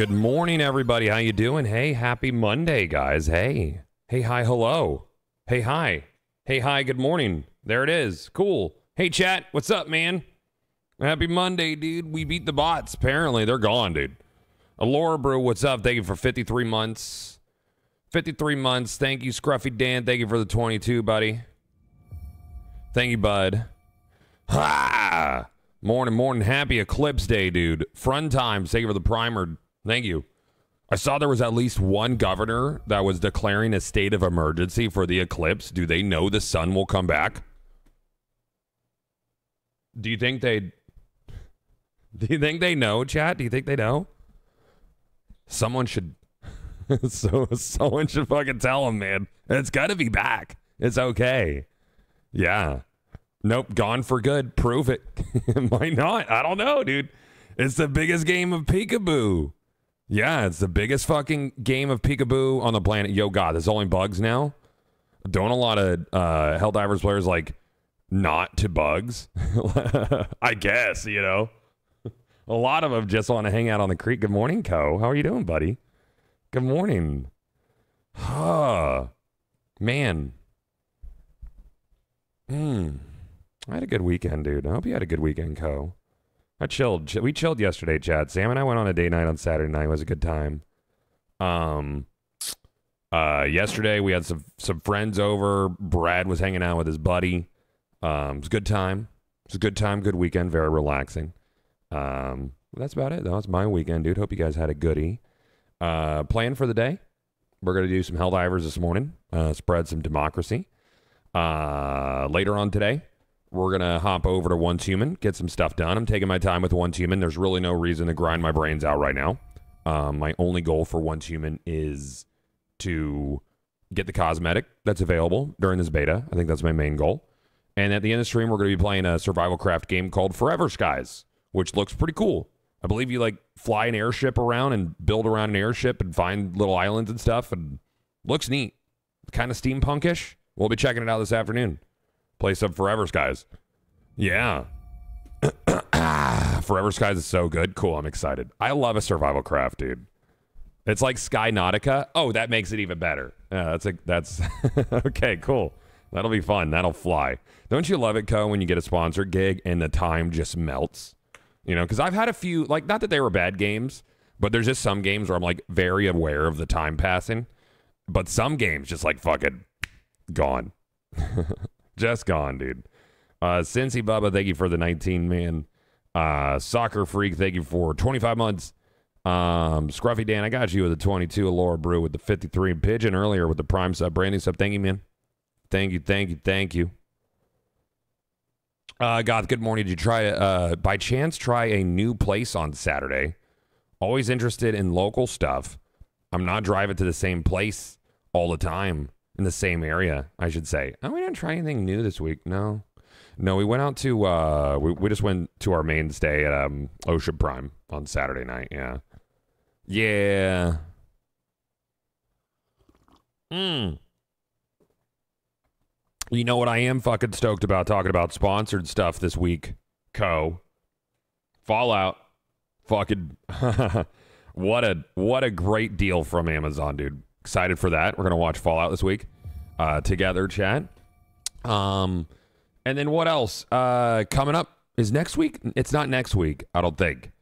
Good morning, everybody. How you doing? Hey, happy Monday, guys. Hey, hey, hi, hello. Hey, hi. Hey, hi. Good morning. There it is. Cool. Hey, chat. What's up, man? Happy Monday, dude. We beat the bots. Apparently, they're gone, dude. Alora Brew, what's up? Thank you for 53 months. 53 months. Thank you, Scruffy Dan. Thank you for the 22, buddy. Thank you, bud. Ha! Morning, morning. Happy Eclipse Day, dude. Fun times. Thank you for the primer. Thank you. I saw there was at least one governor that was declaring a state of emergency for the eclipse. Do they know the sun will come back? Do you think they Do you think they know, chat? Do you think they know? Someone should so someone should fucking tell them, man. It's got to be back. It's okay. Yeah. Nope, gone for good. Prove it. Might not. I don't know, dude. It's the biggest game of peekaboo. Yeah, it's the biggest fucking game of peekaboo on the planet. Yo, God, there's only bugs now. Don't a lot of uh, Helldivers players like not to bugs? I guess, you know. A lot of them just want to hang out on the creek. Good morning, Co. How are you doing, buddy? Good morning. Huh. Man. Hmm. I had a good weekend, dude. I hope you had a good weekend, Co. I chilled. We chilled yesterday, Chad. Sam and I went on a day night on Saturday night. It was a good time. Um, uh, yesterday we had some some friends over. Brad was hanging out with his buddy. Um, it was a good time. It was a good time, good weekend, very relaxing. Um, that's about it. That was my weekend, dude. Hope you guys had a goodie. Uh, plan for the day. We're gonna do some Helldivers this morning. Uh, spread some democracy. Uh, later on today, we're gonna hop over to Once Human, get some stuff done. I'm taking my time with Once Human. There's really no reason to grind my brains out right now. Um, my only goal for Once Human is to get the cosmetic that's available during this beta. I think that's my main goal. And at the end of the stream, we're going to be playing a survival craft game called Forever Skies, which looks pretty cool. I believe you like fly an airship around and build around an airship and find little islands and stuff, and looks neat. Kind of steampunkish. We'll be checking it out this afternoon. Play some Forever Skies. Yeah. Forever Skies is so good. Cool. I'm excited. I love a survival craft, dude. It's like Sky Nautica. Oh, that makes it even better. Yeah, that's a that's okay. Cool. That'll be fun. That'll fly. Don't you love it, Co? When you get a sponsored gig and the time just melts. You know, because I've had a few like not that they were bad games, but there's just some games where I'm like very aware of the time passing. But some games just like fucking gone. just gone, dude. Uh, Cincy Bubba, thank you for the 19 man. Uh, Soccer Freak, thank you for 25 months. Um, Scruffy Dan, I got you with the 22. Laura Brew with the 53. And Pigeon earlier with the Prime sub. Branding sub. Thank you, man. Thank you, thank you, thank you. Uh, God, good morning. Did you try, uh, by chance, try a new place on Saturday? Always interested in local stuff. I'm not driving to the same place all the time in the same area, I should say. Oh, we didn't try anything new this week. No. No, we went out to uh we, we just went to our mainstay at um Ocean Prime on Saturday night, yeah. Yeah. Hmm. You know what I am fucking stoked about talking about sponsored stuff this week, Co. Fallout. Fucking what a what a great deal from Amazon, dude. Excited for that. We're gonna watch Fallout this week. Uh together, chat. Um and then what else? Uh, coming up is next week. It's not next week, I don't think.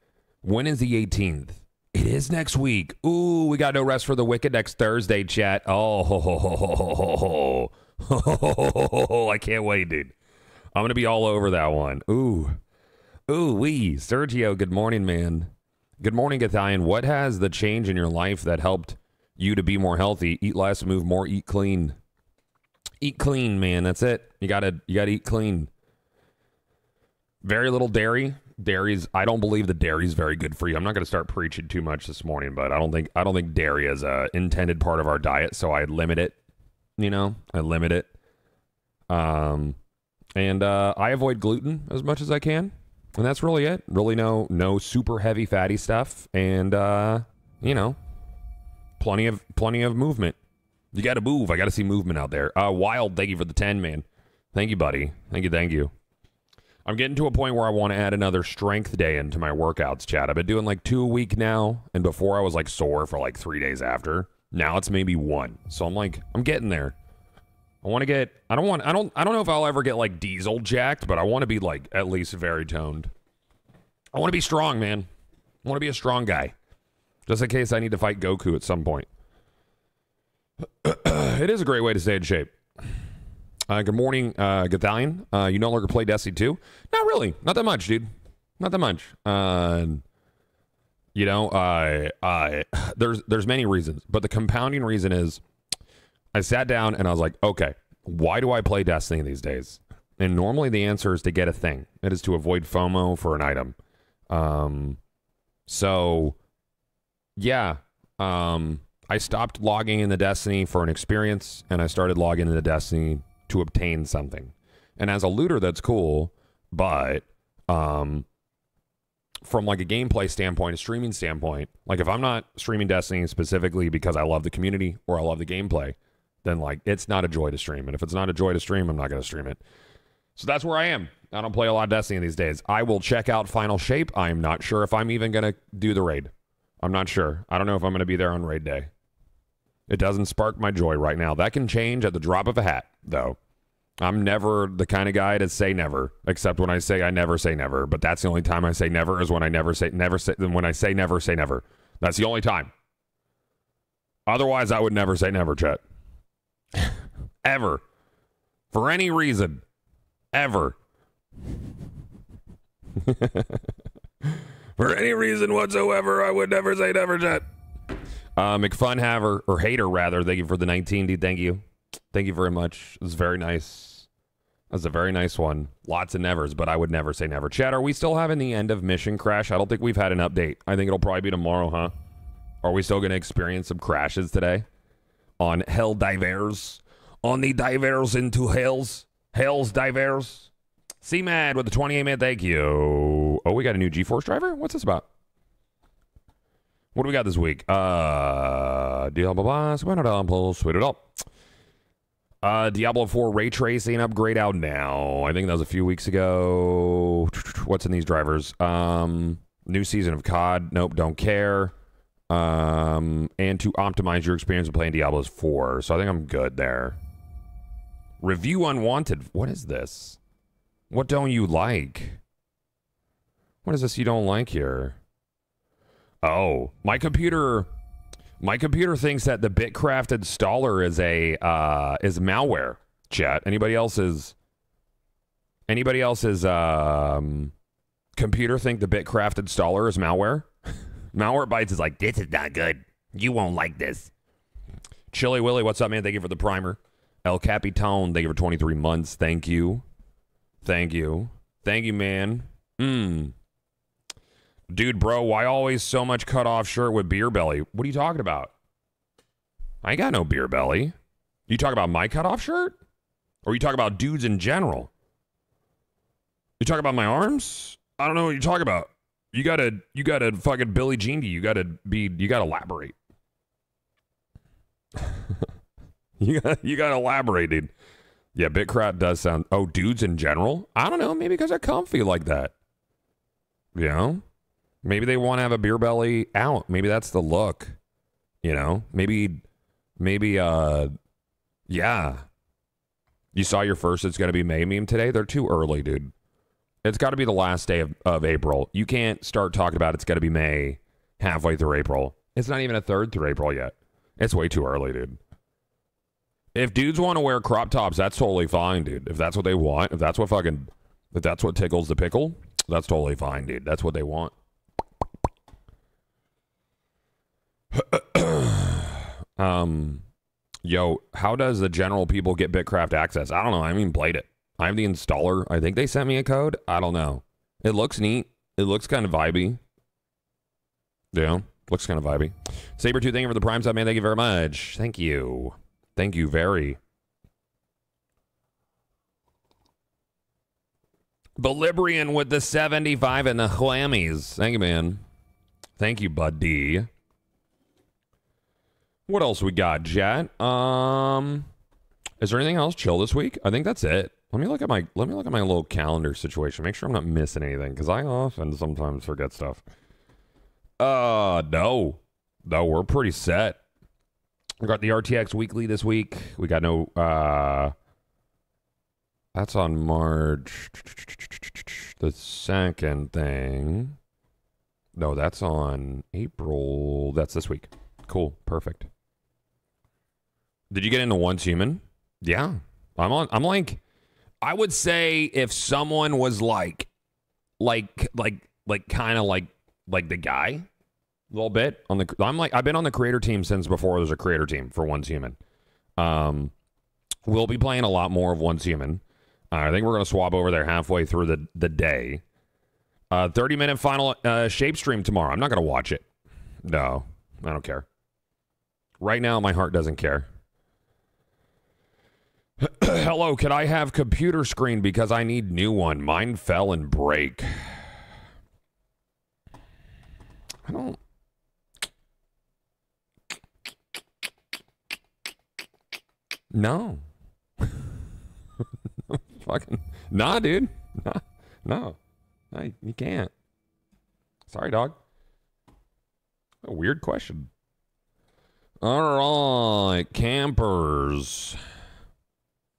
When is the 18th? It is next week. Ooh, we got no rest for the wicked next Thursday, chat. Oh, ho, ho, ho, ho, ho, ho, ho, I can't wait, dude. I'm gonna be all over that one. Ooh, ooh, wee, Sergio. Good morning, man. Good morning, Italian. What has the change in your life that helped you to be more healthy? Eat less, move more, eat clean. Eat clean, man. That's it. You gotta you gotta eat clean. Very little dairy. Dairy's I don't believe that dairy's very good for you. I'm not gonna start preaching too much this morning, but I don't think I don't think dairy is a intended part of our diet, so I limit it. You know, I limit it. Um and uh, I avoid gluten as much as I can. And that's really it. Really no no super heavy fatty stuff and uh, you know, plenty of plenty of movement. You got to move. I got to see movement out there. Uh, Wild, thank you for the 10, man. Thank you, buddy. Thank you, thank you. I'm getting to a point where I want to add another strength day into my workouts, Chad. I've been doing like two a week now, and before I was like sore for like three days after. Now it's maybe one. So I'm like, I'm getting there. I want to get. I don't want. I don't. I don't know if I'll ever get like diesel jacked, but I want to be like at least very toned. I want to be strong, man. I want to be a strong guy, just in case I need to fight Goku at some point. it is a great way to stay in shape. Uh, good morning, uh, Gothalion. Uh, you no longer play Destiny 2? Not really. Not that much, dude. Not that much. Uh, you know, I, uh, there's there's many reasons, but the compounding reason is I sat down and I was like, okay, why do I play Destiny these days? And normally the answer is to get a thing. It is to avoid FOMO for an item. Um, so yeah, um, I stopped logging into Destiny for an experience, and I started logging into Destiny to obtain something. And as a looter, that's cool, but um, from like a gameplay standpoint, a streaming standpoint, like if I'm not streaming Destiny specifically because I love the community or I love the gameplay, then like it's not a joy to stream. And if it's not a joy to stream, I'm not going to stream it. So that's where I am. I don't play a lot of Destiny these days. I will check out Final Shape. I'm not sure if I'm even going to do the raid. I'm not sure. I don't know if I'm going to be there on raid day. It doesn't spark my joy right now. That can change at the drop of a hat, though. I'm never the kind of guy to say never, except when I say I never say never. But that's the only time I say never is when I never say never say when I say never say never. That's the only time. Otherwise, I would never say never, Chet. Ever. For any reason. Ever. For any reason whatsoever, I would never say never, Chet. Uh, McFunhaver, or Hater rather, thank you for the 19, dude. Thank you. Thank you very much. It was very nice. That's a very nice one. Lots of nevers, but I would never say never. Chad, are we still having the end of mission crash? I don't think we've had an update. I think it'll probably be tomorrow, huh? Are we still going to experience some crashes today on Helldivers? On the Divers into Hells? Hells Divers? C Mad with the 28 minute thank you. Oh, we got a new GeForce driver? What's this about? What do we got this week? Uh, Diablo, up, sweat it up. Uh, Diablo 4 ray tracing upgrade out now. I think that was a few weeks ago. What's in these drivers? Um, new season of COD. Nope, don't care. Um, and to optimize your experience of playing Diablo 4. So I think I'm good there. Review unwanted. What is this? What don't you like? What is this you don't like here? Oh, my computer my computer thinks that the Bitcraft installer is a uh, is malware. Chat. Anybody else's anybody else's um, computer think the Bitcraft installer is malware? Malwarebytes is like this is not good. You won't like this. Chili Willie, what's up, man? Thank you for the primer. El Capitan, thank you for 23 months. Thank you. Thank you. Thank you, man. Mmm. Dude, bro, why always so much cut off shirt with beer belly? What are you talking about? I got no beer belly. You talk about my cut off shirt? Or you talk about dudes in general? You talk about my arms? I don't know what you're talking about. You gotta you gotta fucking Billy Jean you gotta be you gotta elaborate. you gotta you gotta elaborate, dude. Yeah, Bitcraft does sound oh, dudes in general? I don't know, maybe because they're comfy like that. You know? Maybe they want to have a beer belly out. Maybe that's the look. You know, maybe, maybe, uh, yeah. You saw your first, it's to be May meme today. They're too early, dude. It's got to be the last day of, of April. You can't start talking about it's to be May halfway through April. It's not even a third through April yet. It's way too early, dude. If dudes want to wear crop tops, that's totally fine, dude. If that's what they want, if that's what fucking, if that's what tickles the pickle, that's totally fine, dude. That's what they want. um, yo, how does the general people get Bitcraft access? I don't know. I haven't played it. I have the installer. I think they sent me a code. I don't know. It looks neat. It looks kind of vibey. Yeah, looks kind of vibey. Saber two, thank you for the prime sub, man. Thank you very much. Thank you. Thank you very. Belibrian with the 75 and the whammies. Thank you, man. Thank you, buddy. What else we got, Jet? Um, is there anything else chill this week? I think that's it. Let me look at my let me look at my little calendar situation. Make sure I'm not missing anything because I often sometimes forget stuff. Uh, no, no, we're pretty set. We got the RTX weekly this week. We got no. uh That's on March the second thing. No, that's on April. That's this week. Cool, perfect. Did you get into Once Human? Yeah, I'm on. I'm like, I would say if someone was like, like, like, like, kind of like, like the guy, a little bit on the. I'm like, I've been on the creator team since before there's a creator team for Once Human. Um, we'll be playing a lot more of Once Human. Uh, I think we're gonna swap over there halfway through the the day. Uh, 30 minute final uh, shape stream tomorrow. I'm not gonna watch it. No, I don't care. Right now, my heart doesn't care. Hello, could I have computer screen because I need new one? Mine fell and break. I don't. No. Fucking nah, dude. Nah, no, no, you can't. Sorry, dog. A weird question. All right, campers.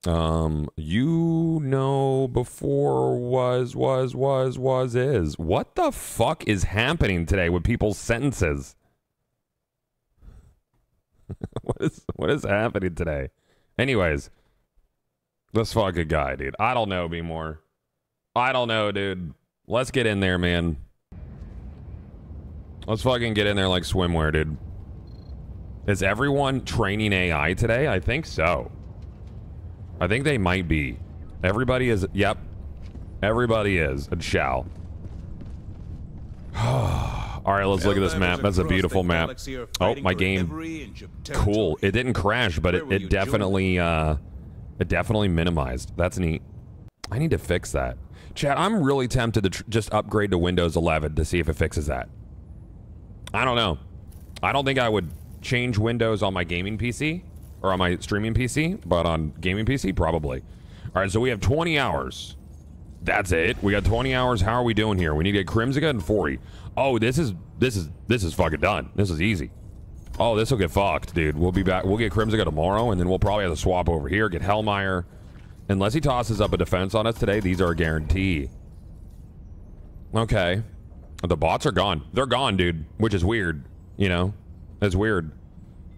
Um, you know before was was was was is. What the fuck is happening today with people's sentences? what is what is happening today? Anyways, this fucking guy, dude. I don't know anymore. I don't know, dude. Let's get in there, man. Let's fucking get in there like swimwear, dude. Is everyone training AI today? I think so. I think they might be. Everybody is. Yep. Everybody is. And shall. All right, let's look at this map. That's a beautiful map. Oh, my game. Cool. It didn't crash, but it, it definitely, uh, it definitely minimized. That's neat. I need to fix that. Chat, I'm really tempted to just upgrade to Windows 11 to see if it fixes that. I don't know. I don't think I would change Windows on my gaming PC or on my streaming PC, but on gaming PC, probably. All right, so we have 20 hours. That's it. We got 20 hours. How are we doing here? We need to get Crimsica and 40. Oh, this is this is this is fucking done. This is easy. Oh, this will get fucked, dude. We'll be back. We'll get Crimsica tomorrow, and then we'll probably have to swap over here, get Hellmire. Unless he tosses up a defense on us today, these are a guarantee. Okay. The bots are gone. They're gone, dude, which is weird. You know? It's weird.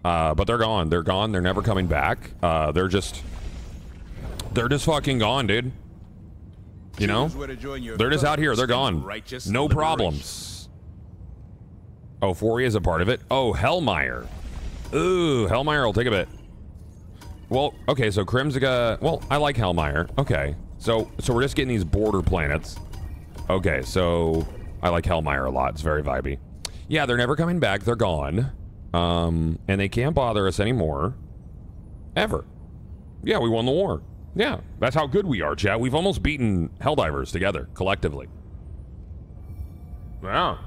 Uh, but they're gone. They're gone. They're never coming back. Uh, they're just... They're just fucking gone, dude. You know? They're just out here. They're gone. No problems. Oh, Fori is a part of it. Oh, Hellmire. Ooh, Hellmire will take a bit. Well, okay, so Crimsica... Well, I like Hellmire. Okay. So, so we're just getting these border planets. Okay, so... I like Hellmire a lot. It's very vibey. Yeah, they're never coming back. They're gone. Um, and they can't bother us anymore. Ever. Yeah, we won the war. Yeah, that's how good we are, Chad. We've almost beaten Helldivers together, collectively. Yeah.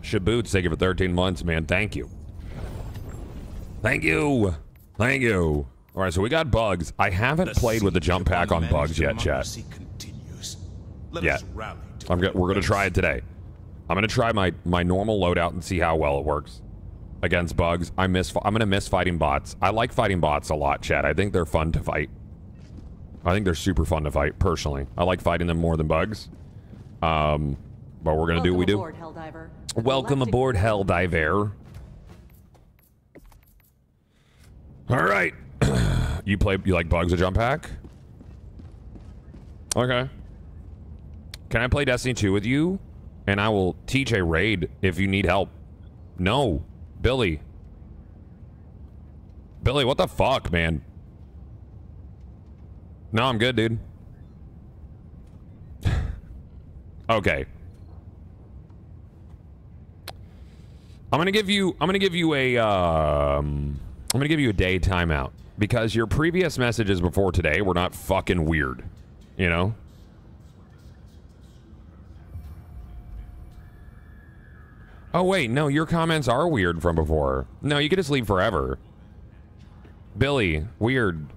Shaboots, thank you for 13 months, man. Thank you. Thank you. Thank you. All right, so we got bugs. I haven't the played with the jump pack on bugs yet, Chad. Yeah. I'm go we're going to try it today. I'm going to try my, my normal loadout and see how well it works against bugs. I miss. I'm going to miss fighting bots. I like fighting bots a lot, Chad. I think they're fun to fight. I think they're super fun to fight, personally. I like fighting them more than bugs. Um, but we're going to do what we do. Helldiver. Welcome aboard, Helldiver. All right. you play, you like bugs a jump pack? Okay. Can I play Destiny 2 with you? And I will teach a raid if you need help. No. Billy. Billy, what the fuck, man? No, I'm good, dude. okay. I'm gonna give you. I'm gonna give you a. Um, I'm gonna give you a day timeout because your previous messages before today were not fucking weird. You know. Oh wait, no, your comments are weird from before. No, you could just leave forever. Billy, weird.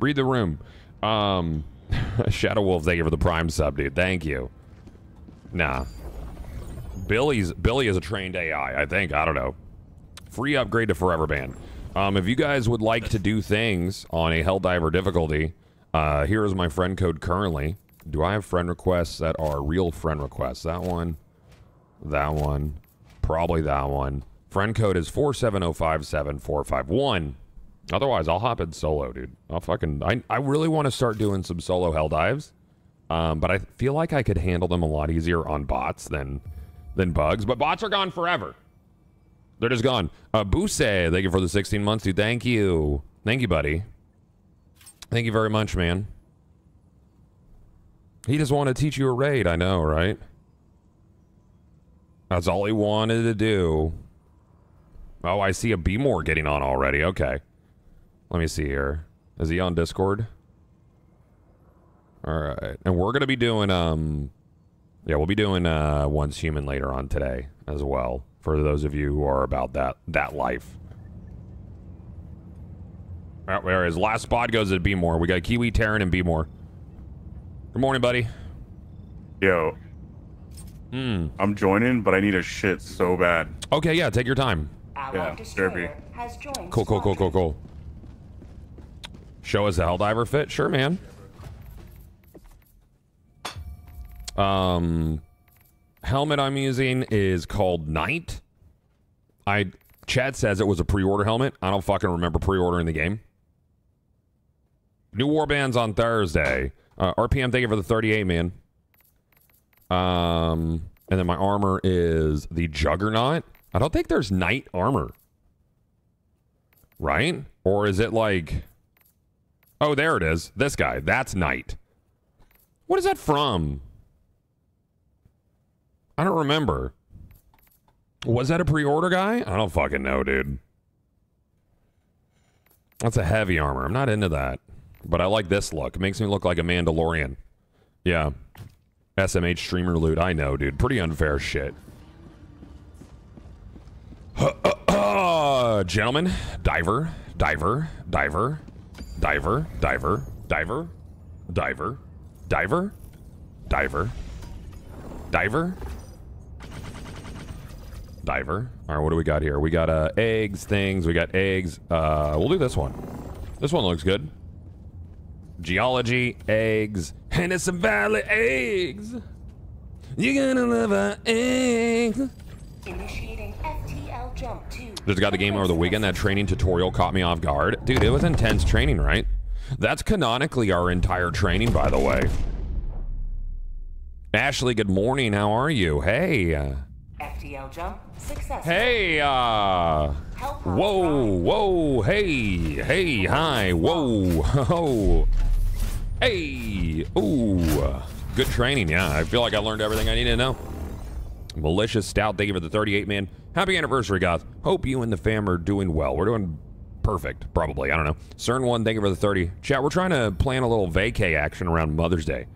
Read the room. Um, Shadow Wolf, thank you for the prime sub, dude. Thank you. Nah. Billy's Billy is a trained AI, I think. I don't know. Free upgrade to Forever Band. Um, if you guys would like to do things on a Helldiver difficulty, uh, here is my friend code currently. Do I have friend requests that are real friend requests? That one, that one, probably that one. Friend code is 470574451. Otherwise, I'll hop in solo, dude. I'll fucking. I, I really want to start doing some solo hell dives, um, but I feel like I could handle them a lot easier on bots than than bugs. But bots are gone forever. They're just gone. Uh, thank you for the 16 months, dude. Thank you. Thank you, buddy. Thank you very much, man. He just wanted to teach you a raid, I know, right? That's all he wanted to do. Oh, I see a B more getting on already. Okay. Let me see here. Is he on Discord? All right. And we're going to be doing, um, yeah, we'll be doing uh, Once Human later on today as well for those of you who are about that that life. All right, where his last spot goes to B more. We got Kiwi, Terran, and B more. Good morning, buddy. Yo. Hmm. I'm joining, but I need a shit so bad. Okay, yeah, take your time. Yeah, derpy. Cool, cool, cool, cool, cool. Show us the Helldiver fit? Sure, man. Um, helmet I'm using is called Knight. I Chad says it was a pre-order helmet. I don't fucking remember pre-ordering the game. New warbonds on Thursday. Uh, RPM, thank you for the 38, man. Um, and then my armor is the Juggernaut. I don't think there's Knight armor. Right? Or is it like... Oh, there it is. This guy. That's Knight. What is that from? I don't remember. Was that a pre-order guy? I don't fucking know, dude. That's a heavy armor. I'm not into that. But I like this look. It makes me look like a Mandalorian. Yeah. SMH streamer loot. I know, dude. Pretty unfair shit. Gentlemen, diver, diver, diver, diver, diver, diver, diver, diver, diver, diver, diver. All right, what do we got here? We got uh, eggs, things. We got eggs. Uh, we'll do this one. This one looks good. Geology, eggs, Henderson Valley eggs. You're gonna love our eggs. Initiating FTL jump to. Just got the game over the weekend. That training tutorial caught me off guard. Dude, it was intense training, right? That's canonically our entire training, by the way. Ashley, good morning. How are you? Hey. uh, FTL jump successful. Hey, uh. Whoa, whoa, hey, hey, hi, whoa, ho. Hey, ooh. Good training, yeah. I feel like I learned everything I needed to know. Malicious Stout, thank you for the 38, man. Happy anniversary, guys. Hope you and the fam are doing well. We're doing perfect, probably. I don't know. CERN 1, thank you for the 30. Chat, we're trying to plan a little vacay action around Mother's Day.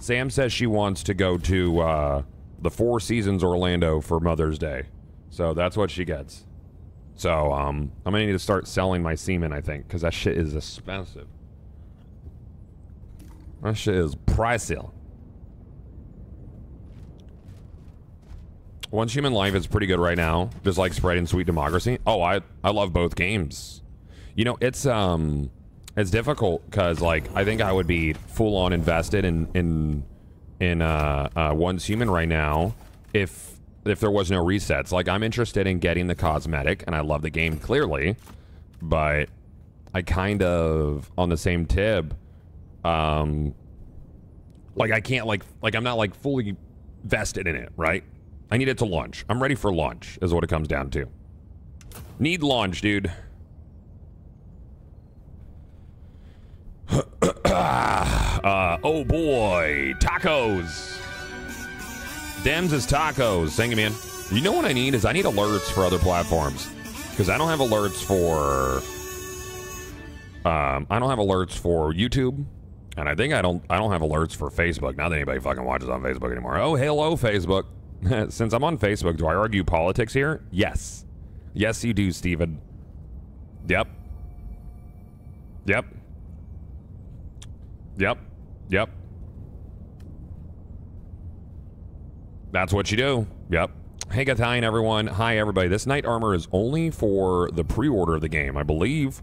Sam says she wants to go to uh, the Four Seasons Orlando for Mother's Day. So that's what she gets. So um, I'm going to need to start selling my semen, I think, because that shit is expensive. That shit is pricey. Once Human Life is pretty good right now, just like Spread and Sweet Democracy. Oh, I I love both games. You know, it's um it's difficult because like I think I would be full on invested in in in uh, uh Once Human right now if if there was no resets. Like I'm interested in getting the cosmetic and I love the game clearly, but I kind of on the same tib um like I can't like like I'm not like fully vested in it, right? I need it to launch. I'm ready for launch, is what it comes down to. Need launch, dude. uh, oh boy, tacos. Dems is tacos. Thank you, man. You know what I need is I need alerts for other platforms because I don't have alerts for. Um, I don't have alerts for YouTube, and I think I don't. I don't have alerts for Facebook. Not that anybody fucking watches on Facebook anymore. Oh, hello, Facebook. Since I'm on Facebook, do I argue politics here? Yes. Yes, you do, Steven. Yep. Yep. Yep. Yep. That's what you do. Yep. Hey, Gathian, everyone. Hi, everybody. This Knight Armor is only for the pre-order of the game, I believe.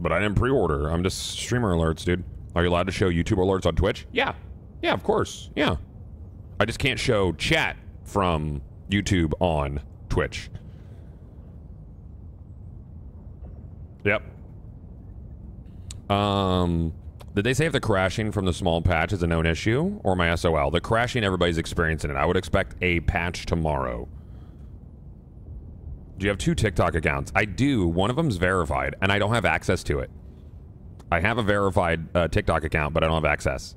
But I didn't pre-order. I'm just streamer alerts, dude. Are you allowed to show YouTube alerts on Twitch? Yeah. Yeah, of course. Yeah. I just can't show chat from YouTube on Twitch. Yep. Um, did they say if the crashing from the small patch is a known issue or my SOL? The crashing, everybody's experiencing it. I would expect a patch tomorrow. Do you have two TikTok accounts? I do. One of them's verified, and I don't have access to it. I have a verified uh, TikTok account, but I don't have access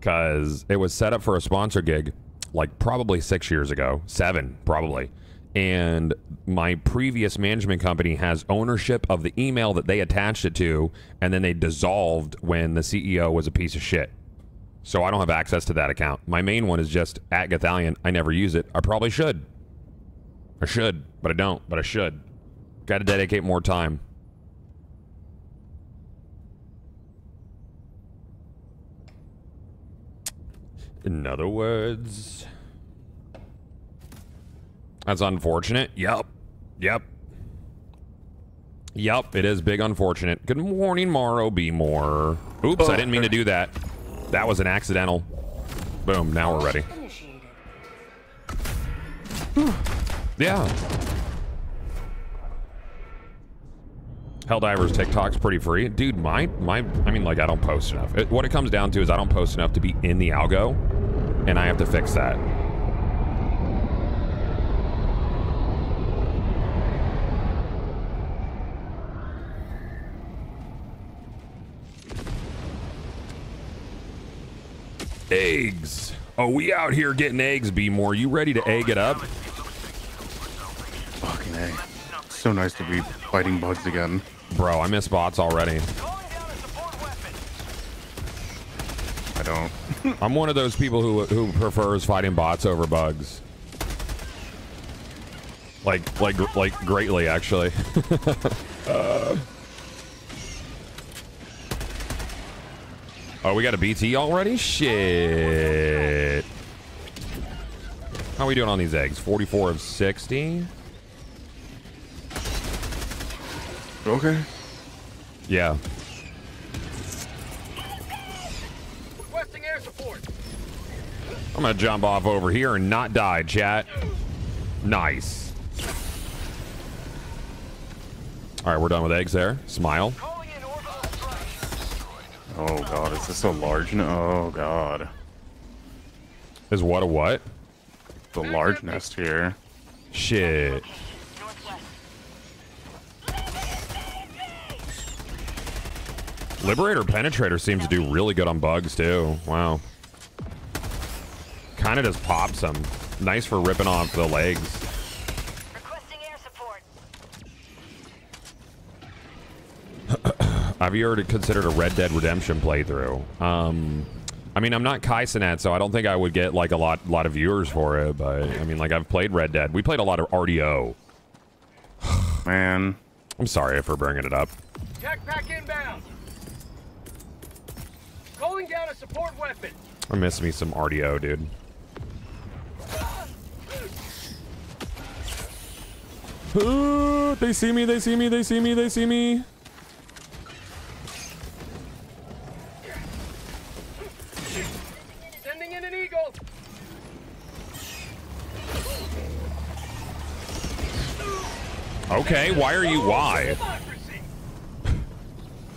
because it was set up for a sponsor gig like probably six years ago, seven probably. And my previous management company has ownership of the email that they attached it to, and then they dissolved when the CEO was a piece of shit. So I don't have access to that account. My main one is just at Gothalion. I never use it. I probably should. I should, but I don't, but I should. Got to dedicate more time. In other words, that's unfortunate. Yep. Yep. Yep, it is big unfortunate. Good morning, Morrow Be more. Oops, I didn't mean to do that. That was an accidental. Boom, now we're ready. Yeah. Helldivers TikTok's pretty free. Dude, my, my, I mean, like, I don't post enough. It, what it comes down to is I don't post enough to be in the algo, and I have to fix that. Eggs. Oh, we out here getting eggs, B more. You ready to egg it up? Fucking A. So nice to be fighting bugs again. Bro, I miss bots already. I don't. I'm one of those people who who prefers fighting bots over bugs. Like like like greatly actually. Uh. Oh, we got a BT already? Shit. How are we doing on these eggs? 44 of 60? Okay. Yeah. Requesting air support. I'm gonna jump off over here and not die, chat. Nice. All right, we're done with eggs there. Smile. Calling in orbital strike. Oh god, is this so large? No, oh god. Is what a what? The large nest here. Shit. Liberator Penetrator seems to do really good on bugs too. Wow. Kind of just pops them. Nice for ripping off the legs. Requesting air support. Have you ever considered a Red Dead Redemption playthrough? Um, I mean, I'm not Kai Cenat, so I don't think I would get like a lot, lot of viewers for it. But I mean, like I've played Red Dead. We played a lot of RDO. Man. I'm sorry for bringing it up. Tech pack inbound. Calling down a support weapon. I miss me some RDO, dude. Uh, they see me, they see me, they see me, they see me. Sending in an eagle. Okay, why are you why?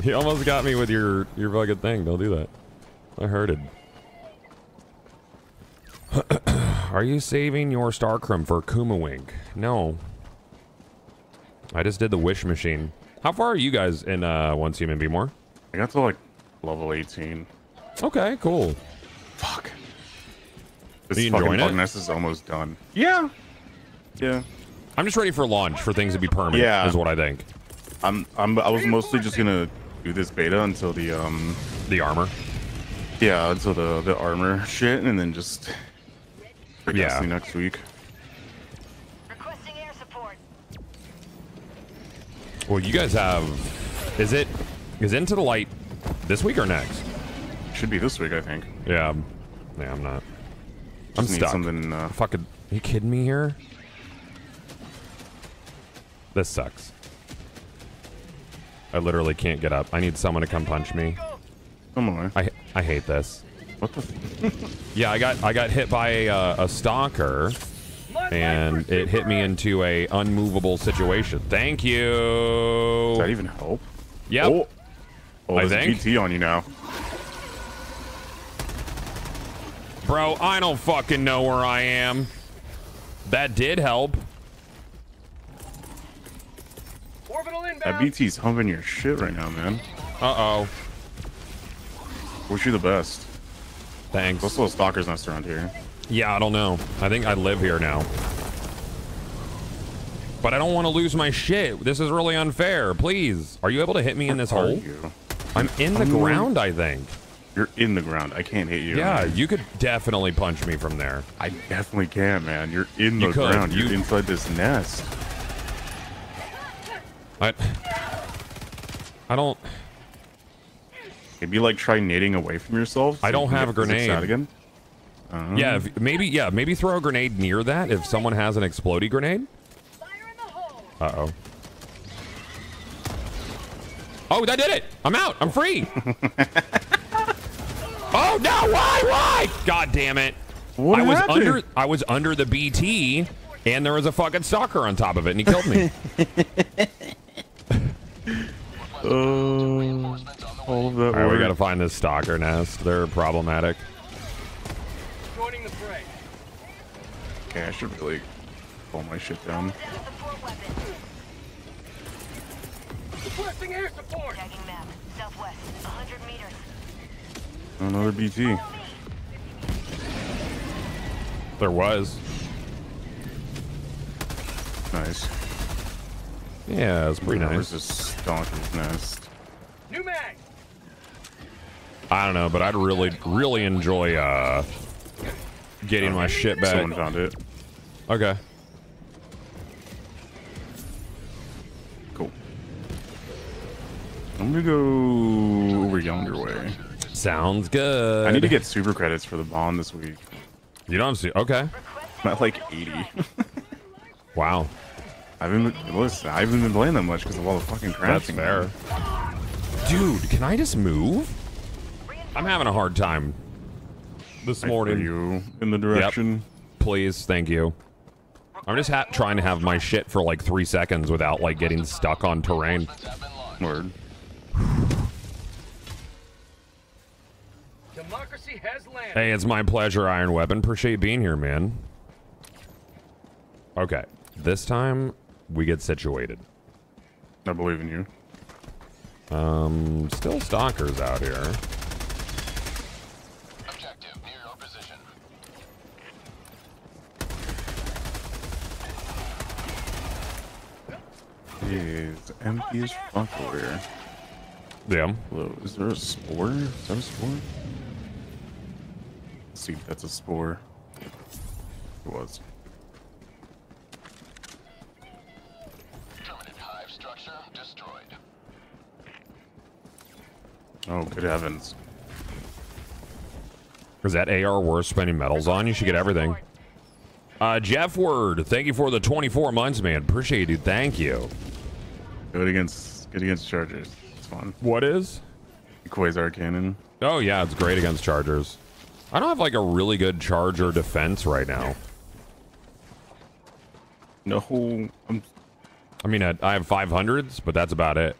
Democracy. You almost got me with your your fucking thing. Don't do that. I heard it. Are you saving your Starchrom for Kuma Kumawink? No. I just did the wish machine. How far are you guys in uh, Once Human Be More? I got to like level 18. Okay, cool. Fuck. This Are you fucking enjoying bug nest is almost done. Yeah. Yeah. I'm just ready for launch for things to be permanent. Yeah. is what I think. I'm I'm I was mostly just gonna do this beta until the um The armor. yeah, until the the armor shit and then just Yeah. Destiny next week. Requesting air support. Well, you guys have. Is it is Into the Light this week or next? Should be this week, I think. Yeah. I'm- Yeah, I'm not. I'm Just need stuck. something. Uh, Fucking. Are you kidding me here? This sucks. I literally can't get up. I need someone to come punch me. come on. I I hate this. What the? F- Yeah, I got I got hit by a, uh, a stalker, and it hit me into a unmovable situation. Thank you. Does that even help? Yep. Oh, oh I there's a think. GT on you now. Bro, I don't fucking know where I am. That did help. Orbital That. BT's humping your shit right now, man. Uh oh. Wish you the best. Thanks. What's also a stalker's nest around here. Yeah, I don't know. I think I live here now. But I don't want to lose my shit. This is really unfair. Please. Are you able to hit me in this hole? you? I'm in the I'm- ground, I think. You're in the ground. I can't hit you. Yeah, you could definitely punch me from there. I definitely can, man. You're in the could. ground. You're You- inside this nest. I I don't Maybe like try nading away from yourself. I don't you have a grenade. Again. Uh, Yeah, if, maybe yeah, maybe throw a grenade near that if someone has an explodey grenade. Fire in the hole. Uh-oh. Oh, that did it. I'm out. I'm free. oh no, why? Why? God damn it. What I was happened? under I was under the BT and there was a fucking stalker on top of it and he killed me. Uh, all of that. All right, we got to find this stalker nest. They're problematic. Joining the fray. Okay, I should really pull my shit down. Support. Requesting air support. Tagging map. Southwest. 100 meters. Another BT. There was. Nice. Yeah, it's pretty Where's nice. this donkey's nest? New mag. I don't know, but I'd really really enjoy uh getting my shit back. Someone found it. Okay. Cool. I'm gonna go over yonder way. Sounds good. I need to get super credits for the bond this week. You don't see. Okay. I'm at like 80. Wow. I haven't been, listen. I haven't been playing that much because of all the fucking That's crashing. fair. Dude, can I just move? I'm having a hard time this I morning. threw you in the direction. Yep. Please, thank you. I'm just ha- trying to have my shit for like three seconds without like getting stuck on terrain. Word. Democracy has landed. Hey, it's my pleasure, Iron Weapon. Appreciate being here, man. Okay, this time we get situated. I believe in you. Um, still stalkers out here. Objective near your position. It's empty as fuck over here. Yeah. Hello, is there a spore? Is that a spore? Let's see if that's a spore. It was. Oh, good heavens. Is that AR worth spending medals on? You should get everything. Uh, Jeff Word, thank you for the 24 months, man. Appreciate it, dude. Thank you. Good against good against chargers. It's fun. What is? Quasar cannon. Oh, yeah, it's great against Chargers. I don't have like a really good Charger defense right now. No, I'm I mean, I, I have 500s, but that's about it.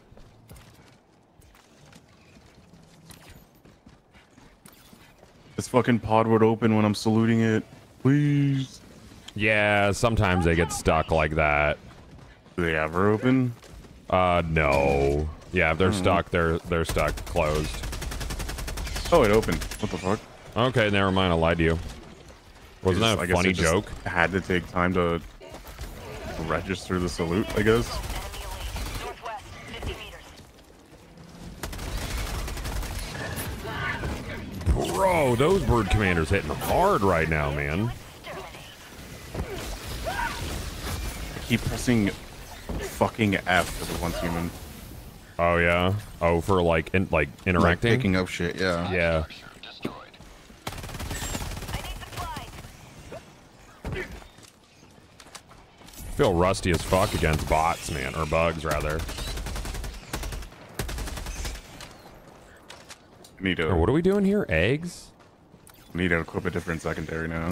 This fucking pod would open when I'm saluting it. Please. Yeah, sometimes they get stuck like that. Do they ever open? Uh, no. Yeah, if they're stuck, they're they're stuck, closed. Oh, it opened. What the fuck? Okay, never mind. I lied to you. Wasn't Just- that I a guess funny joke? Had to take time to register the salute, I guess. Enemy elite. Northwest. 50 meters. Bro, those brood commanders hitting hard right now, man. I keep pressing fucking F for the one human. Oh yeah. Oh, for like in, like Like interacting. picking up shit, yeah. yeah. I. Feel rusty as fuck against bots, man, or bugs rather. Need what are we doing here? Eggs? need to equip a different secondary now.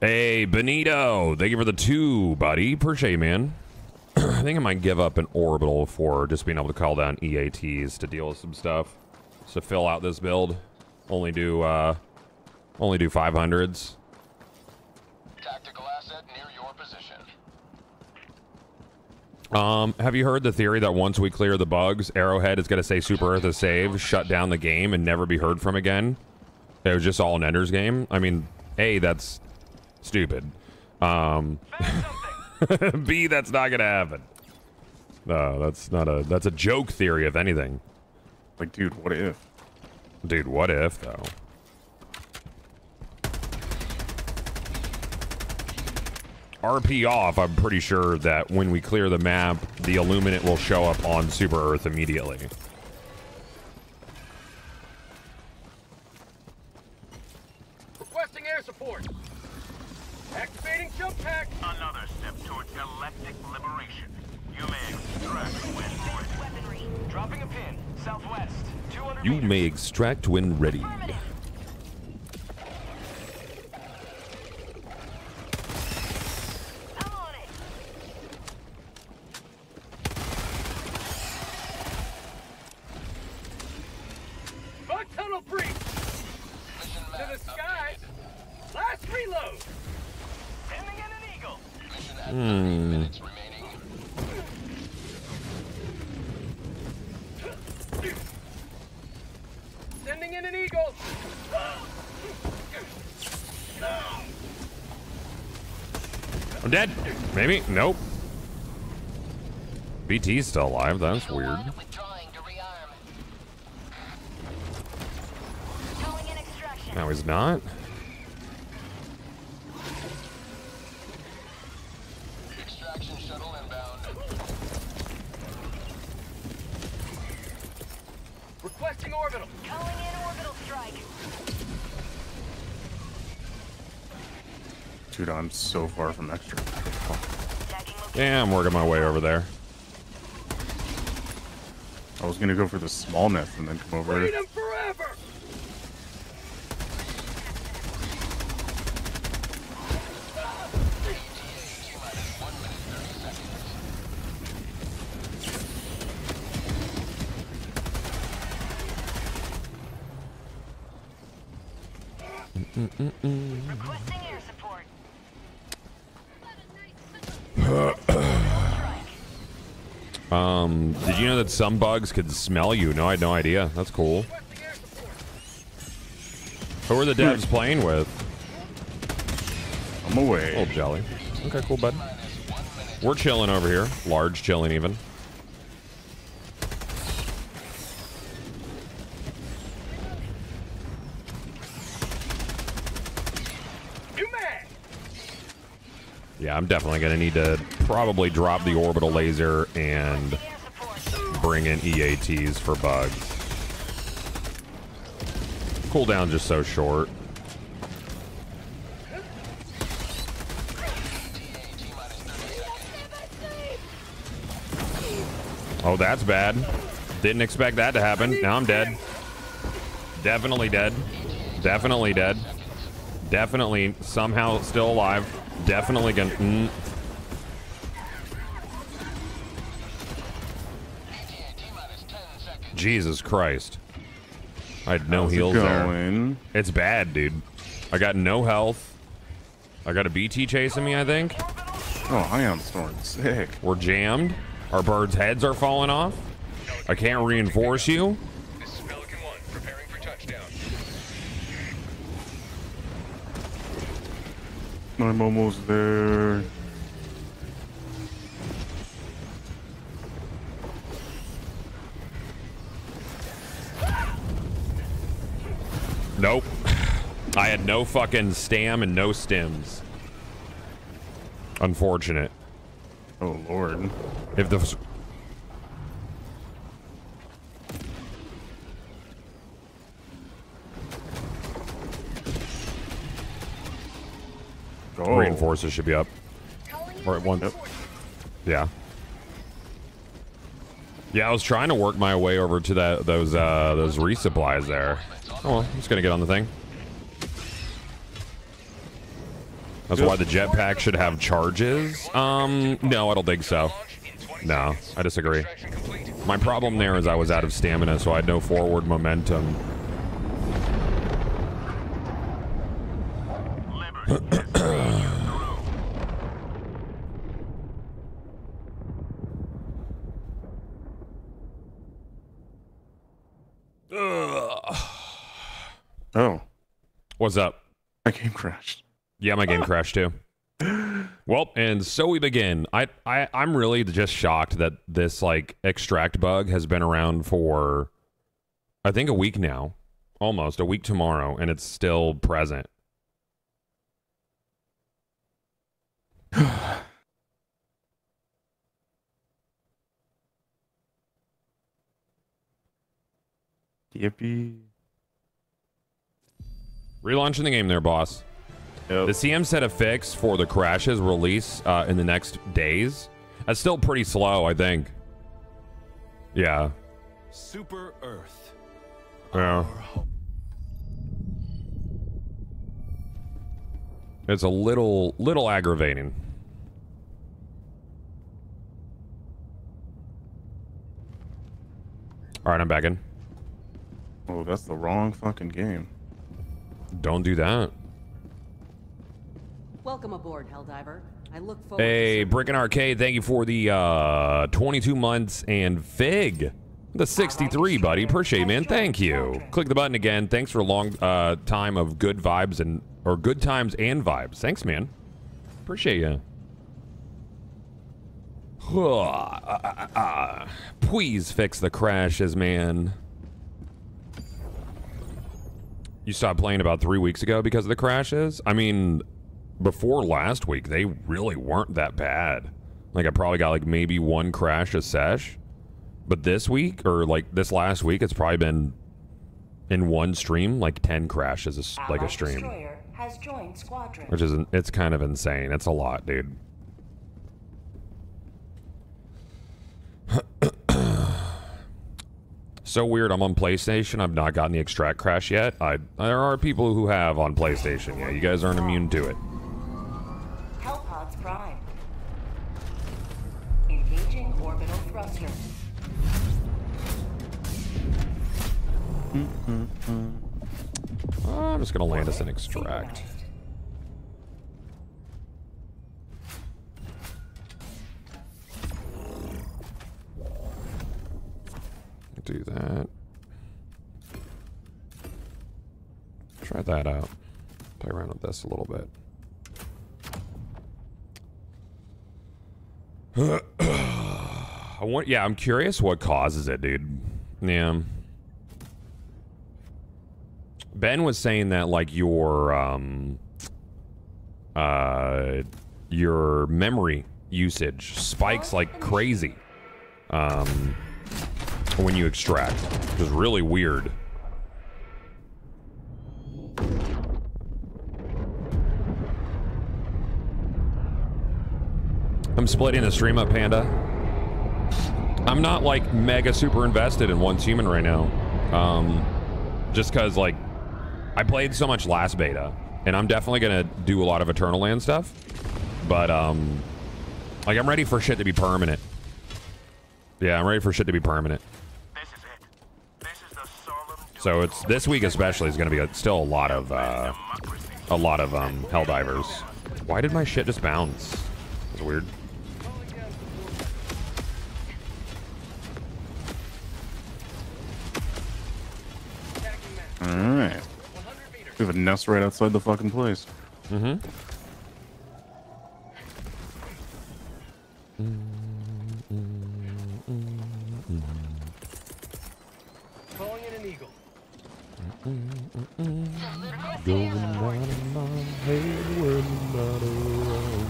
Hey, Benito. Thank you for the two, buddy. Appreciate you, man. I think I might give up an orbital for just being able to call down EATs to deal with some stuff. So fill out this build. Only do uh only do 500s. Tactical asset near your position. Um, have you heard the theory that once we clear the bugs, Arrowhead is going to say Super Earth is saved, shut down the game, and never be heard from again? It was just all an Ender's game. I mean, A, that's stupid. Um, B, that's not going to happen. No, that's not a that's a joke theory, if anything. Like, dude, what if? Dude, what if though? RP off, I'm pretty sure that when we clear the map, the Illuminate will show up on Super Earth immediately. Requesting air support. Activating jump pack. Another step towards galactic liberation. You may extract when Advanced weaponry. Dropping a pin. Southwest. You meters. may extract when ready. Affirmative. I'm on it. Bug tunnel breach. Mission To map the skies. Last reload. Sending in an eagle. Mission at 30 minutes remaining. Sending in an eagle. I'm dead. Maybe. Nope. BT's still alive. That's weird. No, he's not. Requesting orbital. Calling in orbital strike. Dude, I'm so far from extra. Attacking. Yeah, I'm working my way over there. I was gonna go for the small nest and then come over. Freedom forever. Requesting air support. Um, did you know that some bugs could smell you? No, I had no idea. That's cool. Requesting air support. Who are the devs playing with? I'm away. Old jelly. Okay, cool, bud. We're chilling over here. Large chilling, even. Yeah, I'm definitely gonna need to probably drop the orbital laser and bring in EATs for bugs. Cooldown just so short. Oh, that's bad. Didn't expect that to happen. Now I'm dead. Definitely dead. Definitely dead. Definitely somehow still alive. Definitely gonna. Mm. Jesus Christ. I had no How's it heals there. It's bad, dude. I got no health. I got a BT chasing me, I think. Oh, Ion Storm. Sick. We're jammed. Our birds' heads are falling off. I can't reinforce you. This is Pelican 1, preparing for touchdown. I'm almost there. Nope. I had no fucking stam and no stems. Unfortunate. Oh lord. If the Oh. reinforcers should be up, or at one. Yep. Yeah. Yeah, I was trying to work my way over to that those uh those resupplies there. Oh well, I'm just gonna get on the thing. That's why the jetpack should have charges. Um, no, I don't think so. No, I disagree. My problem there is I was out of stamina, so I had no forward momentum. Liberty is seeing you Oh. What's up? My game crashed. Yeah, my game crashed too. Well, and so we begin. I, I I'm really just shocked that this like extract bug has been around for I think a week now. Almost a week tomorrow, and it's still present. Yippee. Relaunching the game there, boss. Yep. The CM set a fix for the crashes release uh, in the next days. That's still pretty slow, I think. Yeah. Super Earth. Yeah. It's a little little aggravating. All right, I'm back in. Oh, that's the wrong fucking game. Don't do that. Welcome aboard, Helldiver. I look forward Hey, Brick and Arcade, thank you for the uh, 22 months and Fig. The 63, buddy. Appreciate it, man. Thank you. Click the button again. Thanks for a long uh, time of good vibes and or good times and vibes. Thanks, man. Appreciate you. Please fix the crashes, man. You stopped playing about three weeks ago because of the crashes? I mean, before last week, they really weren't that bad. Like, I probably got like maybe one crash a sesh. But this week, or like this last week, it's probably been in one stream, like 10 crashes a like a stream. Destroyer has joined squadron. Which is, it's kind of insane. It's a lot, dude. so weird. I'm on PlayStation. I've not gotten the extract crash yet. I there are people who have on PlayStation. Yeah, you guys aren't immune to it. Hellpods Prime. Engaging orbital thrusters. I'm just gonna land us an extract. Do that. Try that out. Play around with this a little bit. I want, yeah, I'm curious what causes it, dude. Yeah. Ben was saying that like your um uh your memory usage spikes like crazy um when you extract, which is really weird. I'm splitting the stream up, Panda. I'm not like mega super invested in Once Human right now. Um, just because like I played so much last beta, and I'm definitely gonna do a lot of Eternaland stuff. But um, like I'm ready for shit to be permanent. Yeah, I'm ready for shit to be permanent. So it's this week especially is going to be a, still a lot of uh, a lot of um, Helldivers. Why did my shit just bounce? That's weird. Alright. We have a nest right outside the fucking place. Mm-hmm. Calling Going down my head when I'm not around.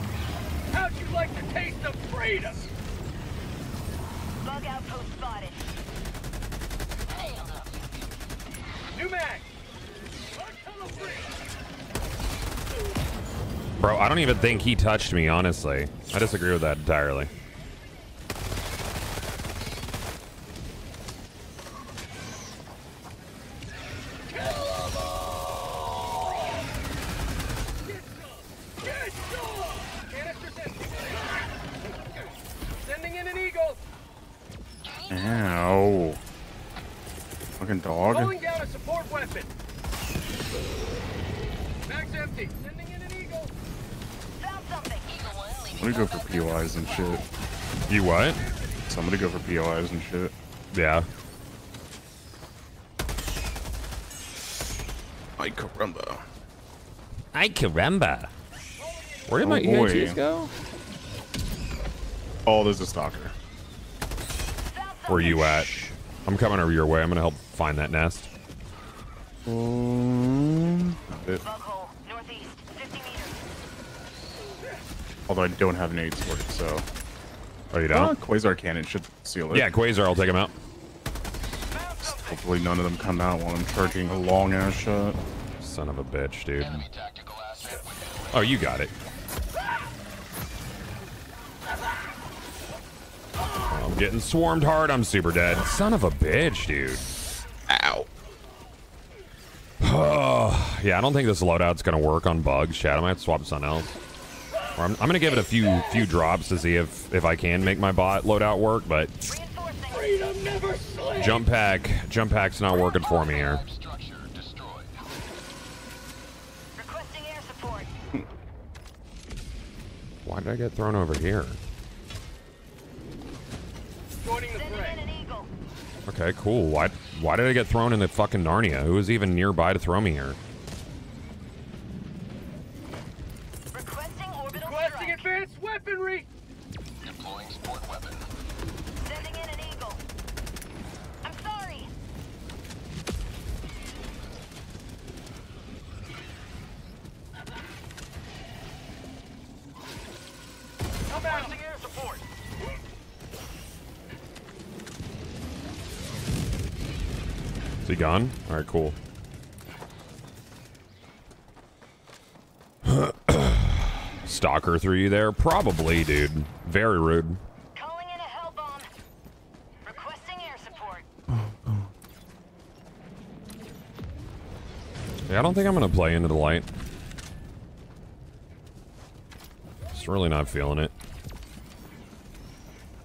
How'd you like to taste of freedom? Bug outpost spotted. New mag. Bro, I don't even think he touched me, honestly. I disagree with that entirely. Get some. Canisters empty. Sending in an eagle. Ow. Fucking dog. Calling down a support weapon. Mag's empty. Sending in an eagle. Found something. Somebody go for POIs and shit. You what? Somebody go for POIs and shit. Yeah. Ay caramba. I caramba. Where did Oh, my boy. EATs go? Oh, there's a stalker. Where something. you at? I'm coming over your way. I'm gonna help find that nest. Um, it- Bug hole. Northeast. 50 meters. although I don't have an aid sword, so. Oh, you Uh, don't? Quasar cannon should seal it. Yeah, Quasar. I'll take him out. Hopefully none of them come out while I'm charging a long ass shot. Son of a bitch, dude. Enemy tactical asset within Oh, you got it. I'm getting swarmed hard. I'm super dead. Son of a bitch, dude. Ow. Oh, Yeah, I don't think this loadout's gonna work on bugs. Chat, I might have to swap something else. Or I'm, I'm gonna give it a few few drops to see if if I can make my bot loadout work. But Reinforcing. Freedom never sleeps. jump pack, jump pack's not working for me here. Requesting air support. Why did I get thrown over here? Joining the Sending fray. in an eagle. Okay, cool. Why why did I get thrown in the fucking Narnia? Who was even nearby to throw me here? He gone? All right, cool. Stalker threw you there? Probably, dude. Very rude. Calling in a hell bomb. Requesting air support. Yeah, I don't think I'm gonna play into the light. Just really not feeling it.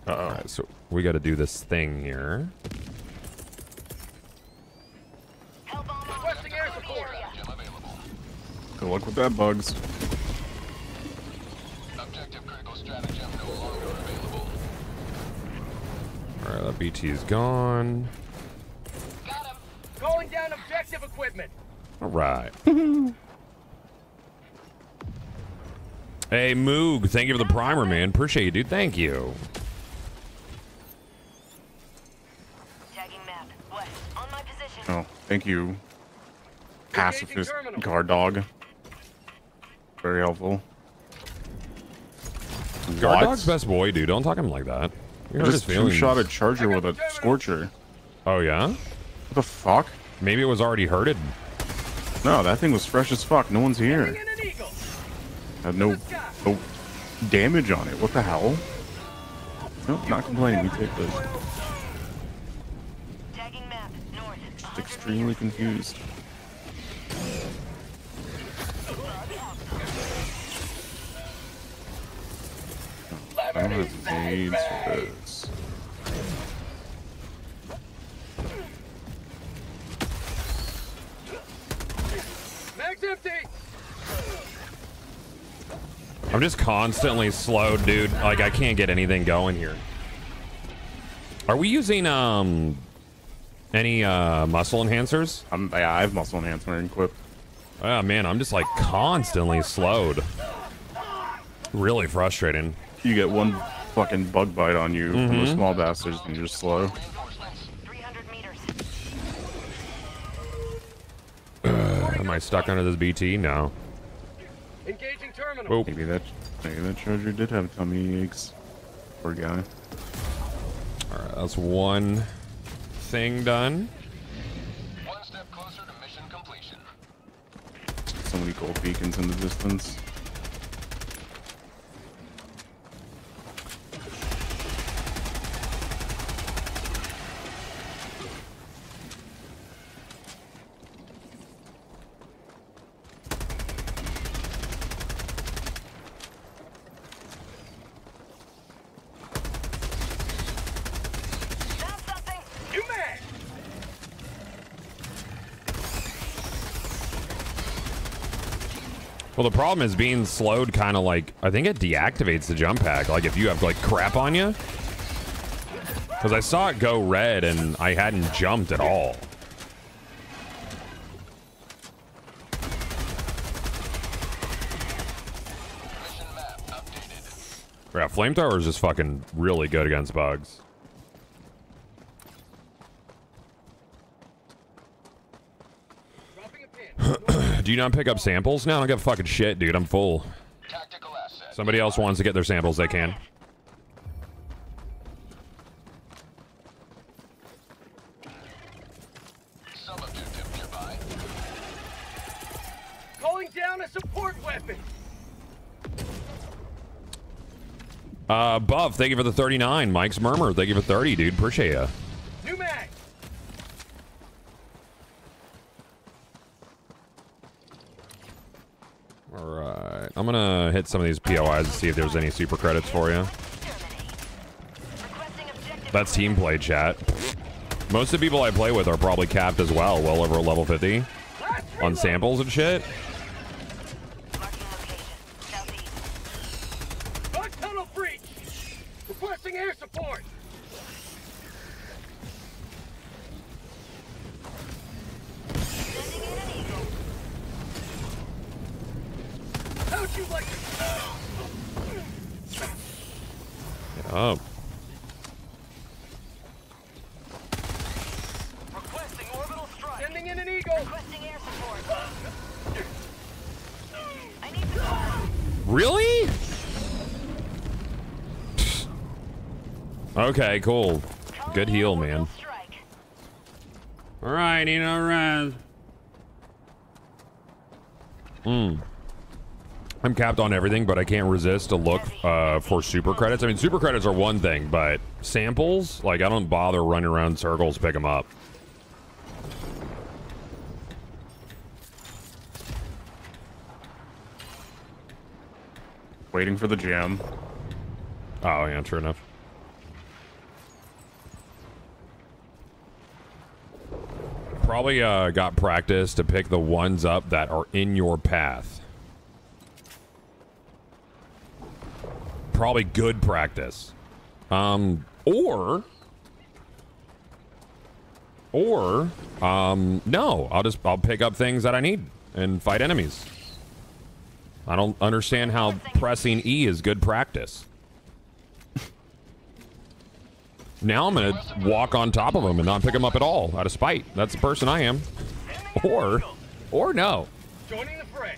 Uh oh. Alright, so we gotta do this thing here. Hell bomb on Requesting air support. area. Gem available. Good luck with that, bugs. Objective critical stratagem no longer available. Alright, that BT is gone. Got him. Calling down objective equipment. Alright. hey, Moog, thank you for the primer, man. Appreciate you, dude. Thank you. Tagging map. West. On my position. Oh, thank you. Pacifist guard dog. Very helpful. Guard What? Dog's best boy, dude. Don't talk him like that. You I hurt his just two feelings. shot a charger with a scorcher. Oh, yeah? What the fuck? Maybe it was already hurted. No, that thing was fresh as fuck. No one's here. in an. Had no, no damage on it. What the hell? Nope, not complaining. We take this. Tagging map. North. 100 Extremely confused. I don't have aids for this. Mag's empty. I'm just constantly slowed, dude. Like, I can't get anything going here. Are we using, um, any, uh, muscle enhancers? I'm, yeah, I have muscle enhancer equipped. Oh, man, I'm just, like, constantly slowed. Really frustrating. You get one fucking bug bite on you from Mm-hmm. the small bastards and you're slow. Reinforcements. 300 meters. Am I stuck under this BT? No. Engaging terminal. Oh, Maybe that maybe that charger did have tummy aches. Poor guy. All right, that's one thing done. One step closer to mission completion. So many gold beacons in the distance. The problem is being slowed kind of like, I think it deactivates the jump pack. Like if you have like crap on you. Because I saw it go red and I hadn't jumped at all. Yeah, flamethrower is just fucking really good against bugs. Do you not pick up samples? No, I don't give a fucking shit, dude. I'm full. Somebody else wants to get their samples, they can. Calling down a support weapon. Uh, Buff, thank you for the 39. Mike's Murmur, thank you for 30, dude. Appreciate ya. New mag. All right. I'm to hit some of these POIs and see if there's any super credits for you. That's team play, chat. Most of the people I play with are probably capped as well, well over level 50 on samples and shit. Requesting air support. How'd you like to... Oh. Requesting orbital strike. Sending in an eagle. Requesting air support. I need support. Really? okay, cool. Good heal, man. All right, you know, res. Hmm. I'm capped on everything, but I can't resist to look uh, for super credits. I mean, super credits are one thing, but samples, like, I don't bother running around circles to pick them up. Waiting for the gem. Oh, yeah, true enough. Probably uh, got practice to pick the ones up that are in your path. Probably good practice. Um, or, or, um, no, I'll just, I'll pick up things that I need and fight enemies. I don't understand how pressing E is good practice. Now I'm gonna walk on top of them and not pick them up at all out of spite. That's the person I am. Or, or no. Joining the fray.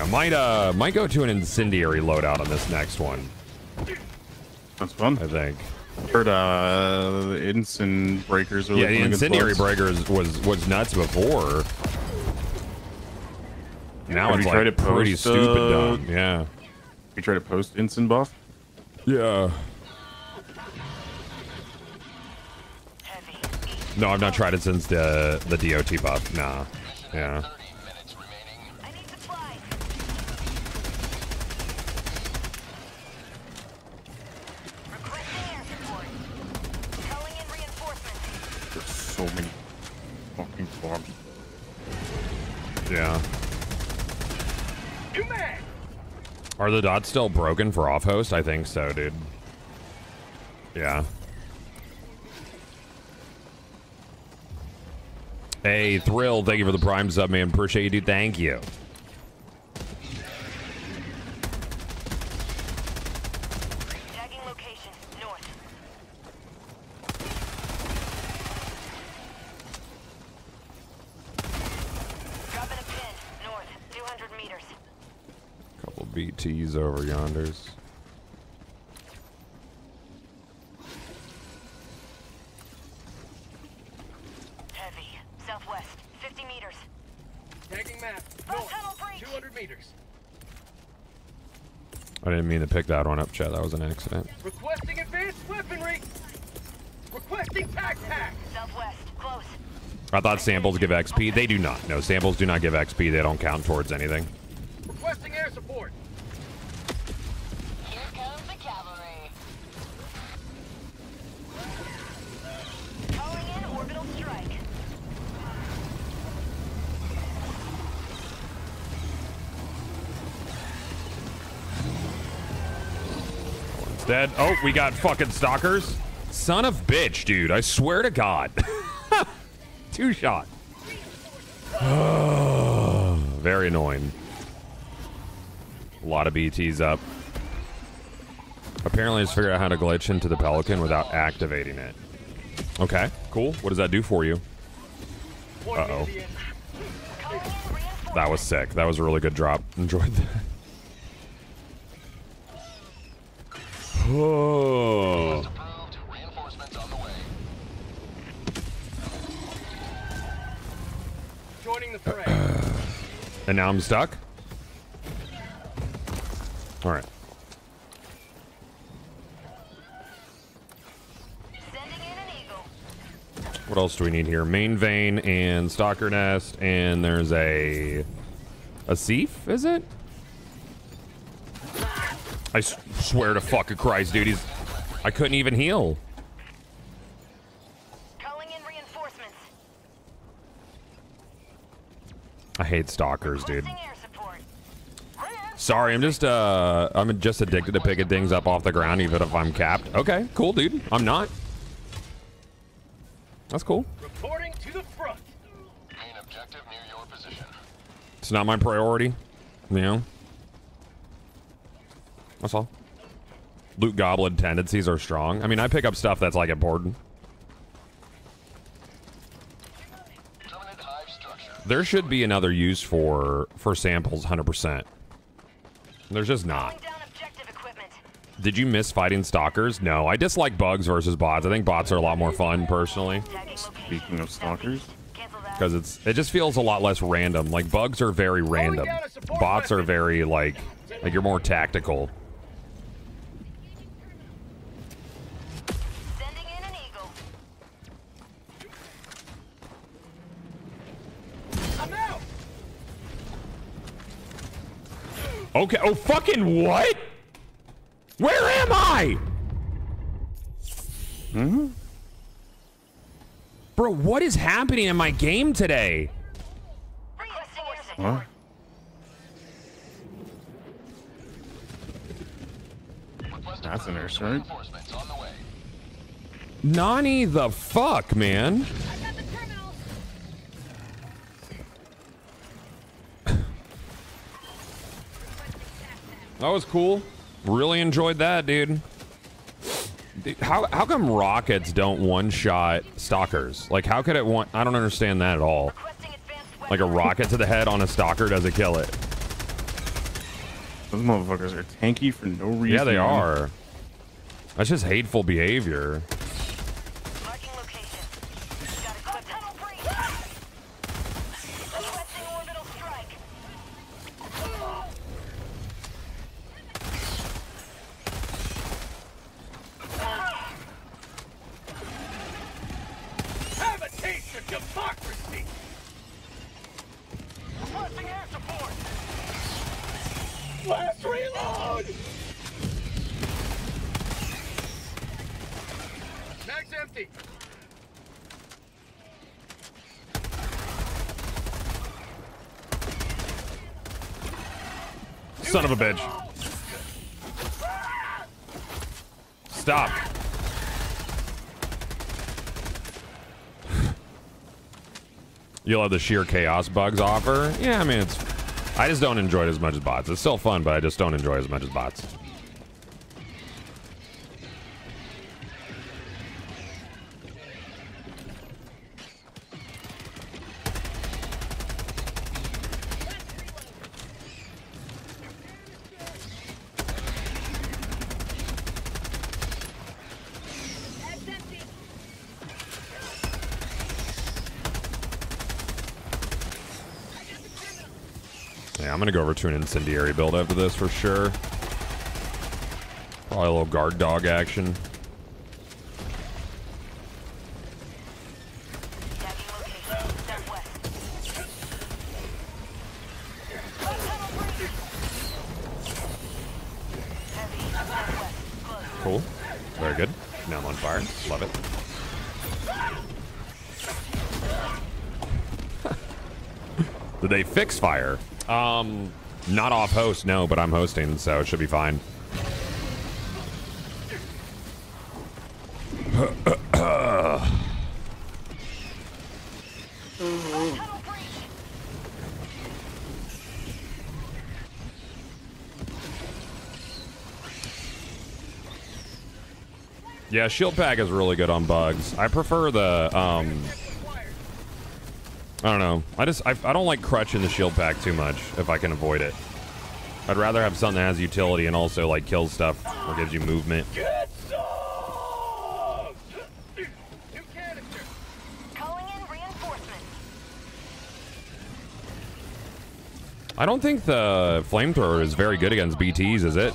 I might uh might go to an incendiary loadout on this next one. That's fun. I think. Heard uh, the ensign breakers are Yeah, the one of the incendiary breakers was was nuts before. Now Have it's like tried pretty post, stupid uh, dumb. Yeah. You try to post ensign buff? Yeah. No, I've not tried it since the the DOT buff. Nah. Yeah. 30 minutes remaining. I need supplies. Requesting air support. Calling in reinforcements. There's so many fucking forms. Yeah. You mad? Are the dots still broken for off host? I think so, dude. Yeah. Hey, Thrill, thank you for the Prime sub, man. Appreciate you, dude. Thank you. BTs over yonders. Heavy. Southwest. 50 meters. Tagging map. North. 200 meters. I didn't mean to pick that one up, Chad. That was an accident. Requesting advanced weaponry. Requesting backpack. Southwest. Close. I thought samples give XP. They do not. No, samples do not give XP. They don't count towards anything. Requesting air support. Dead. Oh, we got fucking stalkers. Son of bitch, dude. I swear to God. Two shot. Very annoying. A lot of BTs up. Apparently, I just figured out how to glitch into the Pelican without activating it. Okay, cool. What does that do for you? Uh-oh. That was sick. That was a really good drop. Enjoyed that. Oh. Approved. Reinforcements on the way. Joining the Uh, fray. Uh, and now I'm stuck? Alright. Sending in an eagle. What else do we need here? Main vein and stalker nest, and there's a a thief, is it? I s- swear to fucking Christ, dude, he's I couldn't even heal. Calling in reinforcements. I hate stalkers, dude. Requesting air support. Sorry, I'm just uh I'm just addicted to picking things up off the ground even if I'm capped. Okay, cool, dude. I'm not. That's cool. Reporting to the front. Main objective near your position. It's not my priority. You know? That's all. Loot goblin tendencies are strong. I mean, I pick up stuff that's like important. Terminate. There should be another use for for samples 100%. There's just not. Calling down objective equipment. Did you miss fighting stalkers? No, I dislike bugs versus bots. I think bots are a lot more fun personally Speaking of stalkers, because it's it just feels a lot less random. Like bugs are very random. Bots are very like like you're more tactical. Okay. Oh, fucking what? Where am I? Hmm? Bro, what is happening in my game today? Huh? That's an approved. airstrike. Reinforcements on the way. Nani the fuck, man? That was cool. Really enjoyed that, dude. Dude, How, how come rockets don't one-shot stalkers? Like, how could it one... I don't understand that at all. Like a rocket to the head on a stalker doesn't kill it. those motherfuckers are tanky for no reason. Yeah, they are. That's just hateful behavior. Marking location. Got equipment. Tunnel breach. Requesting orbital strike. Have a taste of democracy. Requesting air support. Last reload. Mag's empty. Son of a bitch. Stop. Have the sheer chaos bugs offer. Yeah, I mean it's. I just don't enjoy it as much as bots. It's still fun, but I just don't enjoy it as much as bots. Gonna go over to an incendiary build after this for sure. Probably a little guard dog action. Tagging location. Southwest. Light tunnel breach. Heavy. Southwest. Close. Cool. Very good. Now I'm on fire. Love it. Did they fix fire? Um, not off host, no, but I'm hosting, so it should be fine. Yeah, shield pack is really good on bugs. I prefer the um I don't know. I just I, I don't like crutching the shield pack too much if I can avoid it. I'd rather have something that has utility and also like kills stuff or gives you movement. New canister. Calling in reinforcements. I don't think the flamethrower is very good against BTs, is it?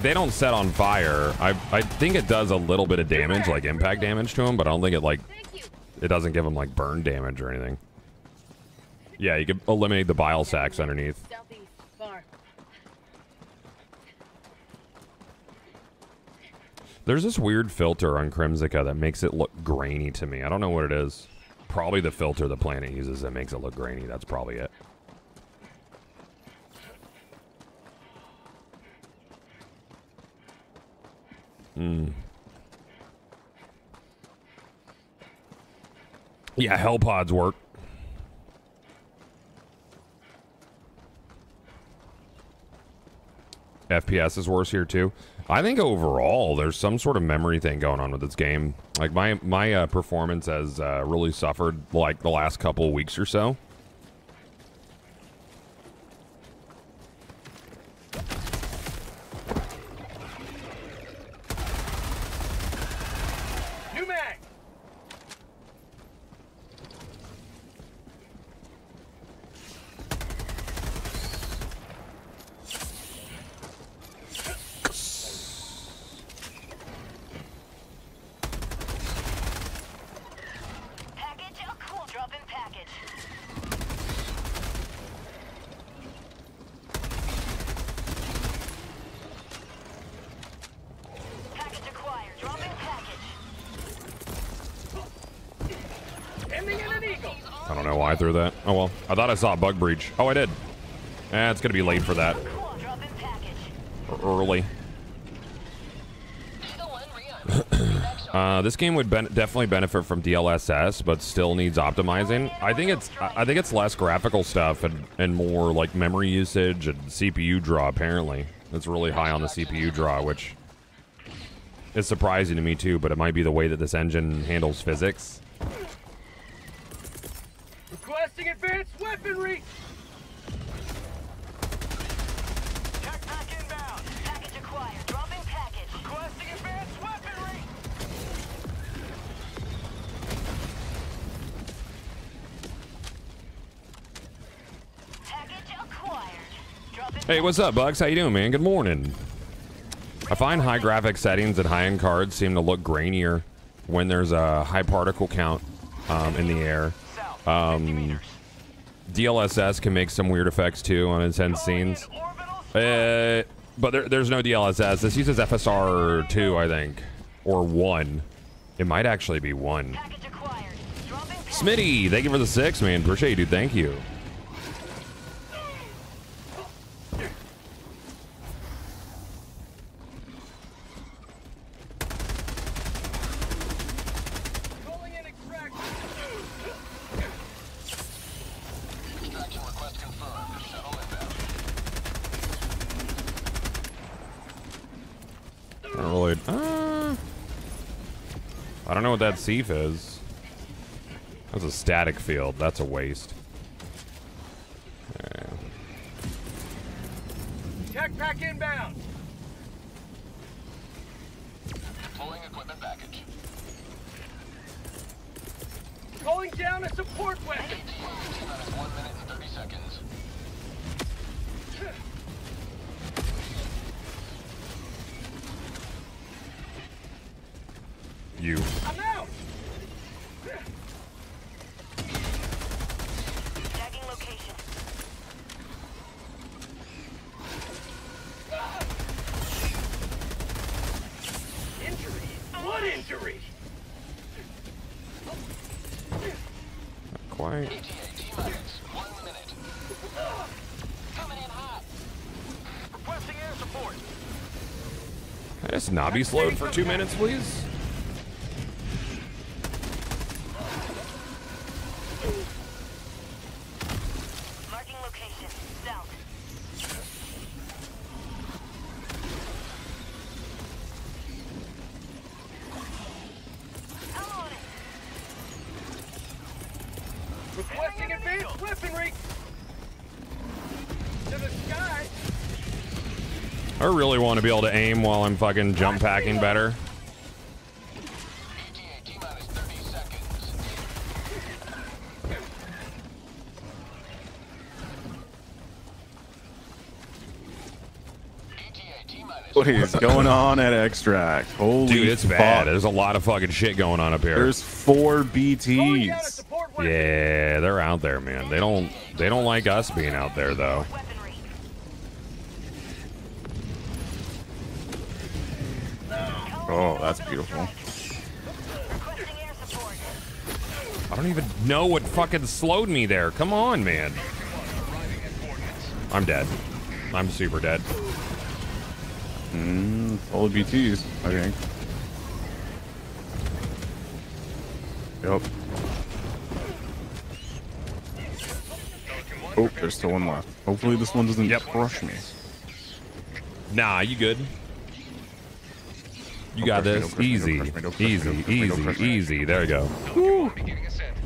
Like they don't set on fire. I I think it does a little bit of damage, like impact damage to them, but I don't think it like it doesn't give them like burn damage or anything. Yeah, you can eliminate the bile sacs underneath. There's this weird filter on Crimsica that makes it look grainy to me. I don't know what it is. Probably the filter the planet uses that makes it look grainy. That's probably it. Yeah, hell pods work. FPS is worse here too. I think overall there's some sort of memory thing going on with this game. Like my my uh, performance has uh, really suffered like the last couple weeks or so. New mag. Package. Oh, cool. Drop in package. Package acquired. Drop in package. Ending in an eagle. I don't know why I threw that. Oh well, I thought I saw a bug breach. Oh, I did. Eh, it's gonna be late for that. Early. Uh, this game would ben- definitely benefit from DLSS, but still needs optimizing. I think it's I think it's less graphical stuff and, and more like memory usage and CPU draw. Apparently, it's really high on the CPU draw, which is surprising to me too. But it might be the way that this engine handles physics. Requesting advanced weaponry. Tech pack inbound. Package acquired. Drop in package. Requesting advanced weaponry. Package acquired. Drop in What's up, Bugs? How you doing, man? Good morning. I find high graphic settings and high-end cards seem to look grainier when there's a high particle count um, in the air. Um, DLSS can make some weird effects too on intense scenes. Uh, but there, there's no DLSS. This uses FSR 2, I think, or 1. It might actually be 1. Package acquired. Drop in package. Smitty, thank you for the six, man. Appreciate you, dude. Thank you. Calling in extraction. Extraction request confirmed. Shuttle inbound. I don't really. Uh, I don't know what that Seif is. That's a static field. That's a waste. Tech pack inbound. Deploying equipment package. Calling down a support weapon. T minus 1 minute and 30 seconds. You. I'm out. Tagging location. Injury? What injury? Quite. ETA T minus 1 minute. Coming in hot. Requesting air support. Be slowed for two minutes, please? Marking location. South. I'm on it. Requesting advanced weaponry. To the sky. I to be able to aim while I'm fucking jump packing better. ETA T minus 30 seconds. ETA T minus What is going on at Extract? Holy Dude, it's fuck. bad. There's a lot of fucking shit going on up here. There's four Calling down a BTs. Yeah, they're out there, man. They don't they don't like us being out there though. Weaponry. Oh, that's beautiful. Requesting air support. I don't even know what fucking slowed me there. Come on, man. I'm dead. I'm super dead. Mm, All the BTs, I think. Yep. Oh, there's still one left. Hopefully this one doesn't Yep. crush me. Nah, you good. You got this. don't crush me, don't Easy. crush me, don't crush me, Easy, don't crush me, don't easy, easy. There you go. Beginning ascent.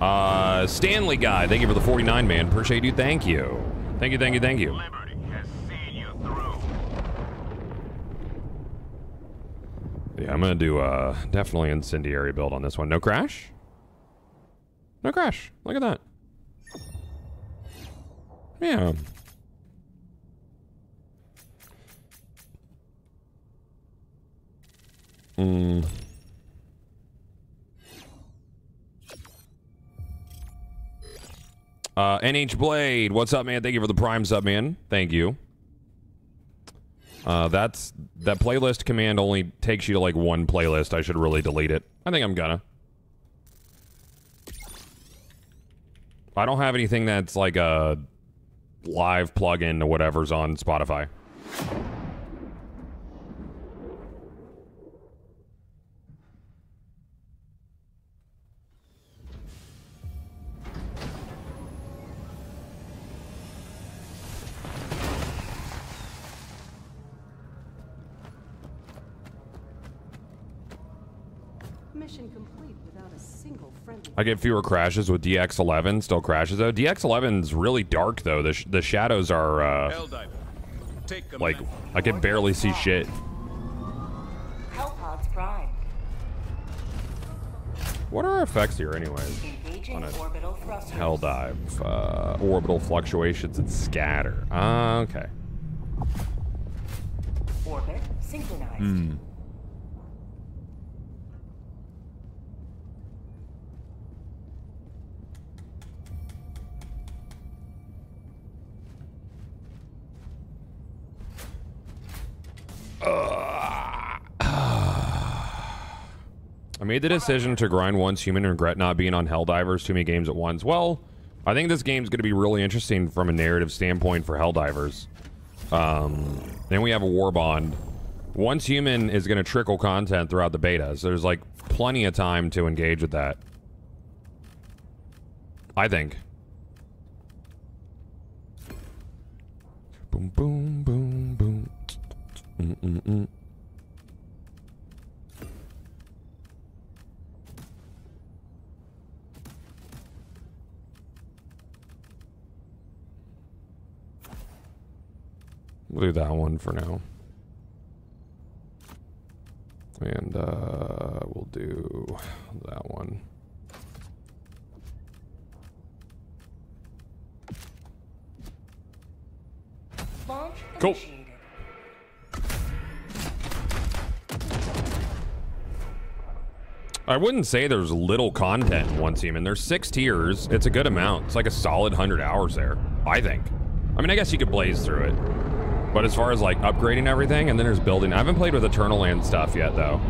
Uh, Stanley guy, thank you for the 49 man. Appreciate you. Thank you. Thank you, thank you, thank you. Liberty has seen you through. Yeah, I'm gonna do uh definitely incendiary build on this one. No crash? No crash. Look at that. Yeah. NH Blade, what's up, man? Thank you for the Prime sub, man. Thank you. Uh, that's that playlist command only takes you to like one playlist. I should really delete it. I think I'm gonna. I don't have anything that's like a live plugin to whatever's on Spotify. I get fewer crashes with DX11. Still crashes though. DX11's really dark though. The sh- the shadows are uh, like. I can barely see shit. What are our effects here, anyways? On a. Hell dive, uh, orbital fluctuations, and scatter. Ah, okay. Orbit synchronized. Hmm. I made the decision to grind once human regret not being on Helldivers too many games at once. Well, I think this game's going to be really interesting from a narrative standpoint for Helldivers. Um, then we have a War Bond. Once human is going to trickle content throughout the beta, so there's like plenty of time to engage with that. I think. Boom, boom, boom. Mm -mm -mm. We'll do that one for now. And uh, we'll do that one. Cool. I wouldn't say there's little content in one team, and there's six tiers. It's a good amount. It's like a solid 100 hours there, I think. I mean, I guess you could blaze through it. But as far as like upgrading everything, and then there's building. I haven't played with Eternaland stuff yet, though.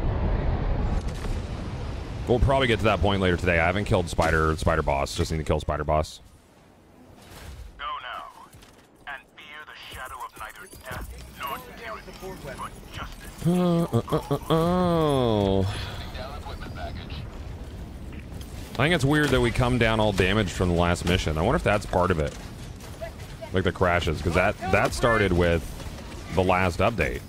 We'll probably get to that point later today. I haven't killed Spider Spider Boss. Just need to kill Spider Boss. Go now, and fear the shadow of neither death nor tyranny, but justice. Uh, uh, uh, uh, oh. I think it's weird that we come down all damaged from the last mission. I wonder if that's part of it. Like the crashes, because that, that started with the last update.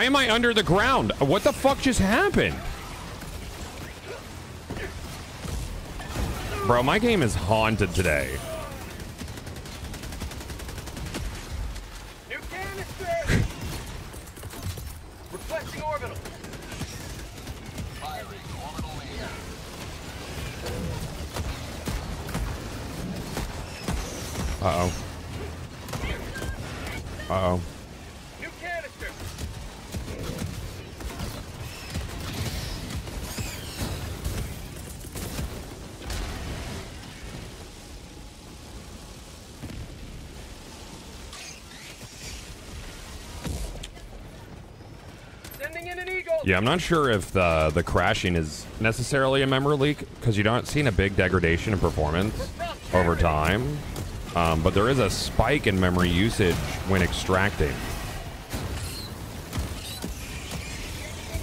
Why am I under the ground? What the fuck just happened? Bro, my game is haunted today. I'm not sure if the the crashing is necessarily a memory leak because you don't seen a big degradation in performance over time, um, but there is a spike in memory usage when extracting.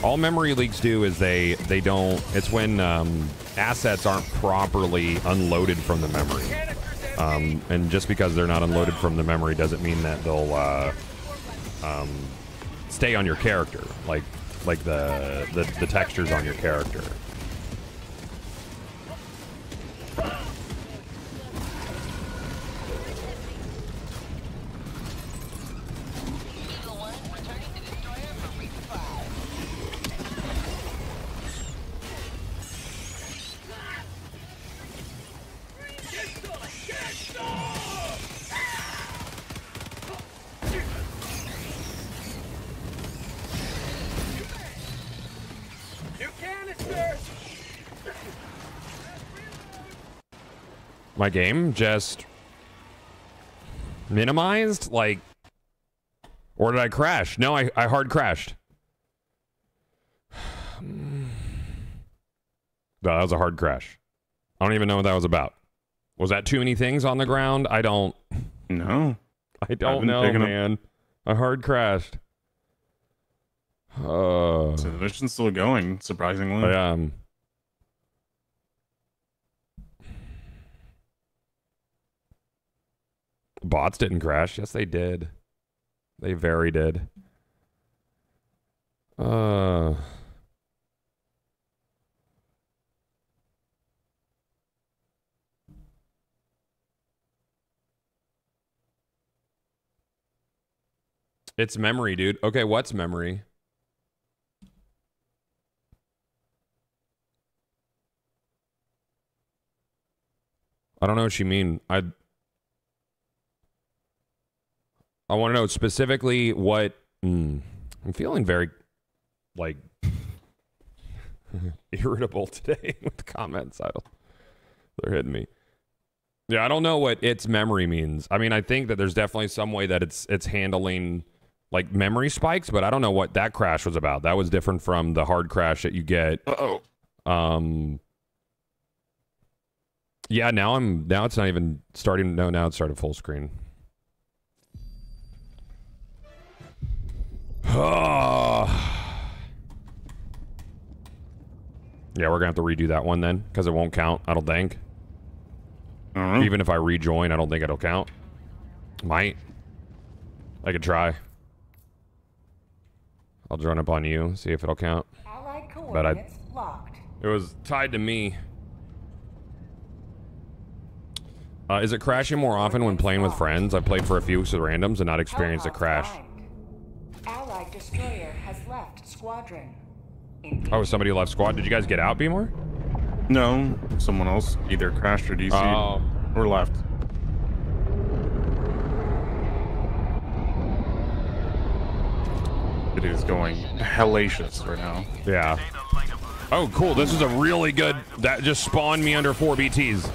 All memory leaks do is they they don't. It's when um, assets aren't properly unloaded from the memory, um, and just because they're not unloaded from the memory doesn't mean that they'll uh, um, stay on your character, like the, the the textures on your character. My game just minimized, like, or did I crash? No, I I hard crashed. No, that was a hard crash. I don't even know what that was about. Was that too many things on the ground? I don't. No. I don't know, up- man. I hard crashed. Uh, So the mission's still going, surprisingly. I, um, bots didn't crash. Yes, they did. They very did. Uh, it's memory, dude. Okay, what's memory? I don't know what you mean. I I want to know specifically what mm, I'm feeling very like irritable today with the comments. I don't they're hitting me. Yeah, I don't know what its memory means. I mean, I think that there's definitely some way that it's it's handling like memory spikes, but I don't know what that crash was about. That was different from the hard crash that you get Uh-oh. um. Yeah, now I'm now it's not even starting. No, now it's started full screen. Yeah, we're gonna have to redo that one then, because it won't count. I don't think. I don't. Even if I rejoin, I don't think it'll count. Might. I could try. I'll join up on you, see if it'll count. But I- locked. It was tied to me. Uh, is it crashing more often when playing with friends? I've played for a few weeks with randoms and not experienced a Hellhounds crash. Primed. Allied destroyer has left squadron. Engage- Oh, somebody left squad. Did you guys get out, Beemore? No, someone else either crashed or DC Oh. Um, or left. It is going hellacious right now. Yeah. Oh, cool. This is a really good. That just spawned me under four BTs.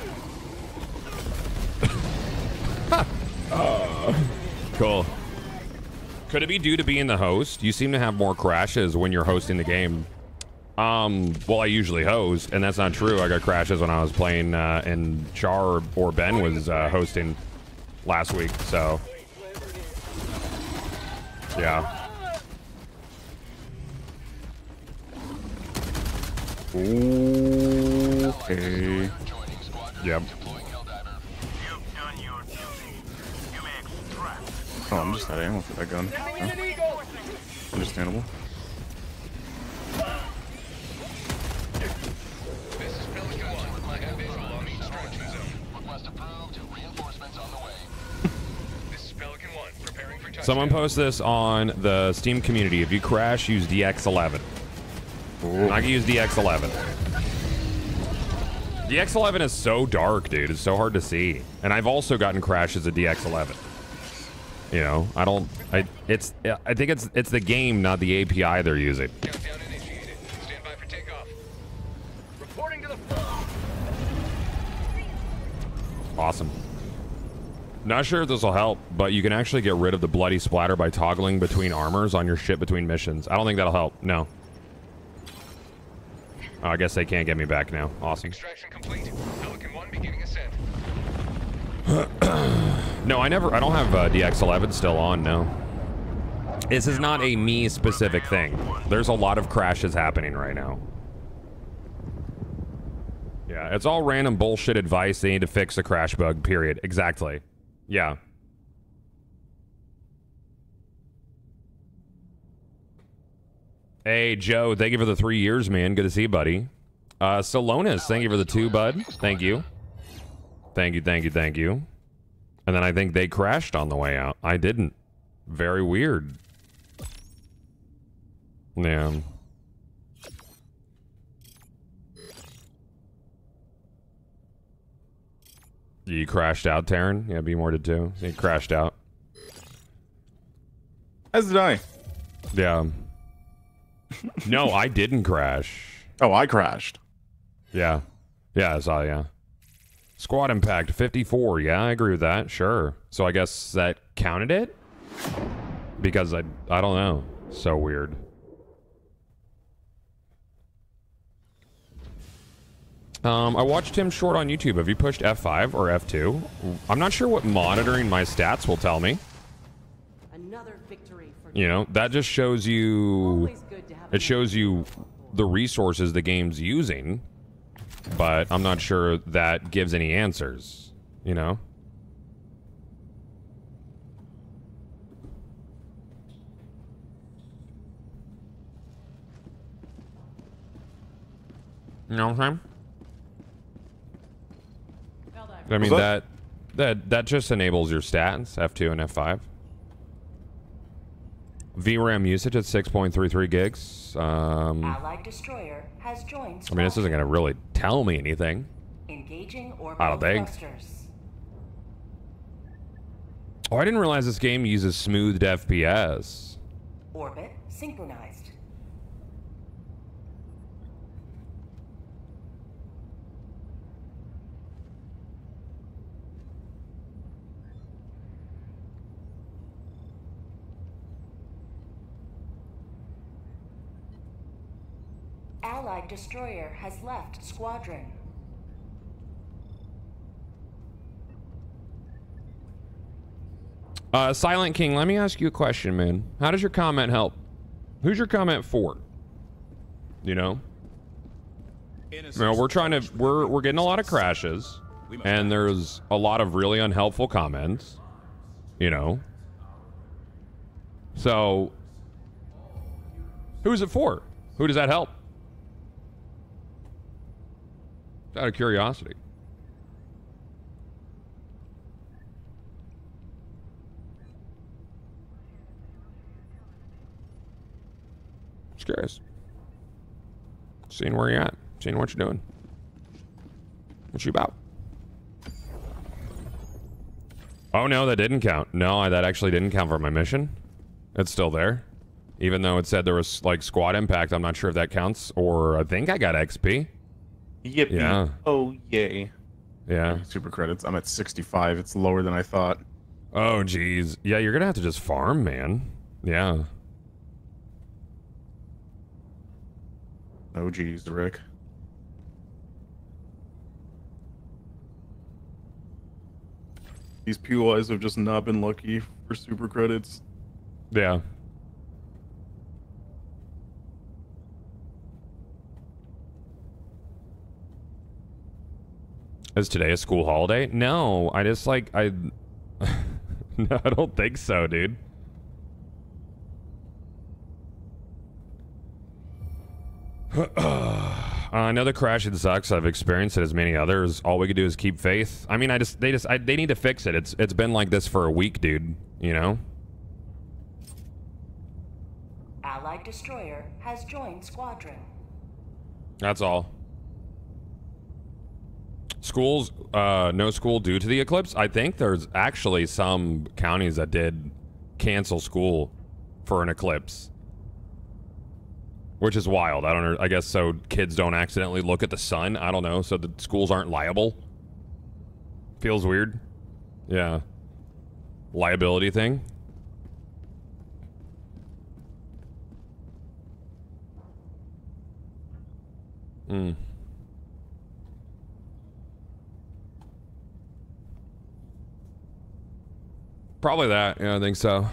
Ha! Oh. Cool. Could it be due to being the host? You seem to have more crashes when you're hosting the game. Um, well, I usually host, and that's not true. I got crashes when I was playing, uh, and Char or Ben was uh, hosting last week. So, yeah. Okay. Yep. You've done your duty. You may extract. Oh, I'm just out of ammo for that gun. Sending in an eagle. Understandable. This is Pelican 1. I have visual on the extraction zone. Request approved. Reinforcements on the way. This is Pelican 1, preparing for touchdown. Someone post this on the Steam community. If you crash, use DX11. I can use DX11. DX11 is so dark, dude. It's so hard to see. And I've also gotten crashes at DX11. You know, I don't. I it's. I think it's it's the game, not the API they're using. Countdown initiated. Stand by for takeoff. Reporting to the front. Awesome. Not sure if this will help, but you can actually get rid of the bloody splatter by toggling between armors on your ship between missions. I don't think that'll help. No. Oh, I guess they can't get me back now. Awesome. Extraction complete. Pelican 1 beginning ascent. No, I never. I don't have uh, DX11 still on. No. This is not a me specific thing. There's a lot of crashes happening right now. Yeah, it's all random bullshit advice. They need to fix the crash bug. Period. Exactly. Yeah. Hey, Joe, thank you for the three years, man. Good to see you, buddy. Uh, thank you for the two, bud. Thank you. Thank you, thank you, thank you. And then I think they crashed on the way out. I didn't. Very weird. Yeah. You crashed out, Taryn? Yeah, Beemore did too. He crashed out. As did I. Yeah. no, I didn't crash. Oh, I crashed. Yeah. Yeah, I saw, yeah. Squad impact 54. Yeah, I agree with that. Sure. So I guess that counted it? Because I I don't know. So weird. Um, I watched him short on YouTube. Have you pushed F5 or F2? I'm not sure what monitoring my stats will tell me. Another victory for You know, that just shows you Always good to have it shows you the resources the game's using, but I'm not sure that gives any answers, you know? You know what I'm saying? I mean that that that just enables your stats F2 and F5. VRAM usage at 6.33 gigs. Um, Allied destroyer has joined. I mean, this isn't going to really tell me anything. Engaging orbital I don't think. thrusters. Oh, I didn't realize this game uses smoothed FPS. Orbit synchronized. Allied destroyer has left squadron. Uh, Silent King, let me ask you a question, man. How does your comment help? Who's your comment for? You know? you know, we're trying to we're we're getting a lot of crashes, and there's a lot of really unhelpful comments. You know. So, who's it for? Who does that help? Out of curiosity. Just curious. Seeing where you're at. Seeing what you're doing. What you about? Oh no, that didn't count. No, I, that actually didn't count for my mission. It's still there. Even though it said there was like squad impact, I'm not sure if that counts or I think I got XP. Yippee. Yeah. Oh, yay. Yeah. Super credits. I'm at 65. It's lower than I thought. Oh geez. Yeah, you're gonna have to just farm, man. Yeah. Oh, geez, Rick. These POIs have just not been lucky for super credits. Yeah. Is today a school holiday? No, I just like I No, I don't think so, dude. I know the crashing sucks. I've experienced it as many others. All we could do is keep faith. I mean, I just they just I, they need to fix it. It's it's been like this for a week, dude. You know. Allied destroyer has joined squadron. That's all. Schools, uh, no school due to the eclipse. I think there's actually some counties that did cancel school for an eclipse, which is wild. I don't. I guess so kids don't accidentally look at the sun. I don't know. So the schools aren't liable. Feels weird. Yeah. Liability thing. Hmm. Probably that. Yeah, I think so.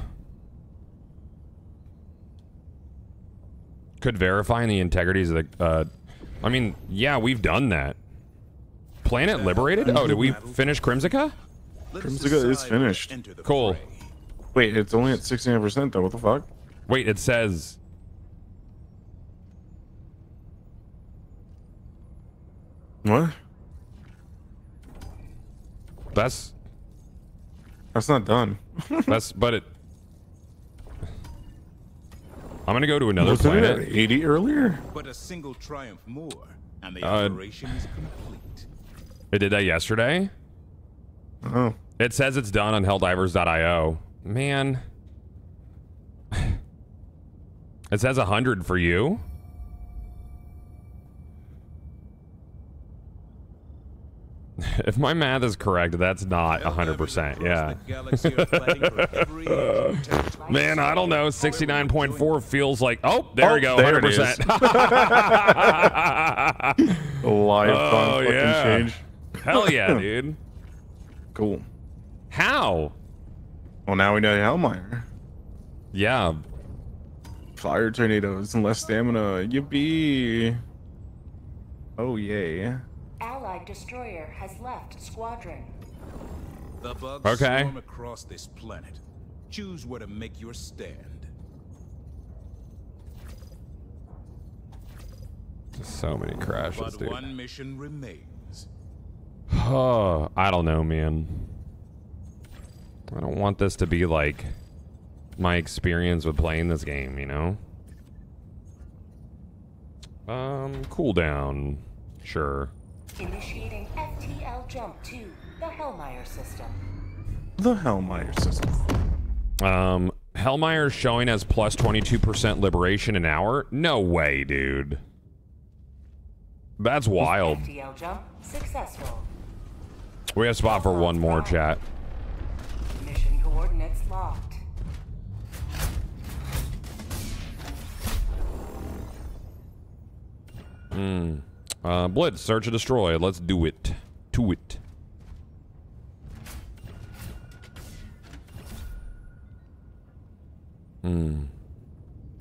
Could verifying the integrities of the. Uh, I mean, yeah, we've done that. Planet liberated? Oh, did we finish Crimsica? Crimsica is finished. Cool. Wait, it's only at 69% though. What the fuck? Wait, it says. What? That's. That's not done. That's. But it. I'm gonna go to another Wasn't it planet. at 80 earlier? But a single triumph more, and the Uh, operation is complete. It did that yesterday. Oh. It says it's done on helldivers.io. Man. It says 100 for you. If my math is correct, that's not 100%. Yeah. Man, I don't know. 69.4 feels like. Oh, there Oh, we go. there it 100%. Live Oh, fun fucking yeah. change. Hell yeah, dude. Cool. How? Well, now we know Hellmire. Yeah. Fire tornadoes and less stamina. Yippee. Oh, yay. Allied destroyer has left squadron. The bugs Okay. swarm across this planet. Choose where to make your stand. So many crashes, But dude. one mission remains. Oh, I don't know, man. I don't want this to be like my experience with playing this game, you know? Um, cooldown. Sure. Initiating FTL jump to the Hellmire system. The Hellmire system. Um, Hellmire's showing as plus 22% liberation an hour? No way, dude. That's wild. FTL jump successful. We have spot for one more, chat. Mission coordinates locked. Hmm. Uh, Blitz, search and destroy. Let's do it. To it. Hmm.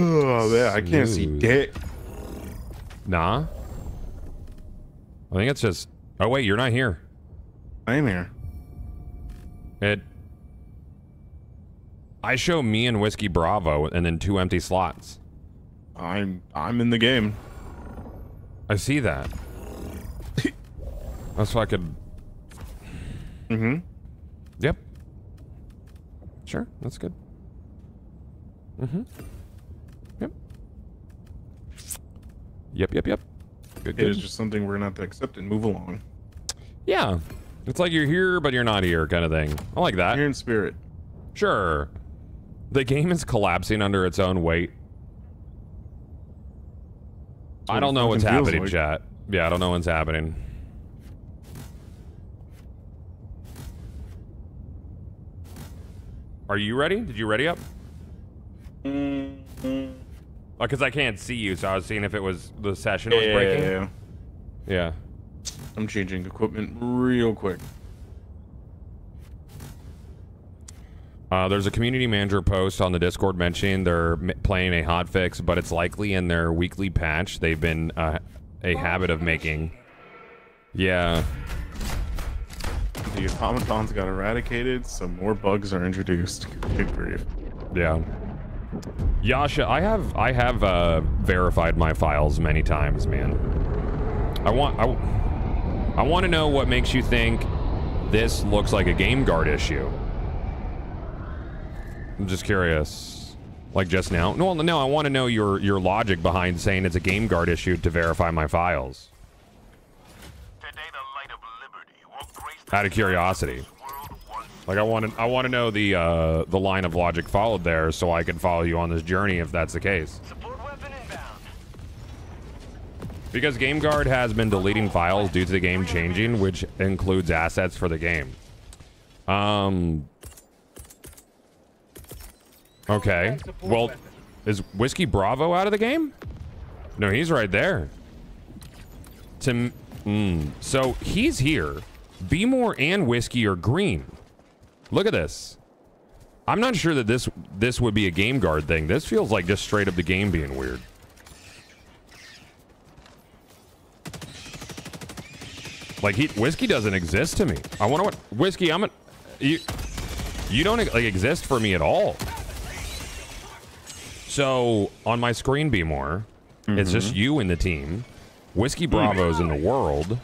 Oh, man, I can't see dick. Nah. I think it's just. Oh wait, you're not here. I am here. It. I show me and Whiskey Bravo and then two empty slots. I'm I'm in the game. I see that. That's fucking. Mm-hmm. Yep. Sure, that's good. Mm-hmm. Yep. Yep, yep, yep. Good, good. is just something we're gonna have to accept and move along. Yeah. It's like you're here, but you're not here kind of thing. I like that. Here in spirit. Sure. The game is collapsing under its own weight. I don't know what's happening, like. chat. Yeah, I don't know what's happening. Are you ready? Did you ready up? Oh, because I can't see you, so I was seeing if it was the session was Yeah, breaking. yeah, yeah. Yeah. I'm changing equipment real quick. Uh, there's a community manager post on the Discord mentioning they're m- playing a hotfix, but it's likely in their weekly patch they've been uh, a habit of making. Yeah. The automatons got eradicated, so more bugs are introduced. Good grief. Yeah. Yasha, I have I have uh, verified my files many times, man. I want I, I want to know what makes you think this looks like a GameGuard issue. I'm just curious. Like just now? No, no. I want to know your your logic behind saying it's a GameGuard issue to verify my files. Out of curiosity. Like I want to I want to know the uh, the line of logic followed there, so I can follow you on this journey if that's the case. Because GameGuard has been deleting files due to the game changing, which includes assets for the game. Um. Okay. Well, is Whiskey Bravo out of the game? No, he's right there. Tim. Mm, so he's here. Beemore and Whiskey are green. Look at this. I'm not sure that this this would be a GameGuard thing. This feels like just straight up the game being weird. Like he whiskey doesn't exist to me. I wonder what whiskey. I'm a, you. You don't like exist for me at all. So on my screen, Beemore. It's just you in the team. Whiskey Bravo's in the world.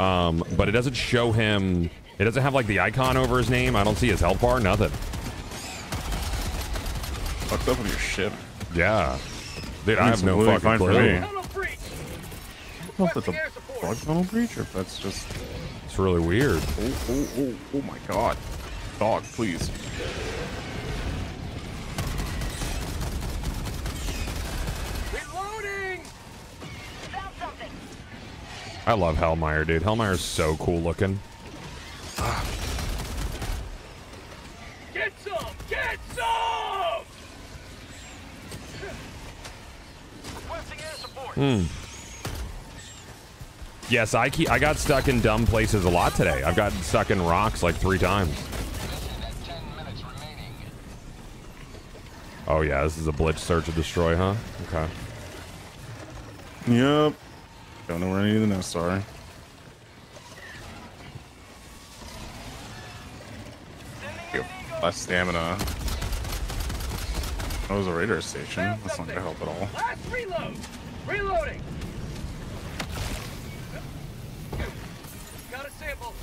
Um, but it doesn't show him. It doesn't have like the icon over his name. I don't see his health bar. Nothing. Fucked up with your ship. Yeah. Dude, I That's have no completely fucking fine for clue. me. I don't know if that's a bug tunnel breach or if that's just. It's really weird. Oh, oh, oh, oh my god. Dog, please. I love Hellmire, dude. Hellmire's so cool looking. Get some! Get some! Requesting air support. Hmm. Yes, I keep, I got stuck in dumb places a lot today. I've gotten stuck in rocks like three times. Oh yeah, this is a blitz search and destroy, huh? Okay. Yep. Don't know where any of the nests are. Yep. Less stamina. That was a radar station. That's not gonna help at all. Last reload! Reloading! Got a sample.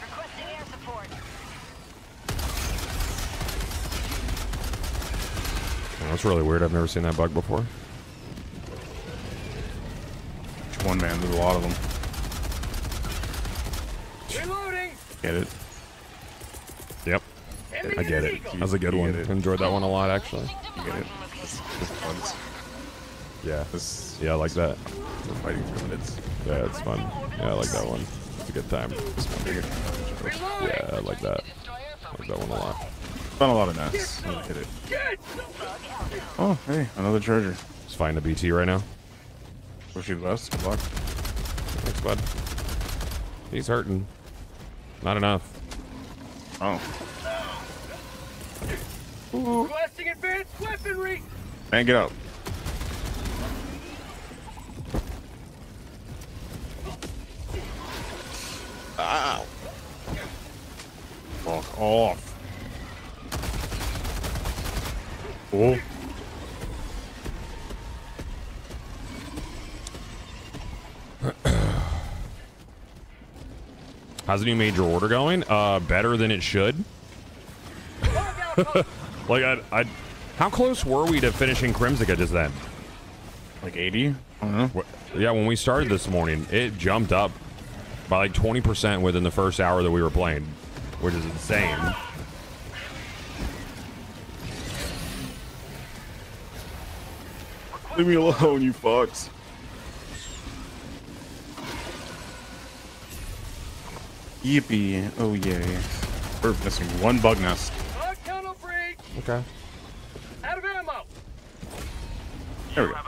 Requesting air support. That's really weird. I've never seen that bug before. One man, there's a lot of them. Reloading! Get it? Yep. I get it. That was a good You one. get. Enjoyed that one a lot, actually. You get it? This, this. Yeah. This, Yeah, I like that. we're fighting for minutes. Yeah, it's fun. Yeah, I like that one. It's a good time. This one bigger damage. Yeah, I like that. I like that one a lot. Found a lot of nests. Hit it. Oh, hey, another treasure. Just find a BT right now. Wish you the best. Thanks, bud. He's hurting. Not enough. Oh. Ooh. Requesting advanced weaponry. Man, get up. Ow. Fuck off. Oh. How's the new major order going? Uh, better than it should. like I, I, how close were we to finishing Crimsica just then? Like 80? I don't know. Wh- Yeah, when we started this morning, it jumped up by like 20% within the first hour that we were playing, which is insane. Leave me alone, you fucks. Yippee. Oh, yay. We're missing one bug nest. Bug tunnel breach. Okay. Out of ammo. There we go.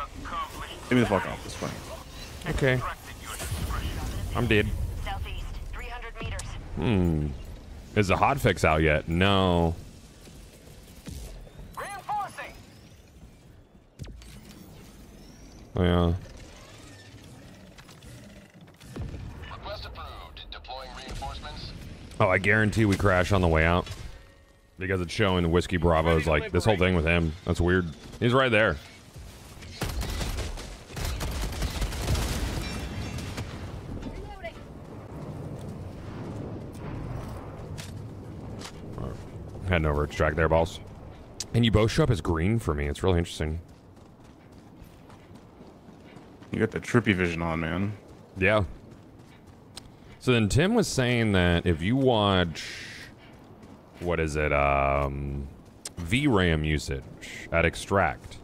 Leave me the fuck off. It's fine. Okay. I'm dead. Southeast, 300 meters. Hmm. Is the hot fix out yet? No. Reinforcing. Oh, yeah. Oh, I guarantee we crash on the way out. Because it's showing the Whiskey Bravo's like this whole thing with him. That's weird. He's right there. Uh, Alright. Heading over extract there, boss. And you both show up as green for me. It's really interesting. You got the trippy vision on, man. Yeah. So then Tim was saying that if you watch what is it? Um VRAM usage at extract,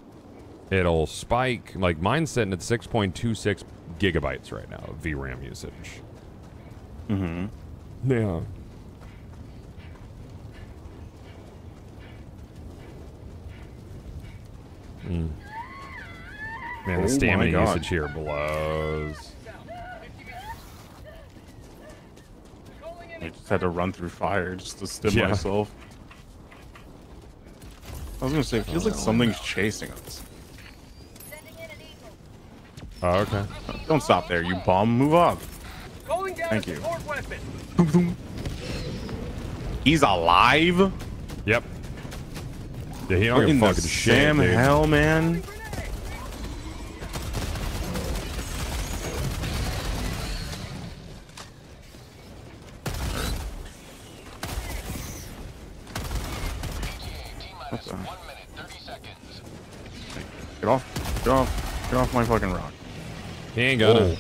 it'll spike like mine's sitting at 6.26 gigabytes right now of VRAM usage. Mm-hmm. Yeah. Mm. Man, Oh the stamina God. usage here blows. I just had to run through fire just to stim Yeah. myself. I was gonna say, it feels like something's chasing us. Oh, okay. Don't stop there, you bum. Move up. Thank you. support weapon. He's alive? Yep. Yeah, he don't give in a the fucking shit, Sam dude. hell, man? Get off. Get off. Get off my fucking rock. He ain't gonna.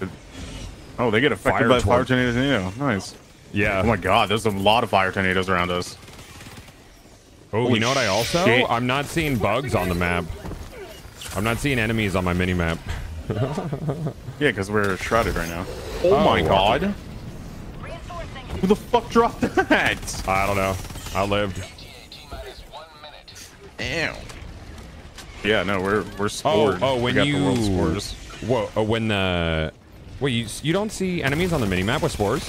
Oh, Oh, they get affected Fire by fire tornadoes. tornado. tornado. Nice. Yeah. Oh my god, there's a lot of fire tornadoes around us. Oh, Holy you know what I also? shit. I'm not seeing bugs on the map. I'm not seeing enemies on my mini map. Yeah, because we're shrouded right now. Oh, oh my Oh. god. Who the fuck dropped that? I don't know. I lived. Damn. Yeah, no, we're we're Oh, oh scored. oh, We when got the you world scores. Whoa, oh, when the wait, you you don't see enemies on the mini map with spores?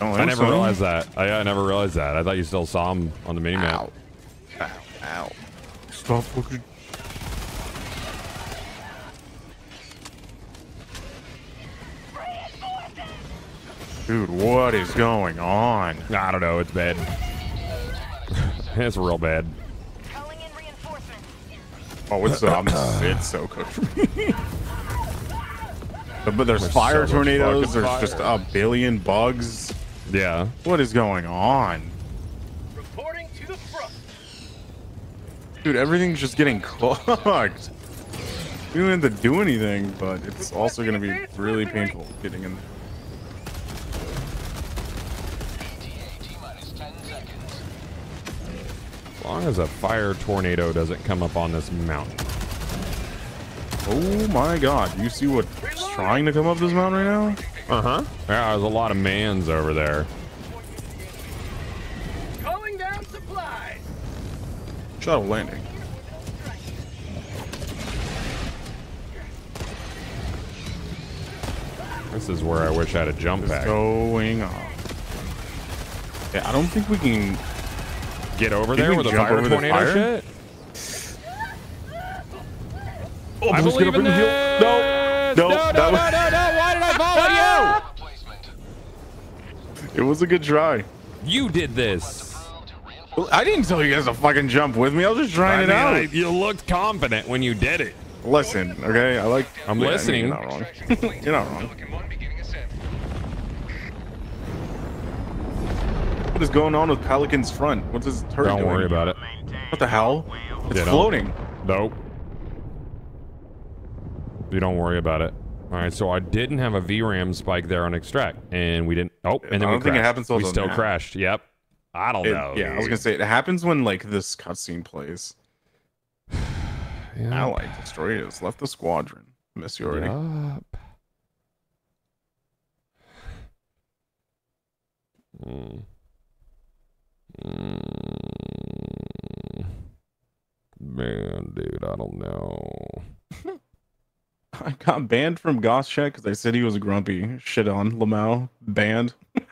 Oh, I I'm never sorry. realized that. I, I never realized that. I thought you still saw them on the mini map. Ow. Ow. Ow. Stop fucking. Dude, what is going on? I don't know. It's bad. it's real bad. Oh, it's um, it's so cooked for me. But, but there's There's fire so tornadoes. fucking There's just a billion bugs. Yeah. What is going on? Reporting to the front. Dude, everything's just getting cooked. We don't have to do anything, but it's also going to be really painful getting in there. As long as a fire tornado doesn't come up on this mountain. Oh my god, you see what's trying to come up this mountain right now? Uh huh. Yeah, there's a lot of mans over there. Calling down supplies. Shuttle landing. This is where I wish I had a jump What's pack. going on? Yeah, I don't think we can Get over there with a fire over the fire? shit. Oh, I believe in in the hill. this. No, no, no, that no, was- no, no, no. Why did I follow you? It was a good try. You did this. Well, I didn't tell you guys to fucking jump with me. I was just trying I it mean, out. I- you looked confident when you did it. Listen, okay? I like. I'm Yeah, I mean, listening. You're not wrong. you're not wrong. Pelican 1 beginning ascent. What is going on with Pelican's front? What's his turret Don't doing? worry about it. What the hell? It's You floating. Nope. You don't worry about it. All right, so I didn't have a VRAM spike there on extract, and we didn't. Oh, and then I we don't think it crashed. happens We still map. crashed. Yep. I don't It- know. yeah, I was gonna say it happens when like this cutscene plays. Yeah. Allied destroyers left the squadron. Miss you already. Yup. Mm. Mm. Man, dude, I don't know. I got banned from Goss Chat because I said he was grumpy. Shit on Lamau. Banned.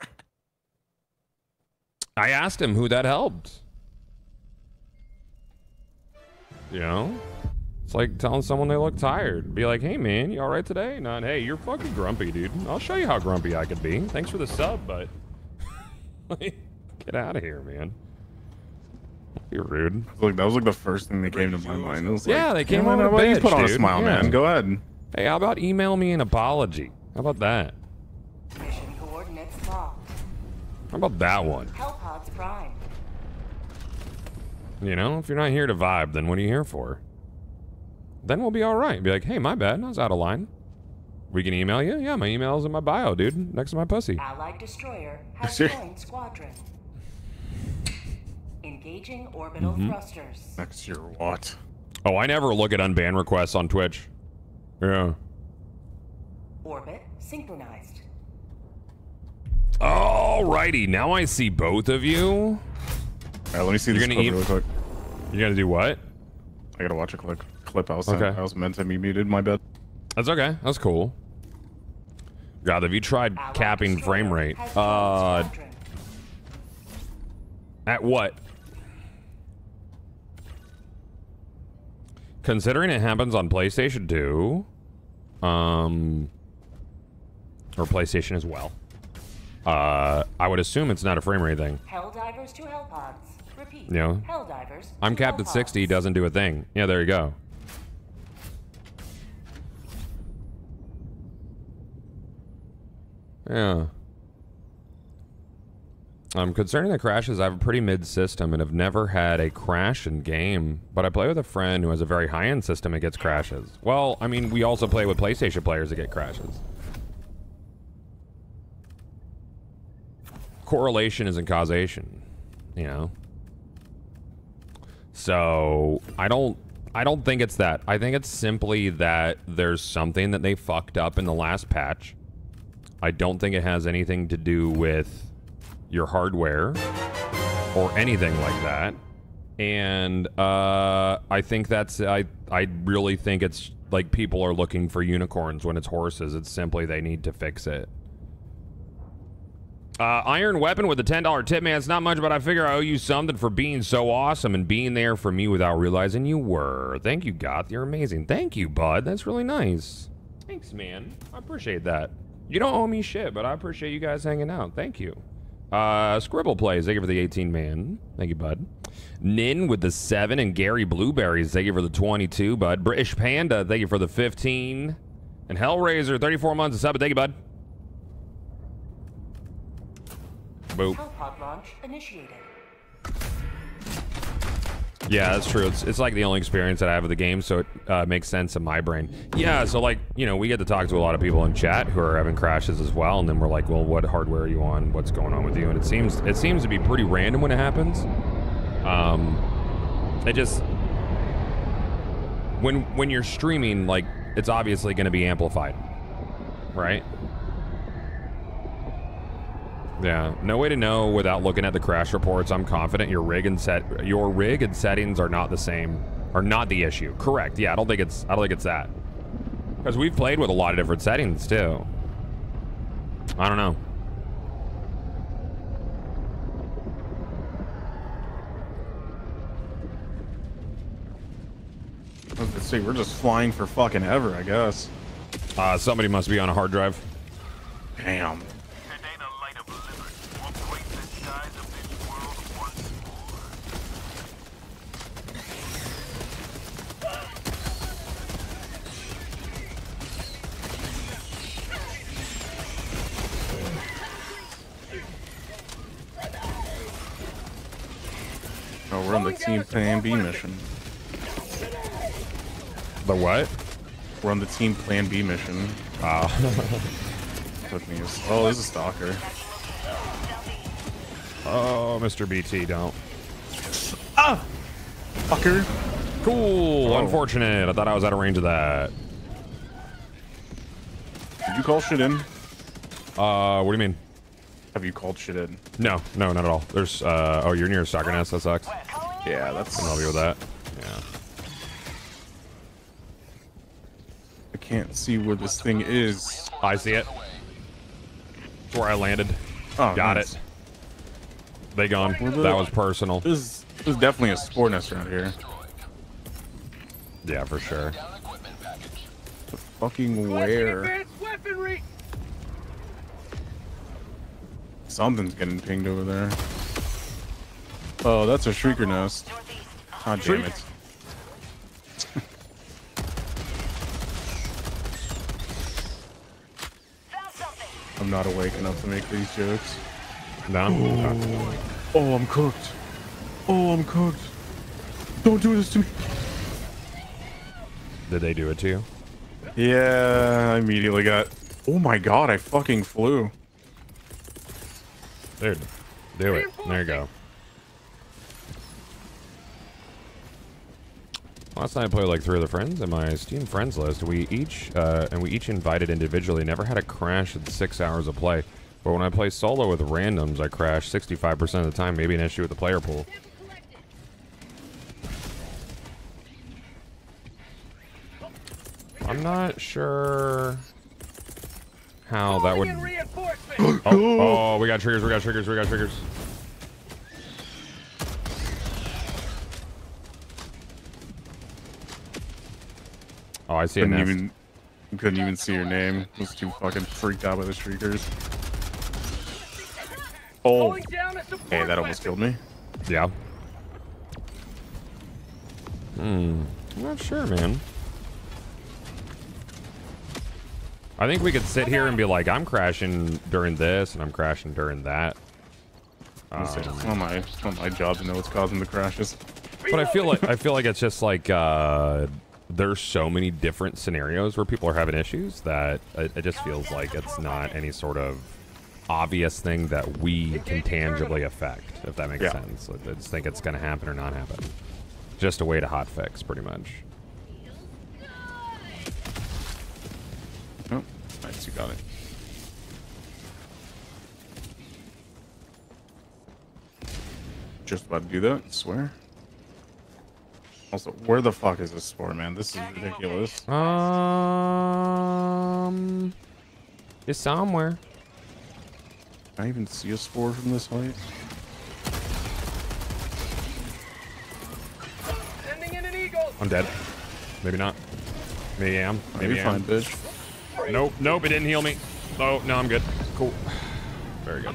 I asked him who that helped. You know? It's like telling someone they look tired. Be like, hey man, you alright today? Not, hey, you're fucking grumpy, dude. I'll show you how grumpy I could be. Thanks for the sub, but like, get out of here, man. You're rude. Like that was like the first thing that came to my mind. It was like, Yeah, they came "Yeah, on man, a how about you put on a smile, Yeah. man. Go ahead. Hey, how about email me an apology? How about that? Mission coordinates locked. How about that one? Hellpods prime. You know, if you're not here to vibe, then what are you here for? Then we'll be all right. Be like, hey, my bad. I was out of line. We can email you? Yeah, my email's in my bio, dude. Next to my pussy. Allied destroyer has joined squadron. Engaging orbital Mhm. thrusters. Next year, what? Oh, I never look at unban requests on Twitch. Yeah. Orbit synchronized. Alrighty, now I see both of you. All right, let me see You're this gonna clip eat- really quick. You gotta do what? I gotta watch a clip. Clip. I was Okay. I was meant to be muted. My bad. That's okay. That's cool. God, have you tried Allied capping frame rate? Uh, at what? Considering it happens on PlayStation 2, um, or PlayStation as well, uh, I would assume it's not a frame rate thing. Helldivers to Hellpods. Repeat. Yeah. Helldivers. I'm capped at Hellpods. 60, doesn't do a thing. Yeah, there you go. Yeah. Um, concerning the crashes, I have a pretty mid system and have never had a crash in game. But I play with a friend who has a very high end system and gets crashes. Well, I mean, we also play with PlayStation players that get crashes. Correlation isn't causation, you know. So I don't I don't think it's that. I think it's simply that there's something that they fucked up in the last patch. I don't think it has anything to do with your hardware or anything like that. And uh, I think that's I I really think it's like people are looking for unicorns when it's horses. It's simply they need to fix it. Uh, Iron Weapon with a $10 tip, man. It's not much, but I figure I owe you something for being so awesome and being there for me without realizing you were. Thank you, Goth. You're amazing. Thank you, bud. That's really nice. Thanks, man. I appreciate that. You don't owe me shit, but I appreciate you guys hanging out. Thank you. Uh, Scribble Plays, thank you for the 18, man. Thank you, bud. Nin with the 7 and Gary Blueberries, thank you for the 22, bud. British Panda, thank you for the 15. And Hellraiser, 34 months of sub, thank you, bud. Boop. Hellpod launch initiated. Yeah, that's true. It's, it's like the only experience that I have of the game, so it uh, makes sense in my brain. Yeah, so like, you know, we get to talk to a lot of people in chat who are having crashes as well, and then we're like, well, what hardware are you on? What's going on with you? And it seems it seems to be pretty random when it happens. Um, it just when when you're streaming, like, it's obviously going to be amplified, right? Yeah, no way to know without looking at the crash reports. I'm confident your rig and set your rig and settings are not the same, are not the issue. Correct. Yeah, I don't think it's I don't think it's that. Because we've played with a lot of different settings too. I don't know. Let's see. We're just flying for fucking ever, I guess. Uh, somebody must be on a hard drive. Damn. Oh, we're on the Team Plan B mission. The what? We're on the Team Plan B mission. Oh. Took me. Oh, there's a stalker. oh, Mr. BT, don't. Ah! Fucker. Cool. Oh. Unfortunate. I thought I was out of range of that. Did you call shit in? Uh, what do you mean? Have you called shit in? No, no, not at all. There's, uh, oh, you're near a stalker nest. That sucks. Yeah, that's. I'm you with that. Yeah. I can't see where this thing is. I see it. It's where I landed. Oh, Got nice. it. They gone. The- That was personal. There's, there's definitely a spore nest around here. Yeah, for sure. Fucking Requesting where? Something's getting pinged over there. Oh, that's a shrieker nest. God damn it. I'm not awake enough to make these jokes. No? Oh, I'm cooked. Oh, I'm cooked. Don't do this to me. Did they do it to you? Yeah, I immediately got. Oh my god, I fucking flew. Dude, do it. There you go. Last night I played like three other friends in my Steam friends list. We each uh, and we each invited individually. Never had a crash in six hours of play. But when I play solo with randoms, I crash 65% of the time. Maybe an issue with the player pool. I'm not sure how that would. Calling in. Oh, oh, we got triggers. We got triggers. We got triggers. Oh, I see a Couldn't nest. even, couldn't even see your name. Was too fucking freaked out by the shriekers. Oh, Calling down a support hey, that almost killed me. Yeah. Hmm. I'm not sure, man. I think we could sit here and be like, I'm crashing during this and I'm crashing during that. I'm Um, It's not my, it's not my job to know what's causing the crashes. But I feel like I feel like it's just like uh, there's so many different scenarios where people are having issues that it, it just feels like it's not any sort of obvious thing that we can tangibly affect. If that makes Yeah. sense, I just think it's going to happen or not happen. Just a way to hot fix, pretty much. Nice, you got it. Just about to do that, I swear. Also, where the fuck is this spore, man? This is ridiculous. Um, it's somewhere. Can I even see a spore from this height? Sending in an eagle. I'm dead. Maybe not. Maybe I am. Oh, Maybe you're I am. fine, bitch. Nope, nope, it didn't heal me. Oh, no, I'm good. Cool. Very good.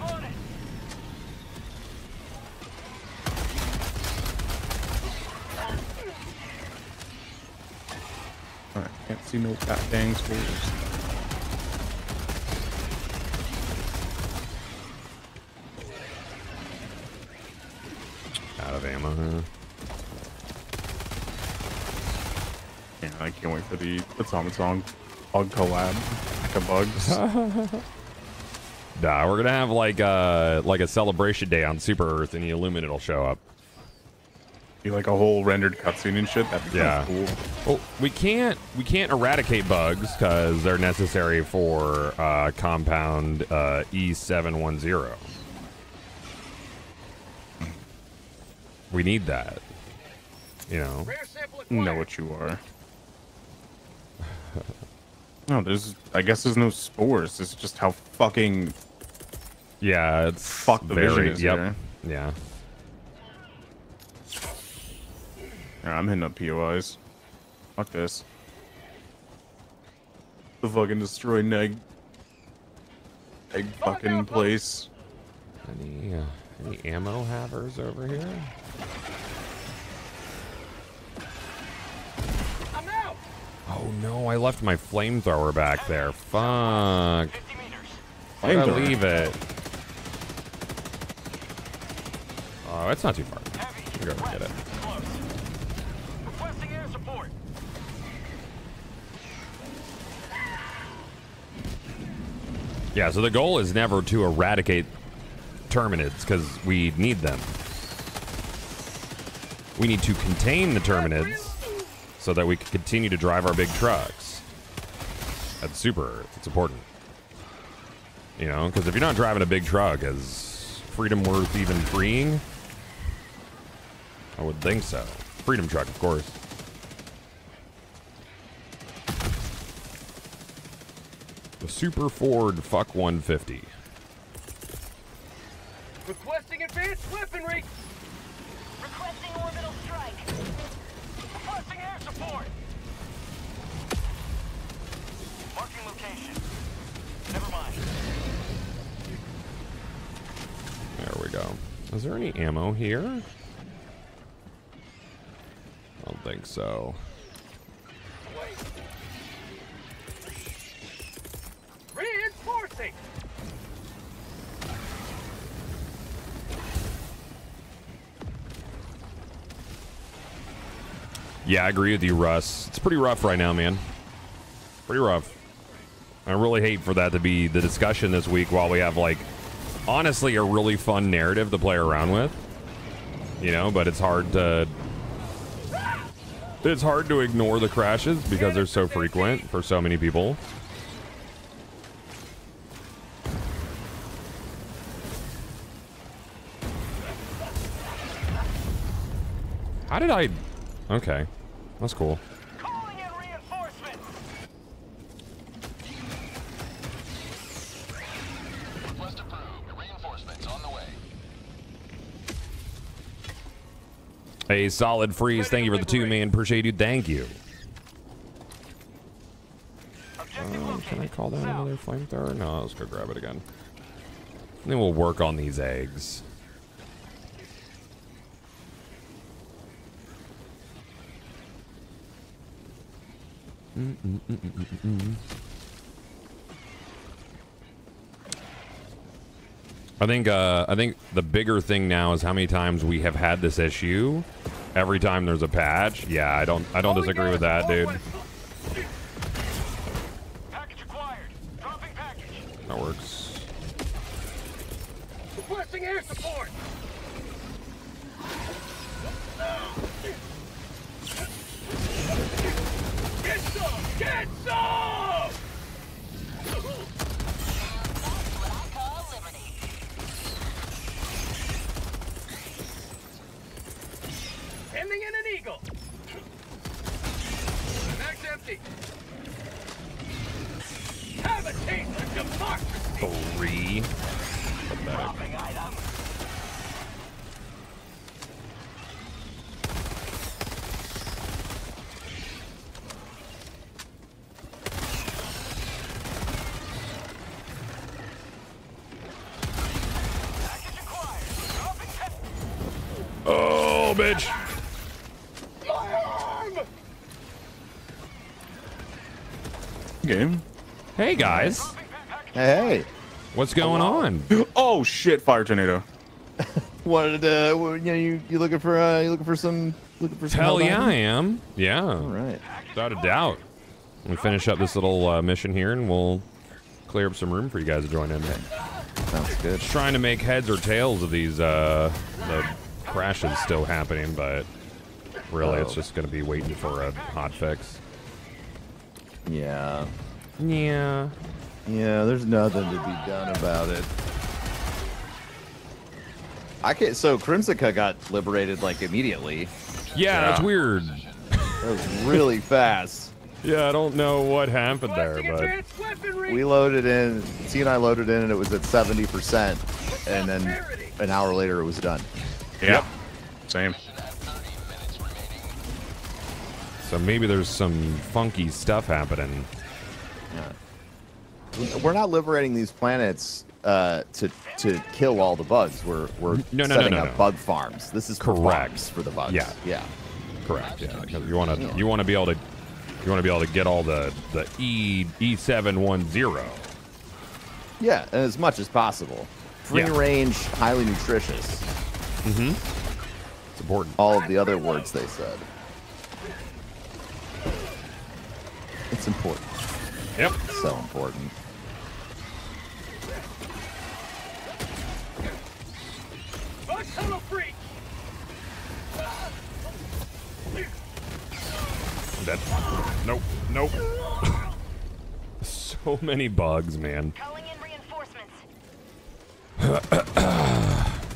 Alright, can't see no fat dang spores. Out of ammo, huh? Yeah, I can't wait for the automaton bug collab. Pack of bugs. Nah, we're gonna have like uh like a celebration day on Super Earth, and the Illuminate will show up. Be like a whole rendered cutscene and shit. That'd be Yeah. kinda cool. Well, we can't we can't eradicate bugs because they're necessary for uh, compound uh, E710. We need that. You know. Rare sample You acquired. know what you are. No, there's. I guess there's no spores. It's just how fucking Yeah, it's Fuck the very, vision is yep. here. Yeah. Yeah, I'm hitting up POIs. Fuck this. The fucking destroy neg. Egg fucking place. Any uh, any ammo havers over here? Oh no, I left my flamethrower back there. Fuck. Why'd I Flamethrower? leave it? Oh, it's not too far. Go get it. Close. Requesting air support. Yeah, so the goal is never to eradicate Terminids because we need them. We need to contain the Terminids so that we can continue to drive our big trucks. That's super Earth. It's important. You know, because if you're not driving a big truck, is freedom worth even freeing? I would think so. Freedom truck, of course. The Super Ford Fuck 150. Requesting advanced weaponry. We go. Is there any ammo here? I don't think so. Reinforcing. Yeah, I agree with you, Russ. It's pretty rough right now, man. Pretty rough. I really hate for that to be the discussion this week while we have, like, honestly, a really fun narrative to play around with. You know, but it's hard to. It's hard to ignore the crashes because they're so frequent for so many people. How did I. Okay. That's cool. A solid freeze. Thank you for the two, man. Appreciate you. Thank you. Um, can I call that another flamethrower? No, let's go grab it again. And then we'll work on these eggs. Mm-mm-mm-mm-mm-mm. I think uh, I think the bigger thing now is how many times we have had this issue. Every time there's a patch. Yeah, I don't I don't disagree with that, dude. Package acquired. Dropping package. That works. Requesting air support. Get some! Get some! Three. Oh, bitch. Game. Hey, guys. Hey, What's going on? Oh shit! Fire tornado. wanted to, uh, you know, you you looking for uh, you looking for some looking for some Hell yeah, I am. Yeah. All right. Without a doubt. We finish up this little uh, mission here, and we'll clear up some room for you guys to join in. Sounds good. Just trying to make heads or tails of these uh, the crashes still happening, but really, it's Oh. just going to be waiting for a hot fix. Yeah. Yeah. Yeah, there's nothing to be done about it. I can't. So Crimsica got liberated like immediately. Yeah, that's weird. That was really fast. Yeah, I don't know what happened there, but. We loaded in. T and I loaded in, and it was at seventy percent, and then an hour later it was done. Yep. Same. so maybe there's some funky stuff happening. We're not liberating these planets uh, to to kill all the bugs. We're we're No, no, setting no, up bug farms. This is for Correct. farms for the bugs. Yeah. yeah. Correct. Yeah, because you want to you want to be able to you want to be able to get all the the E E seven one zero. Yeah, and as much as possible. Free Yeah. range, highly nutritious. Mm-hmm. It's important. all of the other words they said. It's important. Yep. So important. Bugs tunnel free. Dead. Nope. Nope. so many bugs, man. Calling. I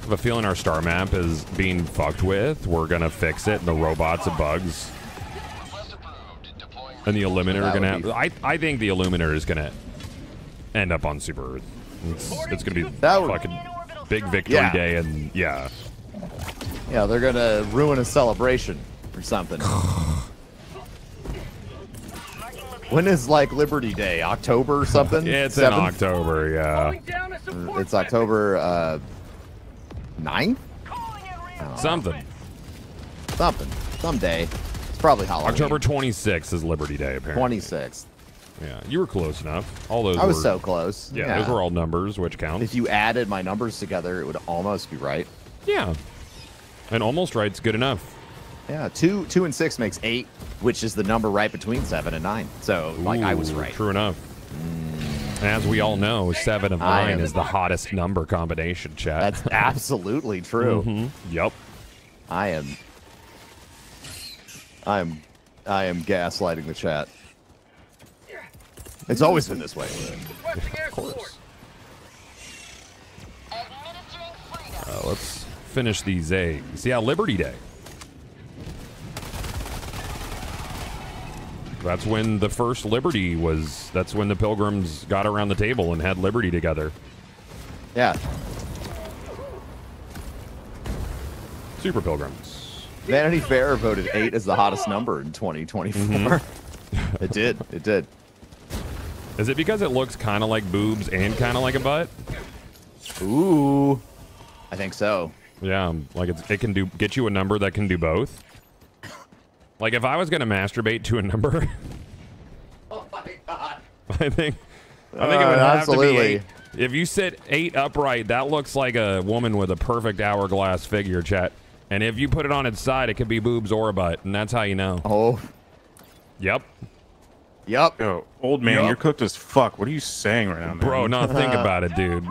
have a feeling our star map is being fucked with. We're gonna fix it, and the robots and bugs and the Illuminator are gonna. Have, I I think the Illuminator is gonna end up on Super Earth. It's, it's gonna be That would- fucking big victory Yeah. day, and yeah, Yeah, they're gonna ruin a celebration or something. when is like Liberty Day? October or something? it's in October. Yeah, Calling down a support It's October uh, 9th? something. Something. Someday. It's probably Halloween. October 26th is Liberty Day. Apparently, 26th. 26th. Yeah, you were close enough. All those. I was were, so close. Yeah, those were all numbers, which counts. If you added my numbers together, it would almost be right. Yeah, and almost right's good enough. Yeah, two, two and six makes eight, which is the number right between seven and nine. So, like, I was right. True enough. As we all know, seven of nine is the hottest number combination, chat. That's absolutely true. Mhm. Yep. I am. I am. I am gaslighting the chat. It's always been this way. Requesting air support. Uh, let's finish these eggs. Yeah, Liberty Day. That's when the first Liberty was. That's when the Pilgrims got around the table and had Liberty together. Yeah. Super Pilgrims. Vanity Fair voted eight as the hottest number in 2024. Mm-hmm. it did. It did. Is it because it looks kind of like boobs and kind of like a butt? Ooh. I think so. Yeah, like it's, it can do get you a number that can do both. Like if I was gonna masturbate to a number, Oh my god. I think I think it Uh, would have to be eight. If you sit eight upright, that looks like a woman with a perfect hourglass figure, chat. And if you put it on its side, it could be boobs or a butt, and that's how you know. Oh. Yep, Yep. Yo, old man, Yup. you're cooked as fuck. What are you saying right now, man? bro. not think about it, dude.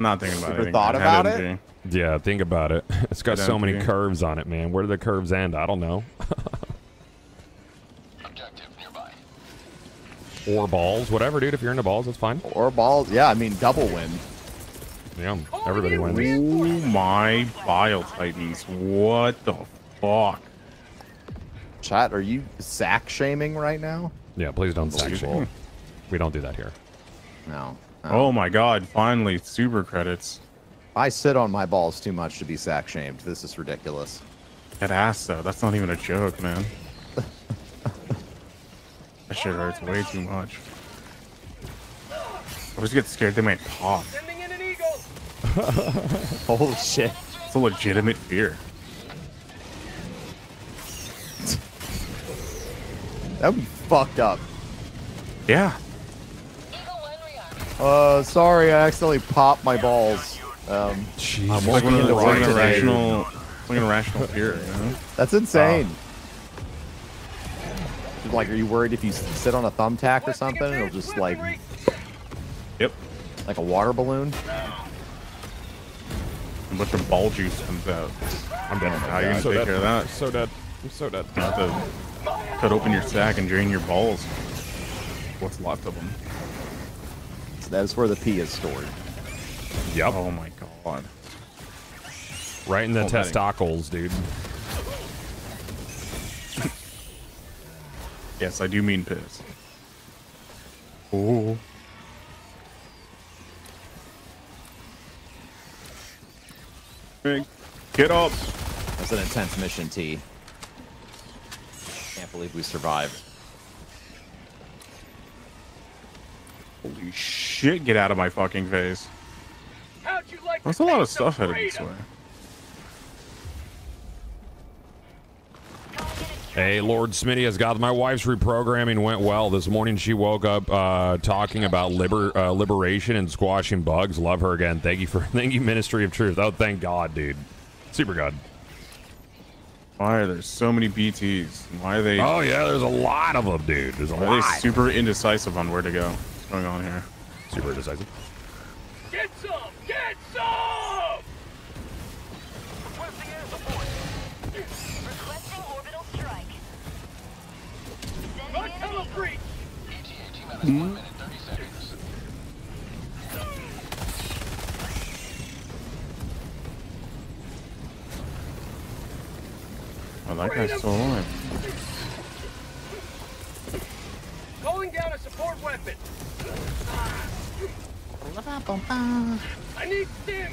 not thinking about Ever it. thought about it? energy. yeah, think about it. It's got Good so many curves on it, man. Where do the curves end? I don't know. Objective nearby. or balls, whatever, dude. If you're into balls, that's fine. Or balls. Yeah, I mean, double win. Yeah, everybody oh, wins. Oh my bile titans! What the fuck? Chat, are you sack shaming right now? Yeah, please don't sack Unbelievable. We don't do that here. No. no. Oh my god! Finally, super credits. I sit on my balls too much to be sack shamed. This is ridiculous. That ass though. That's not even a joke, man. that shit hurts way too much. I always get scared they might pop. Sending in an eagle. Holy shit. It's a legitimate fear. That would be fucked up. Yeah. Uh, sorry, I accidentally popped my balls. Um, Jeez. I'm Like looking an, into it's like work irrational, it's like an irrational fear. You know? That's insane. Like, are you worried if you sit on a thumbtack or something, it'll just like Yep. like a water balloon? A bunch of ball juice comes out. I'm dead. How you gonna take care of that? So dead. I'm so dead. You have to cut open your sack and drain your balls. What's left of them? That's where the pee is stored. Yep. Oh my god. Right in the Oh, testicles, dude. Yes, I do mean piss. Oh. Hey, Get up! That's an intense mission, T. Can't believe we survived. Holy shit, get out of my fucking face. How'd you like That's a lot of taste some stuff headed this way. Hey, Lord Smitty has got my wife's reprogramming went well. This morning she woke up uh, talking about liber, uh, liberation and squashing bugs. Love her again. Thank you for thank you, Ministry of Truth. Oh, thank God, dude. Super good. Why are there so many BTs? Why are they? Oh yeah, there's a lot of them, dude. There's a Why are they super indecisive on where to go? What's going on here? Super indecisive. Get some! Get some! Requesting air support. Requesting orbital strike. Sending Run in tunnel an breach! ETA T minus one minute, Oh, that guy's still alive. Calling down a support weapon. I need stim.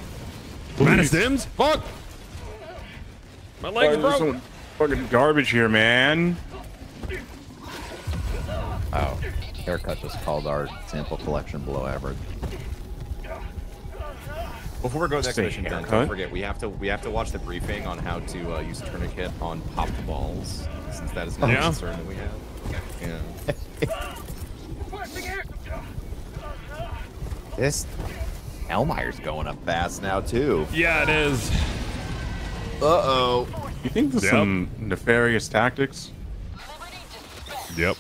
Man of Sims? Fuck! My Why leg's is there broke. so much fucking garbage here, man? Oh, haircut just called our sample collection below average. Before we go to the next mission, Ben, don't forget we have to we have to watch the briefing on how to uh, use tourniquet on popped balls, since that is another Yeah. concern that we have. Yeah. Requesting air support. This Hellmire's going up fast now too. Yeah, it is. Uh oh. You think there's Yep. some nefarious tactics? Yep.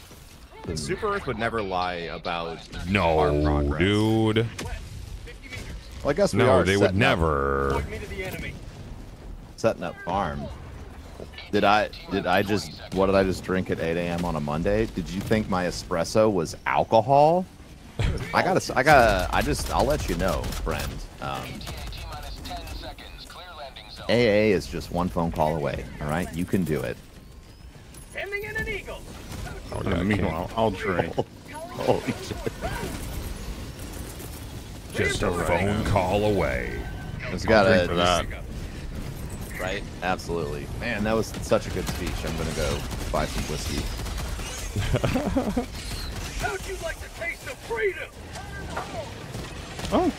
Super Earth would never lie about our No, progress. dude. Well, I guess we No, are they would setting up- never. Point me to the enemy. setting up farm. Did I did I just what did I just drink at 8 a.m. on a Monday? Did you think my espresso was alcohol? I gotta I gotta I just I'll let you know, friend. Um, ETA T minus 10 seconds. Clear landing zone. AA is just one phone call away. All right, you can do it. Sending in an eagle. Oh, Uh, meanwhile, I'll drink. Holy shit! Just a phone call away. It's I'll gotta for that. right. Absolutely, man. That was such a good speech. I'm gonna go buy some whiskey. How'd you like the taste of freedom? Oh,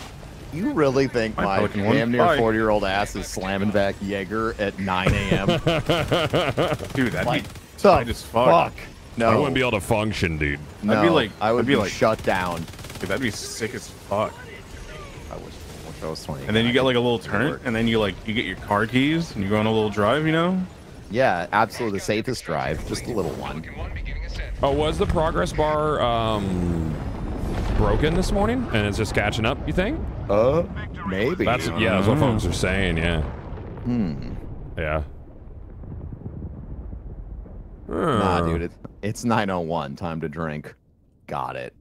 You really think My my damn near 40 year old ass is slamming back Jaeger at 9 a.m.? dude, that'd like, be tough tight as fuck. No, I wouldn't be able to function, dude. no, I'd be like- I would I'd be, be like- shut down. Dude, that'd be sick as fuck. I wish, wish I was 20. And then you get like a little turn, and then you like you get your car keys, and you go on a little drive, you know? Yeah, absolutely the safest drive, just a little one. Pelican 1 beginning ascent. Oh, was the progress bar um broken this morning and it's just catching up? You think? Uh, maybe. That's yeah. That's what folks are saying. Yeah. Hmm. Yeah. Nah, dude, it, it's 9:01. Time to drink. Got it.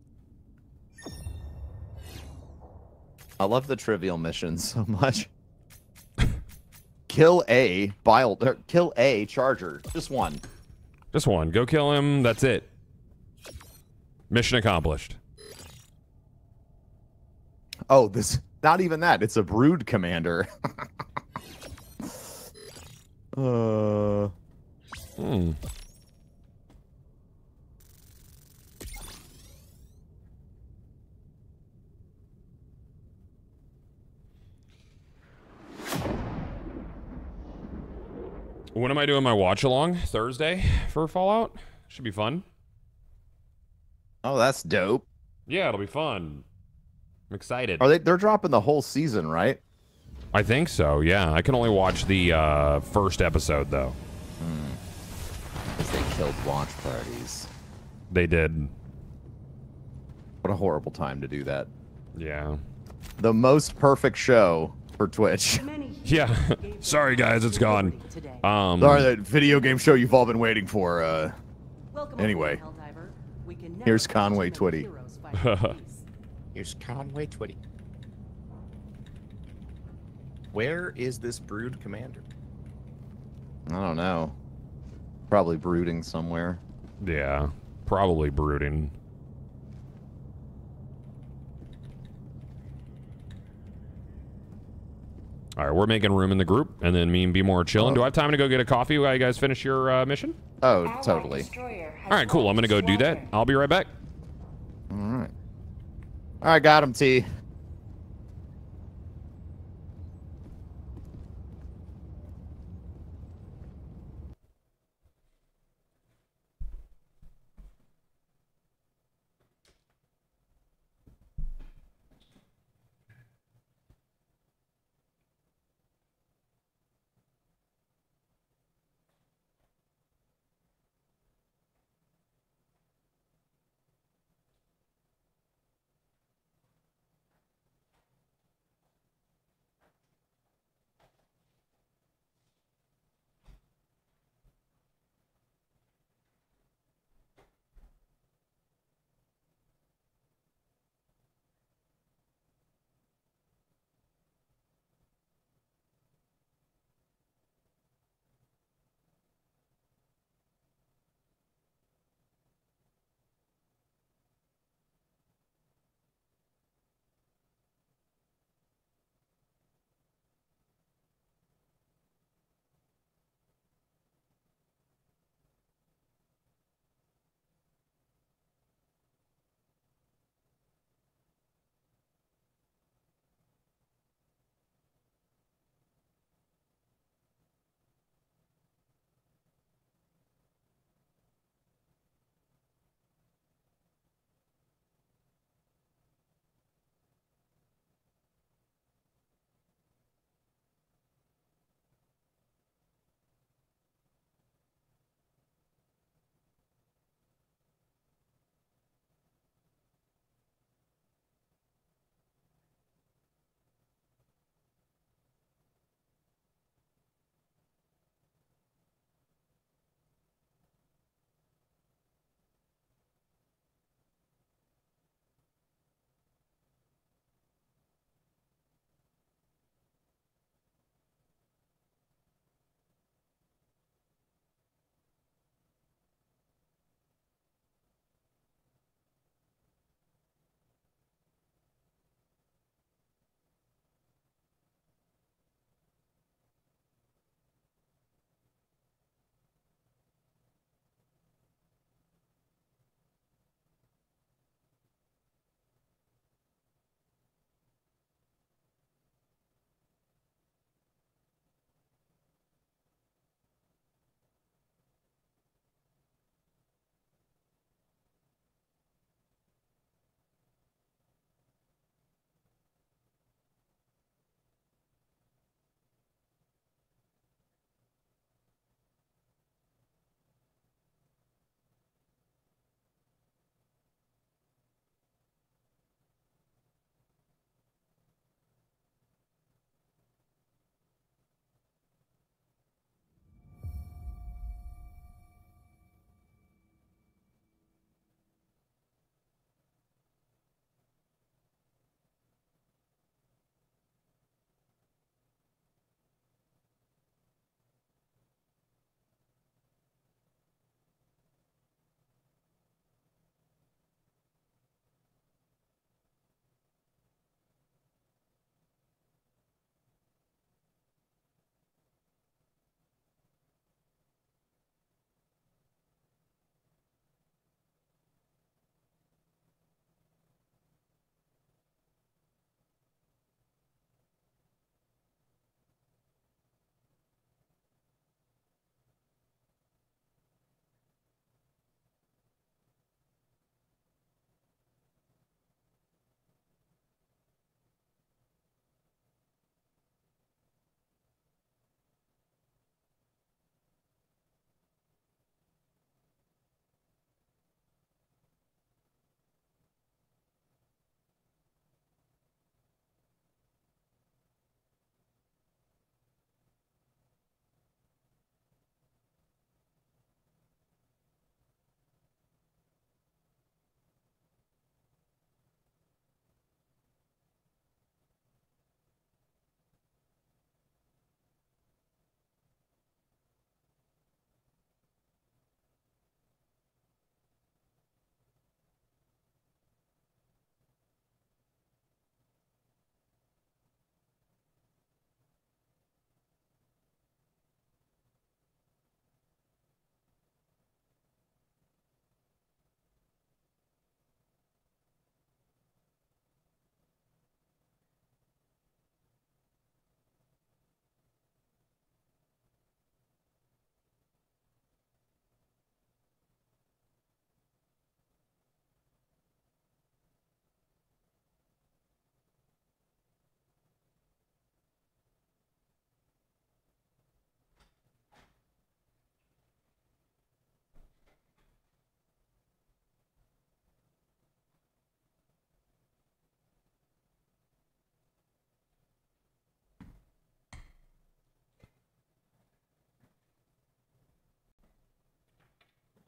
I love the trivial missions so much. kill a bile, kill a charger. Just one. Just one. Go kill him. That's it. Mission accomplished. Oh, this not even that. It's a brood commander. uh. Hmm. When am I doing my watch along? Thursday for Fallout? Should be fun. Oh, that's dope. Yeah, it'll be fun. I'm excited. Are they? They're dropping the whole season, right? I think so, yeah. I can only watch the uh, first episode, though. Because they killed launch parties. They did. What a horrible time to do that. Yeah. The most perfect show for Twitch. Yeah. Sorry, guys, it's gone. Um, Sorry, that video game show you've all been waiting for. Uh, Welcome anyway, aboard, Helldiver. We can never here's Conway Twitty. heroes fighting for peace. Here's Conway Twitty. Where is this brood commander? I don't know. Probably brooding somewhere. Yeah. Probably brooding. All right, we're making room in the group, and then me and Beemore chilling. Do I have time to go get a coffee while you guys finish your uh, mission? Oh, totally. All right, cool. I'm gonna go do that. I'll be right back. All right. All right, got him, T.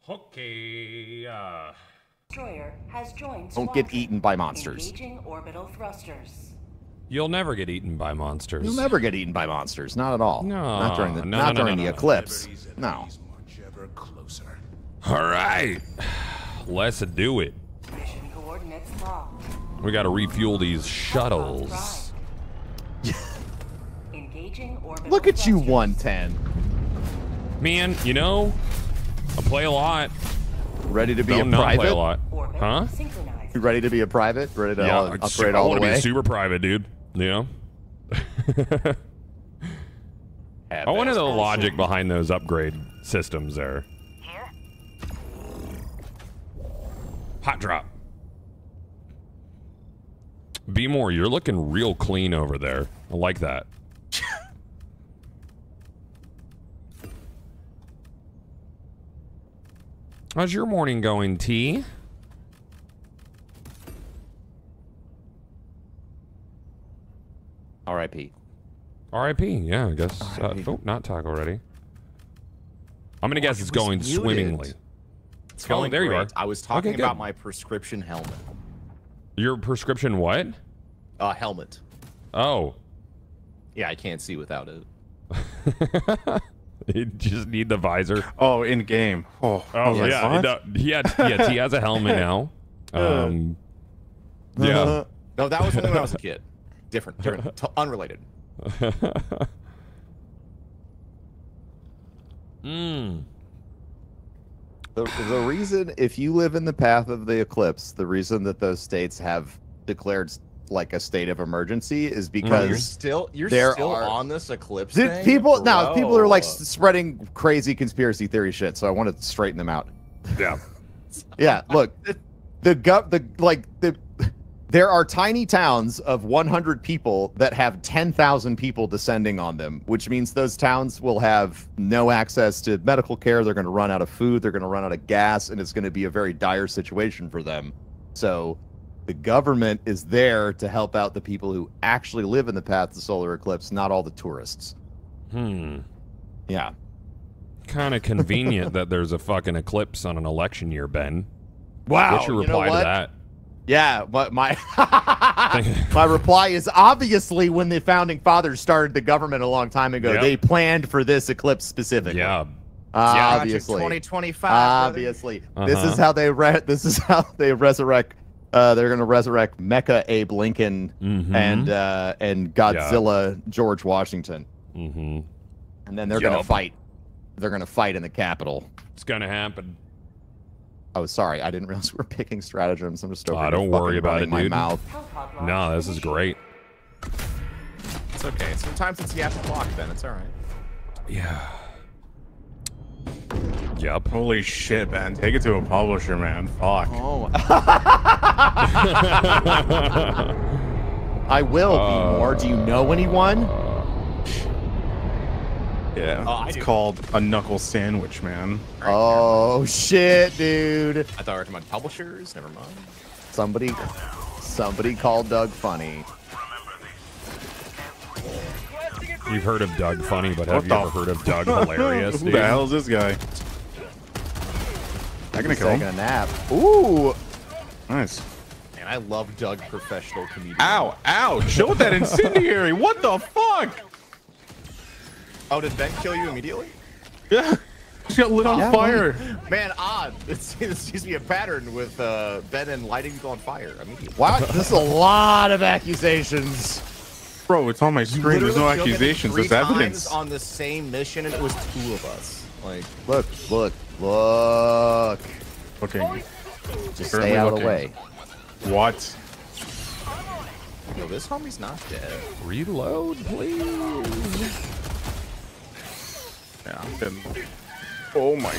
Okay. Uh, Destroyer has joined Don't get eaten by monsters. Engaging orbital thrusters. you'll never get eaten by monsters. You'll never get eaten by monsters. Not at all. No, Not during the no, not no, no, during no, the no. eclipse. No. All right. Let's do it. Mission coordinates locked. We got to refuel these shuttles. Engaging orbital Look at you, 110. Man, you know, I play a lot. Ready to be Don't a not private? play a lot. Huh? You ready to be a private? Ready to all, it's upgrade super- I all want to be super private, dude. You know? I wonder the logic behind those upgrade systems there. Here? Hot drop. Be more. You're looking real clean over there. I like that. How's your morning going, T? R.I.P. R.I.P. Yeah, I guess. Uh, oh, not talk already. I'm gonna guess it's going muted. swimmingly. It's Oh, going there you are. I was talking Okay, about my prescription helmet. Your prescription what? Uh, helmet. Oh, Yeah, I can't see without it. you just need the visor. Oh, in game. Oh, I Oh was like, yeah, what? no, he had, yeah, he has a helmet now. Um, yeah. No, that was only when I was a kid. Different, different, unrelated. Mm. The, the reason, if you live in the path of the eclipse, the reason that those states have declared like a state of emergency is mm. You're because still, you're there still are- on this eclipse Dude, thing? people now people are like spreading crazy conspiracy theory shit. So I want to straighten them out. Yeah. Yeah, look, the gov the like the there are tiny towns of 100 people that have 10,000 people descending on them, which means those towns will have no access to medical care. They're going to run out of food. They're going to run out of gas, and it's going to be a very dire situation for them. So the government is there to help out the people who actually live in the path to solar eclipse, not all the tourists. Hmm. Yeah. Kind of convenient that there's a fucking eclipse on an election year, Ben. Wow. What's your you know reply to that? Yeah, but my my reply is obviously when the founding fathers started the government a long time ago, Yep. they planned for this eclipse specifically. Yeah. obviously. 2025. Obviously, this Uh-huh. is how they re- this is how they resurrect. Uh, they're gonna resurrect Mecha Abe Lincoln Mhm. and uh, and Godzilla George Washington, Mm-hmm. and then they're gonna fight. They're gonna fight in the Capitol. It's gonna happen. Oh, sorry, I didn't realize we were picking stratagems. I'm just over here don't worry about running it, my dude. mouth. No, this is great. It's okay. Sometimes it's the after clock, Ben. It's all right. Yeah. Yep. Holy shit, man. Take it to a publisher, man. Fuck. Oh. I will be uh, more. Do you know anyone? Yeah. Oh, it's do. called a knuckle sandwich, man. Oh shit, dude! I thought I recommend publishers. Never mind. Somebody, somebody called Doug Funnie. You've heard of Doug Funnie, but What have you ever heard of Doug Hilarious? Who dude? the hell is this guy? I'm gonna He's kill taking a nap. Ooh, Nice. Man, I love Doug, professional comedian. Ow! Ow! Chill with that incendiary. What the fuck? Oh, did Ben kill you immediately? Yeah. She got lit on Yeah, fire. Man, odd. It's, it seems to be a pattern with uh, Ben and lighting people on fire immediately. wow! this is a lot of accusations. Bro, it's on my screen. There's no Literally killed him accusations. three There's times evidence. on the same mission, and it was two of us. Like, Look, look, look! Okay. Just stay out of the way. What? yo, this homie's not dead. Reload, please. Yeah, I'm getting. Oh my.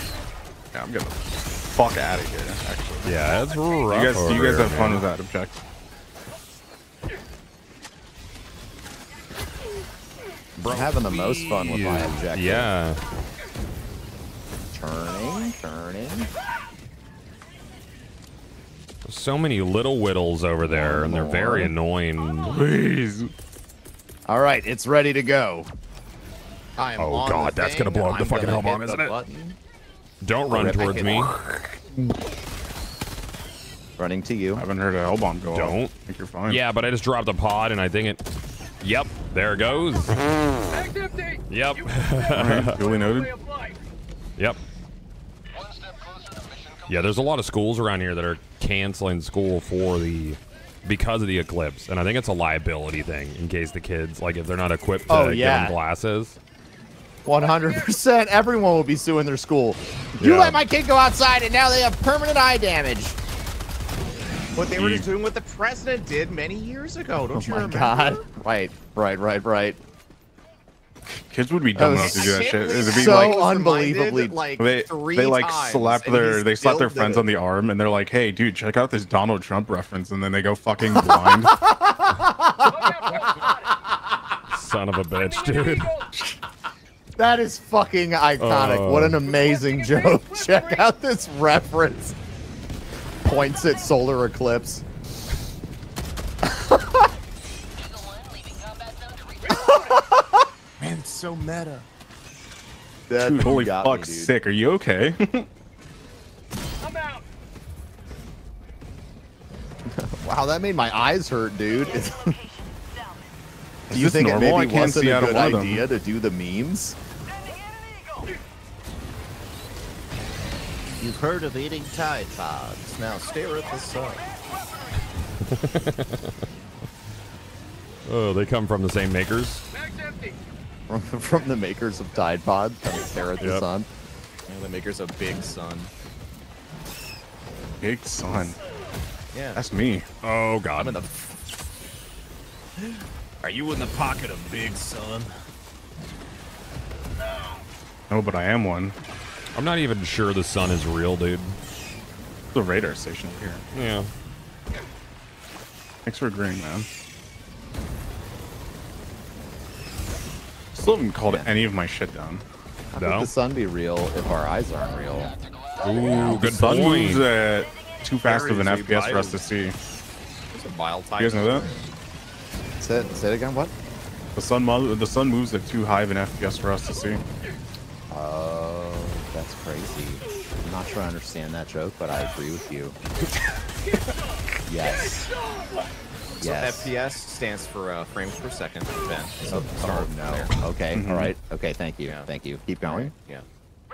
Yeah, I'm getting the fuck out of here. Actually. Yeah, that's rough. You guys, you guys here, have fun man. with that objective. I'm having the most fun with my objective. Yeah. Turning, turning. So many little whittles over there, and they're very annoying. Please. All right, it's ready to go. I am Oh, on God, the that's gonna blow up the I'm fucking gonna hell bomb, isn't it? Button. Don't run rip, towards me. Running to you. I haven't heard a hell bomb go off. Don't. I think you're fine. Yeah, but I just dropped a pod and I think it. Yep, there it goes. Yep. Alright, duly noted. Way of life. Yep. Yeah, there's a lot of schools around here that are canceling school for the because of the eclipse, and I think it's a liability thing in case the kids like if they're not equipped to Oh, give yeah. them glasses. 100%. Everyone will be suing their school. You Yeah. let my kid go outside and now they have permanent eye damage. What they were just doing what the president did many years ago. Don't Oh you my remember? god. Right, right, right, right. Kids would be dumb enough to do that shit. It'd be so like unbelievably- like, they three they like times, slap their they slap their friends did on the arm and they're like, "Hey, dude, check out this Donald Trump reference," and then they go fucking blind. Son of a bitch, dude. That is fucking iconic. what an Uh. amazing joke. Check out this reference. Points at solar eclipse. Man, it's so meta. That Dude, holy got me, fuck, dude. sick. Are you okay? I'm out. Wow, that made my eyes hurt, dude. Do you think normal? it I maybe can't wasn't a good one of them. idea to do the memes? You've heard of eating Tide Pods. Now stare at the sun. Oh, they come from the same makers. From, from the makers of Tide Pod, kind of stare at the Yep. sun. Yeah, the makers of Big Sun. Big son. Yeah. That's me. Oh I'm god. in the. Are you in the pocket of Big Son? No, but I am one. I'm not even sure the sun is real, dude. The radar station over here. Yeah. Thanks for agreeing, man. Still haven't called any of my shit down. How No. could the sun be real if our eyes aren't real? Ooh, The good sun point. moves at too fast of an Very easily FPS for us to see. There's a vile type. You guys know that? Say it, say it again, what? The sun the sun moves at too high of an FPS for us to see. Oh, that's crazy. I'm not sure I understand that joke, but I agree with you. yes. So Yes. FPS stands for uh, frames per second. Ben. So Oh, start oh, there. no. Okay, Mhm. all right. Okay, thank you. Yeah. Thank you. Keep going. Yeah.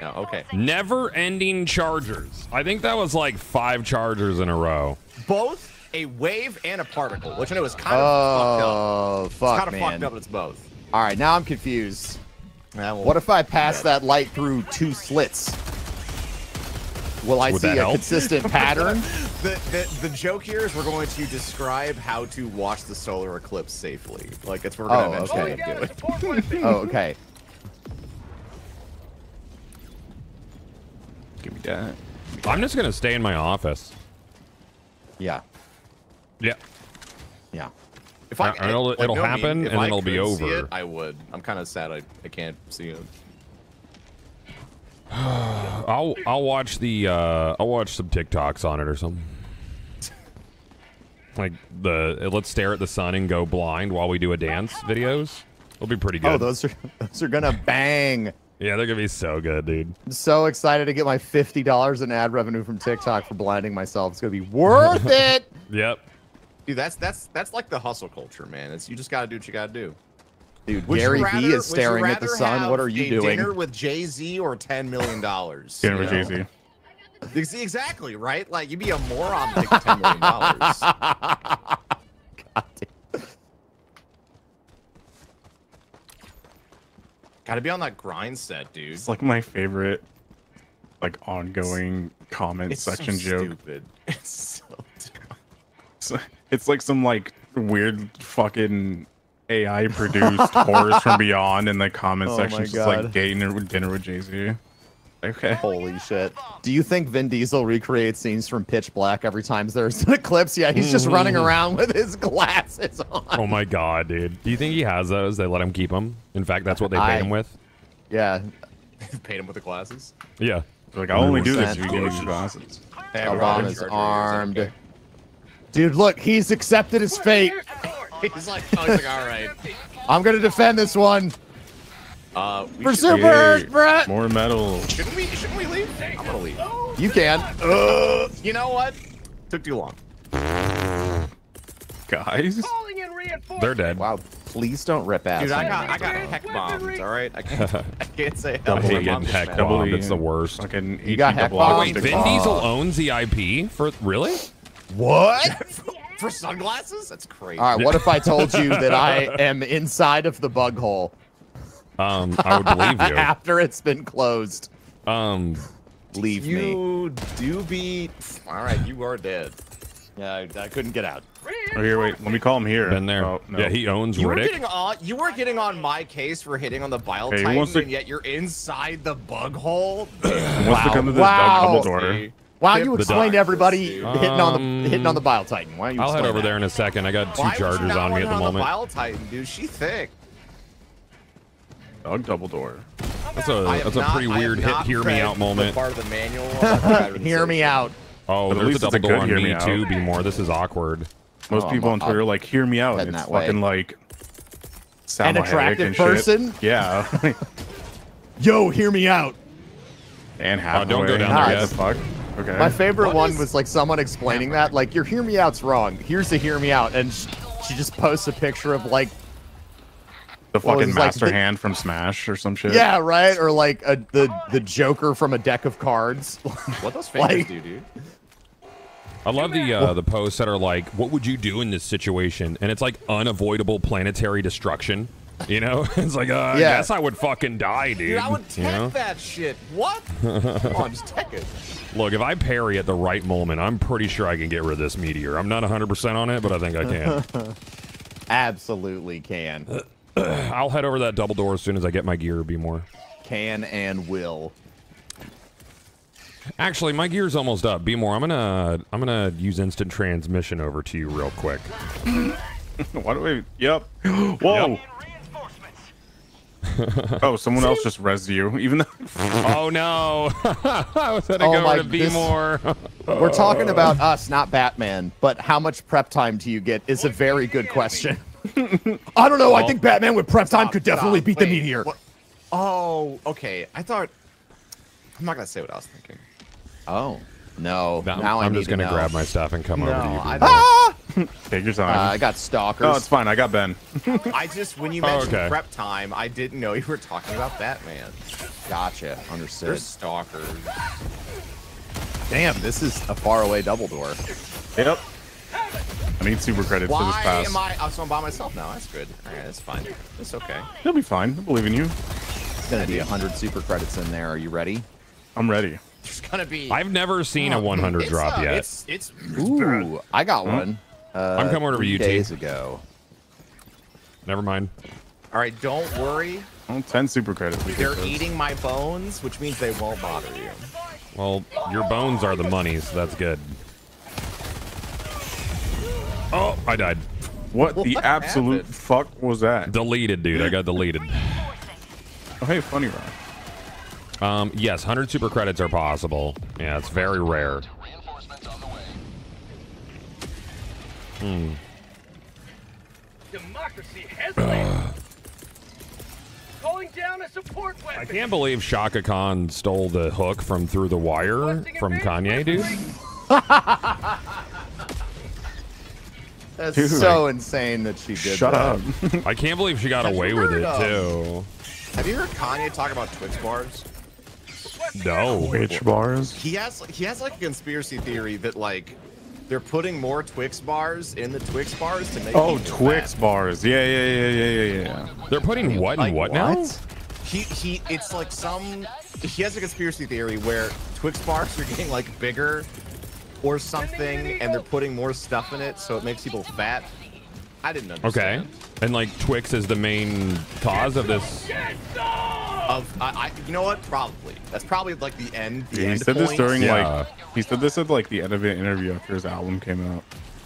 Yeah. Okay. Never ending chargers. I think that was like five chargers in a row. Both a wave and a particle, which I know is kind of fucked up. Oh, It's kind of man. fucked up, but it's both. All right, now I'm confused. What if I pass that light through two slits? Will I Would see a help? consistent pattern? the, the the joke here is we're going to describe how to watch the solar eclipse safely. Like it's we're Oh, gonna okay. eventually do it. Oh, okay. Give me that. I'm just gonna stay in my office. Yeah. Yeah. Yeah. If I, Uh, it'll- like, it'll no happen, if and I it'll be over. it, I would. I'm kind of sad I, I can't see it. I'll I'll watch the uh I'll watch some TikToks on it or something. Like the let's stare at the sun and go blind while we do a dance videos. It'll be pretty good. Oh, those are those are gonna bang. yeah, they're gonna be so good, dude. I'm so excited to get my fifty dollars in ad revenue from TikTok for blinding myself. It's gonna be worth it. Yep. Dude, that's that's that's like the hustle culture, man. It's you just gotta do what you gotta do. Dude, Would Gary rather- V is staring at the sun. What are you a doing? Dinner with Jay Z or ten million dollars. Dinner with Jay-Z. Ex- Exactly right. Like you'd be a moron to take ten million dollars. Gotta be on that grind set, dude. It's like my favorite, like ongoing comment It's so section joke. stupid. It's so dumb. It's, it's like some like weird fucking AI produced horrors from beyond in the comment Oh section. my It's just like God. dinner with dinner with Jay Z. Okay. Holy shit. Do you think Vin Diesel recreates scenes from Pitch Black every time there's an eclipse? Yeah, he's just running mm. around with his glasses on. Oh my god, dude. Do you think he has those? They let him keep them. In fact, that's what they I- paid him with. Yeah. Paid him with the glasses. Yeah. Like I'll only do this if you give me these glasses. Hey, we're Obama's armed. okay. Dude, look, he's accepted his fate. He's like, oh, he's like, all right. I'm gonna defend this one. Uh, we For should- supers, Yay. Brett. More metal. Shouldn't we? Shouldn't we leave? I'm gonna leave. You can. Uh, you know what? Took too long. Guys. Calling in reinforcements. They're dead. Wow. Please don't rip ass. Dude, I got me. I got heck bombs. All right, I can't I can't say I hell. hate My getting mom's heck mad. Double bombed. It's the and worst. Fucking You got HE heck double bombed? R Wait, stick Vin bomb. Diesel owns the IP for really? What? For sunglasses? That's crazy. All right. What if I told you that I am inside of the bug hole Um, I would believe you. after it's been closed? Um, Leave me. You do be. All right, you are dead. Yeah, I, I couldn't get out. Oh, here, wait. Let me call him here. been there. Oh, no. Yeah, he owns You were getting on. You were getting on my case for hitting on the bile Hey, titan, to- and yet you're inside the bug hole. He wants to come to this Wow. double door. Why don't you The explain to doc. everybody hitting on Um, the hitting on the bile titan? Why don't you I'll head over that? there in a second. I got two Why chargers on me at the her moment. bile titan, dude. She thick. Dog double door. That's a I have that's a pretty I weird hit. Hear me out the moment. Part of the manual. I'm not trying to Hear me out. Oh, But at there's a least it's a double door good on hear me me out. too. Beemore. This is awkward. Most Oh, people on Twitter I'm like hear me out. And it's that fucking like An Salma attractive person? Yeah. Yo, hear me out. and Oh, Hathaway. don't go down there What yet. The fuck? Okay. My favorite What one is- was like someone explaining that, like your hear me out's wrong. Here's the hear me out, and sh- she just posts a picture of like, the well, fucking it's like master the- hand from Smash or some shit. yeah, right, or like a, the the Joker from a deck of cards. What those fingers Like- do, dude? I love the uh, the posts that are like, "What would you do in this situation?" And it's like unavoidable planetary destruction. You know, it's like, uh, I guess I would fucking die, dude. Dude, I would you know? that shit. What? Come on, just tech it. Look, if I parry at the right moment, I'm pretty sure I can get rid of this meteor. I'm not 100% on it, but I think I can. Absolutely can, I'll head over that double door as soon as I get my gear, Beemore. can and will. Actually, my gear's almost up. Beemore. I'm gonna I'm gonna use instant transmission over to you real quick. Why do we? Yep. Whoa. Oh, someone else just res you. Even though. oh no! I was gonna Oh go my- to be this- more. We're talking about us, not Batman. But how much prep time do you get is a very good question. I don't know. I think Batman with prep time could definitely Stop, beat the wait, meteor. what- Oh, okay. I thought. I'm not gonna say what I was thinking. Oh no! I'm, now I I'm just to gonna know. grab my stuff and come over to you. No, I Beaver. don't. Ah! Take your Uh, time. I got stalkers. oh, it's fine. I got Ben. I just when you Oh, mentioned okay. prep time, I didn't know you were talking about Batman. Gotcha. They're Understood. stalkers. Damn, this is a faraway double door. Yep. I need super credits for this Why pass. am I? Oh, so I'm by myself now. That's good. All right, that's fine. It's okay. You'll be fine. I believe in you. It's gonna be hundred super credits in there. Are you ready? I'm ready. There's gonna be. I've never seen a 100 It's, drop uh, yet. It's it's. Ooh, I got one. Uh, I'm coming over to you, T. days ago. Never mind. All right, don't worry. Oh, 10 super credits. They're get eating my bones, which means they won't bother you. Well, your bones are the money, so that's good. Oh, I died. What the absolute happened? fuck was that? Deleted, dude. I got deleted. Oh, hey, funny rock. Um, yes, 100 super credits are possible. Yeah, it's very rare. Reinforcements on the way. Hmm. Democracy has landed. Calling down a support weapon. I can't believe Chaka Khan stole the hook from Through the Wire from Kanye, dude. That's Dude. so insane that she did Shut that. up. I can't believe she got away with it, of- too. Have you heard Kanye talk about Twix bars? No. Bitch bars. He has he has like a conspiracy theory that like they're putting more Twix bars in the Twix bars to make. Oh, Twix fat. bars. Yeah, yeah, yeah, yeah, yeah, yeah. They're putting what Like and what, now? He he. It's like some. He has a conspiracy theory where Twix bars are getting like bigger or something, and they're putting more stuff in it, so it makes people fat. I didn't Okay. And like Twix is the main cause of this. Of I, I, you know what? Probably that's probably like the end. The Yeah, he end said this during Yeah. like he said this at like the end of an interview after his album came out.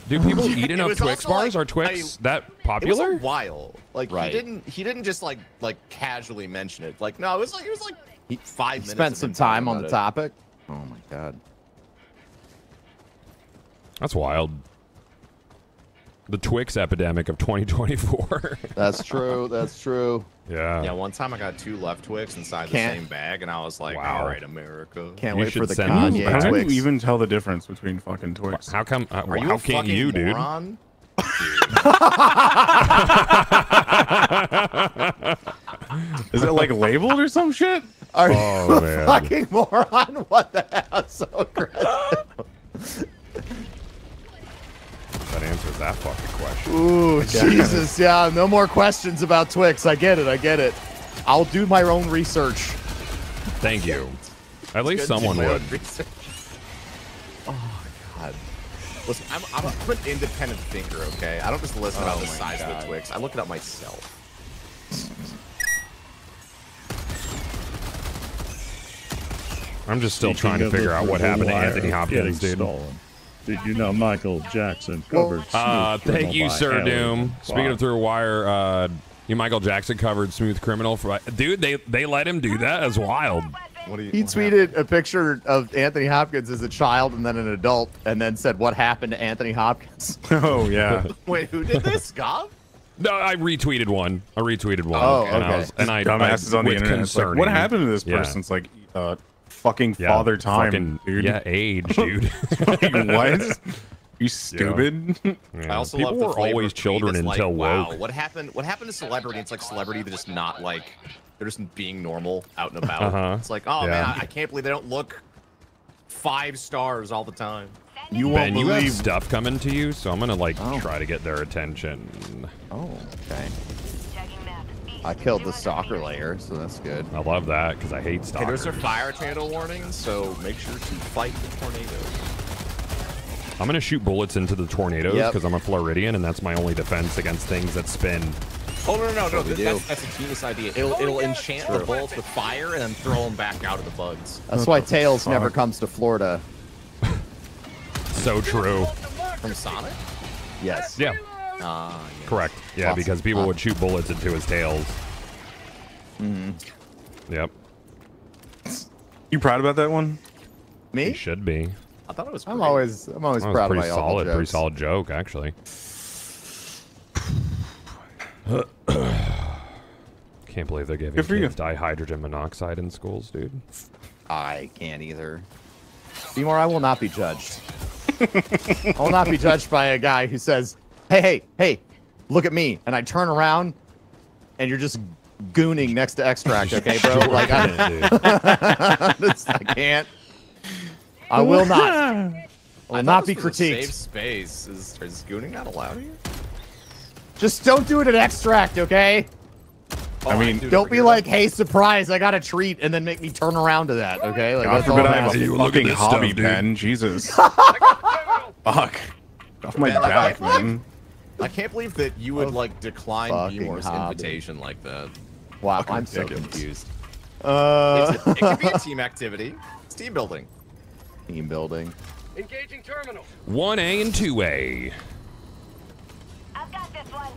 Do people It eat enough Twix bars? like, Are Twix a- that It was popular? a while. Like Right. he didn't he didn't just like like casually mention it. Like no, it was like it was like five minutes. Spent some time on the it. topic. Oh my god. That's wild. The Twix epidemic of 2024. That's true. That's true. yeah. Yeah, one time I got two left Twix inside the Can't- same bag, and I was like, Wow. all right, America. Can't You wait for the send Kanye them How do Twix. you even tell the difference between fucking Twix? How come? Uh, Are you how a can't fucking you, dude? moron? Is it like labeled or some shit? Are Oh, you man. fucking moron? What the hell? So aggressive. That fucking question. Ooh, Jesus. Yeah, no more questions about Twix. I get it. I get it. I'll do my own research. Thank you. At least someone would. research. Oh God. Listen, I'm, I'm, I'm an independent thinker, okay? I don't just listen about Oh the my size of the Twix. I look it up myself. I'm just still trying to figure out what happened to Anthony Hopkins, dude. stolen, Did you know Michael Jackson covered? Uh, Smooth thank you, by Sir Alien Doom. Speaking Bob? of through a wire, uh, you Michael Jackson covered Smooth Criminal for dude. They they let him do that. That's wild. What do you? He what tweeted a picture of Anthony Hopkins as a child and then an adult, and then said, "What happened to Anthony Hopkins?" Oh yeah. Wait, who did this? Gob? No, I retweeted one. I retweeted one. Oh, and I okay. was, and I, Dumbasses I, on the internet. Like, what happened to this Yeah. person? It's like uh, fucking Yeah, father time, fucking- dude. Yeah, age, dude. Fucking what? You stupid. Yeah. I also People love the were always children until like, woke. Wow, what happened? What happened to celebrity? It's like celebrity they're just not like they're just being normal out and about. Uh-huh. It's like, oh Yeah. man, I, I can't believe they don't look five stars all the time. You won't Ben, you have believe. stuff coming to you, so I'm gonna like Oh. try to get their attention. Oh, okay. Checking map. East, I killed the stalker lair, so that's good. I love that because I hate Okay, stalkers. those are fire tornado warnings, so make sure to fight the tornadoes. I'm gonna shoot bullets into the tornadoes Yep. because I'm a Floridian, and that's my only defense against things that spin. Oh no no no no! we That, do. that's, that's a genius idea. It'll it'll enchant the bullets with fire and then throw them back out of the bugs. That's why Tails never fuck? comes to Florida. So true. From Sonic? Yes. Yeah, Ah, yes. Correct. Yeah, Awesome. because people Uh, would shoot bullets into his tails. Mhm. Yep, You proud about that one? he Me? should be. I thought it was. I'm always, I'm always That was proud of pretty my awful solid. Pretty solid joke, actually. Can't believe they're giving Good for you. dihydrogen monoxide in schools, dude. I can't either. Seymour, I will not be judged. I will not be judged by a guy who says, "Hey, hey, hey, look at me," and I turn around, and you're just gooning next to extract, okay, bro? like I, That's- I can't. I will not. I will I not be this was Safe space. Is, is gooning not allowed here? Just don't do it at extract, okay? Oh, I mean, do don't be here. like, "Hey, surprise! I got a treat," and then make me turn around to that, okay? Like God that's all forbid I'm I have asking. a Look at fucking this hobby, stuff, dude. Ben. Jesus. Fuck. Off my back, man. I can't believe that you would Of like decline fucking Beemore's invitation like that. Wow, Fucking I'm so ridiculous. confused. Uh, a- it could be a team activity. It's team building. team building. Engaging terminal. One A and two A. I've got this one.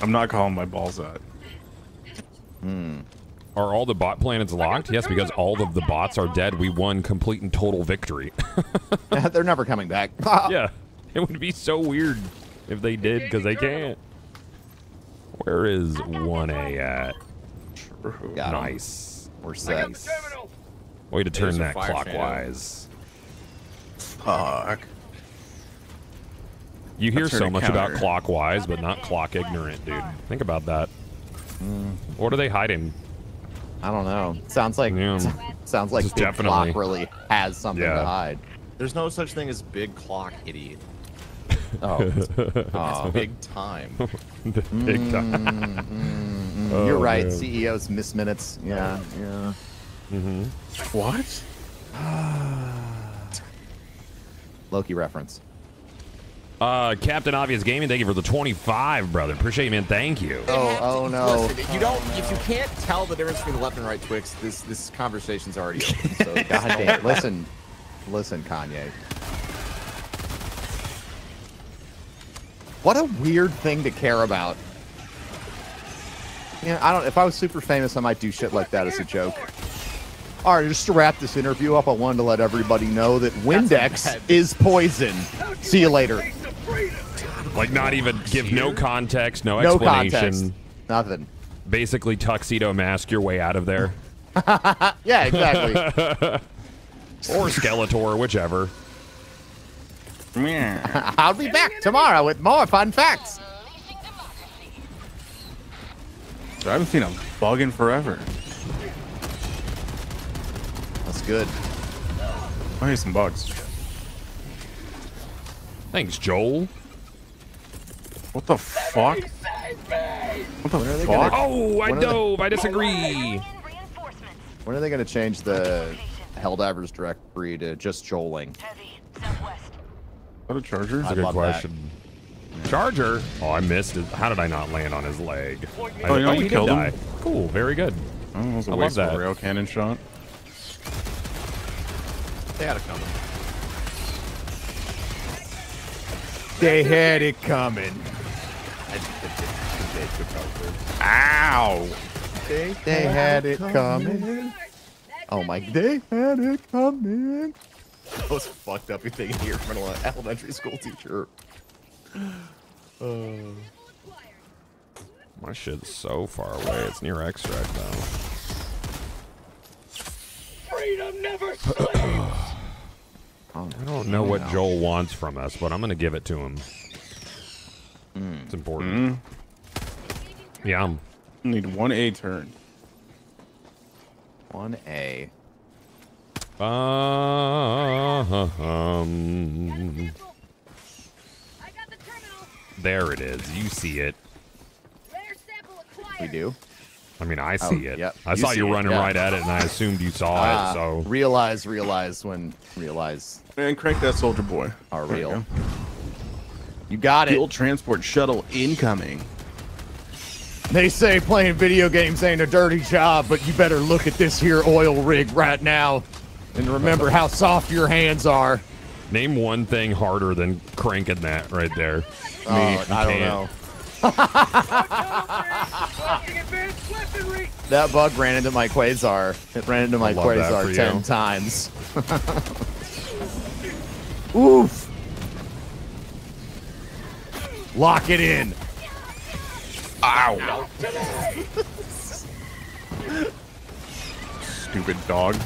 I'm not calling my balls out. Are all the bot planets locked? Yes, because all of the bots are dead. We won complete and total victory. They're never coming back. yeah, it would be so weird if they did because they can't. Where is one A at? Got 'em. Nice. We're I set. got. Way to turn that fire clockwise. Fuck. You hear so her much about counter. clockwise, but not clock ignorant, dude. Think about that. Mm. What are they hiding? I don't know. Sounds like Yeah. sounds like Just Big definitely. Clock really has something Yeah. to hide. There's no such thing as big clock, idiot. Oh, oh. big time. Big time. Mm, Oh, you're right. man. CEOs miss minutes. Yeah, yeah. Mm-hmm. What? Loki reference. Uh, Captain Obvious Gaming, thank you for the 25, brother. Appreciate you, man. Thank you. Oh, oh no. Listen, if you don't, if you can't tell the difference between the left and right Twix, this this conversation's already open. So God damn. Listen, listen, Kanye. What a weird thing to care about. Yeah, I don't. If I was super famous, I might do shit like that as a joke. All right, just to wrap this interview up, I wanted to let everybody know that Windex is poison. See you later. Face of freedom. Like not even give no context, no No explanation. context. Nothing. Basically tuxedo mask your way out of there. yeah, exactly. or Skeletor, whichever. I'll be back tomorrow with more fun facts. I haven't seen a bug in forever. That's good. I need some bugs. Thanks, Joel. What the fuck? What the fuck? gonna- Oh, I When are they- dove. I disagree. When are they going to change the Helldivers directory to just Joeling? What a charger? That's a I good love that. question. Charger. Oh, I missed it. How did I not land on his leg? Oh, I, Oh, you know, he you did killed him. die. Cool. Very good. Oh, that was a I love a that. rail cannon shot. They had it coming. They had it coming. Ow! They, oh they had it coming. Oh my, they had it coming. Most fucked up thing here from an elementary school teacher. Uh, My shit's so far away. It's near extract though. Freedom never sleeps. I don't know what Joel wants from us, but I'm gonna give it to him. It's important. Yeah. I'm- Need one A turn. One A. Uh, um, there it is. You see it. We do. I mean, I Oh, see it. yep. I You saw see you it, running yeah. right at it, and I assumed you saw Ah, it. So realize, realize when realize And crank that soldier boy. are There you real. go. You got it. Fuel transport shuttle incoming. They say playing video games ain't a dirty job, but you better look at this here oil rig right now and remember how soft your hands are. name one thing harder than cranking that right there. Oh, Me, I don't can't. know. Fucking advanced weaponry. That bug ran into my quasar. It ran into my love that for quasar you. ten times. Oof. Lock it in. Ow! Stupid dog.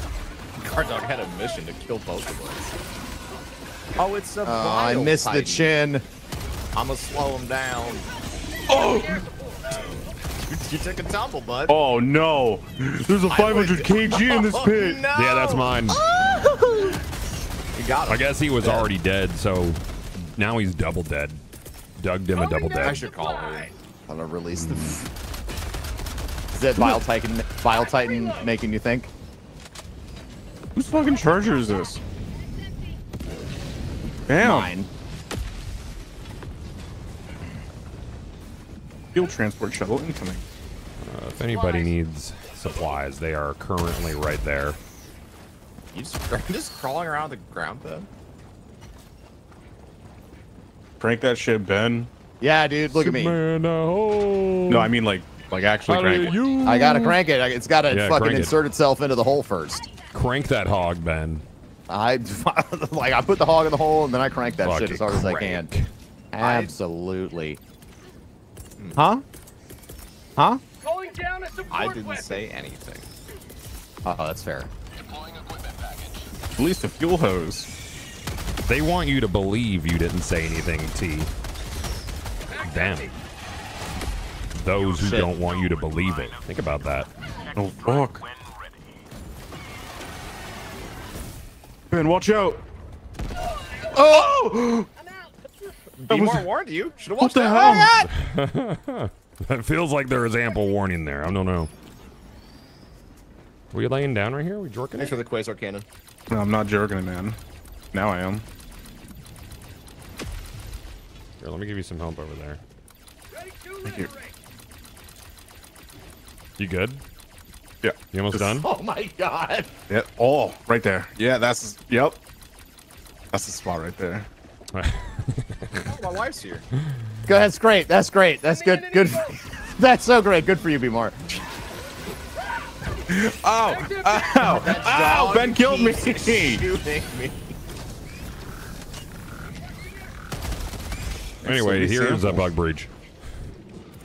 Guard dog had a mission to kill both of us. Oh, it's a Oh, I Bile missed the chin. I'm gonna slow him down. Oh! You, you took a tumble, bud. Oh no! There's a 500 kg in this oh, pit. No! Yeah, that's mine. You got him. I guess he was already dead, so now he's double dead. Dugged him a double I dead. I should call her. I'm gonna release the. Hmm. Is that Bile Titan? Bile Titan making you think? Whose fucking charger is this? Damn. Mine. Fuel transport shuttle incoming. Uh, if anybody needs supplies, they are currently right there. You just, just crawling around the ground, then? Prank that shit, Ben. Yeah, dude. Look at me. No, I mean like, like actually crank it. I gotta crank it. It's gotta Yeah, fucking crank it. insert itself into the hole first. Crank that hog, Ben. I like I put the hog in the hole and then I crank that shit as hard as I can. crank. Absolutely. Hmm. Huh? Huh? Calling down a support I didn't weapon. say anything. Oh, that's fair. At least a fuel hose. They want you to believe you didn't say anything, T. Damn. Those who Shit. don't want you to believe it. Think about that. Oh fuck. Ben, watch out! Oh! I'm out. Beemore warned you. Should have watched What watched the that. hell? that feels like there is ample warning there. I don't know. Were you laying down right here? we jorking Thanks it? for the quasar cannon. No, I'm not jerking it, man. Now I am. Here, let me give you some help over there. Thank you. You good? Yeah. You almost done? Oh my god. Yeah. Oh, right there. Yeah, that's. Yep. That's the spot right there. Oh, my wife's here. Good. That's great. That's great. That's good. Good. That's so great. Good for you, Beemore. Oh! Ow! Ow! Oh, oh, oh, ben killed me! Shooting me. Anyway, here's a bug breach.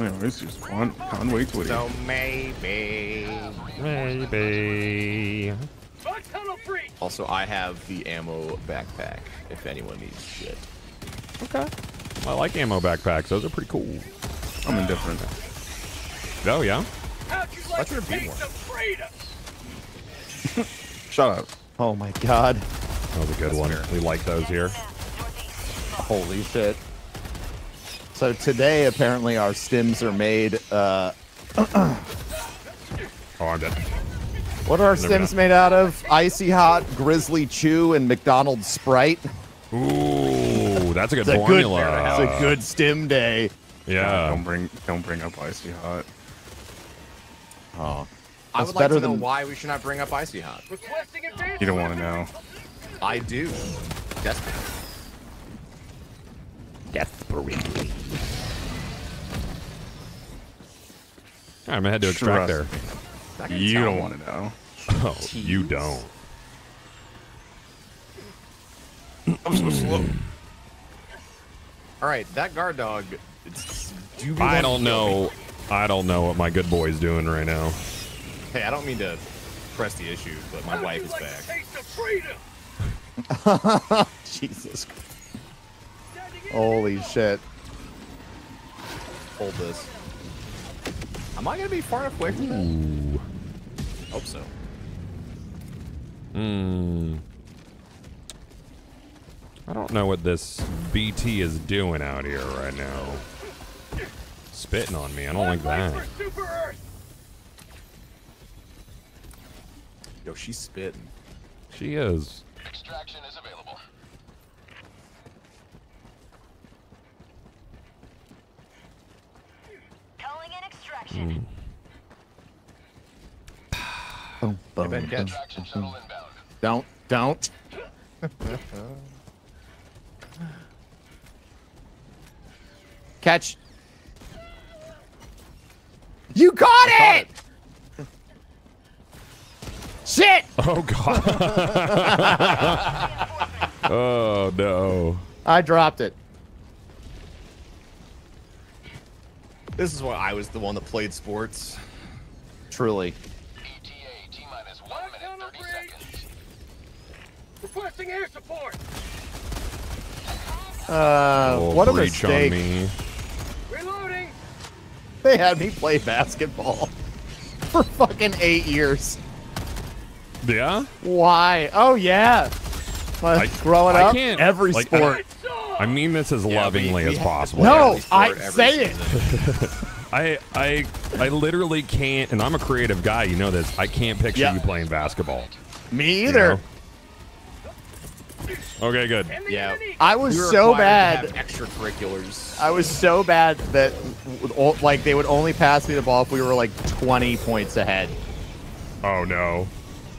Anyways, just Con Conway Twitty. So maybe. Maybe. Bug tunnel breach. Also, I have the ammo backpack if anyone needs shit. Okay. I like ammo backpacks. Those are pretty cool. I'm indifferent. Oh yeah. How'd you like That's your to big one. Shut up. Oh my god. That was a good one. We like those here. Holy shit. So today, apparently, our stims are made. Uh, Oh, I'm dead. what are our Never stims made out of? Icy Hot, Grizzly Chew, and McDonald's Sprite. Ooh, that's a good It's a good, formula. it's a good stim day. Yeah. Don't bring don't bring up icy hot. Oh, I That's would like better to know than- why we should not bring up Icy Hot. You don't want to know. I do. Desperately. Desperately. I'm gonna head to extract there. Trust That can You don't want to know. Oh, you don't. I'm so slow. All right, that guard dog. Do I don't to me? know. I don't know what my good boy's doing right now. Hey, I don't mean to press the issue, but my How'd wife is like back. to taste of freedom? Jesus. Holy shit. Hold this. Am I gonna be far enough away from that? Ooh. Hope so. Hmm. I don't know what this BT is doing out here right now. Spitting on me. I don't like that. life for Super Earth. Yo, she's spitting. She is. Extraction is available. In extraction. Boom, boom, bet boom. catch. Extraction shuttle inbound. Don't, don't. Catch. You got it! Shit! Oh god. oh no. I dropped it. This is why I was the one that played sports. Truly. ETA T minus one Bug minute thirty breach. seconds. Requesting air support. Uh, Little what a on mistake. me. Reloading. They had me play basketball for fucking eight years. Yeah? Why? Oh yeah. I- growing I up, can't- every like, sport. I mean this as lovingly we as have- possible. no, I sport, every say it. I I I literally can't and I'm a creative guy, you know this. I can't picture Yeah. you playing basketball. Me you either. know? Okay, good. Yeah. I was We so bad. have extracurriculars. I was so bad that like they would only pass me the ball if we were like 20 points ahead. Oh no.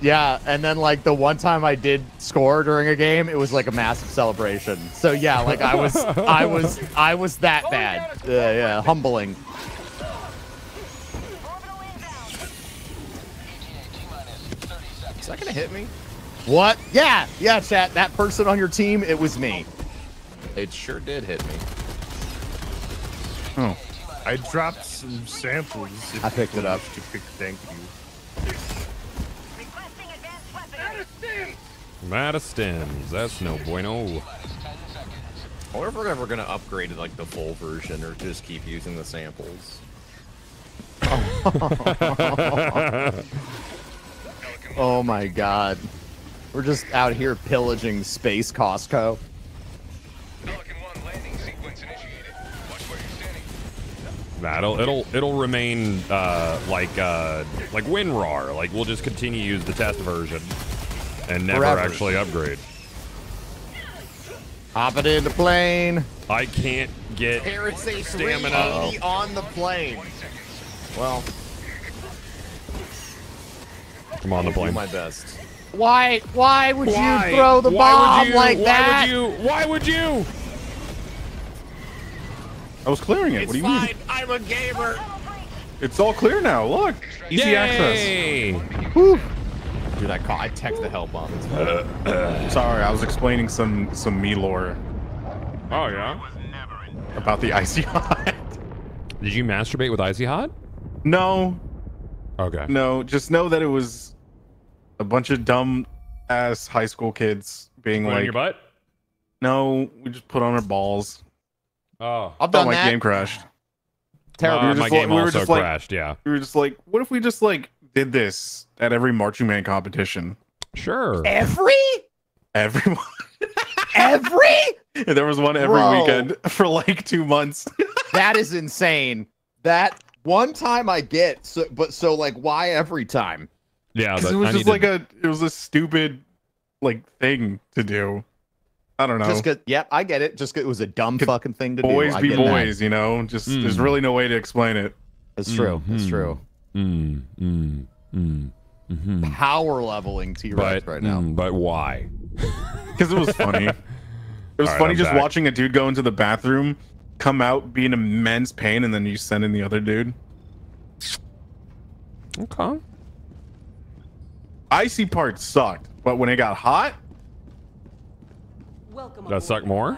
Yeah, and then like the one time I did score during a game, it was like a massive celebration. So yeah, like I was, I was, I was that bad. Uh, yeah, humbling. Orbital inbound. ETA T minus thirty seconds. Is that gonna hit me? What? Yeah, yeah, chat. That person on your team, it was me. It sure did hit me. Oh, I dropped some samples. I picked it up. To pick, thank you. Requesting advanced Out weaponry. of steam. Mad. That's no bueno. Minus ten. I wonder if we're ever gonna upgrade to like the full version or just keep using the samples. Oh my god. We're just out here pillaging space Costco. Pelican 1 landing sequence initiated. Watch where you're standing. That'll it'll it'll remain uh, like uh, like WinRAR. Like we'll just continue to use the test version and never Forever. actually upgrade. Hop it in the plane. I can't get There is a Stamina. 380 on the plane. Well, come on the I'll do plane. my best. Why? Why would Why? you throw the Why bomb would you? like why that? would you? Why would you? I was clearing it. It's what do you mean? I'm a gamer. It's all clear now. Look, easy access. Yay! Dude, I call. I text the help on. Sorry, I was explaining some some me lore. Oh yeah. was never in about the icy hot. Did you masturbate with icy hot? No, Okay. no, just know that it was a bunch of dumb ass high school kids being Put it like, your butt? no, we just put on our balls. Oh. I've done my that. game crashed. Terrible. We Uh, were my just like- game we were also just like- crashed. yeah. We were just like, what if we just like did this at every marching band competition? Sure. Every Everyone. every there was one every Bro. weekend for like two months. that is insane. That one time I get so, but so like why every time? Yeah, But it was I just like to- a it was a stupid like thing to do. I don't know. Just cause yep, I get it. Just 'cause it was a dumb Could fucking thing to boys do. I be get that. boys, you know. Just there's Mm. really no way to explain it. It's true. It's Mhm. true. Mm, mm, mm, mhm. Power leveling T Rex But right now. mm, but why? Because it was funny. it was All right, funny I'm just back. watching a dude go into the bathroom, come out, be in immense pain, and then you send in the other dude. Okay. Icy part sucked, but when it got hot, Welcome That suck more?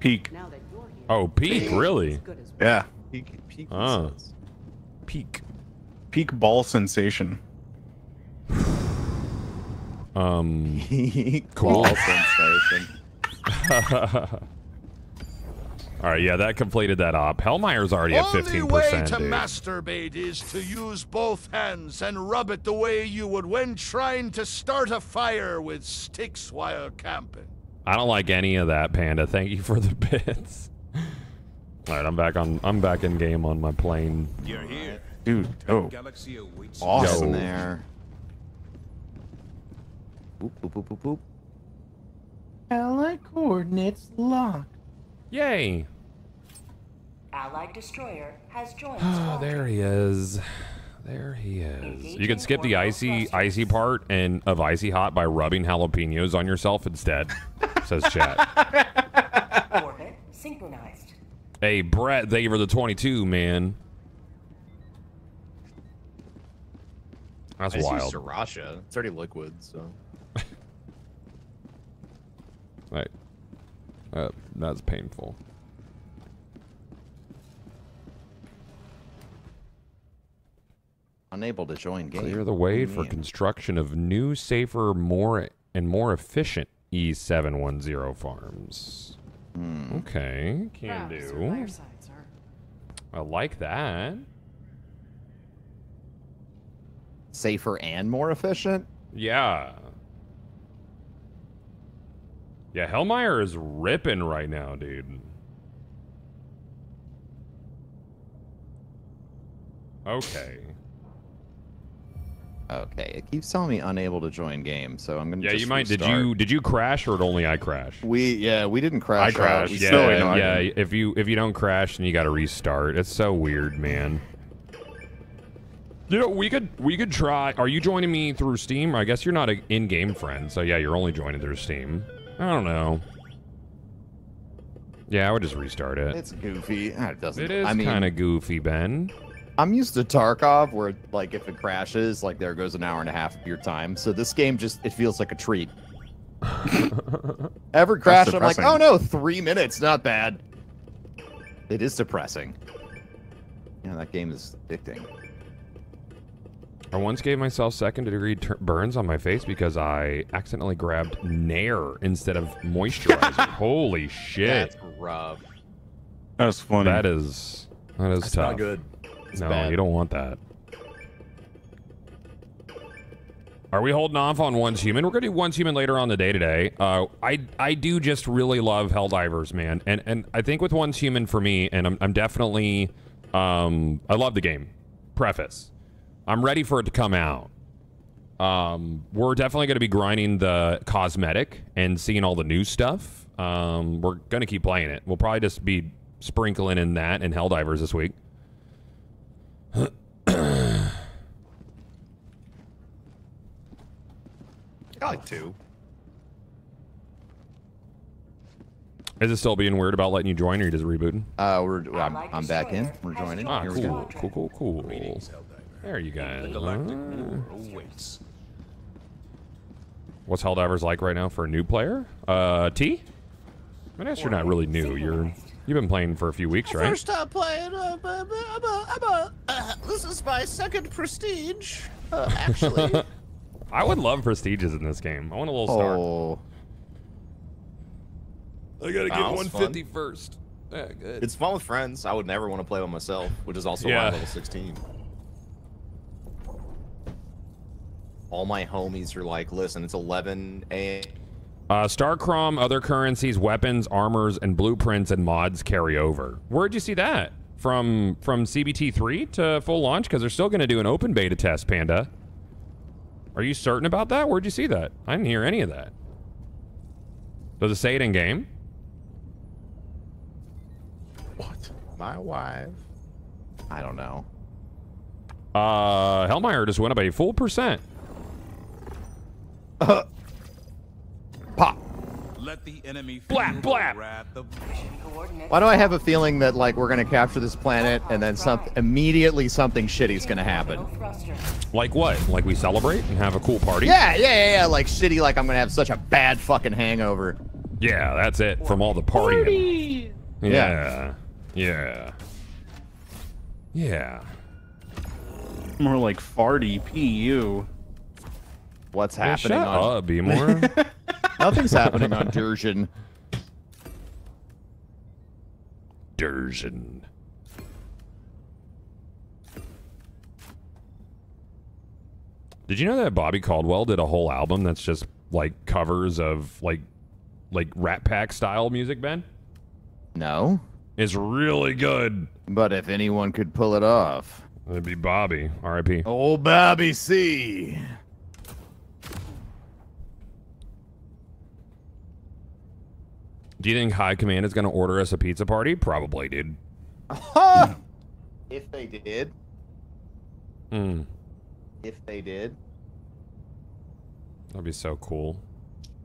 peak. Now that you're here, Oh, peak, really? Yeah, Peak, peak says. Peak. peak ball sensation. Um. Cool. sensation. All right, yeah, that completed that op. Hellmire's already at 15%. Only fifteen way percent, to dude. masturbate is to use both hands and rub it the way you would when trying to start a fire with sticks while camping. I don't like any of that, Panda. Thank you for the bits. All right, I'm back on. I'm back in game on my plane. You're here. Dude, dope. Galaxy awaits. Awesome. Awesome there. Boop, boop, boop, boop, boop. Allied coordinates locked. Yay! Allied destroyer has joined. Oh, there he is. There he is. You can skip the icy, icy part and of icy hot by rubbing jalapenos on yourself instead. says chat. Orbit synchronized. Hey, Brett, thank you for the 22, man. That's I just wild. used Sriracha. It's already liquid, so. Right. Uh, that's painful. Unable to join game. Clear the way for Man. construction of new, safer, more and more efficient E710 farms. Hmm. Okay, can Proud to serve by do. your. I like that. Safer and more efficient. Yeah. Yeah, Hellmire is ripping right now, dude. Okay. Okay, it keeps telling me unable to join game, so I'm gonna. Yeah, just you might. Did you did you crash or did only I crash? We yeah, we didn't crash. I uh, crashed. Out. We Yeah, No, wait, no, I yeah. If you if you don't crash, then you got to restart. It's so weird, man. You know, we could we could try. Are you joining me through Steam? I guess you're not an in-game friend, so yeah, you're only joining through Steam. I don't know. Yeah, I would just restart it. It's goofy. Ah, It doesn't. It is I mean, kind of goofy, Ben. I'm used to Tarkov, where like if it crashes, like there goes an hour and a half of your time. So this game just it feels like a treat. Every crash, I'm like, oh no, three minutes, not bad. It is depressing. Yeah, that game is addicting. I once gave myself second degree tur burns on my face because I accidentally grabbed Nair instead of moisturizer. Holy shit. That's rough. That's was funny. That is that is That's tough. not good. It's no, bad. you don't want that. Are we holding off on Once Human? We're gonna do Once Human later on the day today. Uh, I I do just really love Helldivers, man, and and I think with Once Human for me, and I'm I'm definitely um I love the game. Preface, I'm ready for it to come out. Um, we're definitely going to be grinding the cosmetic and seeing all the new stuff. Um, we're going to keep playing it. We'll probably just be sprinkling in that and Helldivers this week. I like two. Is it still being weird about letting you join, or you just rebooting? Uh, we're I'm, I'm back in. We're joining. Ah, Here we go. cool, cool, cool, cool. There you guys. Galactic Ah. war awaits. What's Helldivers like right now for a new player? Uh, T? I guess you're not really new. You're You've been playing for a few weeks, right? First time playing. Uh, I'm a, I'm a, I'm a, uh, this is my second prestige. Uh, actually. I would love prestiges in this game. I want a little star. Oh. I gotta get 150 first. Yeah, good. It's fun with friends. I would never want to play by myself, which is also Yeah. why I'm level 16. All my homies are like, listen, it's 11 a.m. Uh, Starchrom, other currencies, weapons, armors, and blueprints and mods carry over. Where'd you see that? From from CBT three to full launch? Because they're still going to do an open beta test, Panda. Are you certain about that? Where'd you see that? I didn't hear any of that. Does it say it in game? What? My wife. I don't know. Uh, Hellmire just went up a full percent. Pop. Let the enemy Blap, feel blap. the Why do I have a feeling that like we're gonna capture this planet and then some immediately something shitty's gonna happen? Like what? Like we celebrate and have a cool party? Yeah, yeah, yeah, yeah. Like shitty. Like I'm gonna have such a bad fucking hangover. Yeah, that's it from all the partying. Yeah. Yeah. Yeah. Yeah. More like farty pu. What's Yeah, happening shut on? up, Beemore. Nothing's happening on Dursion. Dursion. Did you know that Bobby Caldwell did a whole album that's just like covers of like like Rat Pack style music, Ben? No. It's really good. But if anyone could pull it off, it'd be Bobby. R.I.P. Old Bobby C. Do you think High Command is going to order us a pizza party? Probably, dude. if they did, Hmm. if they did, That'd be so cool.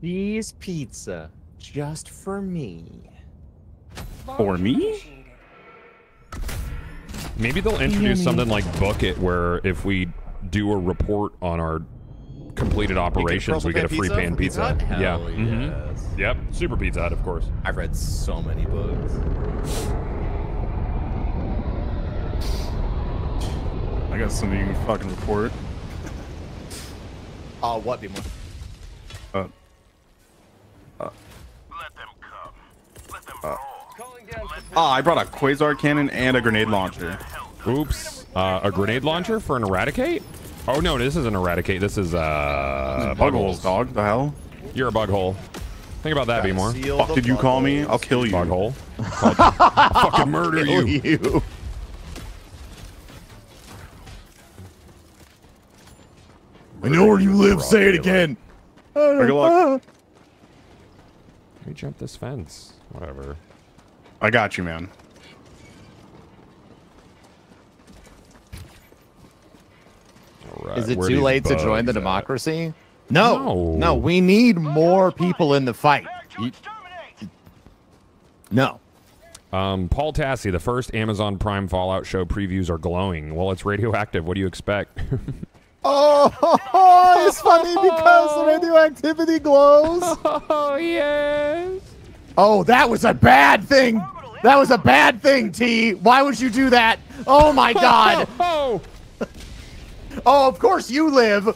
Cheese pizza. Just for me. For me? Maybe they'll introduce something like Bucket where if we do a report on our completed operations, we get a free pan pizza. Hut? Hell yeah. mhm. Yep. Super Pizza Hut, of course. I've read so many books. I got something you can fucking report. Uh, what, Beemore? Uh, Let them come. Let them uh, Calling oh, I brought a quasar cannon and a grenade launcher. Oops. Uh, a grenade launcher for an Eradicate? Oh, no, this isn't Eradicate. This is, uh... Bug holes, dog. The hell? You're a bug hole. Think about that, Beemore. Fuck did you call me? I'll kill you. Bug hole. I'll fucking murder Kill you. you. I know where you live. Say it again. Good luck. Let me jump this fence. Whatever. I got you, man. Right, Is it where too late to join the bugs at? democracy? No. No. No, we need more people in the fight. You- No. Um, Paul Tassi, the first Amazon Prime Fallout show previews are glowing. Well, it's radioactive. What do you expect? Oh, it's funny because the radioactivity glows. oh, yes. Oh, that was a bad thing. That was a bad thing, T. Why would you do that? Oh my god. Oh. Of course you live.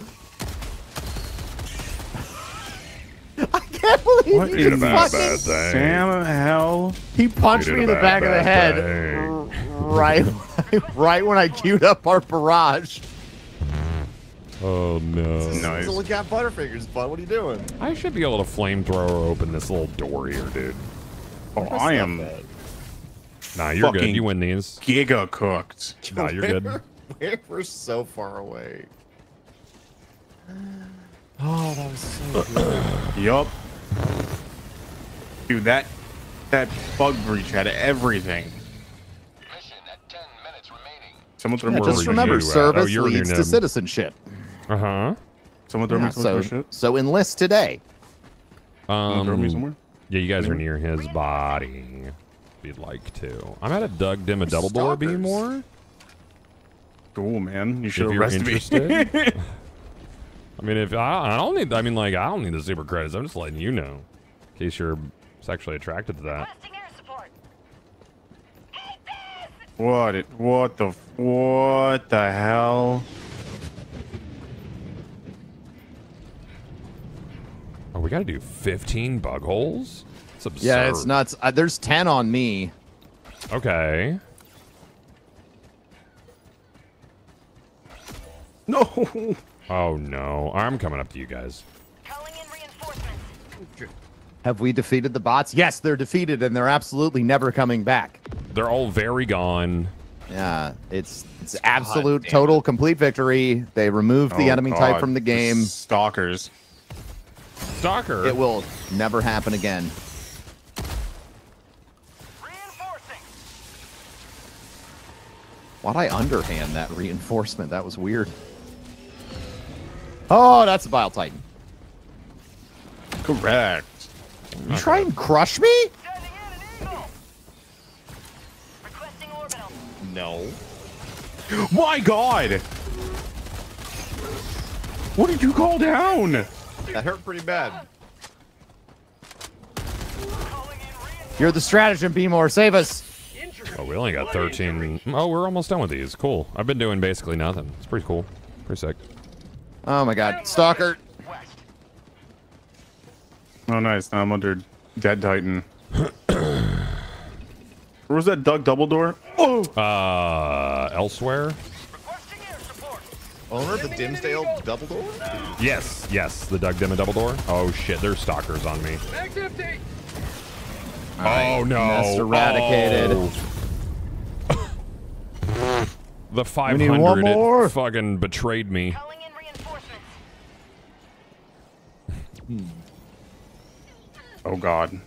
I can't believe What you in just the fucking. Sam hell? He punched me in the a back bad, of the head, thing. right, right when I queued up our barrage. Oh, no. Nice. Still got Butterfingers, bud. What are you doing? I should be able to flamethrower open this little door here, dude. Oh, I am Nah, you're good. You win these. giga cooked. Nah, you're good. We're, we're so far away. Oh, that was so good. Yup. Dude, that that bug breach had everything. Mission at 10 minutes remaining. Someone throw Yeah, me just remember, you service Oh, you're leads to citizenship. Uh huh. Someone throw Yeah, me some so, so enlist today. Someone throw me Um, somewhere. yeah, you guys are near his body. If you'd like to. I'm at a Doug Dim a double door Stalkers. Beemore. Cool, man. You If should you're arrest interested. me. I mean, if I, I don't need, I mean, like, I don't need the super credits. I'm just letting you know, in case you're sexually attracted to that. Requesting air support. What it? What the? What the hell? Oh, we got to do 15 bug holes? It's absurd. Yeah, it's nuts. Uh, there's 10 on me. Okay. No. Oh, no. I'm coming up to you guys. Have we defeated the bots? Yes, they're defeated and they're absolutely never coming back. They're all very gone. Yeah, it's it's absolute, total, complete victory. They removed the Oh, enemy type from the game. Stalkers. Stalker. It will never happen again. Why'd I underhand that reinforcement? That was weird. Oh, that's a Bile Titan. Correct. You try and crush me? No. My God. What did you call down? That hurt pretty bad. You're the stratagem, Beemore. Save us. Oh, we only got 13. Oh, we're almost done with these. Cool. I've been doing basically nothing. It's pretty cool. Pretty sick. Oh my god. Stalker. Oh, nice. Now I'm under Dead Titan. Where was that Doug Doubledore? Oh! Uh, elsewhere? Owner of the Dimmsdale Double Door? Yes, yes. The Doug Dimma double door. Oh, shit. There's stalkers on me. Mag's empty. Oh, no. That's eradicated. Oh. the We need one 500 it fucking betrayed me. Hmm. Oh, God.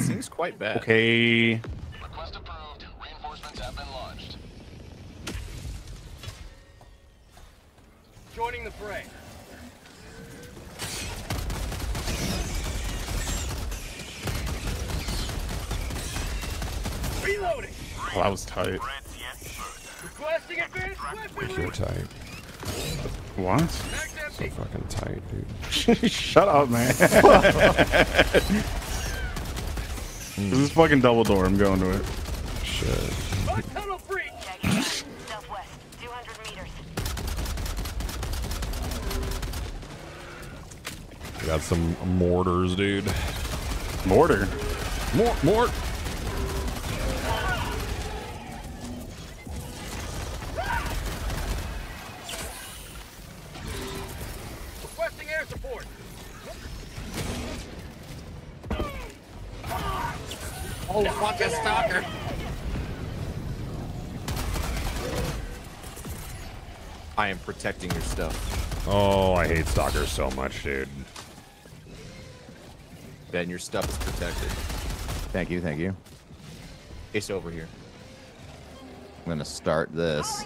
Seems quite bad. Okay. Request approved. Reinforcements have been launched. Joining the fray. Reloading. Oh, that was tight. Requesting advanced weapon. You're tight. What? So fucking tight, dude. Shut up, man. this is fucking Doubledore. I'm going to it. Shit. Tunnel breach. Southwest, 200 meters. We got some mortars, dude. Mortar. More, more. Oh, fuck a stalker. I am protecting your stuff. Oh, I hate stalkers so much, dude. Ben, your stuff is protected. Thank you, thank you. It's over here. I'm gonna start this.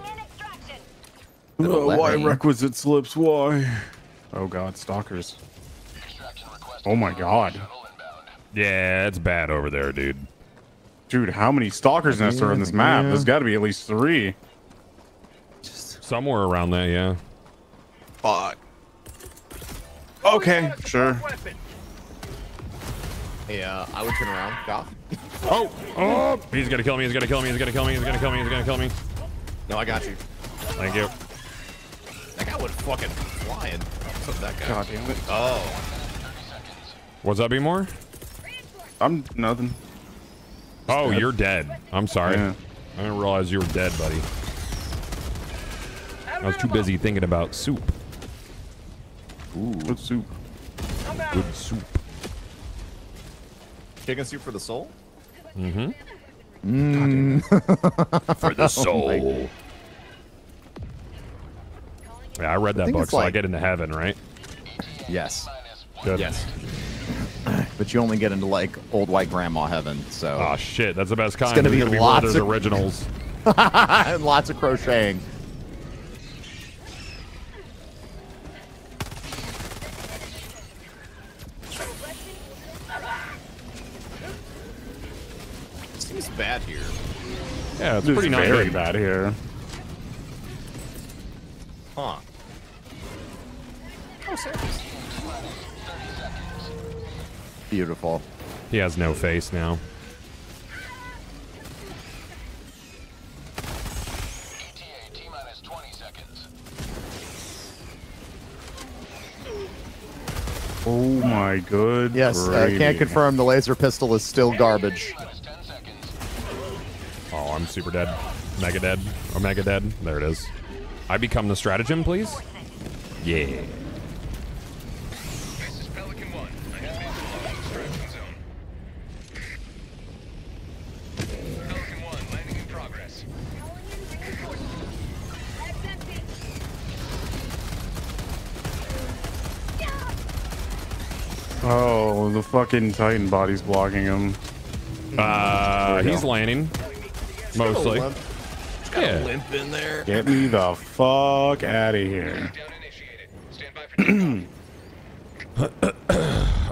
Uh, why me. requisite slips? Why? Oh God, stalkers. Oh my God. Yeah, it's bad over there, dude. Dude, how many stalkers nests are on this map? Yeah. There's got to be at least three. Somewhere around that, yeah. Fuck. Okay, sure. Hey, uh, I would turn around. Goff? Oh, oh, he's gonna kill me. He's gonna kill me. He's gonna kill me. He's gonna kill me. He's gonna kill me. No, I got you. Thank you. That guy went fucking flying. What's that guy? God damn it. Oh. What's up, Beemore? I'm nothing. Oh, dead. you're dead. I'm sorry. Yeah. I didn't realize you were dead, buddy. I was too busy thinking about soup. Ooh. Good soup. Good soup. Chicken soup for the soul? Mm-hmm. Mm. For the soul. my- Yeah, I read that think book, it's so I get into heaven, right? Yes. Good. Yes. But you only get into like old white grandma heaven, so Oh shit, that's the best kind. It's gonna be There's lots Werther's of- originals. and lots of crocheting. Seems bad here. Yeah, it's This pretty not very bad here. Huh. Oh, Samus. Beautiful. He has no face now. Oh my good. Yes, I uh, can't confirm the laser pistol is still garbage. Oh, I'm super dead. Mega dead. Or mega dead. There it is. I become the stratagem, please? Yeah. Oh, the fucking Titan body's blocking him. Uh, he's go. landing. Mostly. Yeah. Limp in there. Get me the fuck out of here.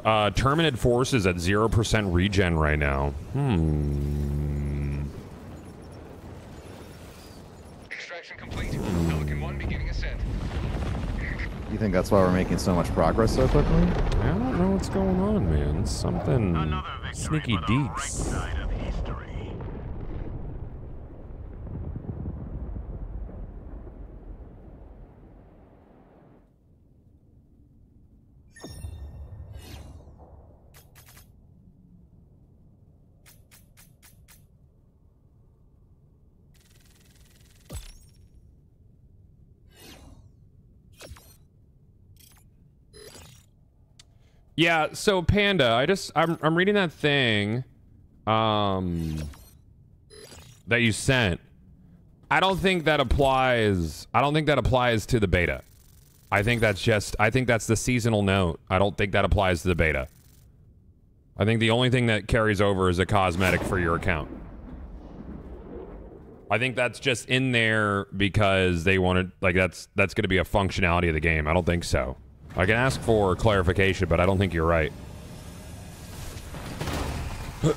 Uh, Terminid Force is at 0% regen right now. Hmm. Extraction complete. Pelican 1 beginning ascent. You think that's why we're making so much progress so quickly? I don't know what's going on, man. Something sneaky deeks. Yeah, so Panda, I just I'm I'm reading that thing um that you sent. I don't think that applies. I don't think that applies to the beta. I think that's just I think that's the seasonal note. I don't think that applies to the beta. I think the only thing that carries over is a cosmetic for your account. I think that's just in there because they wanted like that's that's going to be a functionality of the game. I don't think so. I can ask for clarification, but I don't think you're right.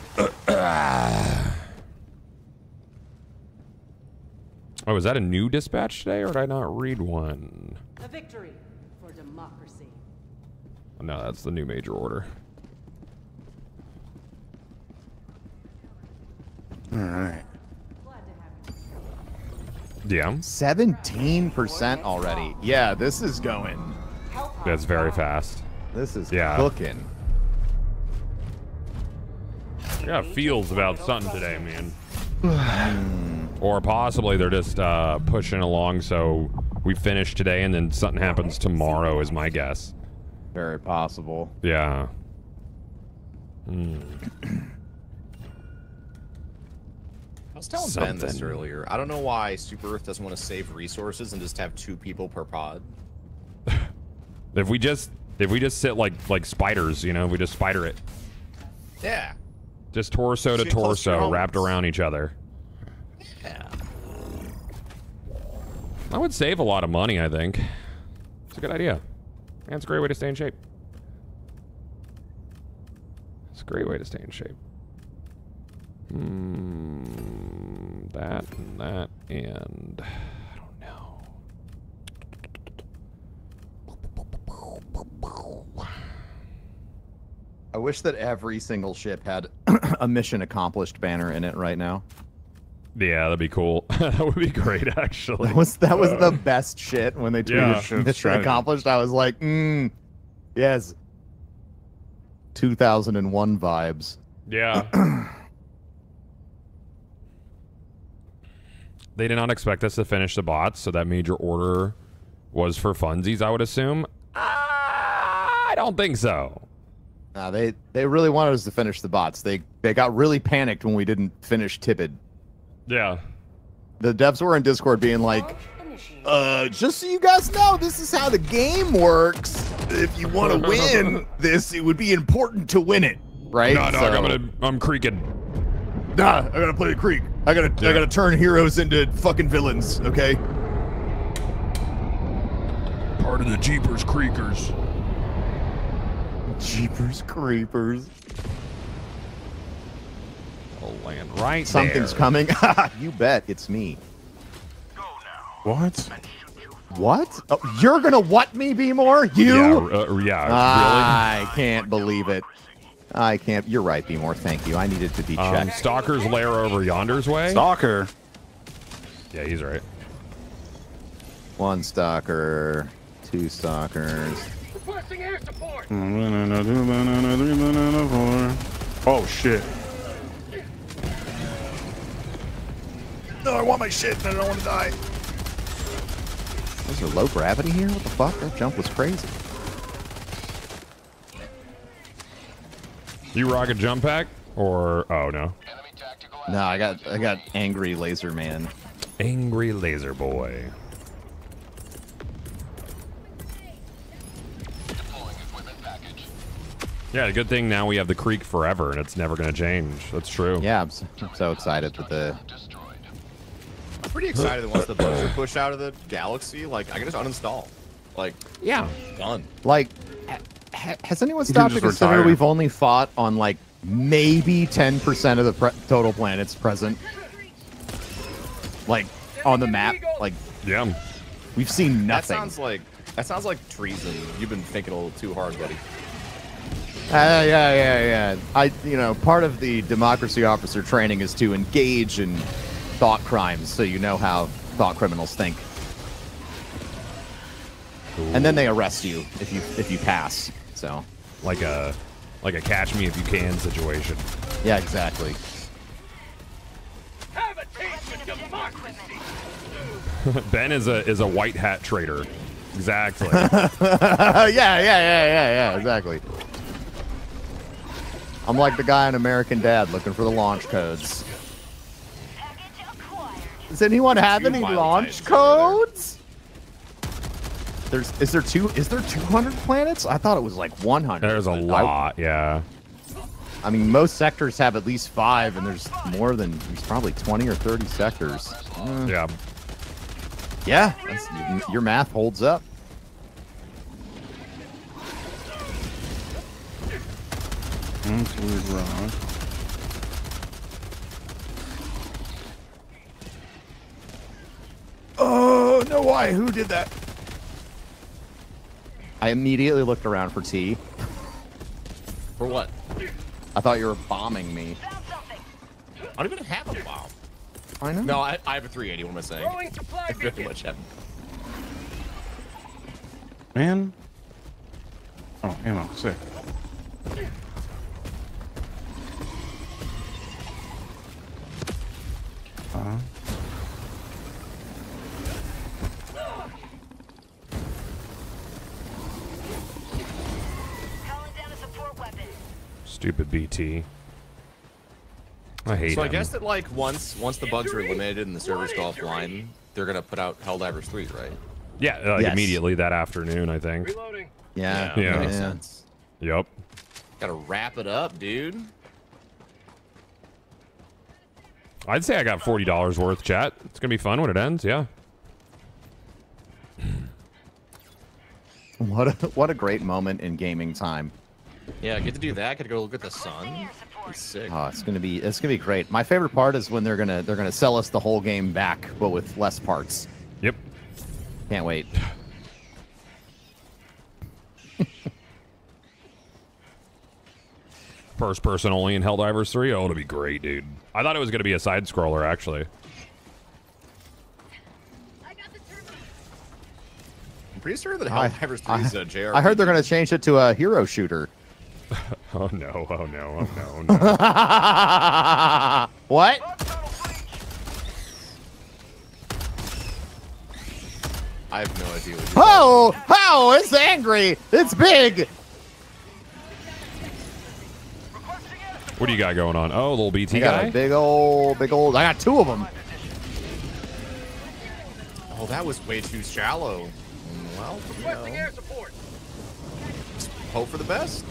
oh, is that a new dispatch today, or did I not read one? A victory for democracy. No, that's the new major order. All right. Yeah. 17% already. Yeah, this is going. That's very fast. This is Yeah. cooking. I got feels about something today, man. or possibly they're just uh, pushing along so we finish today and then something happens tomorrow is my guess. Very possible. Yeah. Hmm. I was telling Ben this earlier. I don't know why Super Earth doesn't want to save resources and just have two people per pod. If we just if we just sit like like spiders, you know, we just spider it. Yeah. Just torso to to torso, wrapped around each other. Yeah. That would save a lot of money, I think. It's a good idea. And it's a great way to stay in shape. It's a great way to stay in shape. Hmm, that and that and I don't know. I wish that every single ship had a mission accomplished banner in it right now. Yeah, that'd be cool. that would be great, actually. That was that was the best shit when they Yeah. tweeted mission accomplished. I was like, mm, yes. 2001 vibes. Yeah. they did not expect us to finish the bots, so that major order was for funsies, I would assume. I don't think so. Nah, they they really wanted us to finish the bots. They they got really panicked when we didn't finish Tibit. Yeah. The devs were in Discord being like, uh, just so you guys know, this is how the game works. If you want to win this, it would be important to win it, right? No, no, So- I'm gonna, I'm creaking. Nah, I gotta play the creek. I gotta, I gotta turn heroes into fucking villains. Okay. Part of the Jeepers Creekers. Jeepers Creepers. I'll land right Something's there. coming. you bet, it's me. What? What? Oh, you're gonna what me, Beemore? You? Yeah, uh, yeah, I can't believe it. I can't. You're right, Beemore. Thank you. I needed to be Um, checked. Stalker's lair over yonder's way. Stalker. Yeah, he's right. One stalker, two stalkers, Requesting air support. Oh shit. No, I want my shit, and I don't want to die. Is there low gravity here? What the fuck? That jump was crazy. You rock a jump pack or oh no? No, I got I got angry laser man. Angry laser boy. Yeah, the good thing now we have the creek forever and it's never going to change. That's true. Yeah, I'm so, I'm so excited that the I'm pretty excited that once the bugs are pushed out of the galaxy, like I can just uninstall. Like, Yeah. done. like ha- ha- has anyone stopped to consider retire. we've only fought on like maybe 10% of the pre- total planets present? Like on the map, like yeah. We've seen nothing. That nothing. sounds like that sounds like treason. You've been thinking a little too hard, buddy. Uh, yeah, yeah, yeah. I, you know, part of the democracy officer training is to engage in thought crimes, so you know how thought criminals think, and then they arrest you if you if you pass. So, like a like a catch me if you can situation. yeah, exactly. Have a taste of democracy. ben is a is a white hat trader. Exactly. yeah, yeah, yeah, yeah, yeah, exactly. I'm like the guy in American Dad looking for the launch codes. Does anyone have any launch codes? There's is there two is there 200 planets? I thought it was like 100. There's a but I- lot, yeah. I mean, most sectors have at least five, and there's more than there's probably 20 or 30 sectors. Yeah. yeah, that's, your math holds up. That's weird rock. Oh no! Why? Who did that? I immediately looked around for T. For what? I thought you were bombing me. I don't even have a bomb. I know. No, I, I have a 380. What am I saying? Throwing supply I very beacon. much have. Man. Oh, ammo. Sick. Uh, Stupid BT. I hate it. So I guess that like once once the bugs are eliminated and the servers go offline, they're gonna put out Helldivers 3, right? Yeah, like Yes. immediately that afternoon, I think. Reloading. Yeah. Yeah. Makes Yeah. sense. Yep. Gotta wrap it up, dude. I'd say I got forty dollars worth, chat. It's gonna be fun when it ends. Yeah. What a, what a great moment in gaming time. Yeah, get to do that. Get to go look at the sun. It's sick. Oh, it's gonna be it's gonna be great. My favorite part is when they're gonna they're gonna sell us the whole game back, but with less parts. Yep. Can't wait. First person only in Helldivers 3. Oh, it'll be great, dude. I thought it was gonna be a side scroller actually. I'm pretty sure that I, Helldivers 3 is a JRPG. I heard they're gonna change it to a hero shooter. Oh no! Oh no! Oh no! Oh, no. what? I have no idea what you Oh, oh, it's angry. It's big. What do you got going on? Oh, little BT I got guy. a big old, big old. I got two of them. Oh, that was way too shallow. Well, you Requesting know, air support. hope for the best.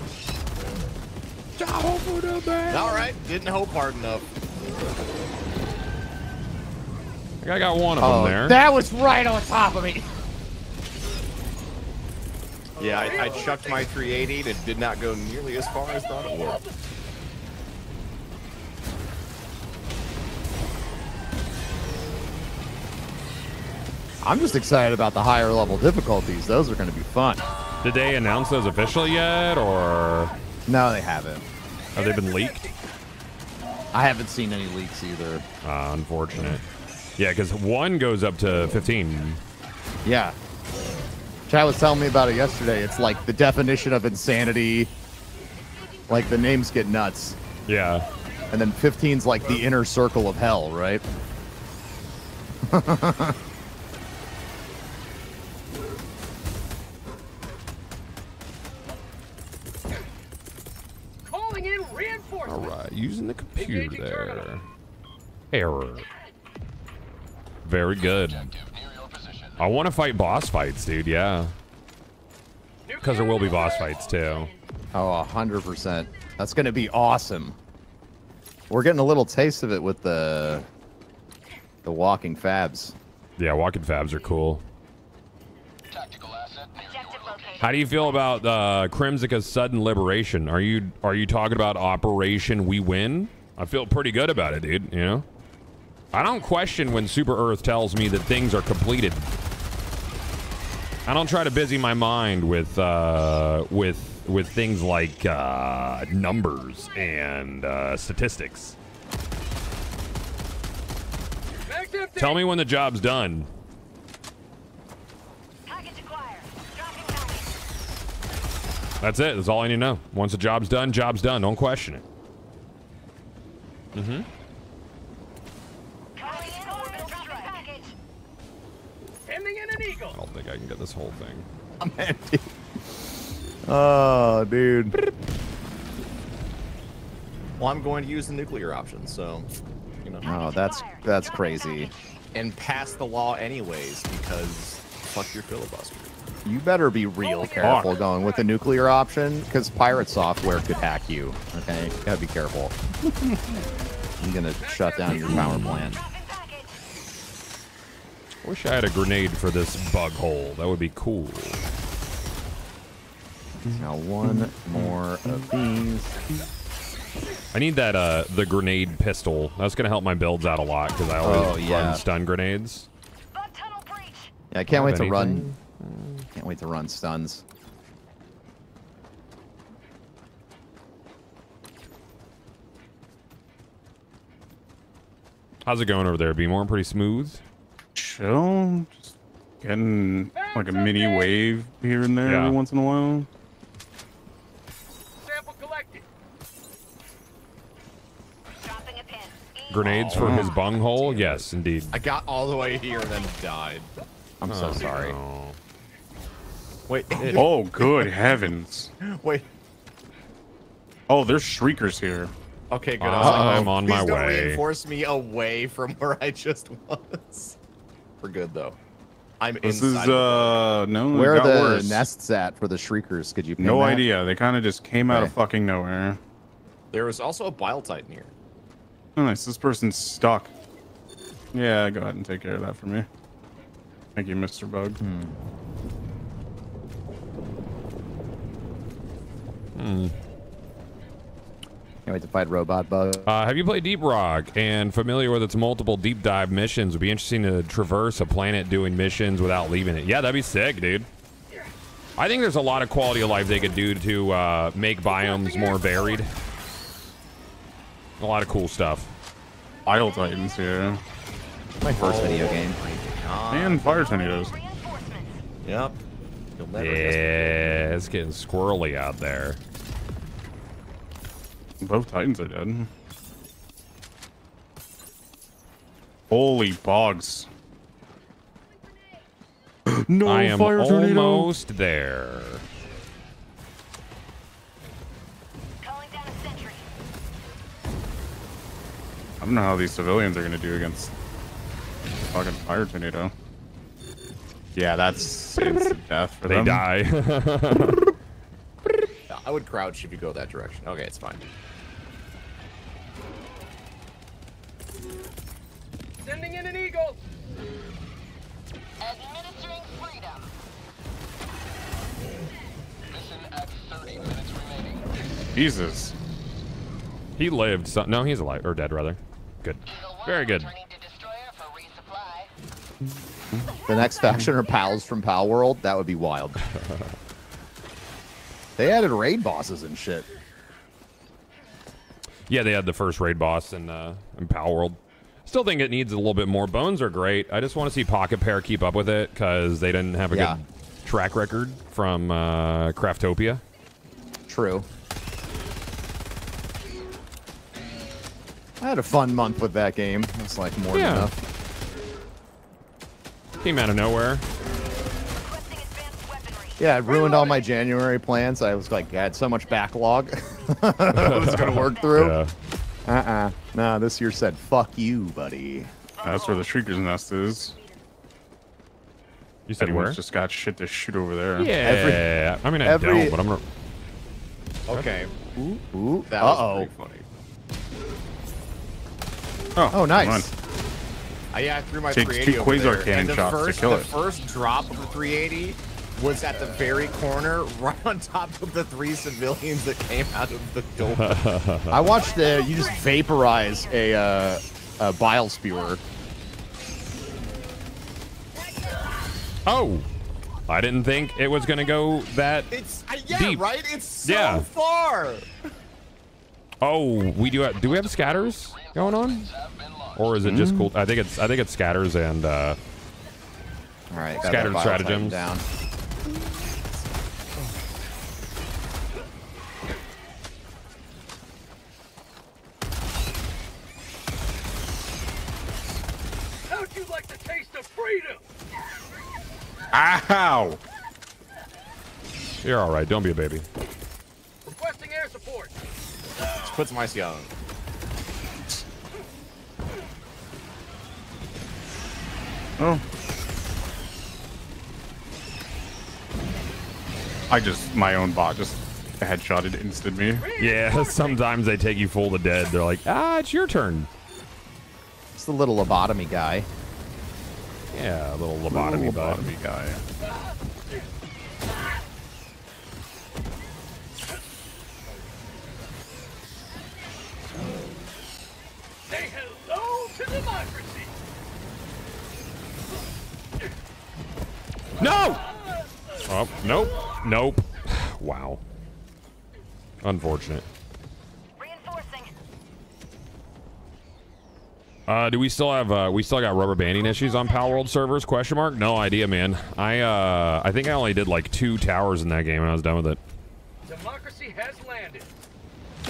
Hope for the best. All right, didn't hope hard enough. I got one of Oh, them there. that was right on top of me. Yeah, I, I chucked my 380 and it did not go nearly as far as thought it would. I'm just excited about the higher level difficulties. Those are going to be fun. Did they announce those officially yet, or No, they haven't. have they been leaked? I haven't seen any leaks either. Uh, unfortunate. Yeah, because one goes up to 15. Yeah. Chad was telling me about it yesterday. It's like the definition of insanity. Like the names get nuts. Yeah. And then 15's like the inner circle of hell, right? using the computer there. Error. Very good. I want to fight boss fights, dude. Yeah. Because there will be boss fights too. Oh, 100%. That's going to be awesome. We're getting a little taste of it with the the walking fabs. Yeah, walking fabs are cool. How do you feel about uh, Crimsica's sudden liberation? Are you are you talking about Operation We Win? I feel pretty good about it, dude. You know, I don't question when Super Earth tells me that things are completed. I don't try to busy my mind with uh, with with things like uh, numbers and uh, statistics. Tell me when the job's done. That's it. That's all I need to know. Once the job's done, job's done. Don't question it. Mm-hmm. Sending in an eagle. I don't think I can get this whole thing. I'm empty. Oh, dude. Well, I'm going to use the nuclear option, so you know. Oh, that's that's crazy. And pass the law anyways because fuck your filibuster. You better be real careful going with the nuclear option, because pirate software could hack you. Okay, you gotta be careful. I'm gonna shut down your power plant. Wish I had a grenade for this bug hole. That would be cool. Now one more of these. I need that uh the grenade pistol. That's gonna help my builds out a lot because I always Oh, yeah. run stun grenades. Yeah, I can't wait to run. Can't wait to run stuns. How's it going over there? Beemore pretty smooth. Chill. Just getting like a mini wave here and there Yeah. every once in a while. Sample collected. Grenades for his bung hole? Yes, indeed. I got all the way here and then died. I'm so Oh, sorry. no. Wait. Oh, good heavens. Wait. Oh, there's shriekers here. Okay, good. Uh, I was like, I'm on please my don't way. reinforce me away from where I just was. We're good though. I'm This is uh no. it Where are the worse. nests at for the shriekers? Could you? No that? idea. They kind of just came out of fucking nowhere. There was also a bile titan here. Oh, nice. This person's stuck. Yeah, go ahead and take care of that for me. Thank you, Mr. Bug. Hmm. Can't wait to fight robot bug. Uh, have you played Deep Rock and familiar with its multiple deep dive missions? Would be interesting to traverse a planet doing missions without leaving it. Yeah, that'd be sick, dude. I think there's a lot of quality of life they could do to uh, make biomes more varied. A lot of cool stuff. Isle Titans here. My first video game. And fire tornadoes. Yep. You'll never. Yeah, it's getting squirrely out there. Both Titans are dead. Holy bogs. no I am fire tornado. almost there. I don't know how these civilians are gonna do against fucking fire tornado. Yeah, that's instant death for They them. die. I would crouch if you go that direction. Okay, it's fine. Sending in an eagle. Administering freedom. Mission at 30 minutes remaining. Jesus. he lived. So, no, he's alive or dead rather. Good. Very good. The next faction are pals from Palworld. That would be wild. they added raid bosses and shit. Yeah, they had the first raid boss in uh, in Palworld. Still think it needs a little bit more. Bones are great. I just want to see Pocket Pair keep up with it because they didn't have a Yeah. good track record from uh, Craftopia. True. I had a fun month with that game. It's like more Yeah. than enough. Came out of nowhere. Yeah, it ruined all my January plans. I was like, I had so much backlog I was going to work through. Yeah. Uh-uh. Nah, this year said, fuck you, buddy. That's where the Shrieker's Nest is. You said Anyone's where? just got shit to shoot over there. Yeah. I mean, I every- don't, but I'm gonna. Okay. Ooh, ooh. That Uh-oh. pretty funny. Oh, Oh, nice. come on. Uh, yeah, I threw my Takes 380 two over Quasar there, cannon and the shots to first, kill the it. first drop of the 380 was at the very corner, right on top of the three civilians that came out of the door. I watched uh, you just vaporize a, uh, a bile spewer. Oh, I didn't think it was gonna go that. It's uh, yeah, Deep. right. It's so Yeah. far. Oh, we do. Have, do we have scatters going on, or is it just cool? I think it's. I think it's scatters and. uh All right, got Scattered stratagems. down. Freedom? Ow! You're all right. Don't be a baby. Requesting air support. Put some my on. Oh. I just, my own bot just headshotted instant me. Yeah. Sometimes they take you full to dead. They're like, ah, it's your turn. It's the little lobotomy guy. Yeah, a little lobotomy, bud. Lobotomy guy. Say hello to democracy. No. Oh, nope. Nope. Wow. Unfortunate. Uh, do we still have uh, we still got rubber banding issues on Palworld servers? Question mark. No idea, man. I uh, I think I only did like two towers in that game, and I was done with it. Democracy has landed.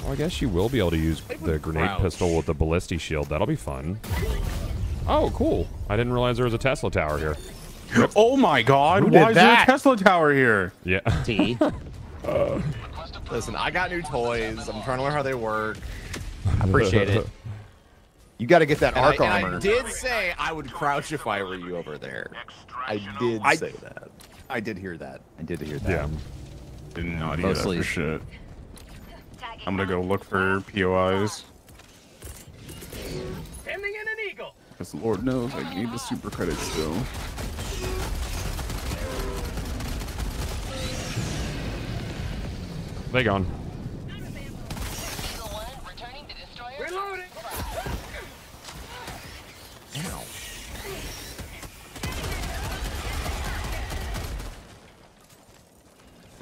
Well, I guess you will be able to use the grenade crouch. pistol with the ballistic shield. That'll be fun. Oh, cool. I didn't realize there was a Tesla tower here. Oh my god, Who why did is there a? Tesla tower here? Yeah. T. uh. Listen, I got new toys. I'm trying to learn how they work. I appreciate it. You got to get that And arc I, and armor. I did say I would crouch if I were you over there. I did I- say that. I did hear that. I did hear that. Yeah. Did not not hear Mostly- that for shit. I'm gonna go look for POIs. Sending in an eagle. Because Lord knows I need the super credits still. They gone.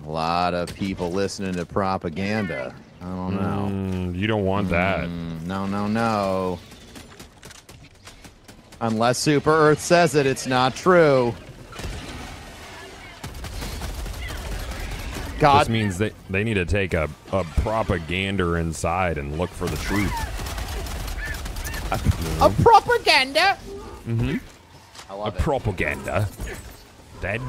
A lot of people listening to propaganda. I don't know. Mm, you don't want that. Mm, no, no, no. Unless Super Earth says it, it's not true. God, This means they, they need to take a, a propaganda inside and look for the truth. A propaganda. Mm-hmm. I A love it. propaganda. Dead.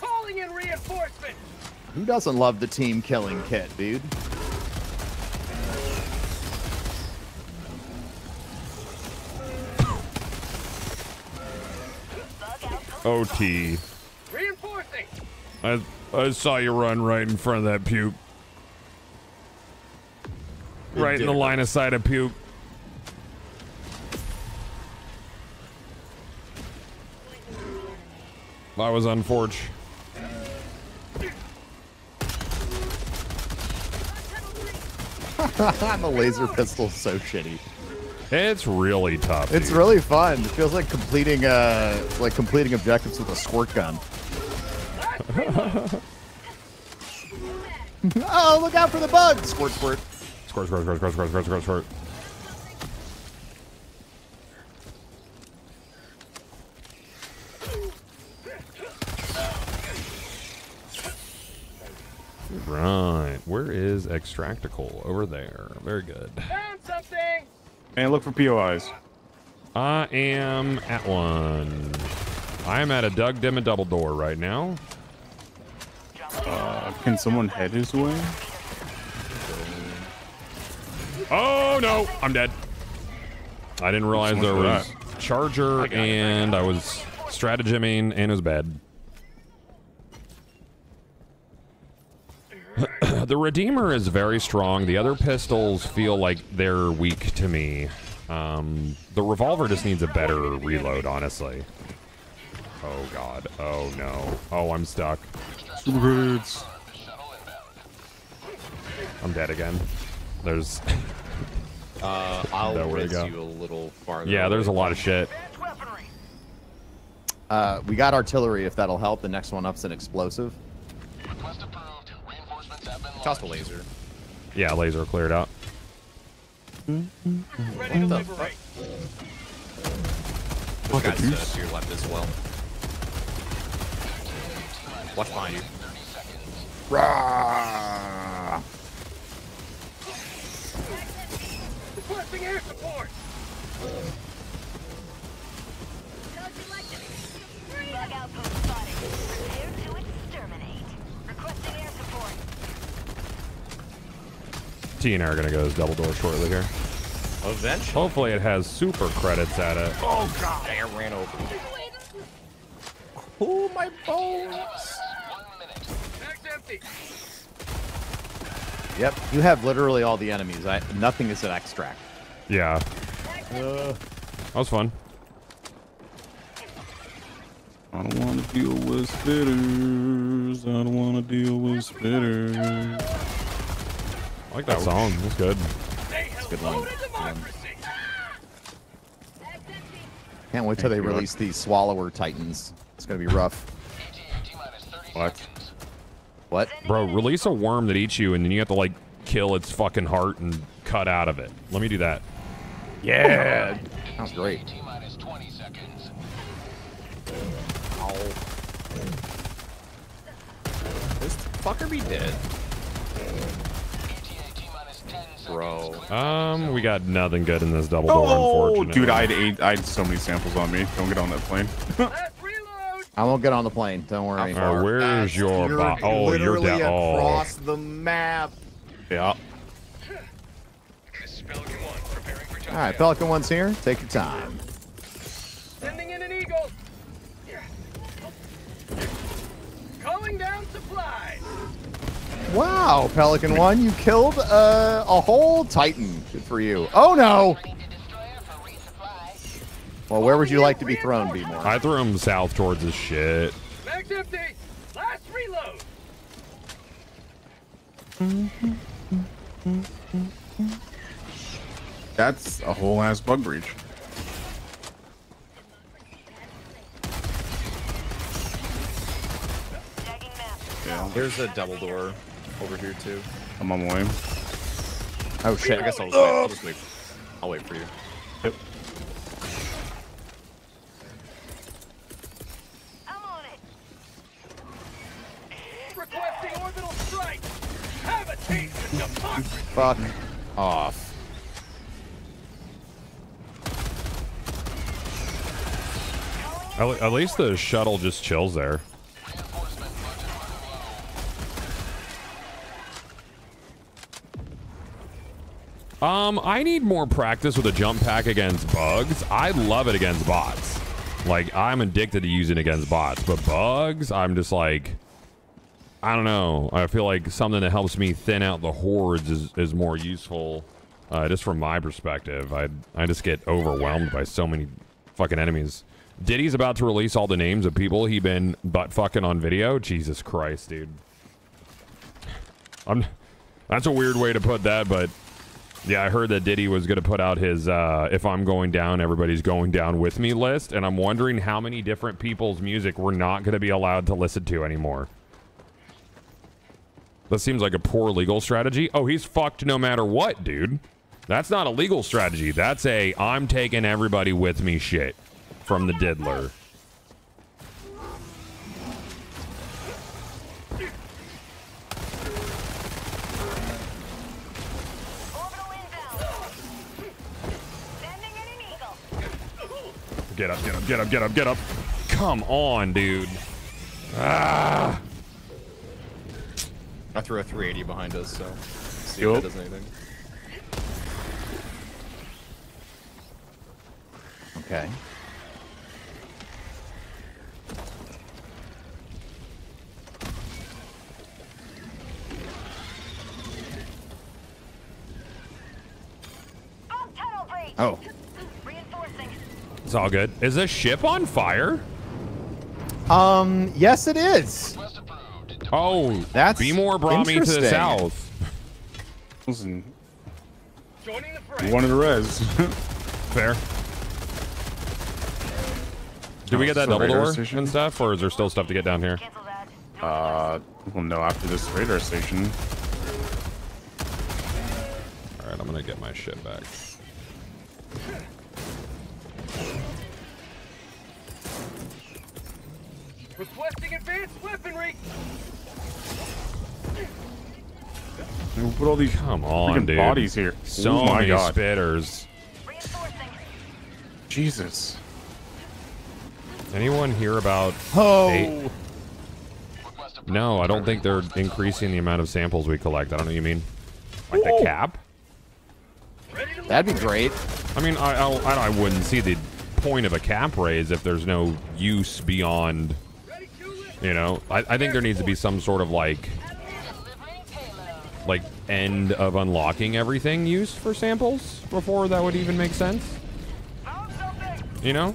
Calling in reinforcement. Who doesn't love the team killing kit, dude? OT. Reinforcing. I, I saw you run right in front of that puke. Right in the line of sight of puke. I was unfortunate. the laser pistol's so shitty. It's really tough. It's dude. really fun. It feels like completing uh like completing objectives with a squirt gun. oh, look out for the bug! Squirt, squirt. Score, score, score, score, score, score, score, score. Right. Where is extractacle Over there. Very good. Found something! And look for POIs. I am at one. I am at a Doug Dim Double Door right now. Uh, can someone head his way? Oh no, I'm dead. I didn't realize there was for charger and I was stratageming and it was bad. the Redeemer is very strong. The other pistols feel like they're weak to me. Um, the revolver just needs a better reload, honestly. Oh god. Oh no. Oh, I'm stuck. Super credits. I'm dead again. There's. Uh, I'll There we rinse you a little farther. yeah, there's a lot of shit. Uh, we got artillery if that'll help. The next one up's an explosive. Toss the laser. Yeah, laser cleared out. Ready to liberate. This guy's uh, to your left as well. Watch behind you. Rah! Requesting air support! Bug outpost spotted. Prepare to exterminate. Requesting air support. T and I are gonna go as double door shortly here. Eventually. Hopefully, it has super credits at it. Oh god! I ran over. Oh my bones! Mag's empty. Yep, you have literally all the enemies. I, nothing is an extract. Yeah, Uh, that was fun. I don't want to deal with spitters. I don't want to deal with spitters. I like that song. That's good. It's a good one. Can't wait till they release the Swallower Titans. It's gonna be rough. What? What? Bro, release a worm that eats you, and then you have to like kill its fucking heart and cut out of it. Let me do that. Yeah, sounds great. This fucker be dead. Bro. Um, we got nothing good in this double door, Oh, unfortunately. dude, I had eight. I had so many samples on me. Don't get on that plane. I won't get on the plane. Don't worry. Uh, where's your You're bo- Oh, you're literally down. Oh, across the map. Yeah. All right, Pelican One's here. Take your time. Sending in an eagle. Calling down supplies. Wow, Pelican One, you killed uh, a whole Titan. Good for you. Oh no. Well, where would you like to be thrown, Beemore? I threw him south towards his shit. Mag's empty. Last reload. That's a whole ass bug breach. Yeah. There's a double door over here too. I'm on my way. Oh shit. I guess I'll just wait. I'll just wait. I'll wait for you. Yep. Requesting orbital strike. Have a taste of democracy. Fuck off. At, least the shuttle just chills there. Um, I need more practice with a jump pack against bugs. I love it against bots. Like, I'm addicted to using against bots, but bugs, I'm just like, I don't know. I feel like something that helps me thin out the hordes is, is more useful, uh, just from my perspective. I I just get overwhelmed by so many fucking enemies. Diddy's about to release all the names of people he been butt fucking on video. Jesus Christ, dude. I'm. That's a weird way to put that, but yeah, I heard that Diddy was going to put out his uh, "If I'm going down, everybody's going down with me" list, and I'm wondering how many different people's music we're not going to be allowed to listen to anymore. That seems like a poor legal strategy. Oh, he's fucked no matter what, dude. That's not a legal strategy. That's a I'm taking everybody with me shit from the diddler. Get up, get up, get up, get up, get up. Come on, dude. Ah. I threw a 380 behind us, so see Yup. if that does anything. Okay. Oh, tunnel breach. Oh. Reinforcing. It's all good. Is this ship on fire? Um, yes, it is. Oh, That's Beemore brought me to the south. Listen, you wanted a res. Fair. Did we get that double door station? and stuff, or is there still stuff to get down here? Uh, well, no, after this radar station. All right, I'm gonna get my shit back. Requesting advanced weaponry. We'll put all these Come on, freaking dude. bodies here. So oh my many god. spitters. Jesus. Anyone hear about? Oh. eight- No, I don't think they're increasing the amount of samples we collect. I don't know what you mean. Like the cap? That'd be great. I mean, I, I, I I wouldn't see the point of a cap raise if there's no use beyond. You know, I, I think there needs to be some sort of like, like end of unlocking everything used for samples before that would even make sense. You know?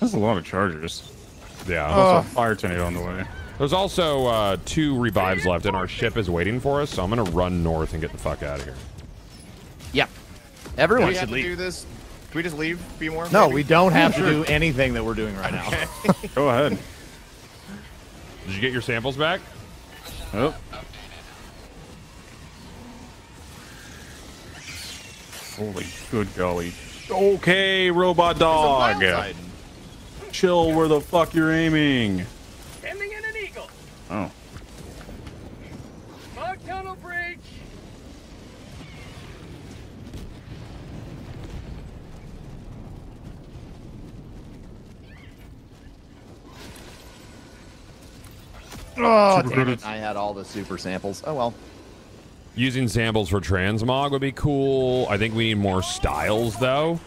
That's a lot of chargers. Yeah. There's also a fire tornado on the way. There's also uh, two revives left, and our ship is waiting for us, so I'm gonna run north and get the fuck out of here. Yep. Do Everyone we should have to leave. do this? Can we just leave? Beemore? No, maybe? we don't have to do anything that we're doing right now. Go ahead. Did you get your samples back? Oh. Holy good golly. Okay, robot dog. Chill where the fuck you're aiming. Sending in an eagle. Oh. Smog tunnel breach. Oh, damn it. I had all the super samples. Oh, well. Using samples for transmog would be cool. I think we need more styles though.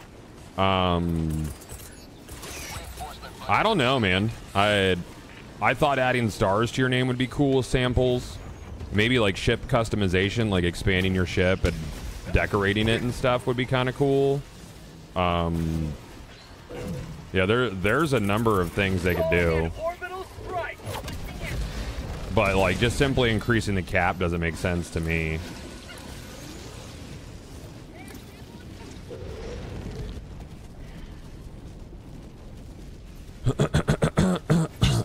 Um, I don't know, man. I I thought adding stars to your name would be cool with samples. Maybe like ship customization, like expanding your ship and decorating it and stuff would be kind of cool. Um, yeah, there there's a number of things they could do. Orbital strike. But like just simply increasing the cap doesn't make sense to me.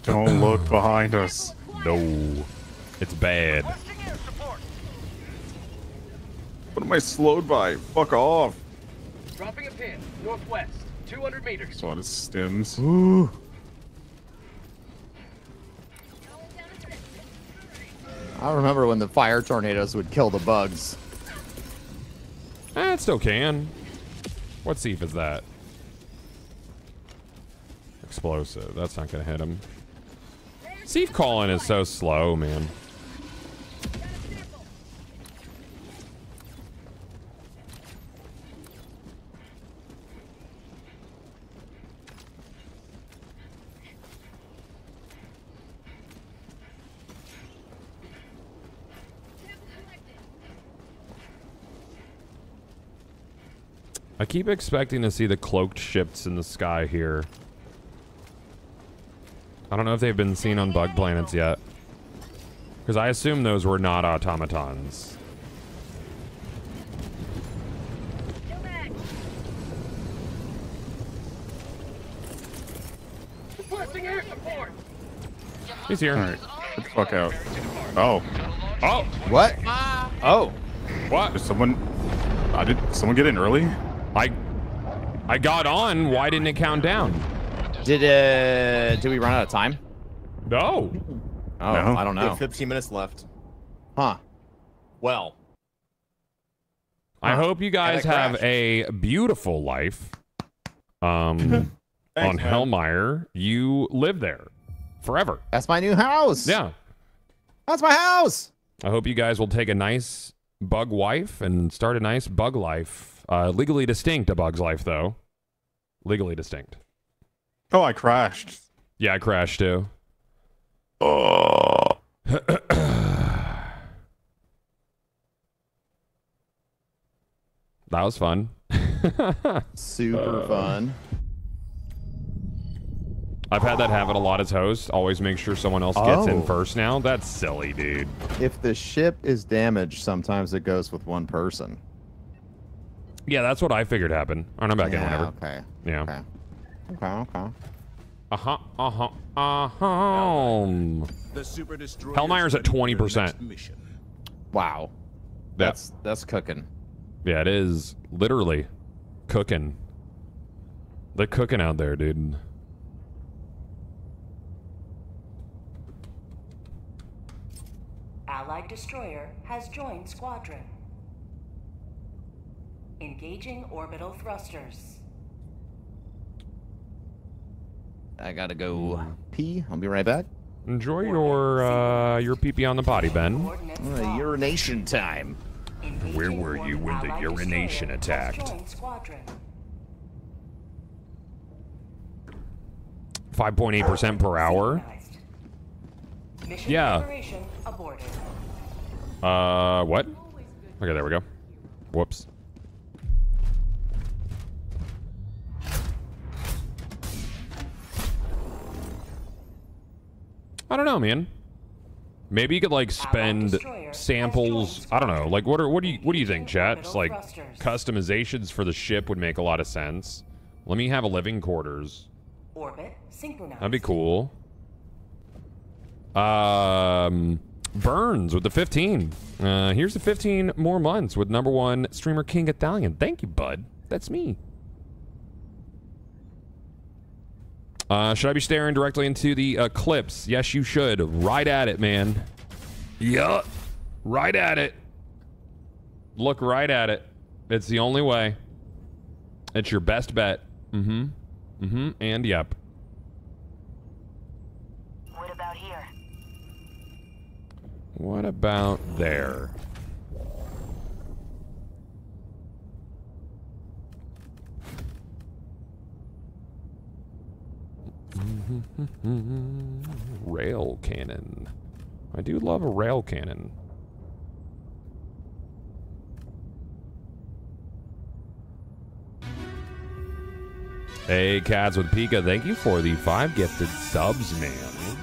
Don't look behind us. No. It's bad. What am I slowed by? Fuck off. Dropping a pin. Northwest. 200 meters. That's a lot of stims. I remember when the fire tornadoes would kill the bugs. Eh, it still can. What thief is that? Explosive. That's not gonna hit him. Thief calling is so slow, man. I keep expecting to see the cloaked ships in the sky here. I don't know if they've been seen on bug planets yet. Because I assume those were not automatons. Requesting air support. He's here. All right, get the fuck out. Oh, Oh! What? Ah. Oh. What? did someone? I did. Someone get in early? I I got on. Why didn't it count down? Did uh did we run out of time? No. Oh, No. I don't We have know. 15 minutes left. Huh. Well, I hope you guys have a beautiful life. Um, on man. Hellmire, you live there forever. That's my new house. Yeah. That's my house. I hope you guys will take a nice bug wife and start a nice bug life. Uh, legally distinct a bug's life, though. Legally distinct. Oh, I crashed. Yeah, I crashed too. Oh. That was fun. Super fun. I've had that happen a lot as host. Always make sure someone else gets in Oh. first now. That's silly, dude. If the ship is damaged, sometimes it goes with one person. Yeah, that's what I figured happened. All right, I'm back in Yeah, whenever. okay. Yeah. Okay. Okay, okay. Uh huh. Uh huh. Uh huh. The super destroyer. Hellmire's at 20%. Wow. Yeah. That's that's cooking. Yeah, it is literally cooking. They're cooking out there, dude. Allied destroyer has joined squadron. Engaging orbital thrusters. I gotta go pee. I'll be right back. Enjoy your uh, your pee pee on the potty, Ben. Uh, urination time. Where were you when the urination attacked? 5.8% per hour. Yeah. Uh, what? Okay, there we go. Whoops. I don't know, man. Maybe you could like spend samples. I don't know. Like, what are what do you what do you think, chat? It's like customizations for the ship would make a lot of sense. Let me have a living quarters. Orbit synchronized. That'd be cool. Um, Burns with the 15. Uh, here's the 15 more months with number one streamer King Gothalion. Thank you, bud. That's me. Uh, should I be staring directly into the eclipse? Yes, you should. Right at it, man. Yup. Right at it. Look right at it. It's the only way. It's your best bet. Mm-hmm. Mm-hmm. And yep. What about here? What about there? Rail cannon. I do love a rail cannon. Hey, Cats with Pika, thank you for the five gifted subs, man.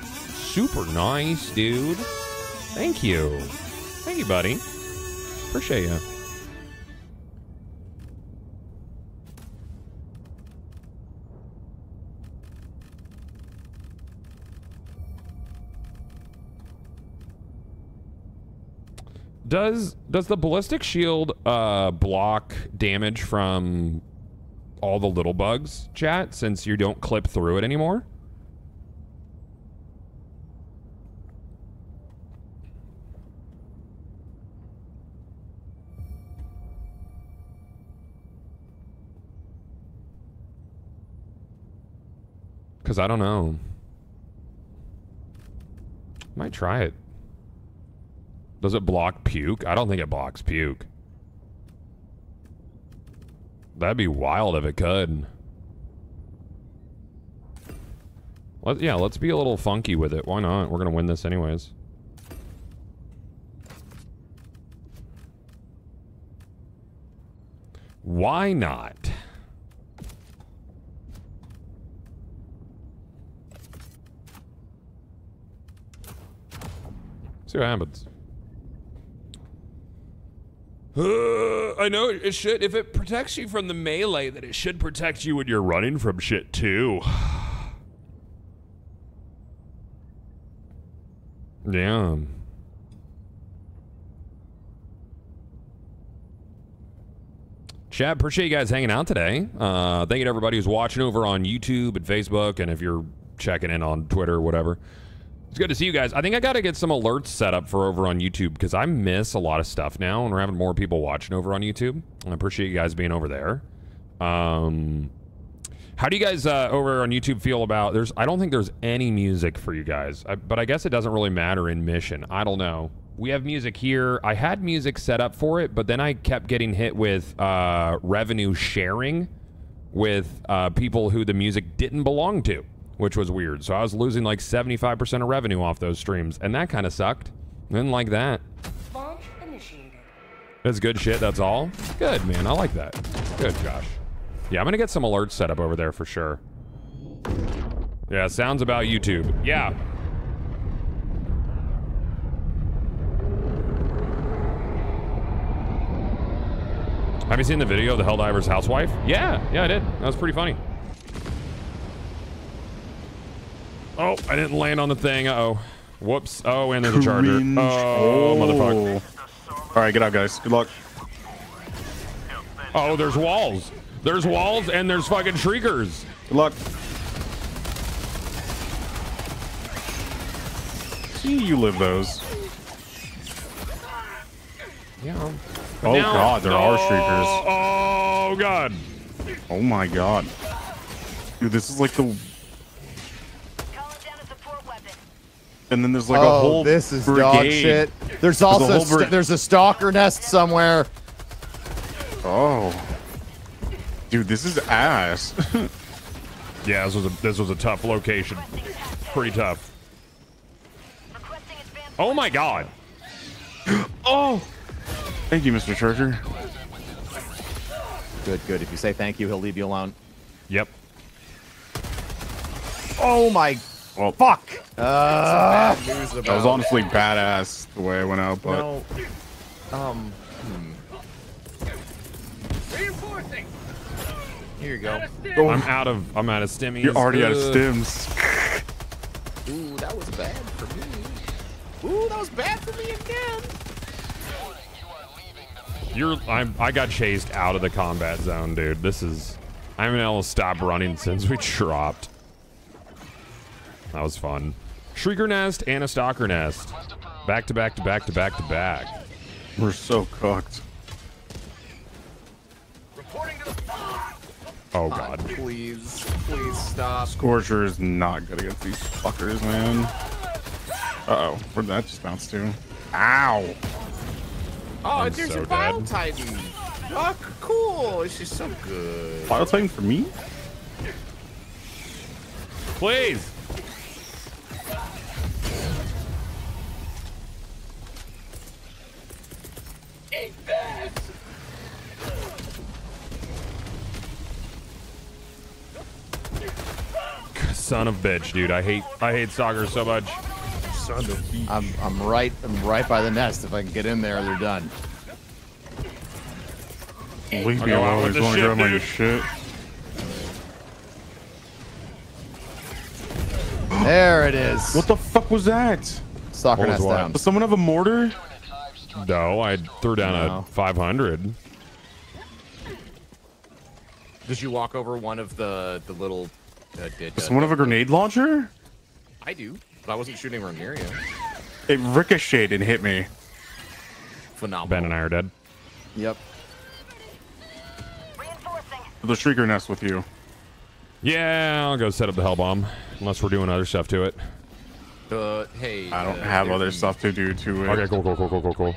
Super nice, dude. Thank you. Thank you, buddy. Appreciate you. Does does the ballistic shield uh, block damage from all the little bugs, chat? Since you don't clip through it anymore. Because I don't know. Might try it. Does it block puke? I don't think it blocks puke. That'd be wild if it could. Let, yeah, let's be a little funky with it. Why not? We're going to win this anyways. Why not? See what happens. I know it should. If it protects you from the melee, then it should protect you when you're running from shit too. yeah. Chad, appreciate you guys hanging out today. Uh, thank you to everybody who's watching over on YouTube and Facebook, and if you're checking in on Twitter or whatever. It's good to see you guys. I think I got to get some alerts set up for over on YouTube because I miss a lot of stuff now, and we're having more people watching over on YouTube. I appreciate you guys being over there. Um, how do you guys uh, over on YouTube feel about? There's, I don't think there's any music for you guys, I, but I guess it doesn't really matter in Mission. I don't know. We have music here. I had music set up for it, but then I kept getting hit with uh, revenue sharing with uh, people who the music didn't belong to, which was weird. So I was losing like 75% of revenue off those streams, and that kind of sucked. Didn't like that. Initiated. That's good shit. That's all. Good, man. I like that. Good, Josh. Yeah, I'm gonna get some alerts set up over there for sure. Yeah, sounds about YouTube. Yeah. Have you seen the video of the Helldiver's housewife? Yeah, yeah, I did. That was pretty funny. Oh, I didn't land on the thing. Uh-oh. Whoops. Oh, and there's a charger. Oh, motherfucker. Oh. All right, get out, guys. Good luck. Oh, there's walls. There's walls and there's fucking shriekers. Good luck. See, you live those. Yeah. Oh now- god, there are Oh, shriekers. Oh god. Oh my god. Dude, this is like the. And then there's like a oh, whole this is brigade. dog shit. There's There's a also whole st- bri- there's a stalker nest somewhere. Oh. Dude, this is ass. Yeah, this was a this was a tough location. Pretty tough. Oh my god. oh. Thank you, Mr. Charger. Good, good. If you say thank you, he'll leave you alone. Yep. Oh my. Well, fuck. Some Uh, That was honestly badass the way I went out, but No. Um. hmm. Reinforcing. Here you go. I'm out of I'm out of stimmies. you're already out of Ugh. stims. Ooh, that was bad for me. Ooh, that was bad for me again. You're I'm I got chased out of the combat zone, dude. This is I haven't been able to stop running since we dropped. That was fun. Shrieker nest and a stalker nest. Back to back to back to back to back. We're so cooked. Oh god. Please, please stop. Scorcher is not good against these fuckers, man. Uh oh, where'd that just bounce to? Ow! Oh, I'm there's so your Bile dead. Titan. Oh, cool. She's so good. Bile Titan for me? Please. Eat this. Son of bitch, dude. I hate I hate stalkers so much. Son of bitch. I'm I'm right I'm right by the nest. If I can get in there, they're done. Leave me alone. with I just the want to shit, grab my shit. There it is. What the fuck was that? Stalker What was nest down. Does someone have a mortar? No, I threw down No. a 500. Did you walk over one of the the little? Uh, did, Does someone have a grenade launcher? I do, but I wasn't shooting from near you. It ricocheted and hit me. Phenomenal. Ben and I are dead. Yep. The Shrieker nest with you. Yeah, I'll go set up the hell bomb. Unless we're doing other stuff to it. Uh, hey. I don't uh, have other stuff to do to it. Okay, cool, cool, cool, cool, cool, cool.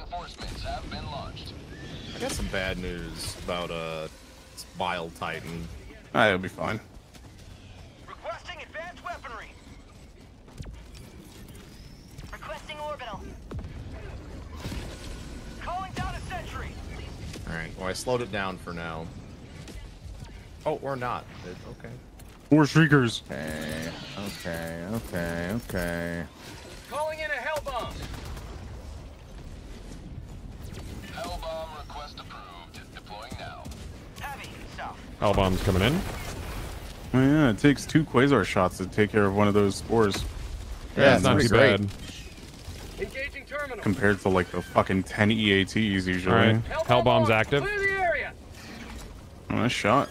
I got some bad news about uh, Bile Titan. Ah, it'll be fine. Requesting advanced weaponry. Requesting orbital. Calling down a sentry. All right. Well, I slowed it down for now. Oh, or not. It- okay. Four Shriekers. Okay. Okay. Okay. Okay. Calling in a hell bomb. Hellbomb request approved. Deploying now. Heavy south. Hell bomb's coming in. Oh, yeah, it takes two Quasar shots to take care of one of those spores. Yeah, it's not pretty too great. bad. Engaging terminal. Compared to like the fucking 10 EATs usually. All right. Hell bomb's active. Clear the area. Oh, nice shot.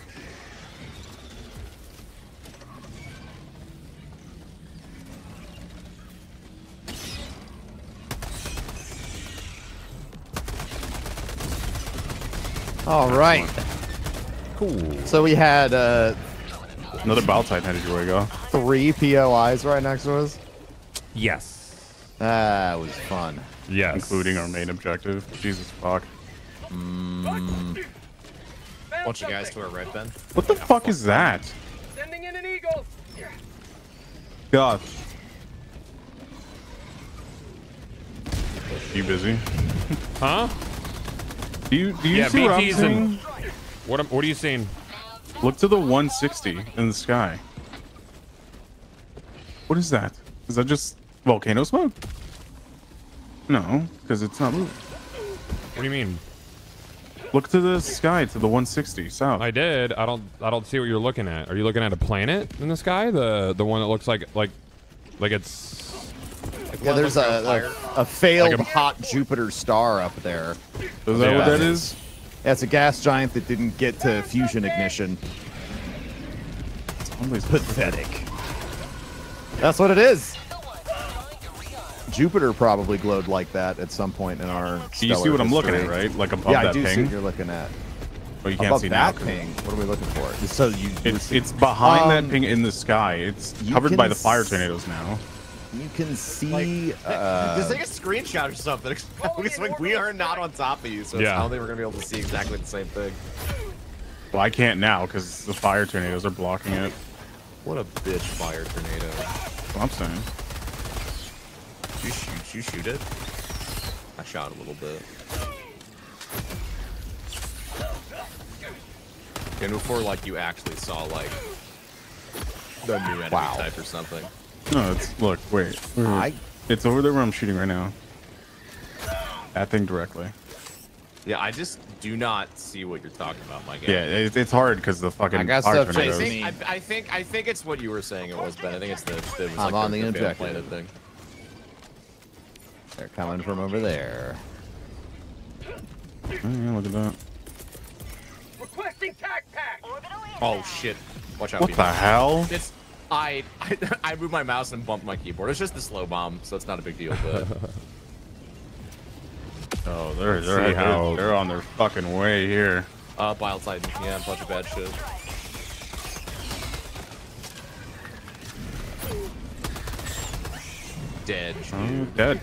All right. Cool. So we had uh, Another Baltite headed your way, go. three POIs right next to us. Yes. That was fun. Yes. Including our main objective. Jesus fuck. Mm. Bunch of guys to our right, Ben. What the fuck is that? Sending in an eagle. God. You busy? Huh? Do you do you yeah, see what I'm seeing? and what? am- What are you seeing? Look to the 160 in the sky. What is that? Is that just volcano smoke? No, because it's not moving. What do you mean? Look to the sky to the 160 south. I did. I don't. I don't see what you're looking at. Are you looking at a planet in the sky? The the one that looks like like like it's. Yeah, there's a, a, a failed Like a- hot Jupiter star up there. Is that what that is? Yeah, it's a gas giant that didn't get to fusion ignition. It's always pathetic. That's what it is. Jupiter probably glowed like that at some point in our. Do you see stellar what I'm looking at, right? Like above yeah, I do see ping? what you're looking at. But you can't above see now. that ping. What are we looking for? So you. It's it's behind Um, that ping in the sky. It's covered by the fire tornadoes now. You can see. uh, Just take a screenshot or something. Because like we are not on top of you, so Yeah. I don't think we're gonna be able to see exactly the same thing. Well, I can't now because the fire tornadoes are blocking it. What a bitch fire tornado. That's what I'm saying. You shoot, you shoot it. I shot a little bit. And before like you actually saw like the new enemy Wow. type or something. No, it's look, wait. I- It's over there where I'm shooting right now. That thing directly. Yeah, I just do not see what you're talking about, my guy. Yeah, it, it's hard because the fucking I got fire stuff I think, I, I think I think it's what you were saying it was, Ben. I think it's the, the it was I'm like on the failed objective. thing. They're coming from over there. Oh, yeah, look at that. Requesting tac pack. Oh shit! Watch out. What people. the hell? It's I, I I moved my mouse and bumped my keyboard. It's just the slow bomb, so it's not a big deal. But Oh, they're they're, see how- they're they're on their fucking way here. uh, Bile Titan, yeah, a bunch of bad shit. Dead. Oh, dead.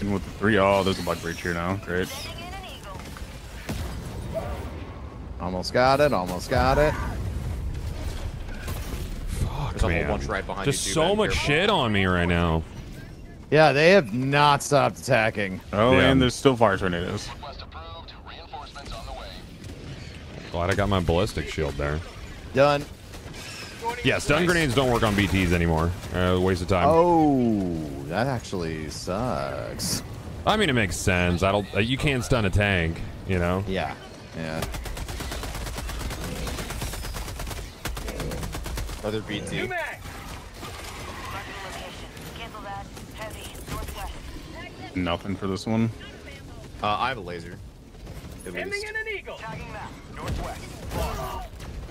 And with the three, oh, there's a bug breach here now. Great. Almost got it. Almost got it. There's a whole Man. bunch right behind Just you. too, so much careful. shit on me right now. Yeah, they have not stopped attacking. Oh, Yeah. and there's still fire tornadoes. Glad I got my ballistic shield there. Done. Yeah, stun grenades don't work on BTs anymore. Uh, waste of time. Oh, that actually sucks. I mean, it makes sense. I don't. Uh, you can't stun a tank. You know. Yeah. Yeah. Other BT. Nothing for this one. Uh, I have a laser. At least. in an eagle.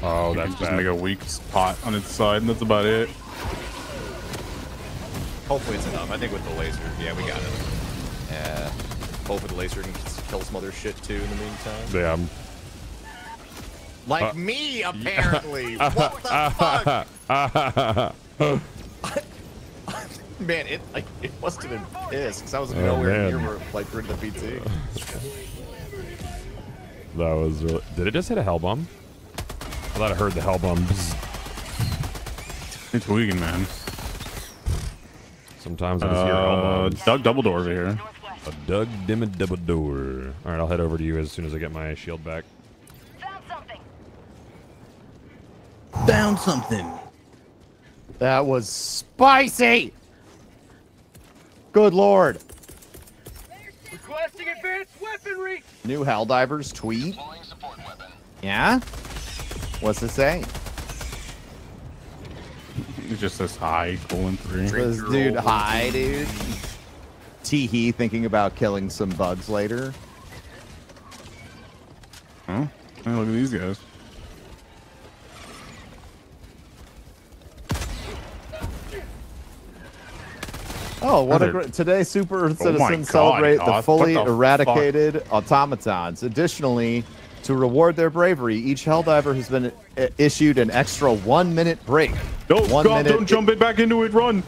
Oh, that's can just bad. make a weak spot on its side, and that's about it. Hopefully it's enough. I think with the laser, yeah, we got it. Yeah. Hopefully the laser can kill some other shit too in the meantime. Yeah. Like Uh, me, apparently. what the fuck? Man, it like it must have been pissed because I was Oh, nowhere man. near where like during the PT. That was. Really, did it just hit a hell bomb? I thought I heard the hell bomb. Bzz. It's Wigan, man. Sometimes I just hear hell Uh, bombs. Doug Dumbledore over here. A Doug Dimmadubador. All right, I'll head over to you as soon as I get my shield back. Found something. That was spicy. Good lord. Requesting advanced weaponry. New Helldivers tweet. Yeah? What's it say? It just says hi, colon three. This dude, hi, dude. Teehee thinking about killing some bugs later. Oh, hey, look at these guys. Oh, what a great today! Super Earth Oh my citizens God, celebrate the fully the fuck? eradicated automatons. Additionally, to reward their bravery, each Helldiver has been issued an extra one-minute break. No, one God, minute. don't jump it back into it. Run.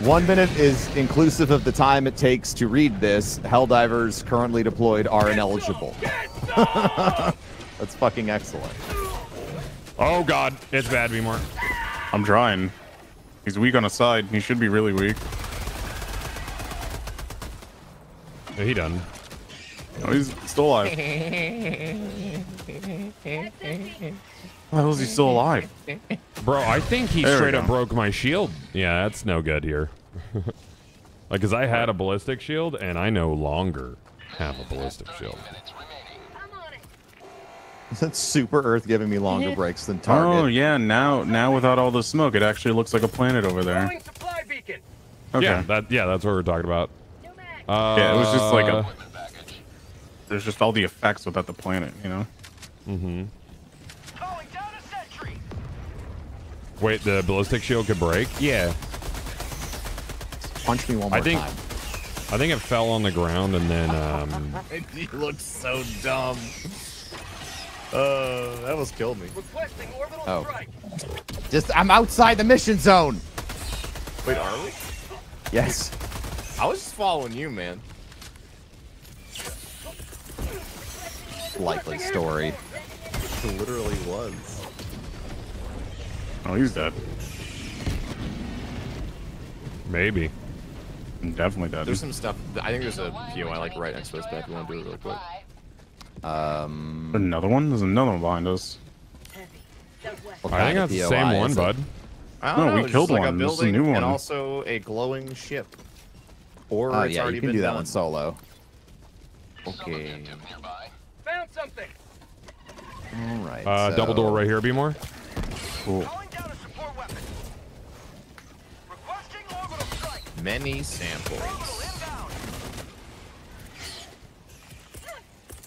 One minute is inclusive of the time it takes to read this. Helldivers currently deployed are ineligible. That's fucking excellent. Oh God, it's bad, More. I'm trying. He's weak on a side. He should be really weak. Yeah, he done. No, he's still alive. How the hell is he still alive? Bro, I think he There straight up broke my shield. Yeah, that's no good here. like, cause I had a ballistic shield and I no longer have a ballistic shield. That's Super Earth giving me longer breaks than Target. Oh yeah, now now without all the smoke, it actually looks like a planet over there. Throwing supply beacon. Okay. Yeah, that yeah, that's what we're talking about. Uh, yeah, it was just like a. There's just all the effects without the planet, you know. Mm-hmm. Calling down a sentry. Wait, the ballistic shield could break? Yeah. Punch me one more I think. time. I think it fell on the ground and then um, he looks so dumb. Uh, that almost killed me. Requesting orbital Oh. strike. Just I'm outside the mission zone. Wait, are we? Yes. I was just following you, man. Likely story. It literally was. Oh, he's dead. maybe. Definitely dead. There's some stuff. I think there's a POI like right next to us, but if you want to do it real quick. Um, Another one? There's another one behind us. what I kind think that's the same one, bud. I No, don't know, we it's killed like one. A This is a new one. and also a glowing ship. Or Oh it's yeah, already you can been do that done. one solo. Okay. Found something. All right. Uh, double door right here, Beemore. Cool. Calling down a support weapon. Requesting orbital strike. Many samples. Orbital inbound.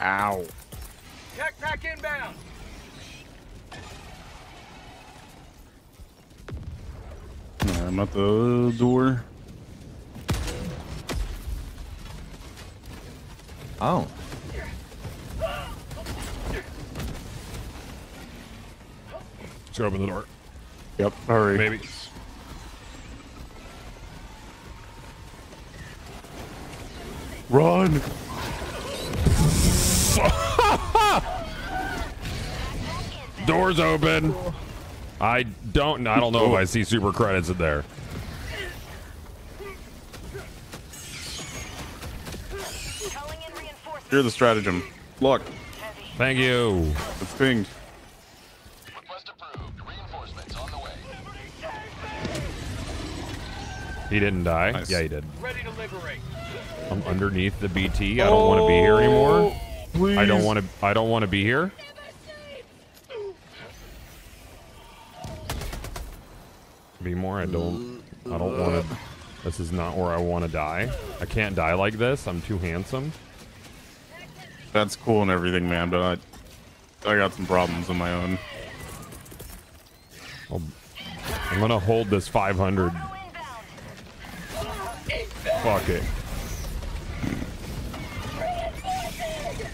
Ow. Tech pack inbound. Alright, I'm at the door. Oh. Let's open the door. Yep. Hurry. Maybe. Run. Doors open. I don't. I don't know if I see super credits in there. Calling in reinforcements. Here's the stratagem. Look, Thank you. it's pinged. Reinforcements on the way. He didn't die. Nice. Yeah, he did. Ready to liberate. I'm underneath the BT. I don't want to be here anymore. Oh. Please. I don't want to. I don't want to be here. Beemore. I don't. I don't want to. This is not where I want to die. I can't die like this. I'm too handsome. That's cool and everything, man, but I, I got some problems of my own. I'll, I'm gonna hold this 500. Fuck it.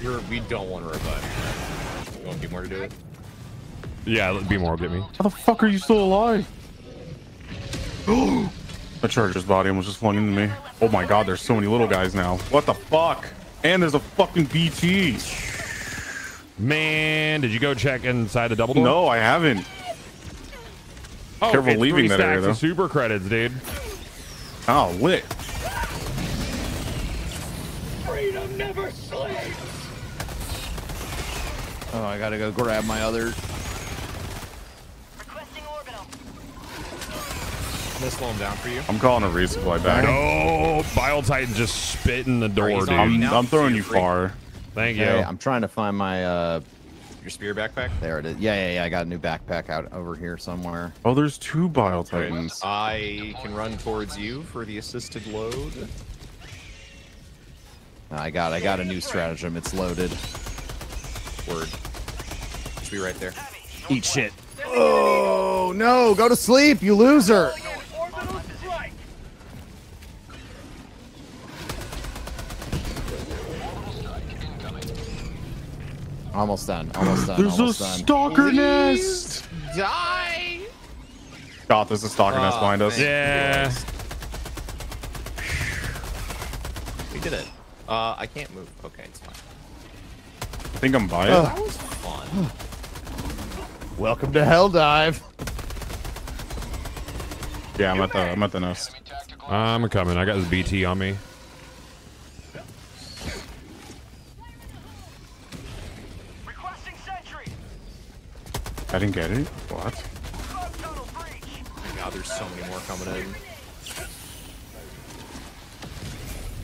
You're, we don't want to revive. You want people to do it? Yeah, let- Beemore. Get me. How the fuck are you still alive? the charger's body was just flung into me. Oh my god, there's so many little guys now. What the fuck? And there's a fucking BT. Man, did you go check inside the double door? No, I haven't. Oh, Careful it's leaving three that area, though. of super credits, dude. Oh, lit. Freedom never sleeps. Oh, I gotta go grab my other. Requesting orbital. I'm gonna slow him down for you. I'm calling a resupply back. No, Bile Titan just spit in the door, he's dude. I'm, I'm throwing so you free. far. Thank you. Hey, I'm trying to find my. uh Your spear backpack. There it is. Yeah, yeah, yeah. I got a new backpack out over here somewhere. Oh, there's two Bile Titans. I can run towards you for the assisted load. I got. I got a new stratagem. It's loaded. Should be right there. Eat shit. Oh, no. Go to sleep, you loser. Almost done. Almost done. There's almost a done. stalker nest. Die. God, there's a stalker oh, nest ah, behind us. Man. Yeah. We did it. Uh, I can't move. Okay think I'm by it. That was fun. Welcome to Hell Dive. Yeah, I'm at the I'm at the nest. I'm coming. I got this BT on me. Requesting sentry. I didn't get it. What? God, there's so many more coming in.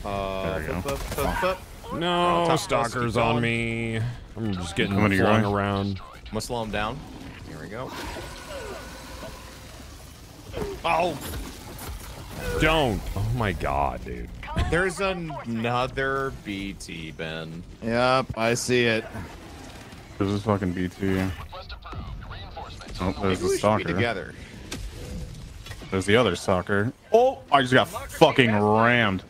Uh, There we go. bup, bup, bup, bup. No, Oh, top stalkers on me. I'm just getting Coming to flung right. around. I'm gonna slow him down. Here we go. Oh. Don't. Oh my god, dude. There's another BT, Ben. Yep, I see it. There's this fucking BT. Oh, there's Maybe the we should be stalker. together. There's the other stalker. Oh, I just got fucking rammed.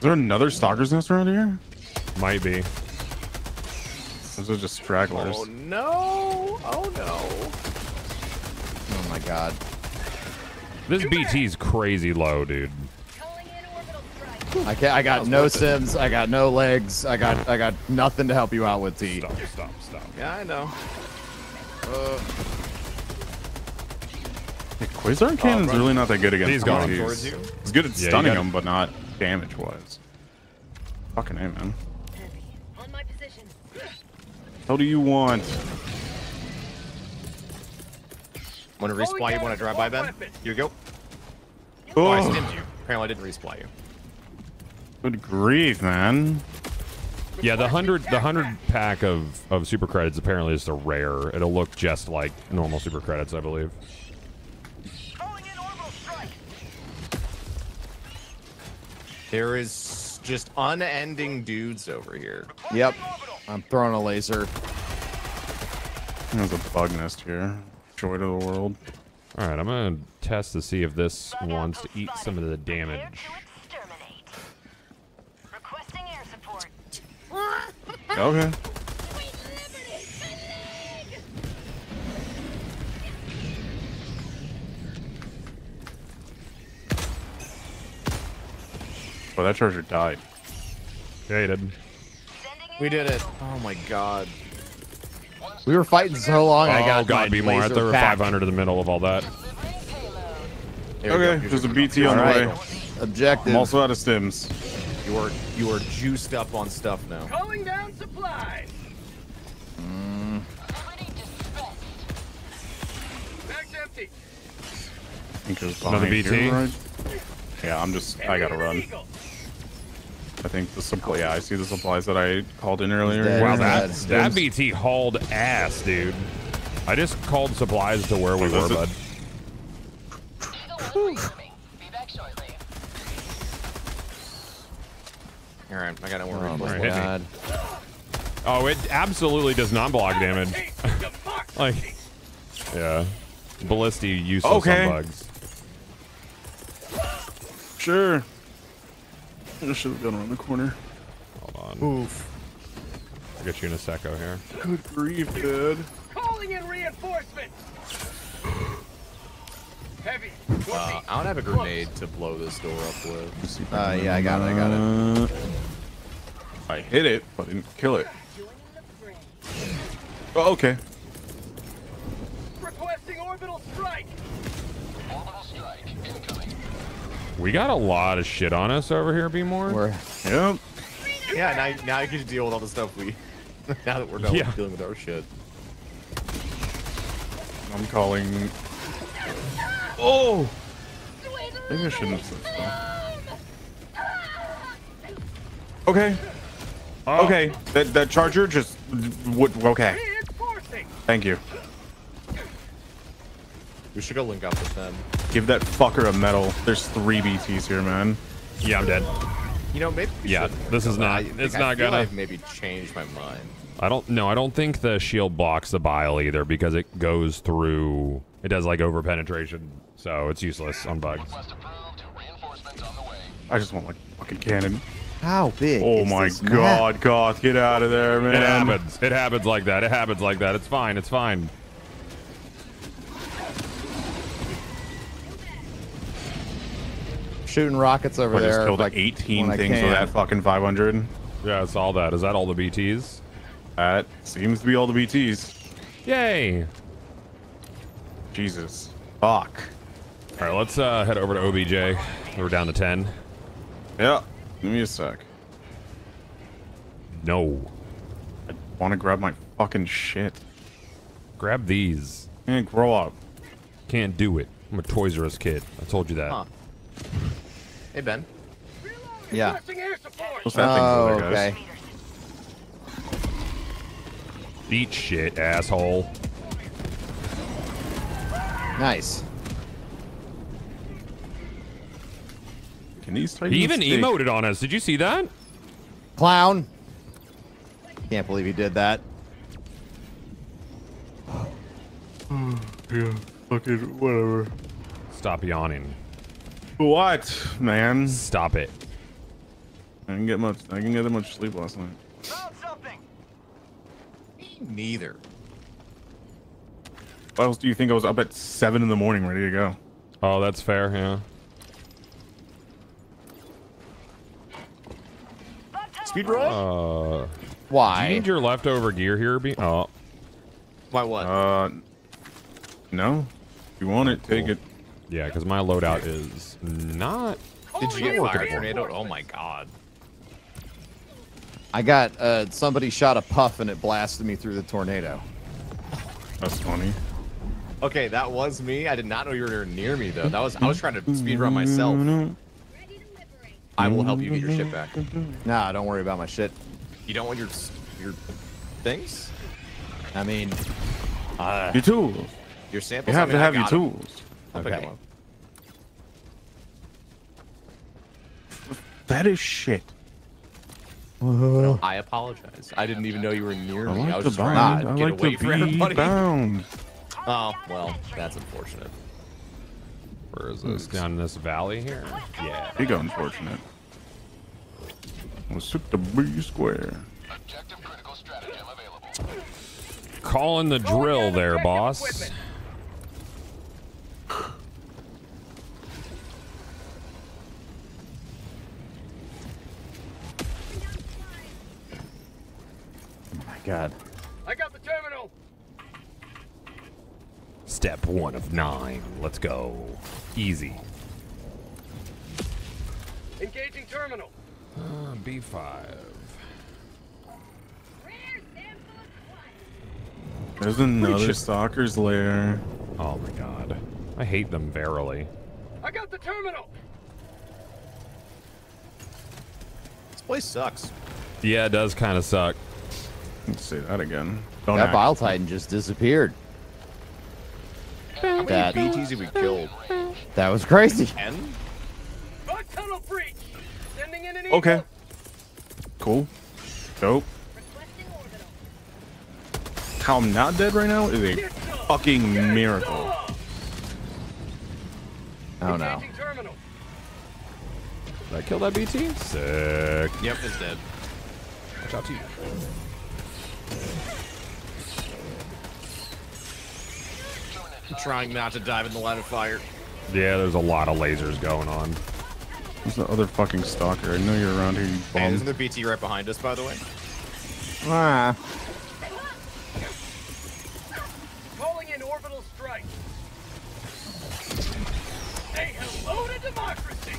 There another stalker's nest around here? Might be. Those are just stragglers. Oh no! Oh no! Oh my god. This BT's crazy low, dude. I can't, I got no sims. I got no legs. I got I got nothing to help you out with T. Stop, stop, stop. Yeah, I know. Uh, Hey, Quasar Cannon's run. really not that good against He's gone. Towards you. He's good at Yeah, stunning gotta- them, but not damage-wise. Fucking A, man. On my position. What do you want? Want to resupply you? Want to drive by, Ben? Here you go. Oh, Oh, I stimmed you. Apparently, I didn't resupply you. good grief, man. Yeah, the hundred the hundred pack of of super credits apparently is a rare. It'll look just like normal super credits, I believe. There is just unending dudes over here. Yep. I'm throwing a laser. There's a bug nest here. Joy to the world. All right, I'm gonna test to see if this wants to eat some of the damage. Requesting air support. Okay. Well, that charger died. Yeah, he did. We did it. Oh my god. We were fighting so long. I oh got God, Beemore. I laser threw 500 in the middle of all that. There we go. Okay, there's a BT on the right. way. Objective. I'm also out of stims. You are you are juiced up on stuff now. Calling down supplies. Bag's empty. I think it was Another behind BT? here, right? Yeah, I'm just. I gotta run. Eagle. I think the supply. Yeah, I see the supplies that I called in earlier. dead. Wow, Yeah, that that. BT hauled ass, dude. I just called supplies to where we Oh, were, that's it. bud. Be back shortly. All right, I got no more. Oh my Alright, god. Oh, it absolutely does not block damage. Taste of democracy. like, yeah, ballisti useless Okay. on bugs. Sure. I should have gone around the corner. Hold on. Oof. I'll get you in a seco here. Good grief, dude. Calling in reinforcements. Heavy. Uh, I don't have a grenade to blow this door up with. Uh, yeah, I got it. I got it. Uh, I hit it, but didn't kill it. Oh, okay. Requesting orbital strike. We got a lot of shit on us over here, Beemore. We're Yep. Yeah, now now I get to deal with all the stuff we. now that we're done Yeah. with dealing with our shit. I'm calling. Oh! Maybe I shouldn't have said that. Okay. Okay. That that charger just would. Okay. Thank you. We should go link up with them. Give that fucker a medal. There's three BTs here, man. Yeah, I'm dead. You know, maybe. we Yeah, should- this is not- I it's think- I not feel gonna- I've maybe changed my mind. I don't. No, I don't think the shield blocks the bile either because it goes through. It does like over penetration, so it's useless on bugs. Request approved. Reinforcements on the way. I just want like fucking cannon. How big? Oh is my this map? god, Goth, get out of there, man. It happens. It happens like that. It happens like that. It's fine. It's fine. Shooting rockets over I there. just killed like, 18 things with that fucking 500. Yeah, it's all that. Is that all the BTs? That seems to be all the BTs. Yay! Jesus. Fuck. All right, let's uh, head over to OBJ. We're down to 10. Yeah. Give me a sec. No. I want to grab my fucking shit. Grab these. Man, grow up. Can't do it. I'm a Toys R Us kid. I told you that. Huh. Hey, Ben. Yeah. Requesting air support. What's that thing Oh, for there, guys? okay. Eat shit, asshole. Nice. Can these He Titans even take- emoted on us. Did you see that? Clown. Can't believe he did that. Yeah, fucking whatever. Stop yawning. What, man? Stop it. I didn't get much. I didn't get that much sleep last night. Found something. Neither. Why else do you think I was up at seven in the morning, ready to go? Oh, that's fair. Yeah. Speed run? Uh, Why? do you need your leftover gear here? Be oh, Why what? Uh, no. If you want it, take it. Yeah, because my loadout is not. Did you get working fire for tornado? Oh my god. I got uh somebody shot a puff and it blasted me through the tornado. That's funny. Okay, that was me. I did not know you were near me though. That was I was trying to speed run myself. I will help you get your shit back. Nah, don't worry about my shit. You don't want your your things? I mean, uh, Your tools. Your samples? You have I mean, to have your got 'em. tools. I'll pick Okay. 'em up. That is shit. I apologize. I didn't even know you were near I me. I like was the just trying to I get like away to from be everybody. bound. Oh well, that's unfortunate. Where is this? Down in this valley here? Yeah. Big unfortunate. Let's hit the B square. Objective critical stratagem available. Calling the drill there, boss. My God. I got the terminal. Step one of nine. Let's go. Easy. Engaging terminal. Uh, B5. There's another shit. stalker's lair. Oh my god. I hate them verily. I got the terminal. This place sucks. Yeah, it does kind of suck. Let's see that again. Don't that act. Bile Titan just disappeared. How many That- BTs have we killed? That was crazy. Ten? Tunnel breach. Sending in an Okay. eagle. Cool. Dope. How I'm not dead right now is a fucking miracle. Oh no. Terminal. Did I kill that BT? Sick. Yep, it's dead. Watch out to you. I'm trying not to dive in the line of fire. Yeah, there's a lot of lasers going on. Who's the other fucking stalker? I know you're around here, you Hey, isn't there BT right behind us, by the way? Ah. Calling in orbital strike. Say hello to democracy.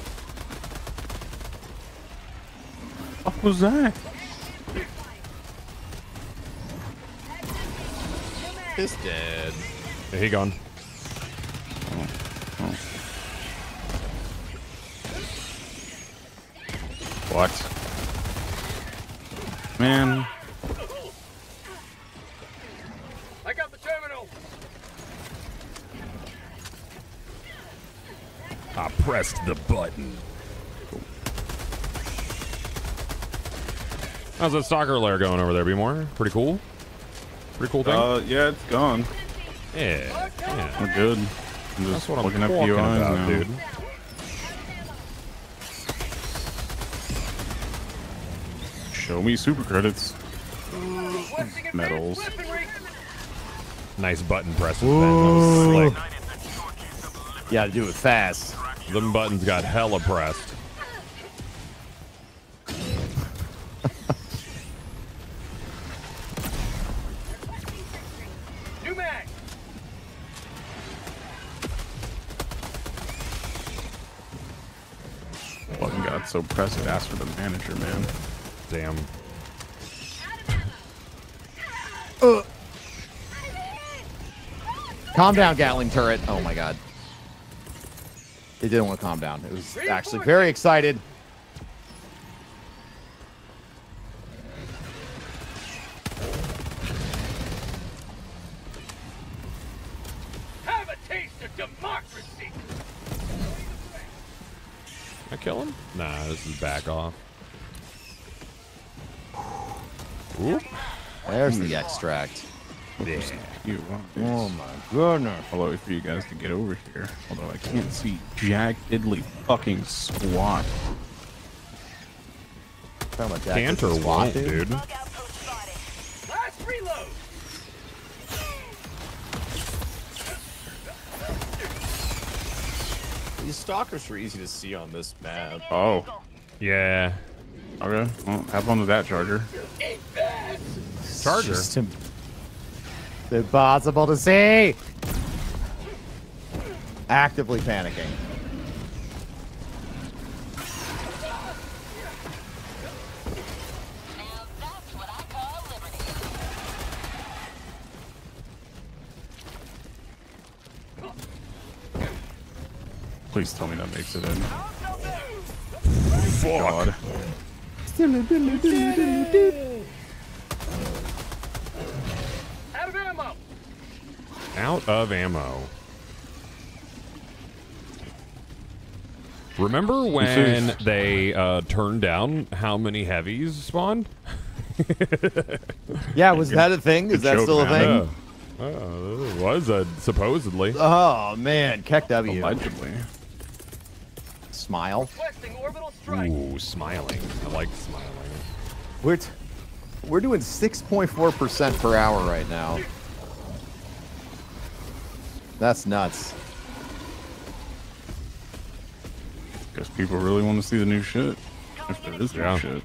What was that? It's dead. Yeah, he gone. What? Man, I pressed the button. How's that stalker lair going over there, Beemore Pretty cool? Pretty cool thing? uh, yeah, it's gone. yeah. Yeah. We're good. I'm just That's what I'm looking at talking POIs about, now. dude. Show me super credits. Medals. Nice button presses. Ben. That slick. You gotta do it fast. Them buttons got hella pressed. New mag. Button got so pressed it asked for the manager, man. Damn. Calm down, Gatling turret. Oh my god. It didn't want to calm down. It was actually very excited. Have a taste of democracy. I kill him? Nah, this is back off. Oop. There's the extract. Yeah. You want Oh my goodness. I'll wait for you guys to get over here. Although I can't see jack diddly fucking squat. Talking Jack Can't or Dixon's won't, dude. Bug outpost spotted. Last reload. These stalkers were easy to see on this map. Oh. Yeah. Okay. Well, have fun with that charger. Charger. Just im- impossible to see. Actively panicking. Now that's what I call liberty. Please tell me that makes it in. Fuck. God. Out of ammo. Out of ammo. Remember when they uh, turned down how many heavies spawned? Yeah, was that a thing? Is that still a thing? Yeah. Uh, it was uh, supposedly. Oh man, KEKW. Allegedly. Smile. Requesting orbital strike. Ooh, smiling. I like smiling. We're t- we're doing 6.4 percent per hour right now. That's nuts. Guess people really want to see the new shit. If there is new shit.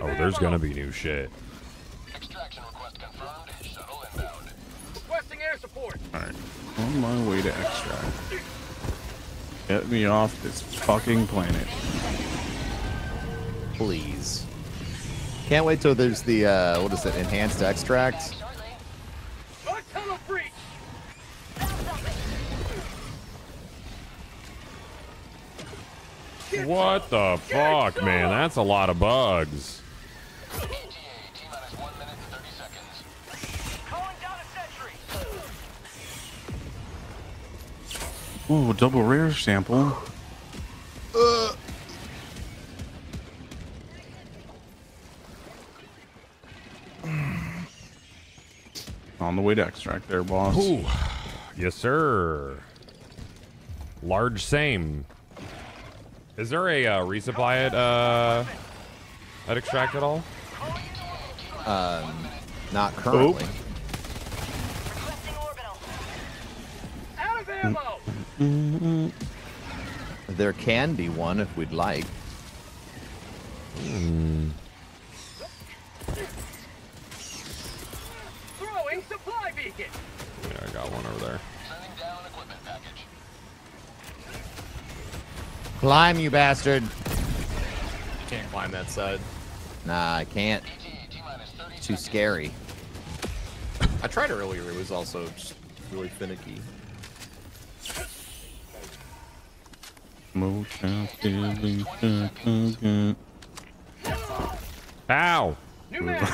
Oh, there's gonna be new shit. Extraction request confirmed. Shuttle inbound. Requesting air support. Alright. On my way to extract. Get me off this fucking planet. Please. Can't wait till there's the uh, what is it? Enhanced extract. What the fuck, man? That's a lot of bugs. ETA, T minus 1 minute and 30 seconds. Calling down a sentry. Ooh, double rare sample. On the way to extract there, boss. Ooh. Yes, sir. Large same. Is there a uh, resupply at uh at extract at all? Um, not currently. Requesting orbital. Out of ammo. There can be one if we'd like. Climb, you bastard. You can't climb that side. Nah, I can't. ETA, T minus 30 Too scary. I tried earlier. It was also just really finicky. Motel Philly. Ow! New mag.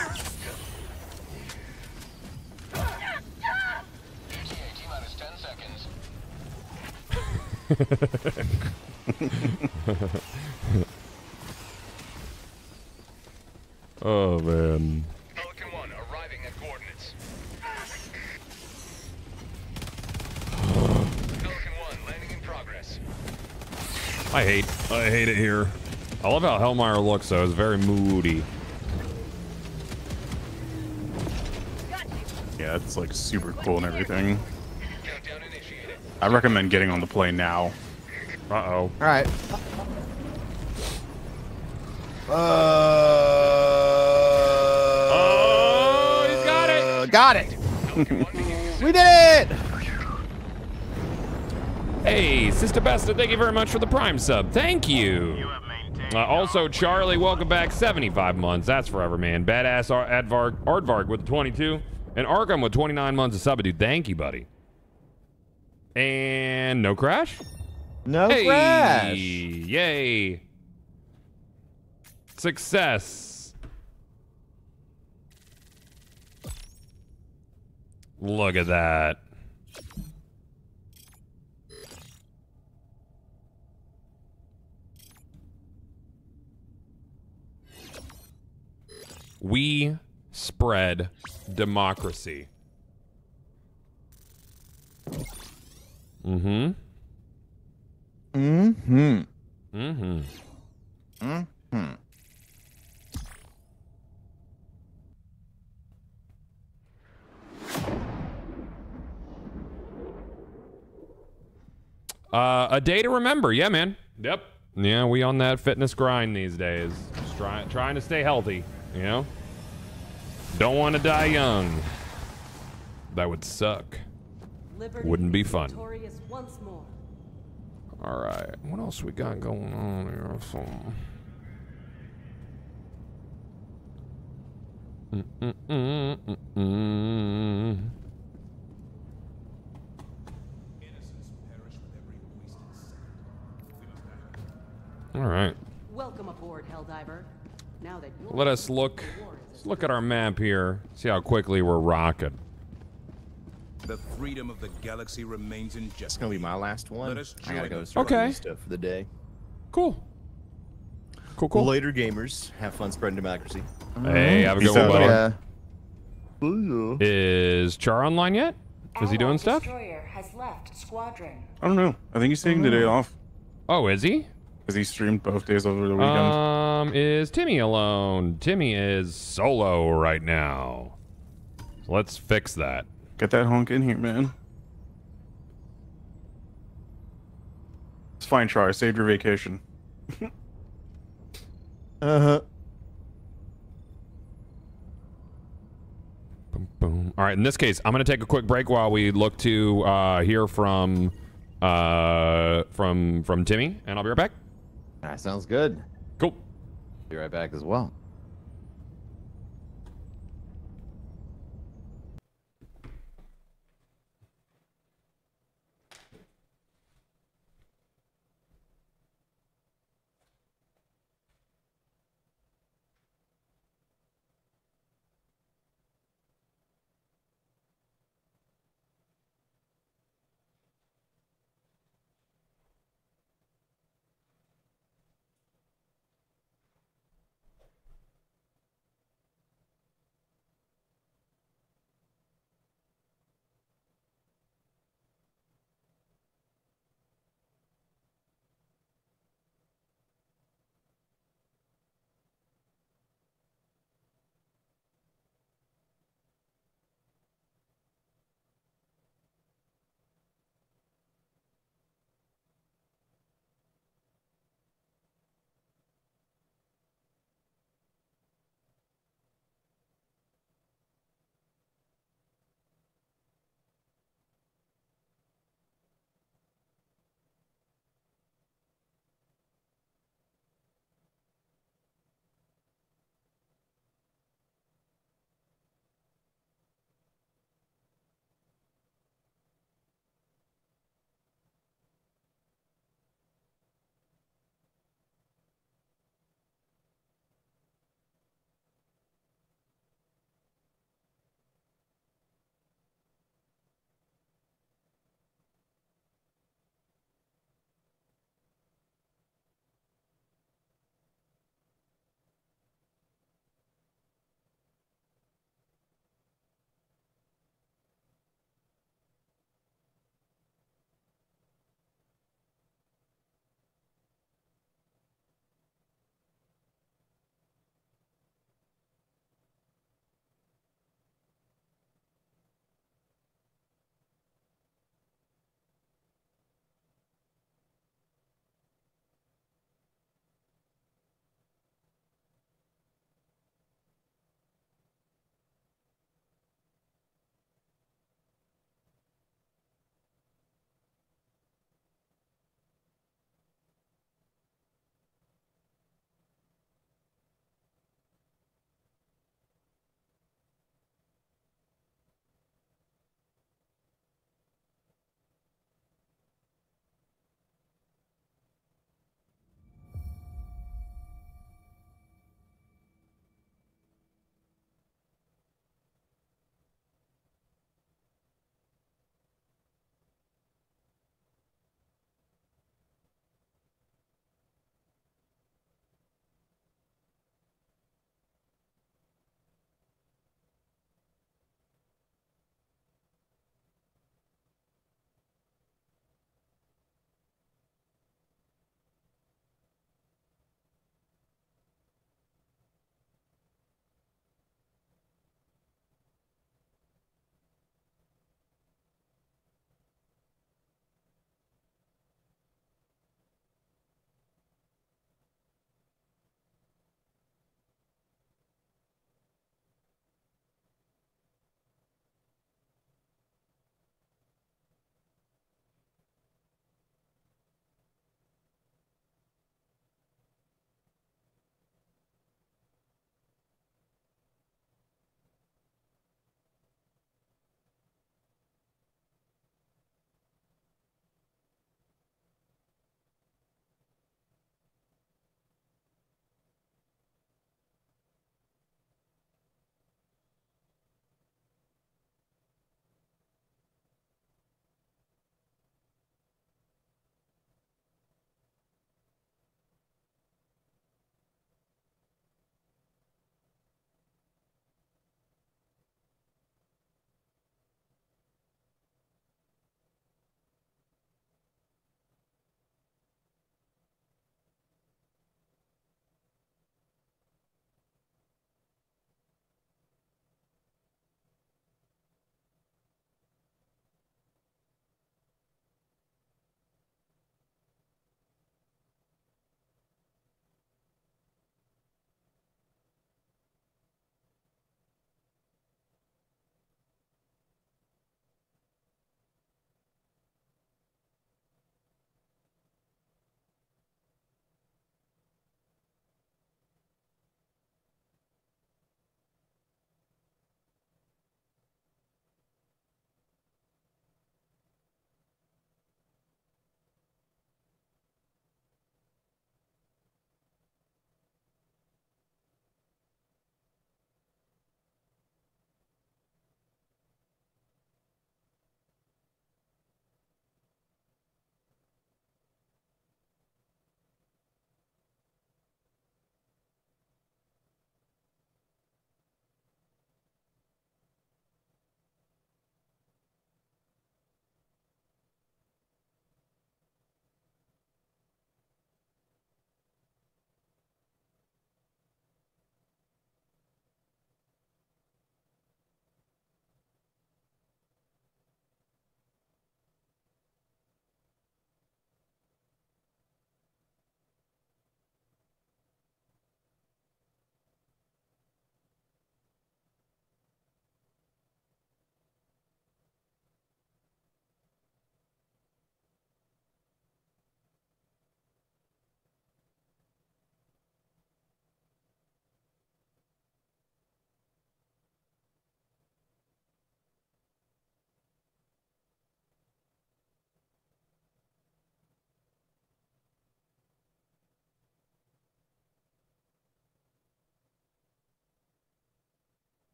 ETA, T minus 10 seconds. Oh man. Pelican 1 arriving at coordinates. Pelican 1 landing in progress. I hate I hate it here. I love how Hellmire looks, though. It's very moody. Yeah, it's like super cool and everything. I recommend getting on the plane now. Uh oh. All right. oh, he's got it. Got it. we did it. Hey, Sister Besta, thank you very much for the Prime sub. Thank you. Uh, also, Charlie, welcome back. 75 months. That's forever, man. Badass Ar- Advark, Aardvark with 22. And Arkham with 29 months of sub, dude. Thank you, buddy. And no crash? No hey, crash. Yay. Success. Look at that. We spread democracy. Mm-hmm. Mm-hmm. Mm-hmm. Mm-hmm. Uh, a day to remember. Yeah, man. Yep. Yeah, we on that fitness grind these days. Just try, trying to stay healthy, you know? Don't want to die young. That would suck. Liberty Wouldn't be is fun. Victorious once more. All right. What else we got going on here? Some... All right. Welcome aboard, Helldiver. Now that Let us look. Let's look at our map here. See how quickly we're rocking. The freedom of the galaxy remains in jeopardy. It's gonna be my last one. I gotta go them. start Okay. stuff for the day. Cool. Cool, cool. Later, gamers. Have fun spreading democracy. Hey, have a good one, buddy. Yeah. Is Char online yet? Is he doing stuff? Destroyer has left squadron. I don't know. I think he's taking the day off Oh, is he? because he streamed both days over the weekend. Um, is Timmy alone? Timmy is solo right now. Let's fix that. Get that honk in here, man. It's fine, Char. I saved your vacation. Uh-huh. Boom, boom. All right. In this case, I'm going to take a quick break while we look to uh, hear from uh, from from Timmy, and I'll be right back. That sounds good. Cool. Be right back as well.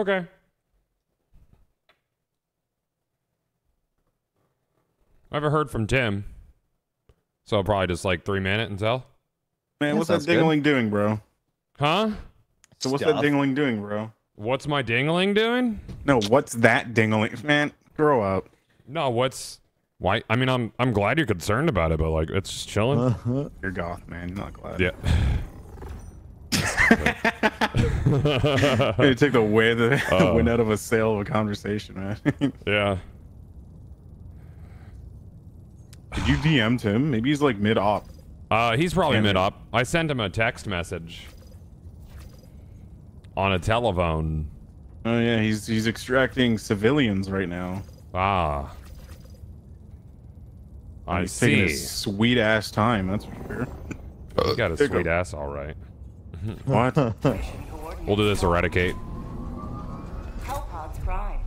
Okay. I haven't heard from Tim. So probably just like three minute until. Man, Yeah, what's that sounds good. dingling doing, bro? Huh? So what's Stuff. that dingling doing, bro? What's my dingling doing? No, what's that dingling? Man, grow up. No, what's why? I mean, I'm I'm glad you're concerned about it, but like it's just chilling. You're goth, man. You're not glad. Yeah. you take the wind, the Uh. wind out of a sail of a conversation, man. yeah. Did you DM Tim? Maybe he's like mid op. Uh, he's probably Damn mid up. I sent him a text message on a telephone. Oh yeah, he's he's extracting civilians right now. Ah. I he's taking see. his sweet ass time. That's for sure. He's got a There sweet go. ass, all right. What? we'll do this eradicate. Hellpods prime.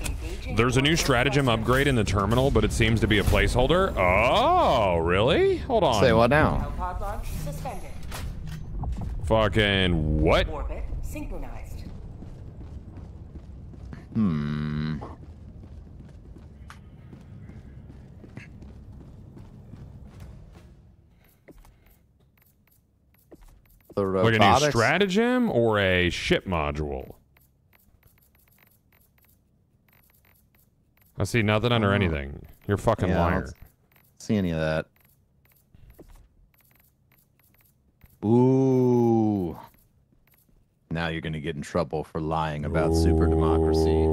Engaging There's a new stratagem upgrade in the terminal, but it seems to be a placeholder. Oh, really? Hold on. Say what now? Hellpod launch suspended. Fucking what? Orbit synchronized. Hmm. The Like a new stratagem or a ship module? I see nothing under Oh. anything. You're a fucking Yeah, I liar. don't See any of that? Ooh. Now you're gonna get in trouble for lying about super democracy.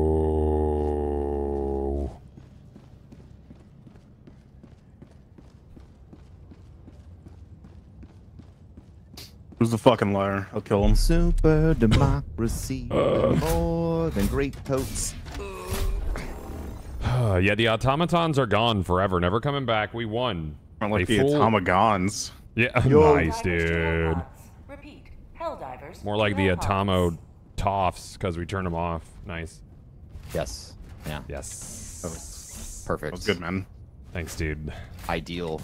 Who's the fucking liar? I'll kill him. Super democracy, uh. more than great coats. yeah, the automatons are gone forever, never coming back. We won. Aren't like They the fool- Automagons. Yeah, Yo. nice, dude. Repeat. Helldivers. More like the Hellpods. Atomo Toffs because we turned them off. Nice. Yes. Yeah. Yes. Perfect. That was good, man. Thanks, dude. Ideal.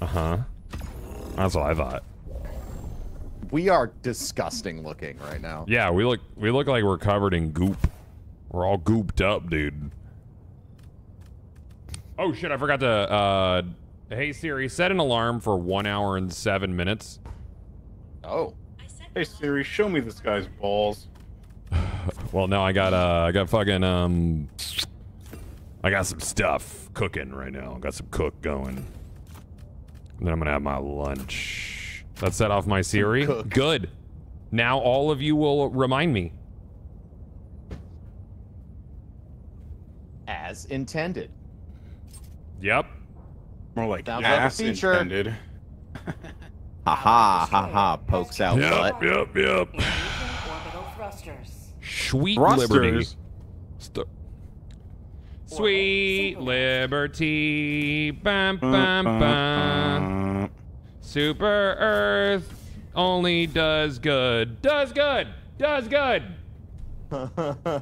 Uh huh. That's what I thought. We are disgusting looking right now. Yeah, we look we look like we're covered in goop. We're all gooped up, dude. Oh shit! I forgot to. uh Hey Siri, set an alarm for one hour and seven minutes. Oh. Hey Siri, show me this guy's balls. Well, now I got uh, I got fucking um, I got some stuff cooking right now. I Got some cook going. And then I'm gonna have my lunch. That set off my Siri. Good. Now all of you will remind me. As intended. Yep. More like Sounds like a feature. intended. Ha ha ha ha. Pokes out Yep. butt. Yep. Yep. Orbital thrusters. Sweet Thrusters. liberty. St- Sweet liberty. Bum, bum, bum. Super Earth only does good. Does good. Does good.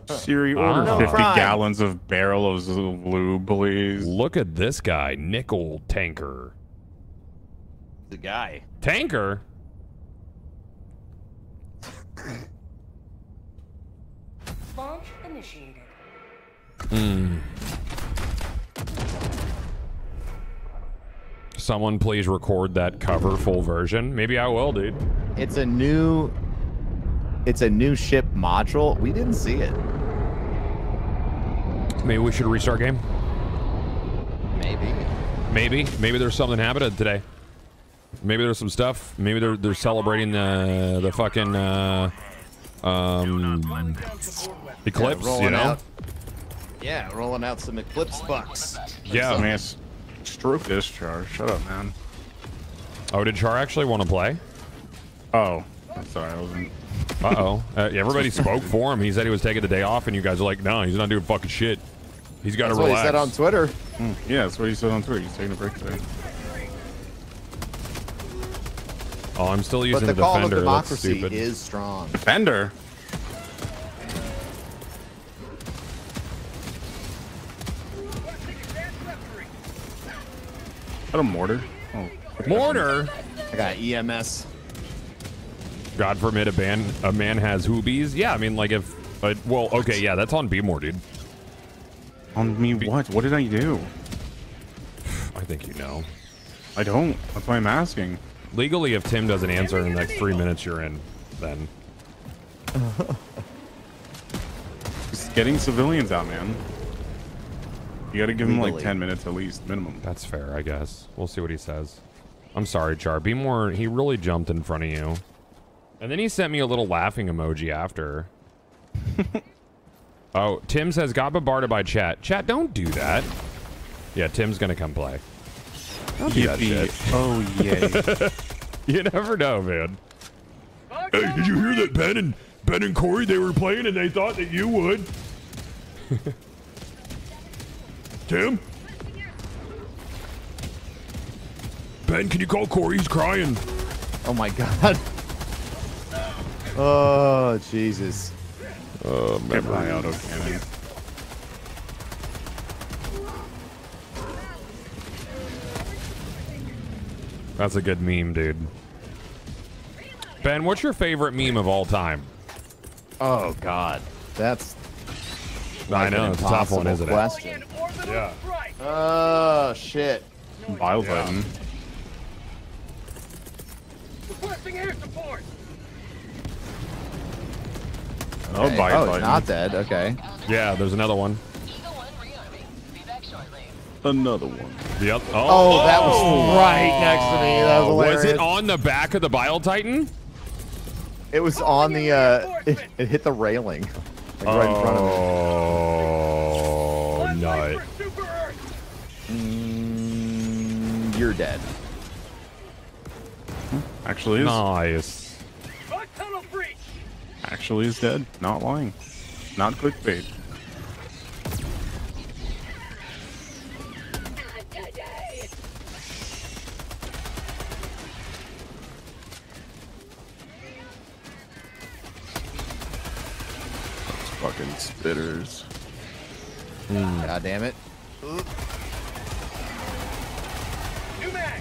Siri, order Ah. 50 crime. gallons of barrels of lube, please. Look at this guy, nickel tanker. The guy. Tanker? Launch initiated. Hmm. Someone please record that cover full version. Maybe I will, dude. It's a new. It's a new ship module. We didn't see it. Maybe we should restart game. Maybe. Maybe. Maybe there's something happening today. Maybe there's some stuff. Maybe they're they're celebrating the the fucking uh, um eclipse. rolling you know. out. Yeah, rolling out some eclipse bucks. Yeah. Man, s- stroke this, Char. Shut up, man. Oh, did Char actually want to play? Oh, I'm sorry. I wasn't. Uh-oh. Uh Everybody spoke for him. He said he was taking the day off, and you guys are like, no, he's not doing fucking shit. He's got to That's what he said on Twitter. Mm, yeah, that's what he said on Twitter. He's taking a break today. Oh, I'm still But using the the, call defender. of democracy is strong. Defender. Is that a mortar? Oh, Mortar. I got EMS. God forbid a man a man has hoobies. Yeah, I mean like if uh, well, okay, yeah, that's on Beemore, dude. On me what? What did I do? I think you know. I don't. That's why I'm asking. Legally, if Tim doesn't answer in the next three minutes, you're in. Then Just getting civilians out, man. You gotta give him like 10 minutes at least, minimum. that's fair, I guess. We'll see what he says. I'm sorry, Char. Be more. He really jumped in front of you, and then he sent me a little laughing emoji after. oh, Tim says got bombarded by chat. Chat, don't do that. Yeah, Tim's gonna come play. Don't do that shit. Oh, yay. you never know, man. Hey, did you hear that Ben and Ben and Corey they were playing and they thought that you would? Tim? Ben, can you call Corey? He's crying. Oh my god. Oh Jesus. Oh, Get my auto cannon. That's a good meme, dude. Ben, what's your favorite meme of all time? Oh god. That's I like know, it's a tough one, impossible isn't it? question. Yeah. Oh shit. Bile Titan. Requesting air support. Oh, Okay. Bile oh, it's not dead. Okay. Yeah, there's another one. Another one. Yep. Oh, that was right next to me. That was hilarious. Was it on the back of the Bile Titan? It was on the. uh It, it hit the railing, like right in front of Oh, nut. me. Mm, you're dead. Actually is. Nice. Tunnel breach. Actually is dead. Not lying. Not clickbait. Those fucking spitters. Hmm. God damn it.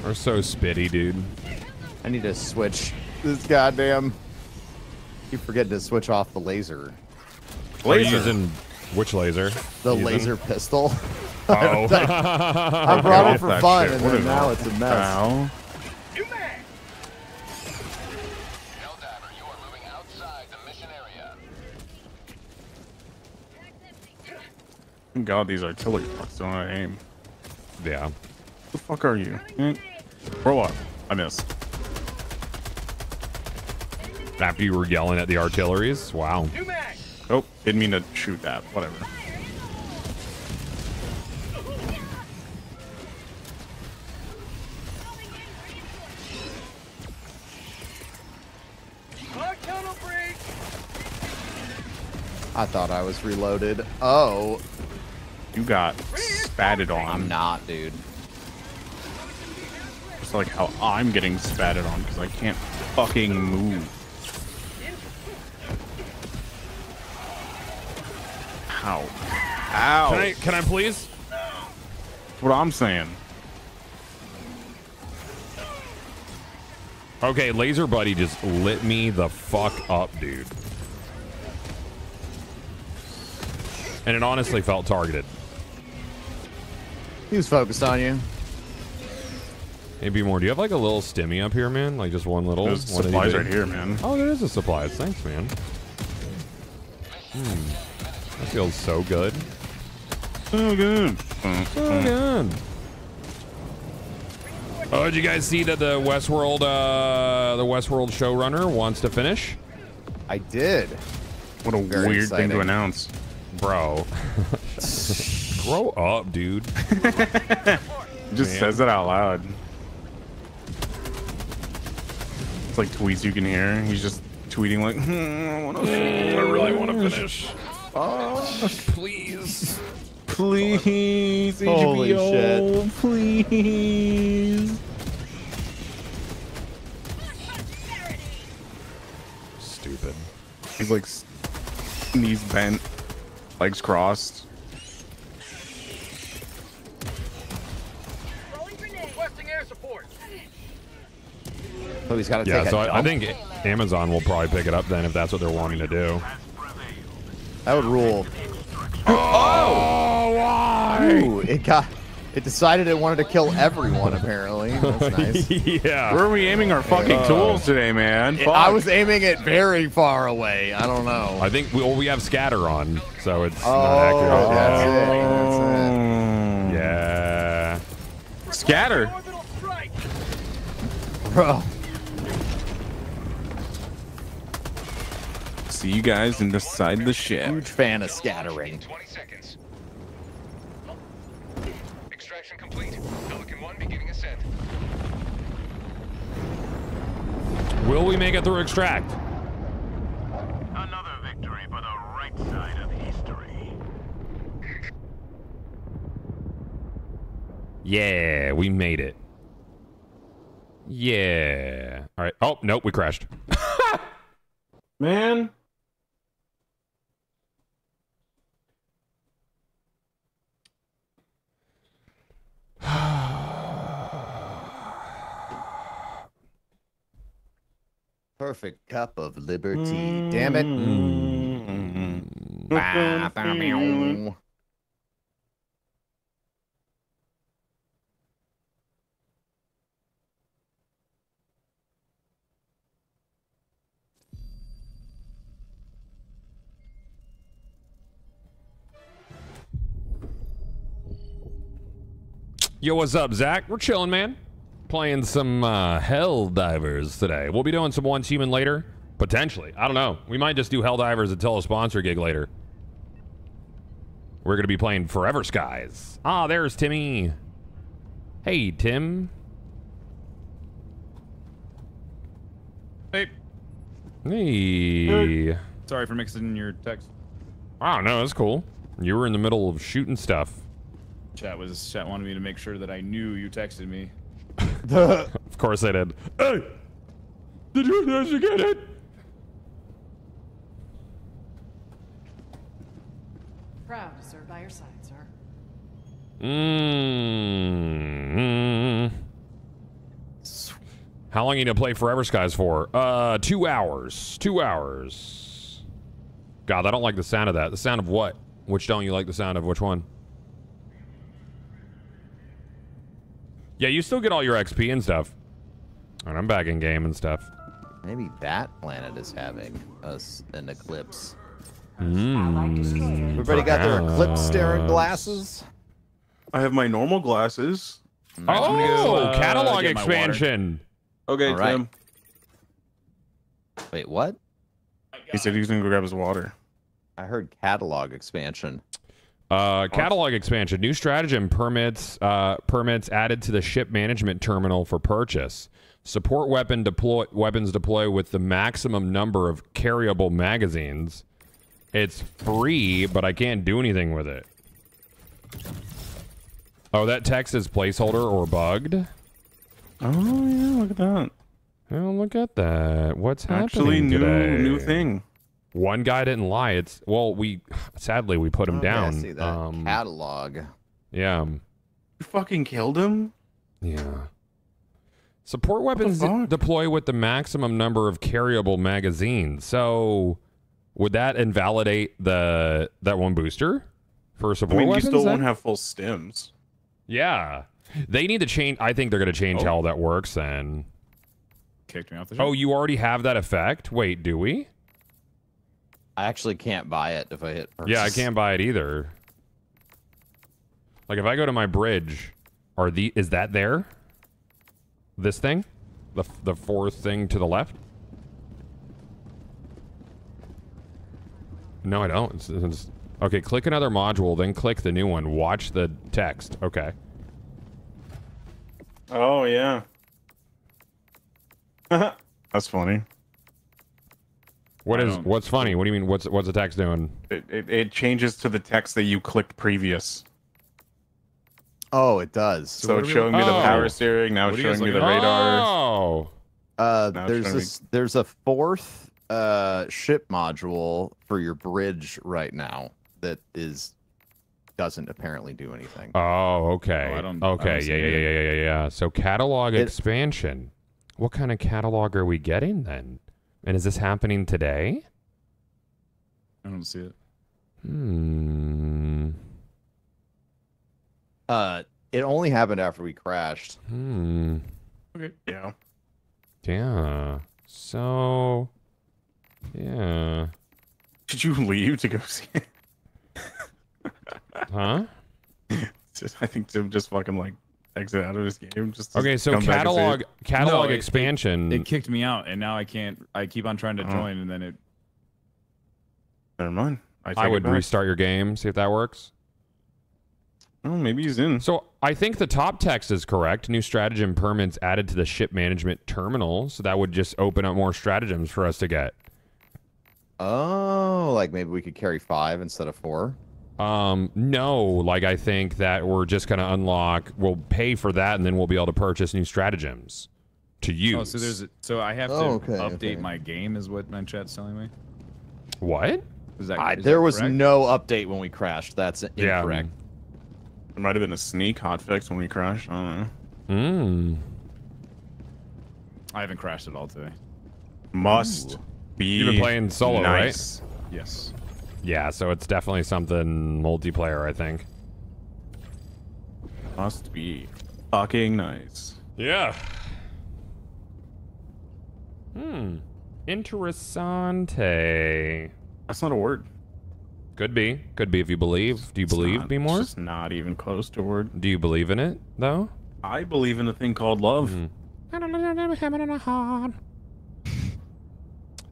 We're so spitty, dude. I need to switch this goddamn. You forget to switch off the laser. Are you using which laser? The Using? laser pistol. Oh. I brought it for that fun, shit. and What then is now that? it's a mess. Ow. Thank God these artillery fucks don't know how to aim. Yeah. Who the fuck are you? Hmm? Roll up. I missed. After you were yelling at the artilleries? Wow. Oh, didn't mean to shoot that. Whatever. tunnel breach. I thought I was reloaded. Oh. You got spatted on. I'm not, dude. It's like how I'm getting spatted on because I can't fucking move. Ow. Ow. Can I, can I please? That's what I'm saying. Okay, Laser Buddy just lit me the fuck up, dude. And it honestly felt targeted. He was focused on you. Maybe more. Do you have like a little stimmy up here, man? Like just one little. There's one supplies right here, man. Oh, there is a supplies. Thanks, man. Hmm. That feels so good. So good. So good. Oh, did you guys see that the Westworld, uh, the Westworld showrunner wants to finish? I did. What a Very weird thing to announce. Bro. Grow up, dude. Just Man. says it out loud. It's like tweets you can hear. He's just tweeting like, hmm, I, wanna I really want to finish. Oh, please. Please, HBO, Holy shit. please. Stupid. He's like knees bent, legs crossed. So he's got to yeah, take so I think Amazon will probably pick it up then if that's what they're wanting to do that would rule. Oh, why? Ooh, it got. It decided it wanted to kill everyone. Apparently, that's nice. yeah. Where are we aiming our fucking Uh, tools today, man? It- Fuck. I was aiming it very far away. I don't know. I think we, well, we have scatter on, so it's Oh, not accurate. that's yeah. it. Yeah. Scatter. Bro. See you guys inside the ship. Huge fan of scattering. 20 seconds. Extraction complete. Pelican 1 beginning ascent. Will we make it through extract? Another victory for the right side of history. Yeah, we made it. Yeah. All right. Oh, nope, we crashed. Man. Perfect cup of liberty. Damn it. Mm-hmm. Bah, bah, Yo, what's up, Zach? We're chilling, man. Playing some uh, Helldivers today. We'll be doing some Once Human later. Potentially. I don't know. We might just do Helldivers until a sponsor gig later. We're going to be playing Forever Skies. Ah, there's Timmy. Hey, Tim. Hey. Hey. Sorry for mixing your text. Oh, no, that's cool. You were in the middle of shooting stuff. Chat was chat wanted me to make sure that I knew you texted me. of course I did. Hey! Did you, did you get it? Proud to serve by your side, sir. Mm. How long are you gonna play Forever Skies for? Uh, two hours. Two hours. God, I don't like the sound of that. The sound of what? Which don't you like the sound of? Which one? Yeah, you still get all your XP and stuff. And I'm back in game and stuff. Maybe that planet is having us an eclipse. Mm, Everybody got their eclipse staring glasses? I have my normal glasses. Oh, uh, catalog get my water. expansion. Okay, All right. Tim. Wait, what? He said he's gonna go grab his water. I heard catalog expansion. Uh, catalog expansion. New stratagem permits uh, permits added to the ship management terminal for purchase. Support weapon deploy weapons deploy with the maximum number of carryable magazines. It's free, but I can't do anything with it. Oh, that text is placeholder or bugged. Oh yeah, look at that. Oh, look at that. What's Actually, happening new today? new thing. One guy didn't lie. It's well, we sadly we put him Oh, yeah, I down. see that. Um, catalog. yeah. You fucking killed him. Yeah. Support weapons de- deploy with the maximum number of carryable magazines. So, would that invalidate the that one booster for support I support mean, you still then? won't have full stems. Yeah, they need to change. I think they're going to change Oh. how that works. Then. Kicked me off the show. Oh, you already have that effect. Wait, do we? I actually can't buy it if I hit purchase. Yeah, I can't buy it either. Like if I go to my bridge, are the is that there? This thing, the the fourth thing to the left. No, I don't. It's- it's- okay, click another module, then click the new one. Watch the text. Okay. Oh yeah. That's funny. What I is don't- what's funny? What do you mean? What's what's the text doing? It, it it changes to the text that you clicked previous. Oh, it does. So, what it's are we- showing me the Oh. power steering. Now it's are you guys showing me the looking at? radar. Oh, Uh, there's showing me- There's a fourth uh ship module for your bridge right now that is doesn't apparently do anything. Oh, okay. Oh, I don't- I okay, don't yeah, yeah, yeah, yeah, yeah, yeah. So catalog It- expansion. What kind of catalog are we getting then? And is this happening today? I don't see it. Hmm. Uh it only happened after we crashed. Hmm. Okay. Yeah. Yeah. So. Yeah. Did you leave to go see it? Huh? I think Tim just fucking like exit out of this game. Just Okay, so come back and say catalog catalog No, it- it- expansion. It kicked me out, and now I can't. I keep on trying to Oh. join, and then it. Never mind. I, I would restart your game, see if that works. Oh, maybe he's in. So I think the top text is correct. New stratagem permits added to the ship management terminal, so that would just open up more stratagems for us to get. Oh, like maybe we could carry five instead of four. Um, no, like I think that we're just gonna unlock. We'll pay for that, and then we'll be able to purchase new stratagems to use. Oh, so there's. A, so I have to Oh, okay, update okay. my game, is what my chat's telling me. what? Is that? I, is there that was correct? no update when we crashed. That's Yeah. incorrect. There might have been a sneak hotfix when we crashed. I don't know. Hmm. I haven't crashed at all today. Must be. You've been playing solo, nice. Yes. Yeah, so it's definitely something multiplayer. I think. Must be fucking nice. Yeah. Hmm. Interessante. That's not a word. Could be. Could be if you believe. Do you It's believe not- me more? It's not even close to a word. Do you believe in it though? I believe in a thing called love. Hmm.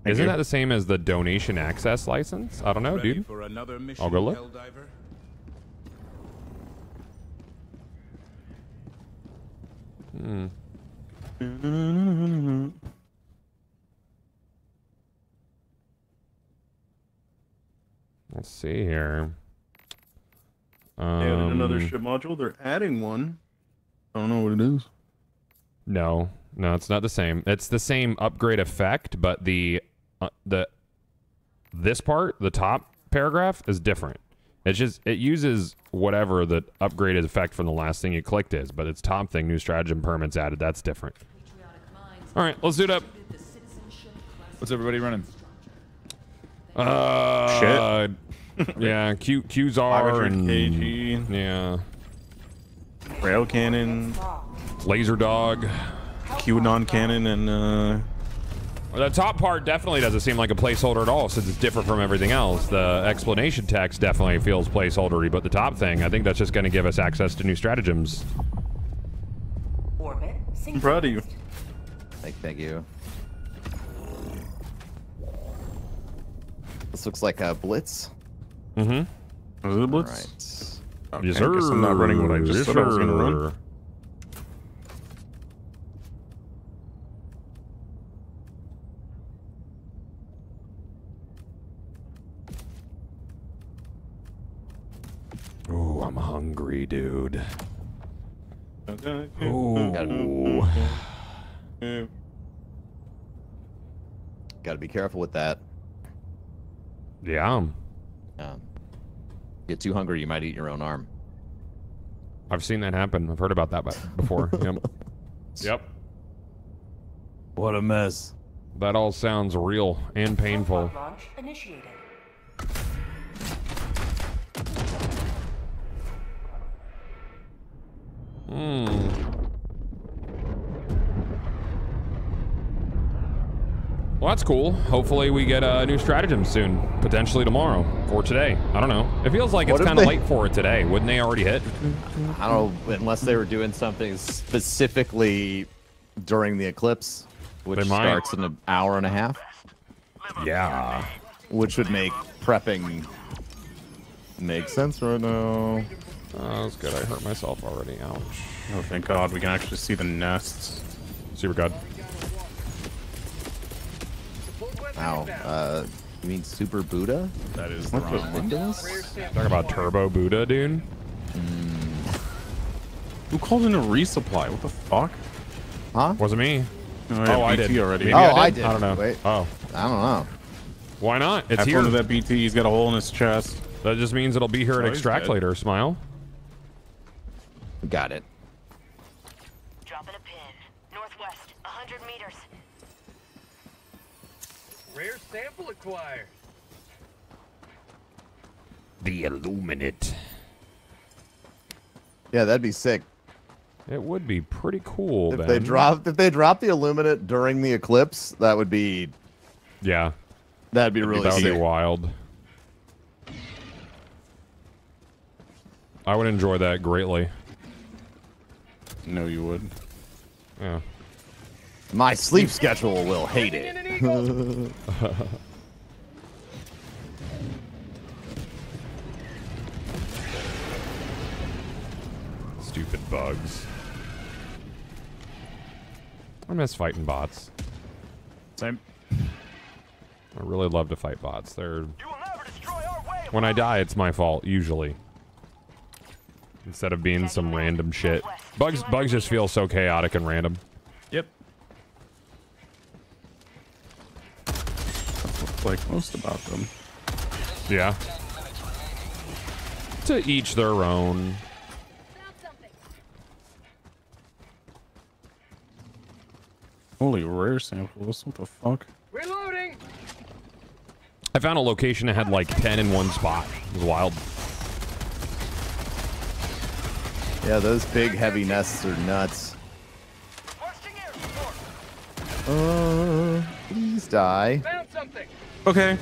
Thank Isn't you. that the same as the donation access license? I don't know, Ready dude. for another mission, I'll go look. Helldiver? Hmm. Let's see here. Um, Added another ship module. They're adding one. I don't know what it is. No, no, it's not the same. It's the same upgrade effect, but the uh, the this part, the top paragraph, is different. It's just it uses whatever the upgraded effect from the last thing you clicked is, but its top thing, new stratagem permits added, that's different. All right, let's do it up. What's everybody running? Uh, yeah, Q Q's R and kg. yeah, Rail cannon, laser dog. QAnon cannon, and uh, The top part definitely doesn't seem like a placeholder at all, since it's different from everything else. The explanation text definitely feels placeholdery, but the top thing, I think that's just going to give us access to new stratagems. Orbit I'm proud of you. Thank, thank you. This looks like a blitz. Mm-hmm. Was it a blitz? Right. Okay, Yes, I guess I'm not running what I just Yes, said I was going to run. Ooh, I'm hungry, dude. Ooh. Got to be careful with that. Yeah. Um, get too hungry, you might eat your own arm. I've seen that happen. I've heard about that before. yep. Yep. What a mess. That all sounds real and painful. launch initiated. Hmm. Well, that's cool. Hopefully, we get a new stratagem soon. Potentially tomorrow or today. I don't know. It feels like What it's kind of they- late for it today. Wouldn't they already hit? I don't know, unless they were doing something specifically during the eclipse, which starts in an hour and a half, Yeah. which would make prepping make sense right now. Oh, that's good. I hurt myself already. Ouch. Oh, thank God. We can actually see the nests. Super good. Wow. Uh, you mean Super Buddha? That is the What the wrong one. Ridiculous? Talk about Turbo Buddha, dude. Who called in a resupply? What the fuck? Huh? Wasn't me. No, oh, I did already. Maybe Oh, I I did. did. I don't know. Wait. Oh. I don't know. Why not? It's Have here. fun with that BT. He's got a hole in his chest. That just means it'll be here Oh, at he's extract dead. later. Smile. Got it. Dropping a pin. Northwest, 100 meters. Rare sample acquired. The Illuminate. Yeah, that'd be sick. It would be pretty cool. If Ben. they drop if they drop the Illuminate during the eclipse, that would be Yeah. that'd be really that would be wild. I would enjoy that greatly. No, you would. Yeah. My sleep schedule will hate it. Stupid bugs. I miss fighting bots. Same. I really love to fight bots. They're when I die, it's my fault usually. Instead of being some random shit, bugs bugs just feel so chaotic and random. Yep. Like most about them. Yeah. To each their own. Holy rare samples. What the fuck? Reloading. I found a location that had like ten in one spot. It was wild. Yeah, those big heavy nests are nuts. Uh, please die. Found something. Okay.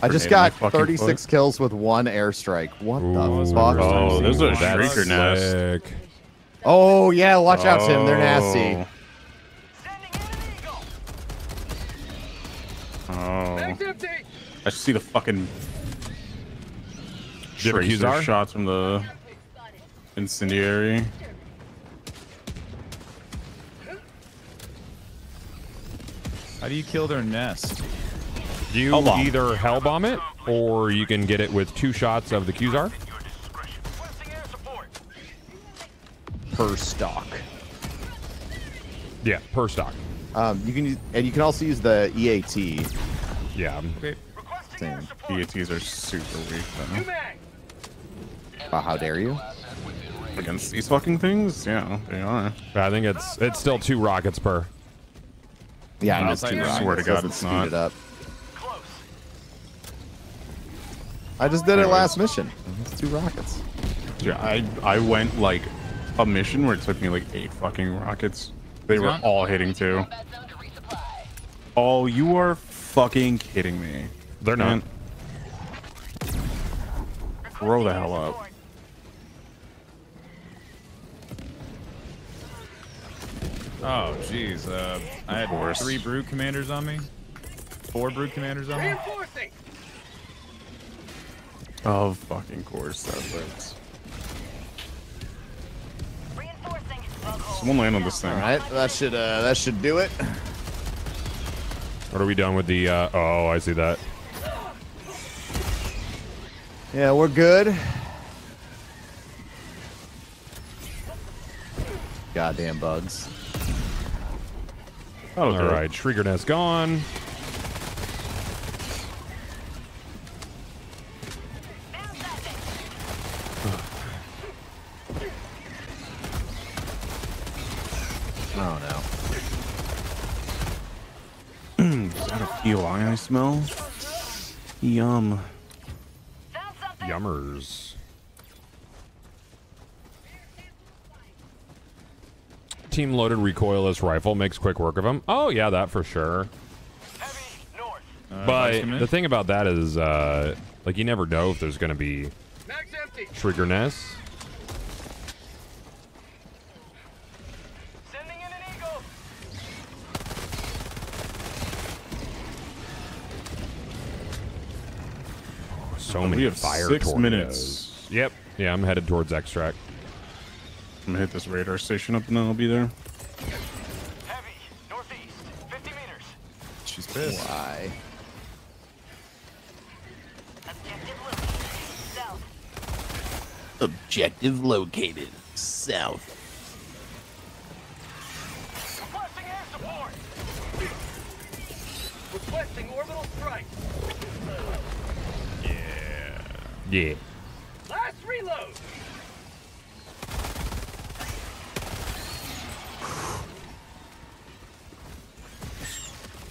I just got 36 kills with one airstrike. What the fuck? Oh, there's a shrieker nest. Oh yeah, watch out, Tim. They're nasty. Oh. Bag's. I see the fucking Did it tracer Quasar? shots from the incendiary. How do you kill their nest? You Hellbomb. either hellbomb it, or you can get it with two shots of the Quasar. Per stock. Yeah, per stock. Um, you can use, and you can also use the EAT. Yeah. Okay. Same. EATs are super weak though. Uh, how dare you? Against these fucking things? Yeah, they are. I think it's it's still two rockets per. Yeah, I I know it's two swear to God, it's not. it up. I just did it last mission. Mm-hmm. It's two rockets. Yeah, I I went like a mission where it took me like eight fucking rockets. They were all hitting two. Oh, you are fucking kidding me. They're not. Man. Grow the hell up. Oh, jeez. Uh, I had course. three brood commanders on me. Four brood commanders on me. Reinforcing. Of fucking course that works. Someone land on this thing. All right, that should uh, that should do it. What are we done with the? Uh, oh, I see that. Yeah, we're good. Goddamn bugs. Oh, All right, Shrieker Nest gone. Oh no. Is that a POI I smell? Yum. Yummers. Team loaded recoilless rifle makes quick work of him. Oh yeah, that for sure. Uh, But Vice the thing about that is, uh, like, you never know if there's going to be Mag's empty. trigger nests. Sending in an. So We many have fire six tornadoes. minutes. Yep. Yeah, I'm headed towards extract. I'm gonna hit this radar station up and then I'll be there. Heavy. Northeast. 50 meters. She's pissed. Why? Objective located. South. Requesting air support. Requesting orbital strike. Yeah. Last reload.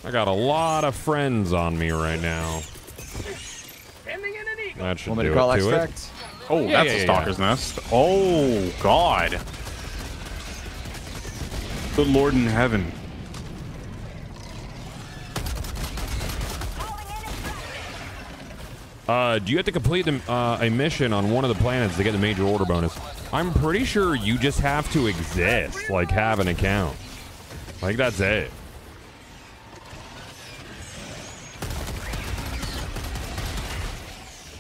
I got a lot of friends on me right now. Sending in an eagle. That should Want me to do call it to it. extract? Oh, Yeah, that's yeah, a yeah. stalker's nest. Oh God. Good Lord in heaven. Uh, do you have to complete the, uh, a mission on one of the planets to get the major order bonus? I'm pretty sure you just have to exist, like have an account. Like that's it.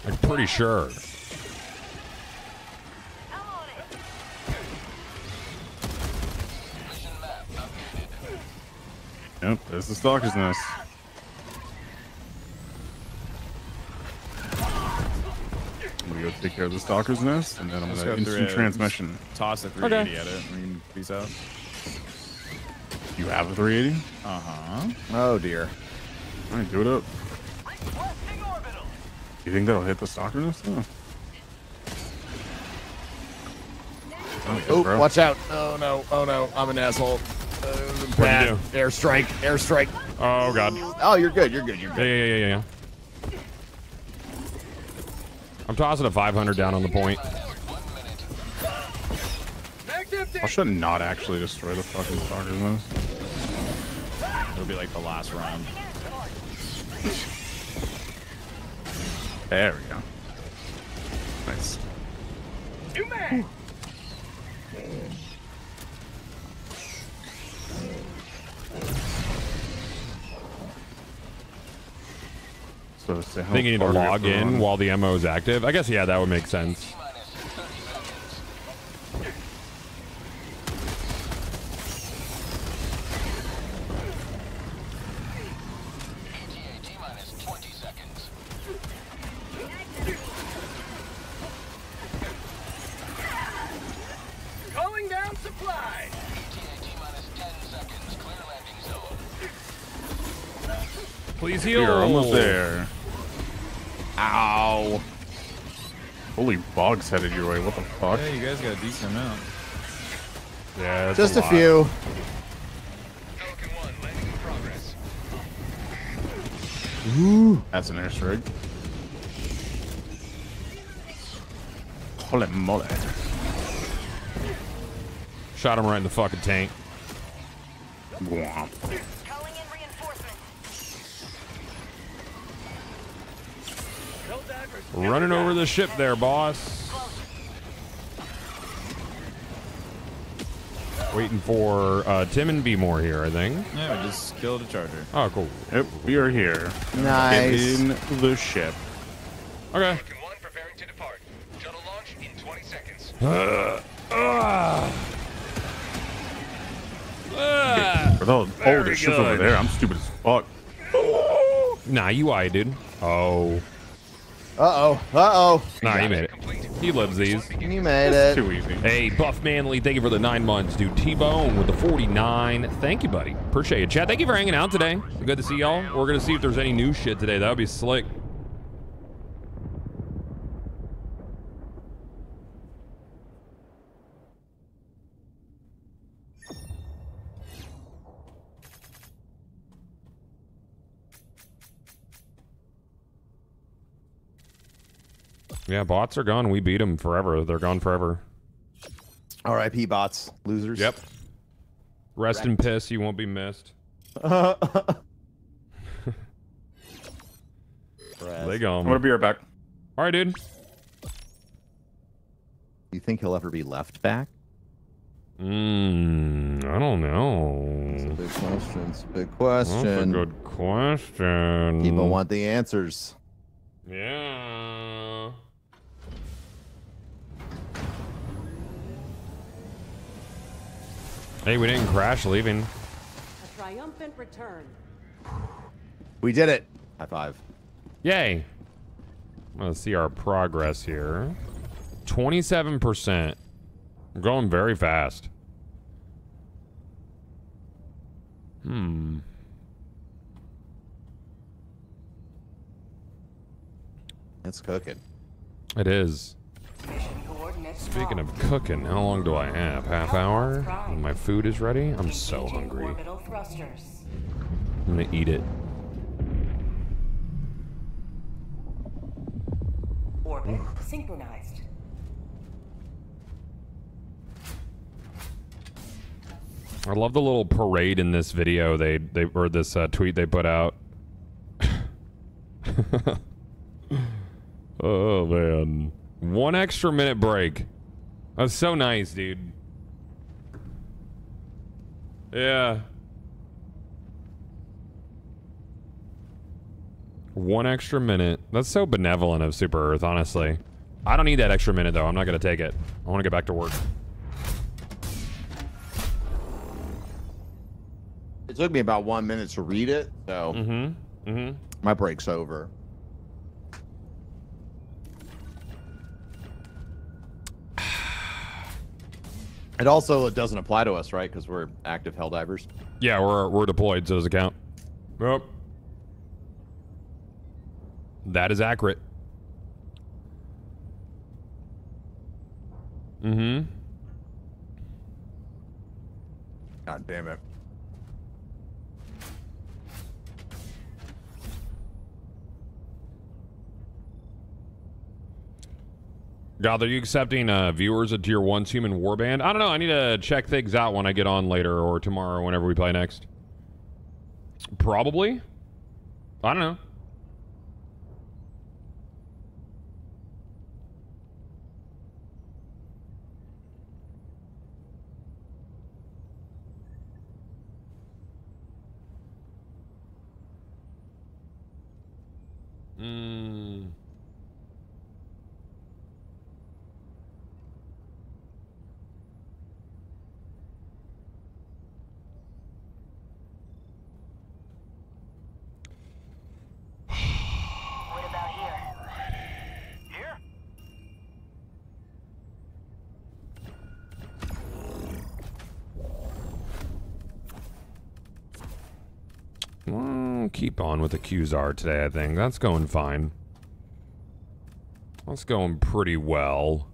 I'm pretty sure. Yep, there's the stalker's nest. I'm gonna go take care of the stalker's nest, and then I'm Let's gonna go instant it. transmission. Toss a 380 at it. We can peace out. You have a 380? Uh huh. Oh dear. All right, do it up. You think that'll hit the stalker nest? Oh. Oh, watch out. Oh no, oh no, I'm an asshole. Uh, bad. you do? Airstrike, airstrike. Oh god. Oh, you're good, you're good, you're good. yeah, yeah, yeah, yeah. I'm tossing a 500 down on the point. I should not actually destroy the fucking stalker's nest. It'll be like the last round. There we go. Nice. New man. So say I think you need to far do we have log in while the MO is active. I guess, yeah, that would make sense. Please heal. We're almost there. Ow. Holy bogs headed your way. What the fuck? Yeah, you guys got a decent amount. Yeah, that's Just a, lot. few. That's an airstrike. Holy moly. Shot him right in the fucking tank. Womp. Running over the ship there, boss. Waiting for uh, Tim and Beemore here, I think. Yeah, we just killed a charger. Oh, cool. Yep, we are here. Nice. In the ship. Okay. Preparing to depart. Shuttle launch in 20 seconds. Uh, uh, For the, oh, the ship's over there. I'm stupid as fuck. nah, you I dude. Oh. Uh-oh, uh-oh. Nah, he made it. He loves these. He made it. Too easy. Hey, Buff Manley, thank you for the nine months, dude. T-Bone with the 49. Thank you, buddy. Appreciate it. Chad, thank you for hanging out today. Good to see y'all. We're going to see if there's any new shit today. That would be slick. Yeah, bots are gone. We beat them forever. They're gone forever. R.I.P. bots, losers. Yep. Rest in piss. You won't be missed. They gone. I'm gonna be right back. All right, dude. You think he'll ever be left back? Mm, I don't know. It's a big question. It's a big question. That's a good question. People want the answers. Yeah. Hey, we didn't crash leaving. A triumphant return. We did it. High five. Yay. Let's see our progress here. 27%. We're going very fast. Hmm. It's cooking. It is. Speaking of cooking, how long do I have? Half hour? My food is ready? I'm so hungry. I'm gonna eat it. Orbit synchronized. I love the little parade in this video they they or this uh, tweet they put out. oh man, one extra minute break. That's so nice, dude. Yeah. One extra minute. That's so benevolent of Super Earth, honestly. I don't need that extra minute though. I'm not gonna take it. I want to get back to work. It took me about one minute to read it, so mm-hmm. Mm-hmm. my break's over. It also doesn't apply to us, right? Because we're active Helldivers. Yeah, we're we're deployed, so does the count. Yep. That is accurate. Mm-hmm. God damn it. God, are you accepting uh, viewers of Tier 1's Human Warband? I don't know. I need to check things out when I get on later or tomorrow, whenever we play next. Probably. I don't know. Mm. What about here? Here? Well, keep on with the Quasar today, I think. That's going fine. That's going pretty well.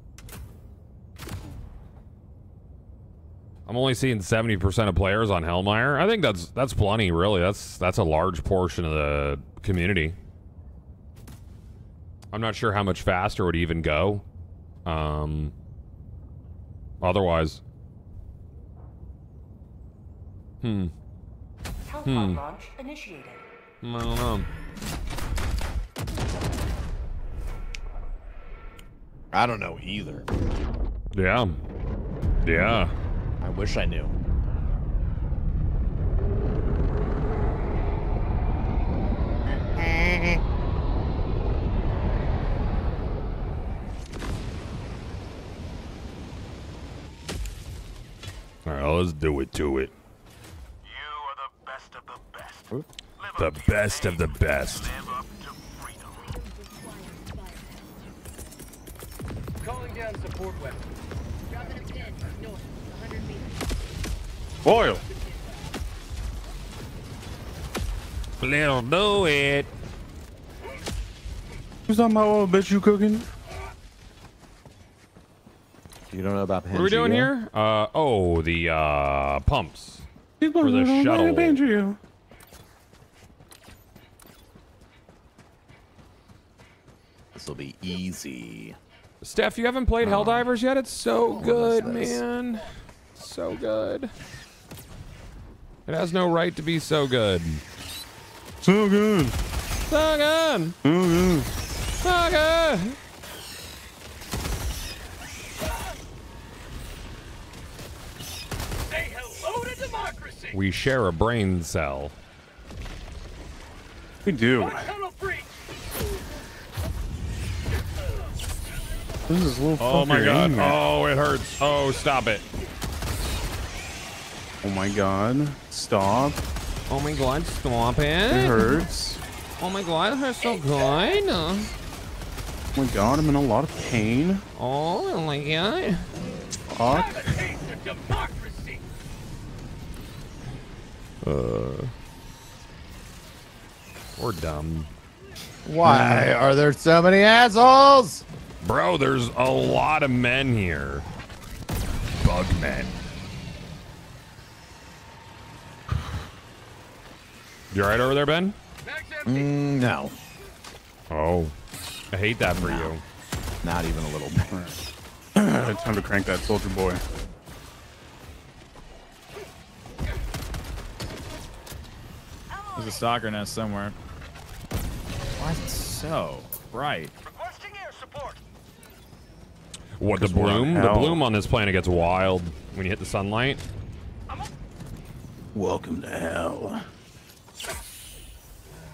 I'm only seeing 70% of players on Hellmire. I think that's that's plenty, really. That's that's a large portion of the community. I'm not sure how much faster it would even go. Um, otherwise. Hmm. Hmm. launch initiated. I don't know. I don't know either. Yeah. Yeah. I wish I knew. All right, let's do it to it. You are the best of the best. The best of the best. Live up to. Calling down support weapon. Dropping him dead. North, 100 meters. Oil. Let's do it. Who's talking about oil bitch you cooking? You don't know about What are we doing here? Uh oh, the uh pumps People for the shuttle. about This will be easy. Steph, you haven't played uh, Helldivers yet? It's so good, man. So good. It has no right to be so good. So good. So good. So good. So good. Say hello to democracy. We share a brain cell. We do. This is a little Oh my god. angry. Oh, it hurts. Oh, stop it. Oh my god. Stop. Oh my god, stop it. It hurts. Oh my god, it hurts so good. Oh my god, I'm in a lot of pain. Oh my god. Fuck. Have a taste of democracy. Uh. We're dumb. Why are there so many assholes? Bro, there's a lot of men here. Bug men. You alright over there, Ben? Mm, no, Oh. I hate that for you. not even a little bit. Time to crank that soldier boy. There's a stalker nest somewhere. Why is it so bright? Requesting air support. What, the Because we're on bloom? The bloom on this planet gets wild when you hit the sunlight. Welcome to hell.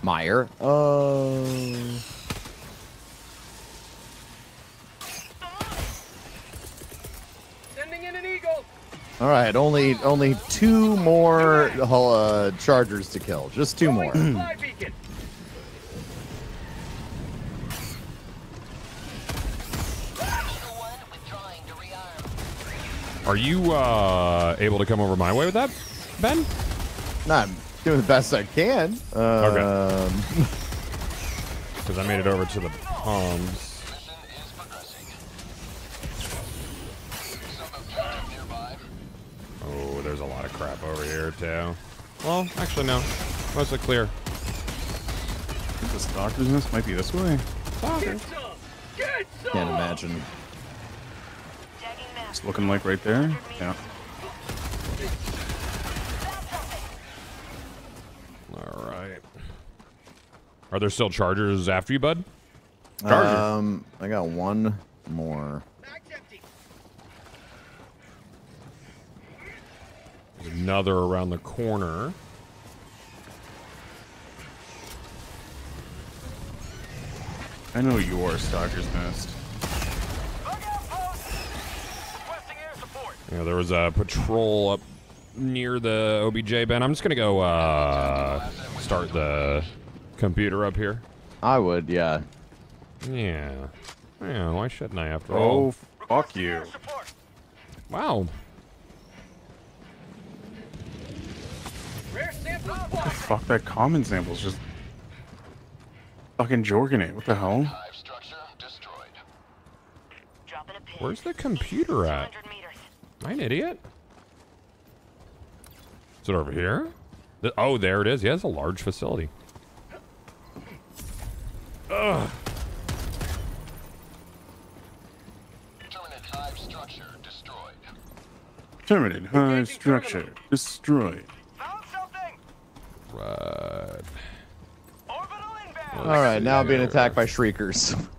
Meyer. Oh. Sending in an eagle. All right, only only two more uh, chargers to kill. Just two more. Are you uh, able to come over my way with that, Ben? No, I'm doing the best I can. Um, Okay. Because I made it over to the palms. Oh, there's a lot of crap over here, too. Well, actually, no. Mostly clear. The stalker's nest might be this way. Get some. Get some. Can't imagine. It's looking like right there. Yeah. All right. Are there still chargers after you, bud? Charger. Um, I got one more. There's another around the corner. I know your stalker's nest. Yeah, there was a patrol up near the OBJ, Ben. I'm just going to go uh, start the computer up here. I would, yeah. Yeah. Yeah, why shouldn't I, after Oh, all? fuck you. Wow. Rare sample. Fuck that common sample's just fucking jorking it. What the hell? Where's the computer at? Am I an idiot? Is it over here? Th- Oh, there it is. Yeah, it's a large facility. Ugh. Terminid hive structure destroyed. Terminid hive structure destroyed. Found something! Right. All right, now I'm being attacked by shriekers.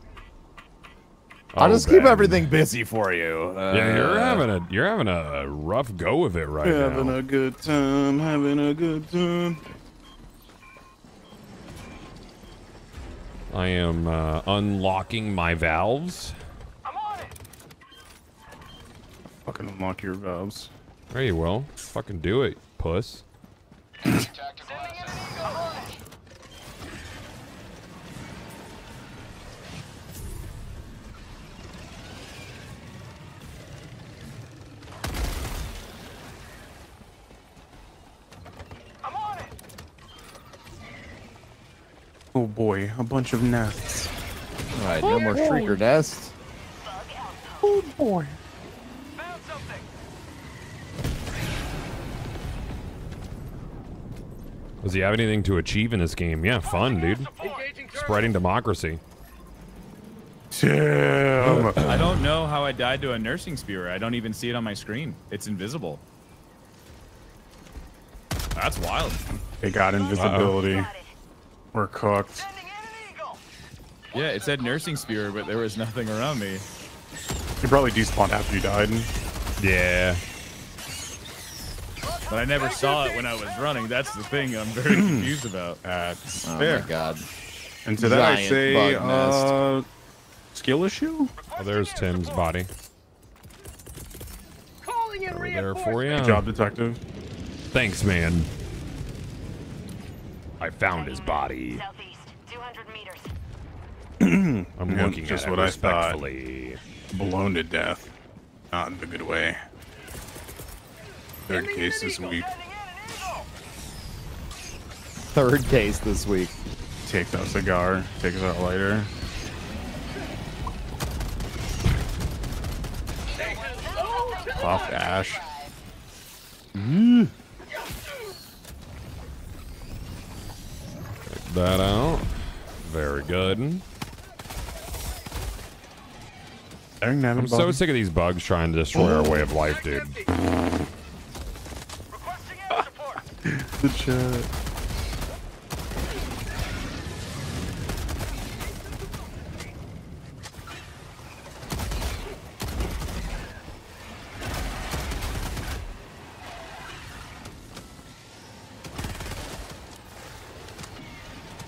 I'll just keep everything busy for you. yeah, you're Uh, having a you're having a rough go of it right having now. a good time, having a good time. I am uh, unlocking my valves. I'm on it. Fucking unlock your valves. There you will. Fucking do it, puss. Oh boy, a bunch of nests. All right, no more shrieker nests. Oh boy. Does he have anything to achieve in this game? Yeah, fun, dude. Spreading democracy. Damn. I don't know how I died to a Nursing Spewer. I don't even see it on my screen. It's invisible. That's wild. They got invisibility. We're cooked. Yeah, it said Nursing Spewer, but there was nothing around me. You probably despawned after you died. Yeah. But I never saw it when I was running. That's the thing I'm very confused about. That's Oh fair. my god. And to that I say, uh, skill issue? Oh, there's Tim's body. Calling in Over there for you. Good job, detective. Thanks, man. I found his body. Southeast, 200 meters. I'm Yeah, looking just at what it I thought. respectfully. Blown to death. Not in the good way. Third case this week. Third case this week. Take that cigar. Take that lighter. Off Ash. Mm. That out. Very good. I'm so sick of these bugs trying to destroy our way of life, dude. the chat.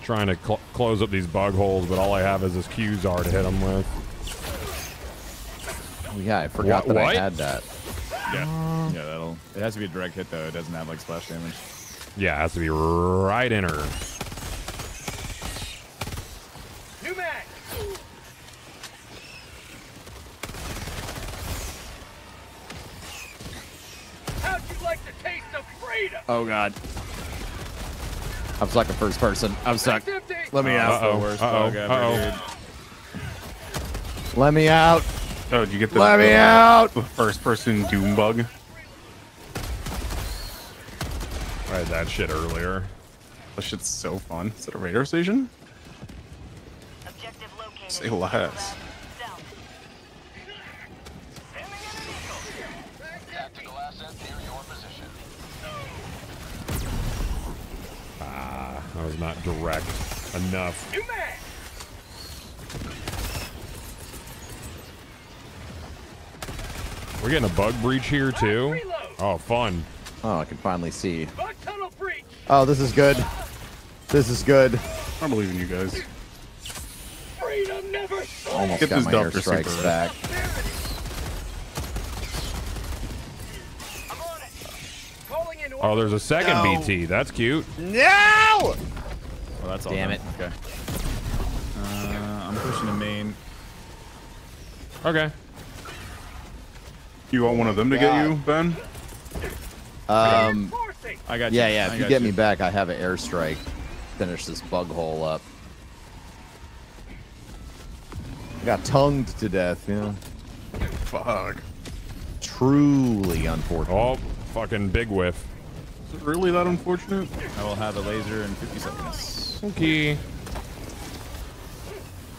Trying to cl- close up these bug holes, but all I have is this Quasar to hit them with. Oh, yeah, I forgot What- that what? I had that. Yeah, yeah, that'll. It has to be a direct hit though. It doesn't have like splash damage. Yeah, it has to be right in her. New mag. How'd you like the taste of freedom? Oh god. I'm stuck in first person. I'm stuck. Let me Oh, out. that's the worst bug ever, uh-oh. dude. Let me out. Oh, did you get the, Let me the- out. first person Doom bug? I had that shit earlier. That shit's so fun. Is it a radar station? Objective located. Say less. South. Tactical asset near your position. Ah, that was not direct enough. We're getting a bug breach here too. Oh, fun. Oh, I can finally see. Bug tunnel breach. Oh, this is good. This is good. I believe in you guys. Freedom never sleeps. Almost Get got this my dub for back. I'm on it. Calling in Oh, there's a second No. BT. That's cute. No! Well, that's all. Damn done. it. Okay. Uh, I'm pushing the main. Okay. You want one of them to get you, Ben? Um, I got you. yeah, yeah. I If you got get me back, I have an airstrike. Finish this bug hole up. Got tongued to death, you know. Fuck. Truly unfortunate. Oh, fucking big whiff. Is it really that unfortunate? I will have a laser in 50 seconds. Okay.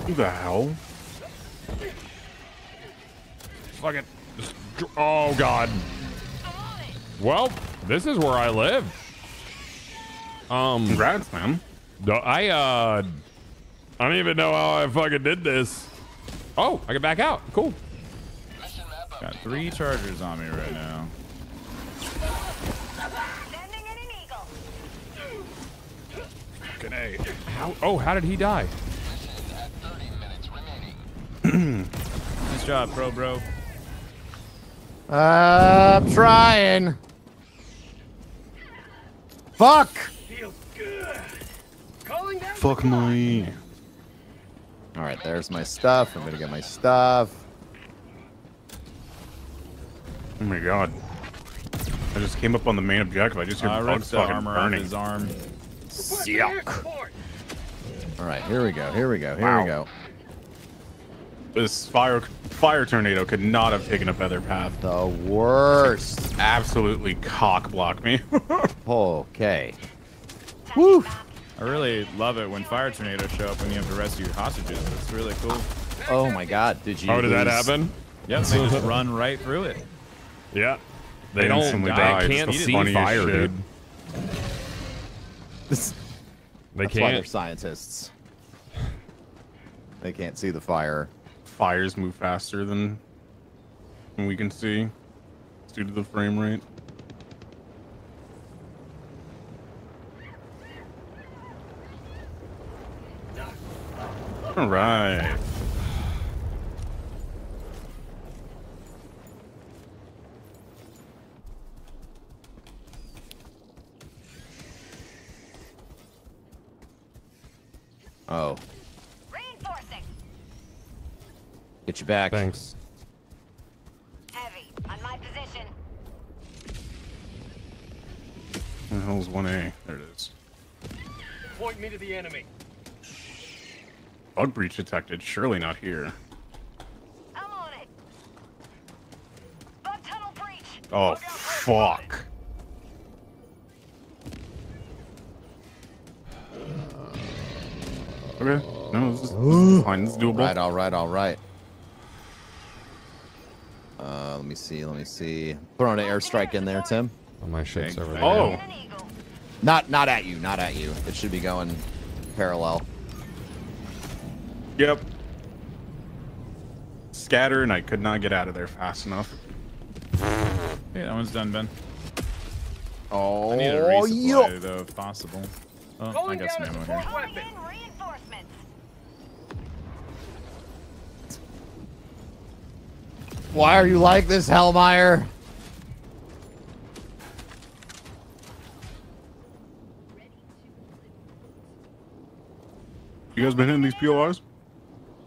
Who the hell? Fuck it. Just Oh, God. Well, this is where I live. Um, Congrats, man. no, I, uh, I don't even know how I fucking did this. Oh, I can back out. Cool. Got three chargers on me right now. Sending in an eagle. Fucking A. How, oh, how did he die? At 30 minutes remaining. Nice job, pro bro. I'm trying. Fuck! Feels good. Calling down. Fuck my. All right, there's my stuff. I'm gonna get my stuff. Oh my god. I just came up on the main objective. I just hear I bugs ripped the fucking armor burning. his arm. Requesting air support. All right, here we go. Here we go. Here Wow. we go. This fire fire tornado could not have taken a better path. The worst. Absolutely cock block me. Okay. Woo! I really love it when fire tornadoes show up when you have to rescue your hostages. It's really cool. Oh my God! Did you? Oh, did that happen? Yep, they just run right through it. Yeah. They They don't. instantly They die. It's can't the see funniest fire, shit. dude. This- They That's why they're scientists. They can't see the fire. Fires move faster than than we can see. It's due to the frame rate. All right. Oh, Reinforcing. get you back. Thanks. Heavy. On my position. The hell's one A? There it is. Point me to the enemy. Bug breach detected. Surely not here. I'm on it. Bug tunnel breach. Oh, fuck. Okay. No, this is, this is fine. This is doable. Right, all right, all right. Uh, let me see, let me see. Throwing an airstrike in there, Tim. Oh, my shit's over there. Oh. Not, not at you, not at you. It should be going parallel. Yep. Scatter, and I could not get out of there fast enough. Yeah, that one's done, Ben. Oh, I need a resupply, though, if possible. Oh, I got some ammo here. Why are you like this, Hellmire? You guys been hitting these POIs?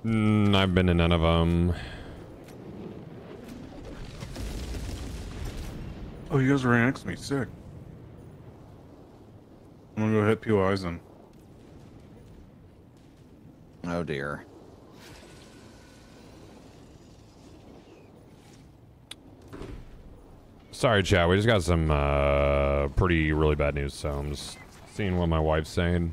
Mm, I've been in none of them. Oh, you guys are right next to me. Sick. I'm gonna go hit POIs then. Oh dear. Sorry, chat. We just got some uh, pretty really bad news, so I'm just seeing what my wife's saying.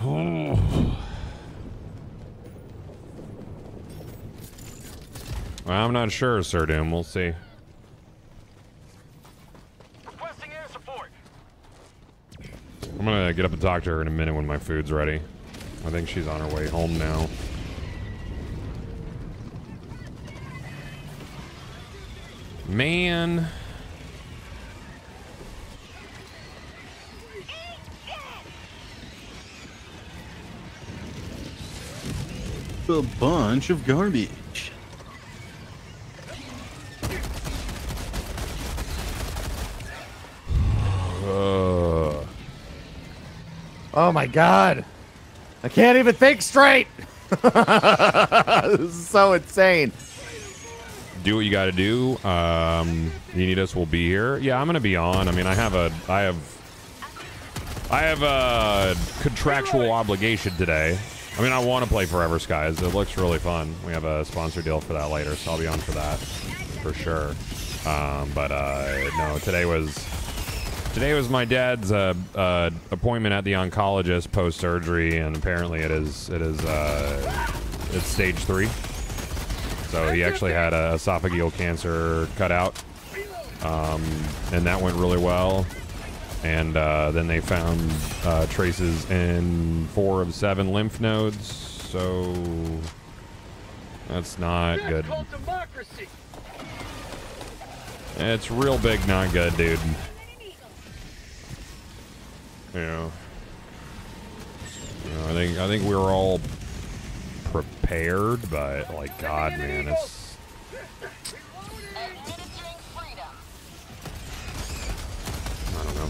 Well, I'm not sure, Sir Doom. We'll see. Requesting air support. I'm gonna get up and talk to her in a minute when my food's ready. I think she's on her way home now. Man. A bunch of garbage. Ugh. Oh my god. I can't even think straight. this is so insane. do what you got to do. Um, you need us, we'll be here. Yeah, I'm gonna be on. I mean, I have a, I have, I have a contractual obligation today. I mean, I want to play Forever Skies. It looks really fun. We have a sponsor deal for that later, so I'll be on for that for sure. Um, but uh, no, today was today was my dad's uh, uh, appointment at the oncologist post surgery, and apparently it is it is uh, it's stage three. So he actually had a esophageal cancer cut out, um, and that went really well. And uh, then they found uh, traces in four of seven lymph nodes. So that's not good. It's real big, not good, dude. You know, you know, I think I think we were all prepared, but like, God, man, it's I don't know.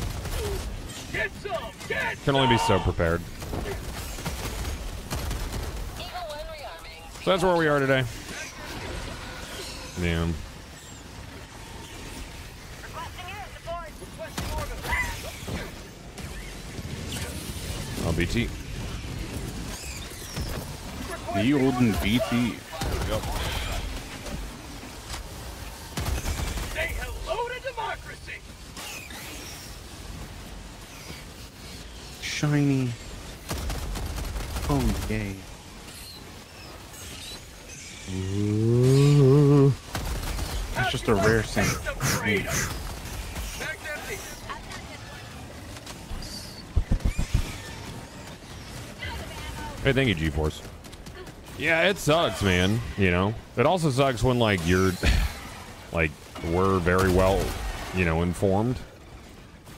Get some. Get Can only be so prepared. So that's where we are today. Yeah. LBT. The olden BT. Yep. Say hello to democracy. Shiny. Oh, yay. That's just a rare thing. Hey, thank you, GeForce. Yeah, it sucks, man. You know, it also sucks when like you're, like, we're very well, you know, informed.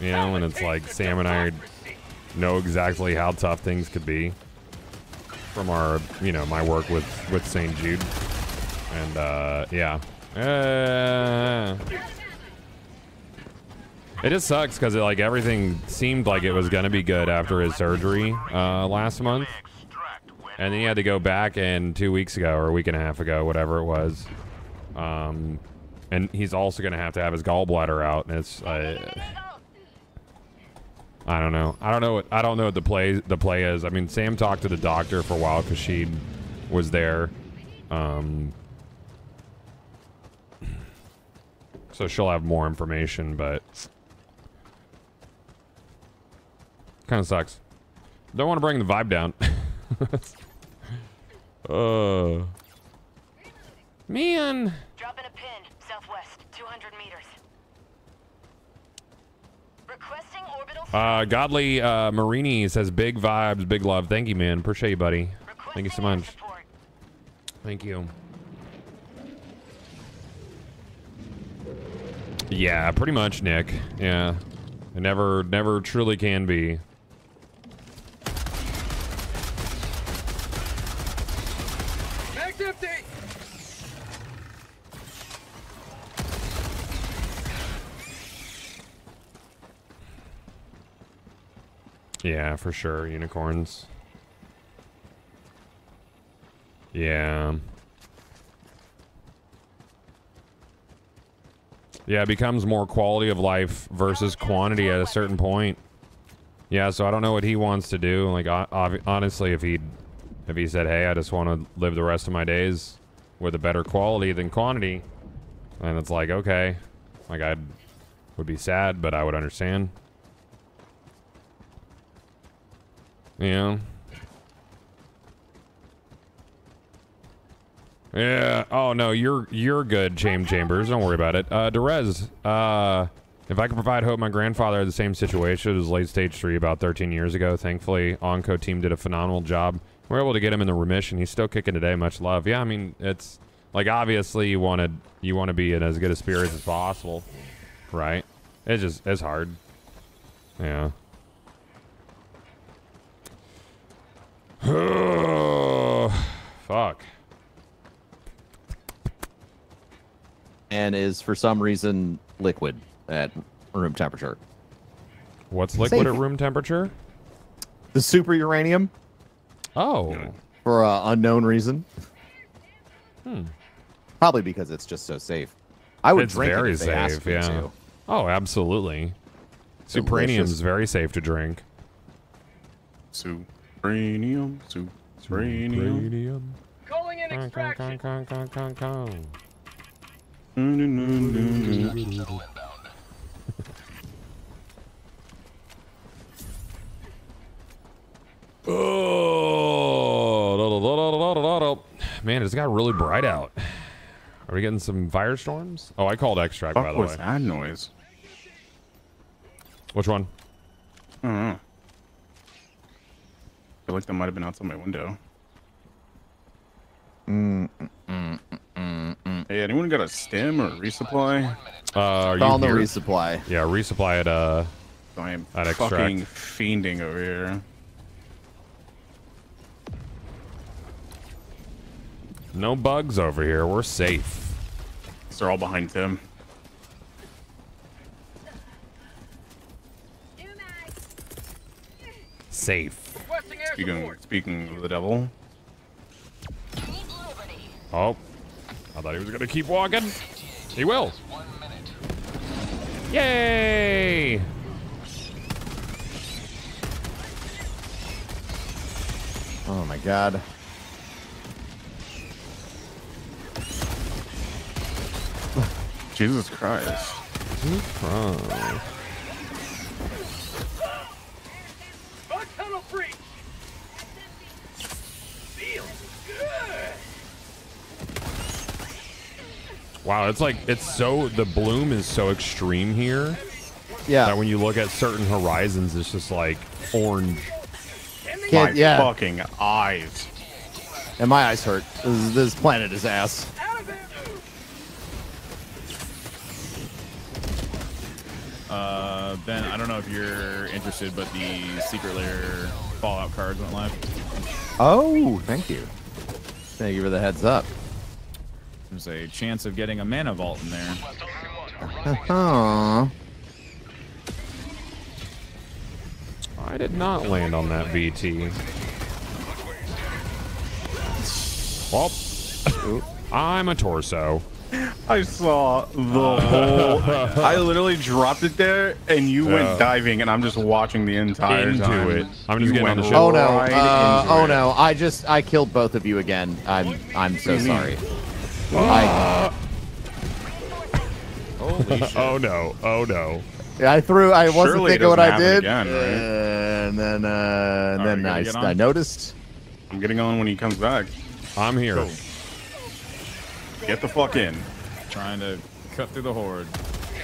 You know, and it's like Sam and I know exactly how tough things could be from our, you know, my work with with St. Jude, and uh, yeah, uh, it just sucks because like everything seemed like it was gonna be good after his surgery uh, last month. And then he had to go back and two weeks ago or a week and a half ago, whatever it was. Um, and he's also gonna have to have his gallbladder out, and it's. Uh, I don't know. I don't know what I don't know what the play the play is. I mean, Sam talked to the doctor for a while because she was there. Um, so she'll have more information, but kind of sucks. Don't want to bring the vibe down. uh, man. Dropping a pin, southwest, 200 meters. Requesting orbital. Uh, Godly uh, Marini says big vibes, big love. Thank you, man. Appreciate you, buddy. Thank you so much. Thank you. Yeah, pretty much, Nick. Yeah, I never, never truly can be. Mag's empty! Yeah, for sure. Unicorns. Yeah. Yeah, it becomes more quality of life versus quantity at a certain point. Yeah, so I don't know what he wants to do. Like, honestly, if he if he said, "Hey, I just want to live the rest of my days with a better quality than quantity," then it's like, okay, like I would be sad, but I would understand. Yeah. Yeah. Oh no, you're you're good, Cham Chambers. Don't worry about it. Uh, Derez, uh, if I could provide hope, my grandfather had the same situation. It was late stage three about 13 years ago. Thankfully, Onco team did a phenomenal job. We're able to get him in the remission. He's still kicking today. Much love. Yeah, I mean, it's like obviously you want to you want to be in as good a spirits as possible, right? It's just it's hard. Yeah. Fuck. And is for some reason liquid at room temperature. What's liquid Safe. at room temperature? The super uranium. Oh. For uh, unknown reason. Hmm. Probably because it's just so safe. I would it's drink very it if they asked safe, me yeah. to. Oh, absolutely. Supranium Delicious. is very safe to drink. Supranium, supranium. Calling in extraction. Oh, man, it's got really bright out. Are we getting some firestorms? Oh, I called extract Fuck by the was that noise? Which one? I don't know. I feel like that might have been outside my window. Mm, mm, mm, mm, mm. Hey, anyone got a stim or a resupply? Uh, are you Found the resupply. Yeah, resupply at uh I am at fucking extract. fiending over here. No bugs over here. We're safe. They're all behind Tim. Safe. Speaking, speaking of the devil. Oh. I thought he was gonna keep walking. He will. Yay! Oh my god. Jesus Christ. Bug Wow, it's like it's so the bloom is so extreme here. Yeah. That when you look at certain horizons, it's just like orange. Can't- my yeah. fucking eyes. And my eyes hurt. This, this planet is ass. Uh, Ben, I don't know if you're interested, but the Secret Lair Fallout cards went live. Oh, thank you. Thank you for the heads up. There's a chance of getting a mana vault in there. Aw. I did not land on that VT. Well, I'm a torso. I saw the whole. I literally dropped it there, and you Yeah. went diving, and I'm just watching the entire Into time. it. I'm just You getting on went the ship. Oh no! right Uh, oh it. no! I just I killed both of you again. I'm I'm so What mean? sorry. I, Holy shit. oh no! Oh no! Yeah, I threw. I wasn't Surely thinking what I did, again, right? and then uh, and then gonna I, I noticed. I'm getting on when he comes back. I'm here. Go. Get the fuck in. Trying to cut through the horde.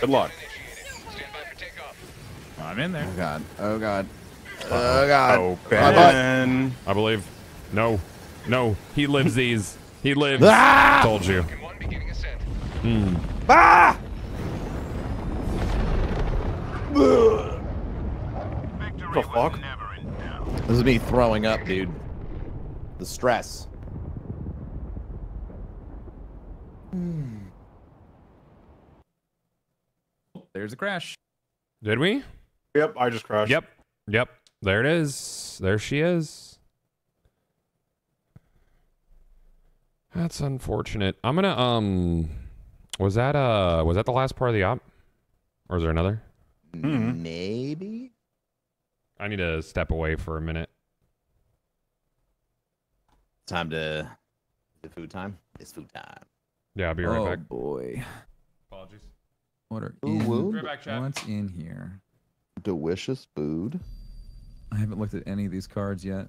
Good luck. I'm in there. Oh god! Oh god! Oh god! Oh, Ben. I believe. No, no. He lives these. He lives. Ah! Told you. Hmm. Ah! What the fuck? This is me throwing up, dude. The stress. There's a crash. Did we? Yep, I just crashed. Yep. Yep. There it is. There she is. That's unfortunate. I'm gonna um. Was that uh? Was that the last part of the op? Or is there another? Mhm. Maybe. I need to step away for a minute. Time to. The food time. It's food time. Yeah, I'll be right oh back. boy. Apologies. What are Ooh, in. Right back, chat. what's in here? Delicious food. I haven't looked at any of these cards yet.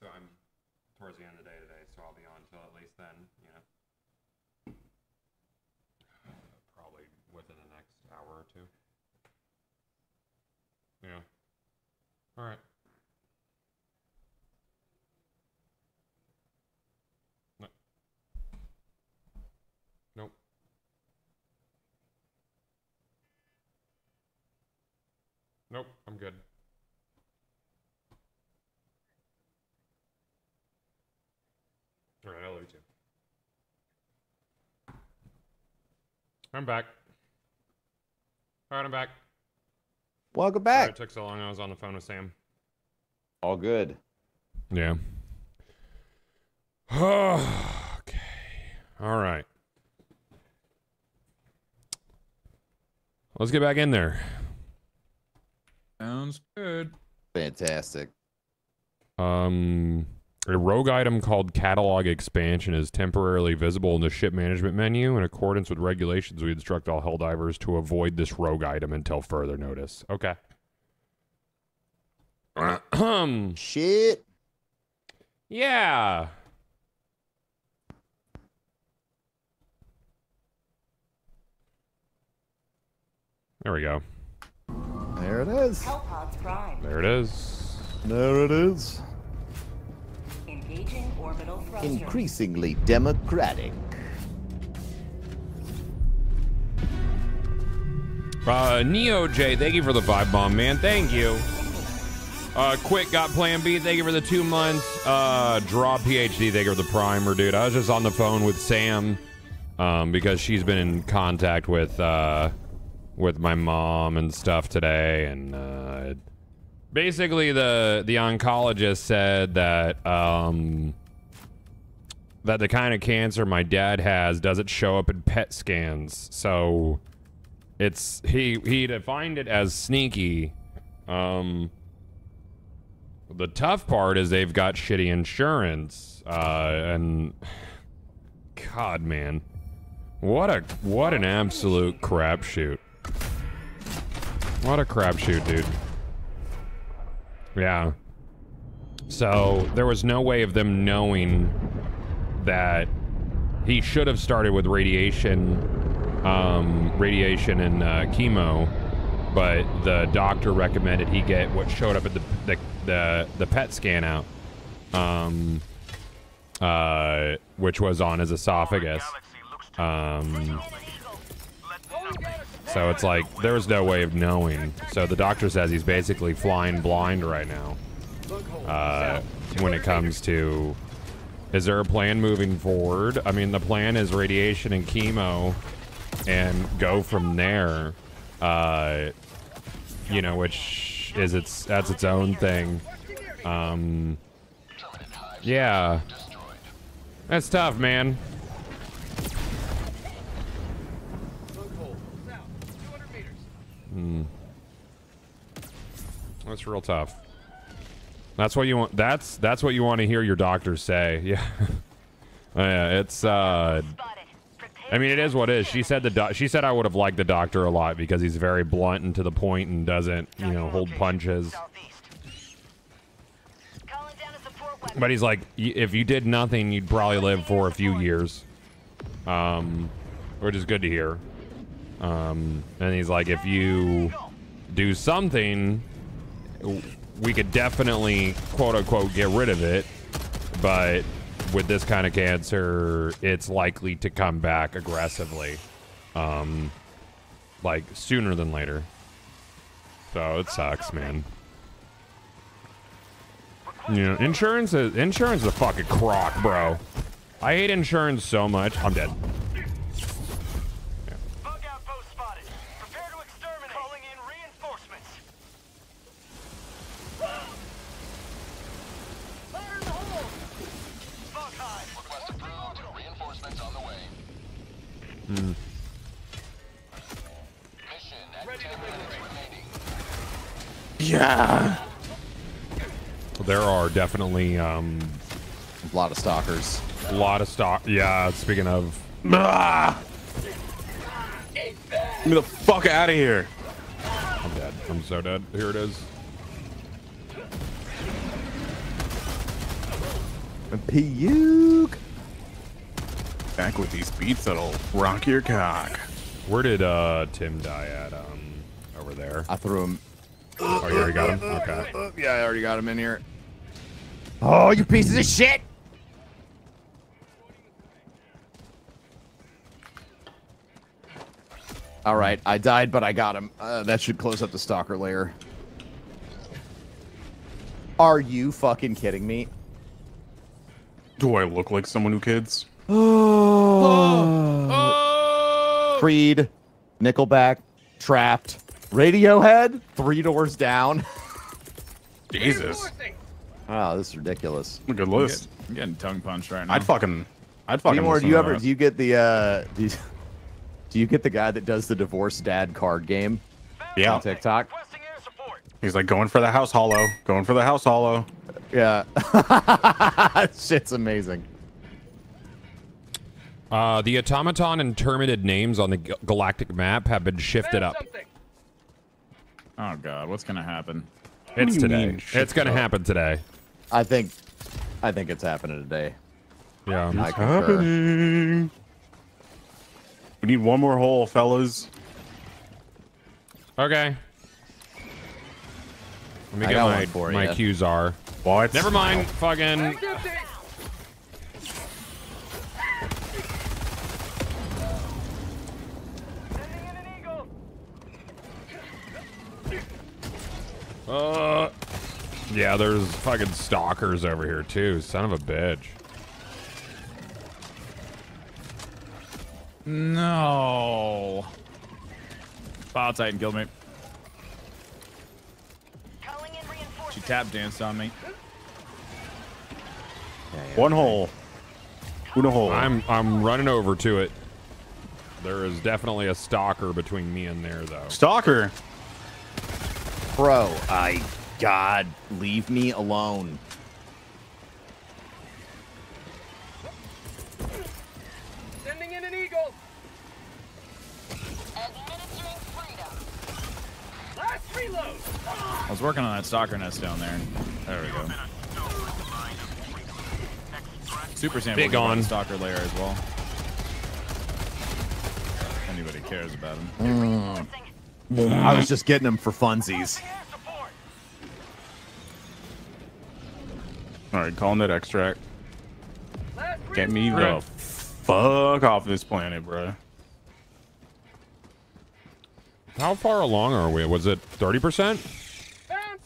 So I'm towards the end of the day today, so I'll be on until at least then, you know. Probably within the next hour or two. Yeah. All right. No. Nope. Nope, I'm good. All right, I love you too. I'm back. All right, I'm back. Welcome Sorry back. it took so long. I was on the phone with Sam. All good. Yeah. okay. All right. Let's get back in there. Sounds good. Fantastic. Um, a rogue item called catalog expansion is temporarily visible in the ship management menu. In accordance with regulations, we instruct all Helldivers to avoid this rogue item until further notice. Okay. Shit. Yeah. There we go. There it is. There it is. There it is. Engaging orbital thrusters. Increasingly democratic. Uh, Neo J, thank you for the vibe bomb, man. Thank you. Uh, Quick got Plan B. Thank you for the two months. Uh, Draw PhD. Thank you for the primer, dude. I was just on the phone with Sam, um, because she's been in contact with uh, with my mom and stuff today, and uh, basically the the oncologist said that um that the kind of cancer my dad has doesn't show up in PET scans, so it's he he defined it as sneaky. Um, the tough part is they've got shitty insurance, uh, and God, man, what a what an absolute crapshoot! What a crapshoot, dude. Yeah. So there was no way of them knowing that he should have started with radiation, um, radiation and uh, chemo, but the doctor recommended he get what showed up at the the the, the PET scan out, um, uh, which was on his esophagus. Um, so it's like there was no way of knowing. So the doctor says he's basically flying blind right now. Uh, when it comes to, is there a plan moving forward? I mean, the plan is radiation and chemo, and go from there. Uh, you know, which is its that's its own thing. Um, yeah, that's tough, man. Hmm. That's real tough. That's what you want. That's that's what you want to hear your doctor say. Yeah. Oh, yeah. It's uh. I mean, it is what it is. She said the she said I would have liked the doctor a lot because he's very blunt and to the point and doesn't you know hold punches. But he's like, "Y- if you did nothing, you'd probably live for a few years, um, which is good to hear. Um, and he's like, if you do something, we could definitely quote unquote get rid of it. But with this kind of cancer, it's likely to come back aggressively, um, like sooner than later. So it sucks, man. Know, insurance is insurance is a fucking crock, bro. I hate insurance so much. I'm dead. Mission at 10 minutes remaining. Yeah. There are definitely um, a lot of stalkers. A lot of stock. Yeah. Speaking of, Ah! Get me the fuck out of here. I'm dead. I'm so dead. Here it is. Puke. Back with these beats that'll rock your cock. Where did uh Tim die at? Um, over there. I threw him. Oh, you already got him. Okay. Yeah, I already got him in here. Oh, you pieces of shit! All right, I died, but I got him. Uh, that should close up the stalker lair. Are you fucking kidding me? Do I look like someone who kids? Oh. Creed, Nickelback, Trapped, Radiohead, Three Doors Down. Jesus. Wow, this is ridiculous. A good list. I'm getting tongue punched right now. I'd fucking, I'd fucking. Anymore, do you ever that. do you get the uh do you, do you get the guy that does the divorce dad card game? Yeah. On TikTok. He's like going for the house hollow, going for the house hollow. Yeah. Shit's amazing. Uh, the automaton and Terminid names on the galactic map have been shifted up. Oh god, what's gonna happen? It's today. It's gonna up? happen today. I think I think it's happening today. Yeah. I It's concur. happening. We need one more hole, fellas. Okay. Let me I get my one for my ya. cues are. What? Never mind. Fucking. Uh. Yeah, there's fucking stalkers over here too. Son of a bitch. No. Bile Titan killed me. She tap danced on me. One hole. Una hole. I'm I'm running over to it. There is definitely a stalker between me and there though. Stalker. Bro, I God, leave me alone. Sending in an eagle. Last reload. I was working on that stalker nest down there. There we go. Super sample Big can on. stalker lair as well. If anybody cares about him. Mm. I was just getting them for funsies. All right, calling that extract. Get me the fuck off this planet, bro. How far along are we? Was it 30%?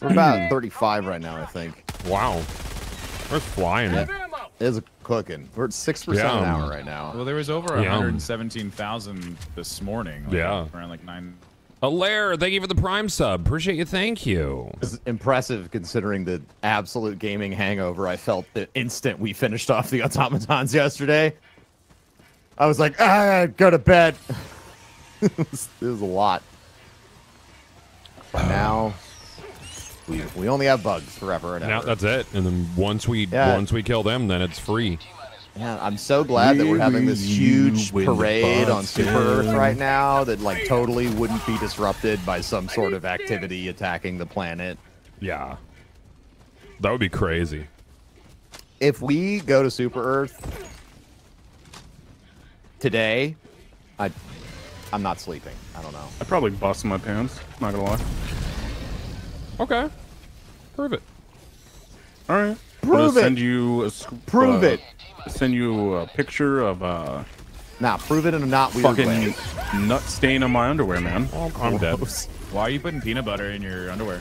We're about 35 right now, I think. Wow. We're flying. It's cooking. We're at 6% an hour right now. Well, there was over Yeah. 117,000 this morning. like, Yeah. Around like nine. Alaire, thank you for the prime sub. Appreciate you. Thank you. It's impressive considering the absolute gaming hangover I felt the instant we finished off the automatons yesterday. I was like, ah, go to bed. it, was, it was a lot. But now we, we only have bugs forever and Now ever. that's it. And then once we Yeah. once we kill them, then it's free. Yeah, I'm so glad that we're having this huge parade on Super. Earth right now that like totally wouldn't be disrupted by some sort of activity attacking the planet. Yeah. That would be crazy. If we go to Super Earth today, I I'm not sleeping. I don't know. I'd probably bust my pants. Not gonna lie. Okay. Prove it. All right. Prove I'm gonna it. Send you a, Prove uh, it. Send you a picture of uh Now prove it in a not weird fucking way. nut stain on my underwear, man. I'm dead. Why are you putting peanut butter in your underwear?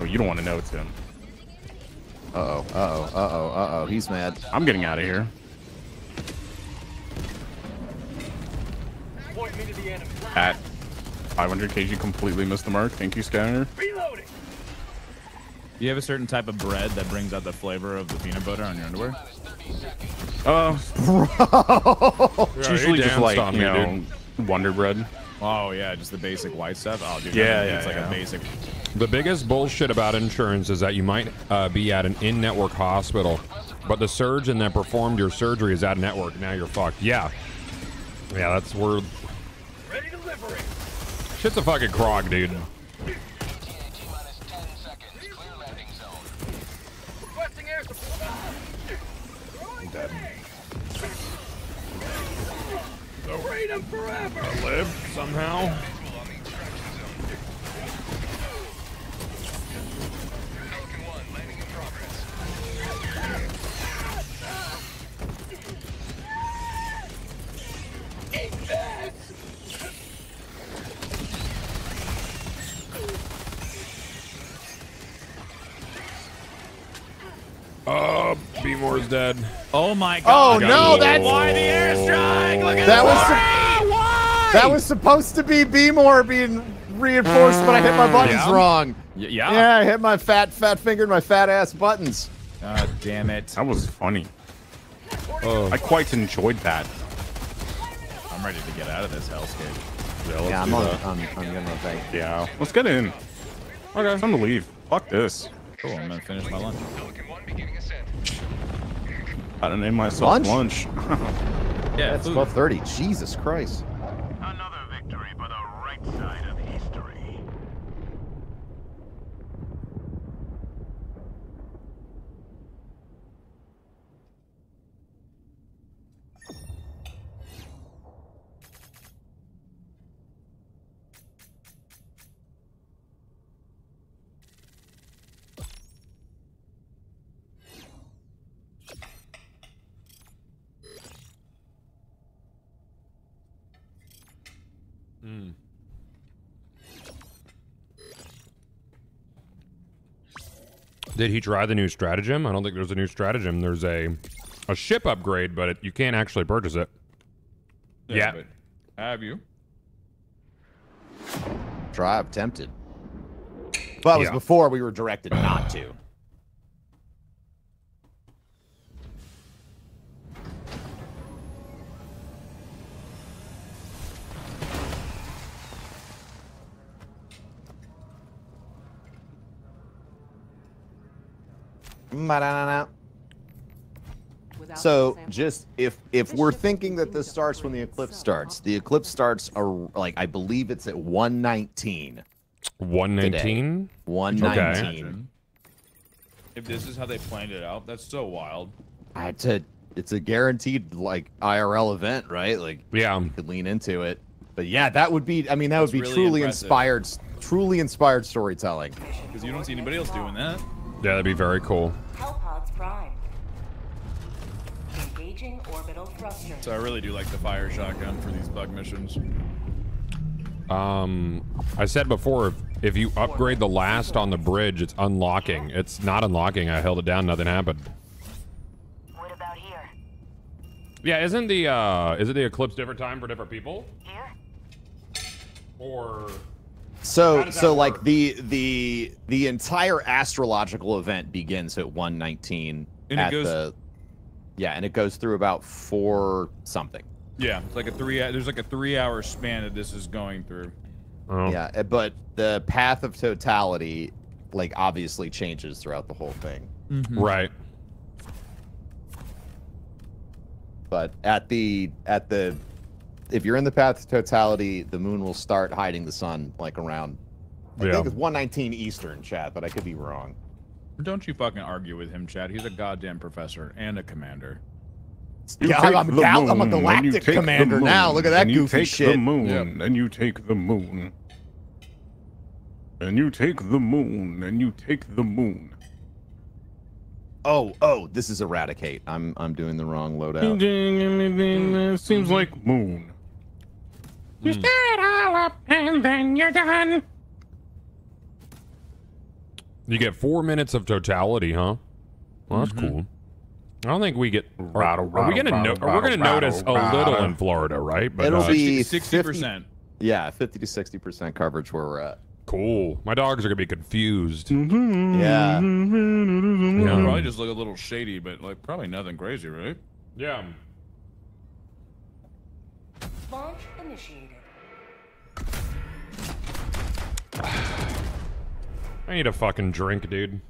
Oh, you don't want to know, Tim. Uh oh. Uh oh. Uh oh. Uh oh. He's mad. I'm getting out of here. Point me to the enemy. At 500 kg, completely missed the mark. Thank you, Scanner. Reloading. Do you have a certain type of bread that brings out the flavor of the peanut butter on your underwear? Uh, it's usually just danced like on you me, know Wonder Bread. Oh yeah, just the basic white stuff. Oh dude, Yeah, it's like yeah. a basic. The biggest bullshit about insurance is that you might uh, be at an in-network hospital, but the surgeon that performed your surgery is at network. Now you're fucked. Yeah. Yeah, that's where Ready to liberate. shit's a fucking crock, dude. Freedom forever! I lived somehow. Uh, Beemore's dead. Oh my god. Oh god. no, that's Why the airstrike? Look at that was that. sup- Why? that was supposed to be Beemore being reinforced, but I hit my buttons Yeah. wrong. Y- yeah. Yeah, I hit my fat fat fingered my fat ass buttons. God damn it. That was funny. Oh. I quite enjoyed that. I'm ready to get out of this hellscape. Yeah, let's Yeah, I'm do on. that. I'm, I'm gonna think. Yeah, let's get in. Okay. Time to leave. Fuck this. Cool, I'm gonna finish my lunch. I don't named myself Lunch? lunch. Yeah, It's 12:30. Jesus Christ. Another victory for the right side of history. Hmm. Did he try the new stratagem? I don't think there's a new stratagem. There's a a ship upgrade, but it, you can't actually purchase it. Yeah. but have you? Try. I'm tempted. But it was Yeah. before we were directed not to. So just if if we're thinking that this starts when the eclipse starts, the eclipse starts are like I believe it's at 119. 119? 119. If this is how they planned it out, that's so wild. I to it's a guaranteed like IRL event, right? Like Yeah. you could lean into it. But yeah, that would be I mean that That's would be really truly impressive. inspired truly inspired storytelling. Because you don't see anybody else doing that. Yeah, that'd be very cool. Hellpods prime. Engaging orbital thrusters. So I really do like the fire shotgun for these bug missions. Um, I said before, if, if you upgrade the last on the bridge, it's unlocking. It's not unlocking. I held it down. Nothing happened. What about here? Yeah, isn't the uh, is it the eclipse different time for different people? Here? Or How So does that so like the the the entire astrological event begins at 119 And it at goes- the Yeah, and it goes through about 4 something. Yeah, it's like a three. There's like a three-hour span that this is going through. oh. Yeah, uh, but the path of totality like obviously changes throughout the whole thing. right. But at the at the if you're in the path of totality, the moon will start hiding the sun like around I Yeah. think it's 119 Eastern, chat, but I could be wrong. Don't you fucking argue with him, Chad. He's a goddamn professor and a commander. You Yeah, take I'm, the gal- I'm a moon, and you galactic take the commander now. Look at that and you goofy take shit. the moon, and you take the moon. And you take the moon, and you take the moon. Oh, oh, this is eradicate. I'm I'm doing the wrong loadout. It seems mm-hmm. like moon. You hmm. stir it all up, and then you're done. You get four minutes of totality, huh? Well, that's mm-hmm. cool. I don't think we get. Are, Rattle, are we gonna rattle, know? rattle, We're gonna rattle, notice a rattle. little in Florida, right? But It'll uh, be sixty percent. Yeah, 50 to 60 percent coverage where we're at. cool. My dogs are gonna be confused. Mm-hmm. Yeah. It'll probably just look a little shady, but like probably nothing crazy, right? Yeah. Launch initiated. I need a fucking drink, dude.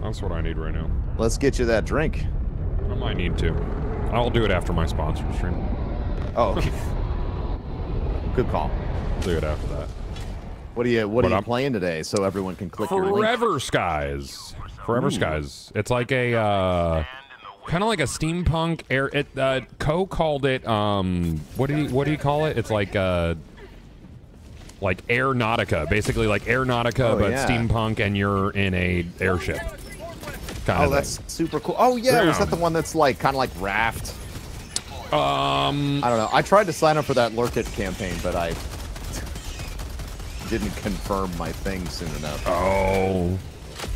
That's what I need right now. Let's get you that drink. I might need to. I'll do it after my sponsor stream. Oh, okay. Good call. Do it after that. What are you What But are you I'm- playing today so everyone can click your link? Forever Skies. Forever Ooh. Skies. It's like a uh, kind of like a steampunk air. It uh, Co called it. Um, what do you what do you call it? It's like uh, like Aeronautica, basically like Aeronautica, Oh, but yeah. steampunk, and you're in a airship. Oh, that's super cool. Oh yeah, was that the one that's like kind of like Raft? Um, I don't know. I tried to sign up for that Lurkit campaign, but I didn't confirm my thing soon enough. Oh.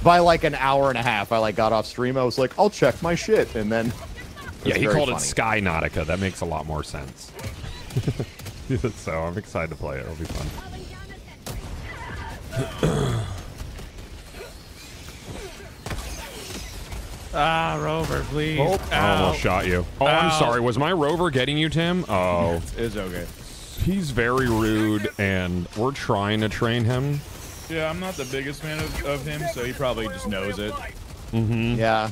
By like an hour and a half, I like got off stream. I was like, I'll check my shit, and then. Yeah, he called funny. it Sky Nautica. That makes a lot more sense. so I'm excited to play it. It'll be fun. Ah, Rover, please. Oh, I almost shot you. Oh, I'm sorry. Was my rover getting you, Tim? Oh. It's okay. He's very rude, and we're trying to train him. Yeah, I'm not the biggest fan of, of him, so he probably just knows it. Mm-hmm. Yeah.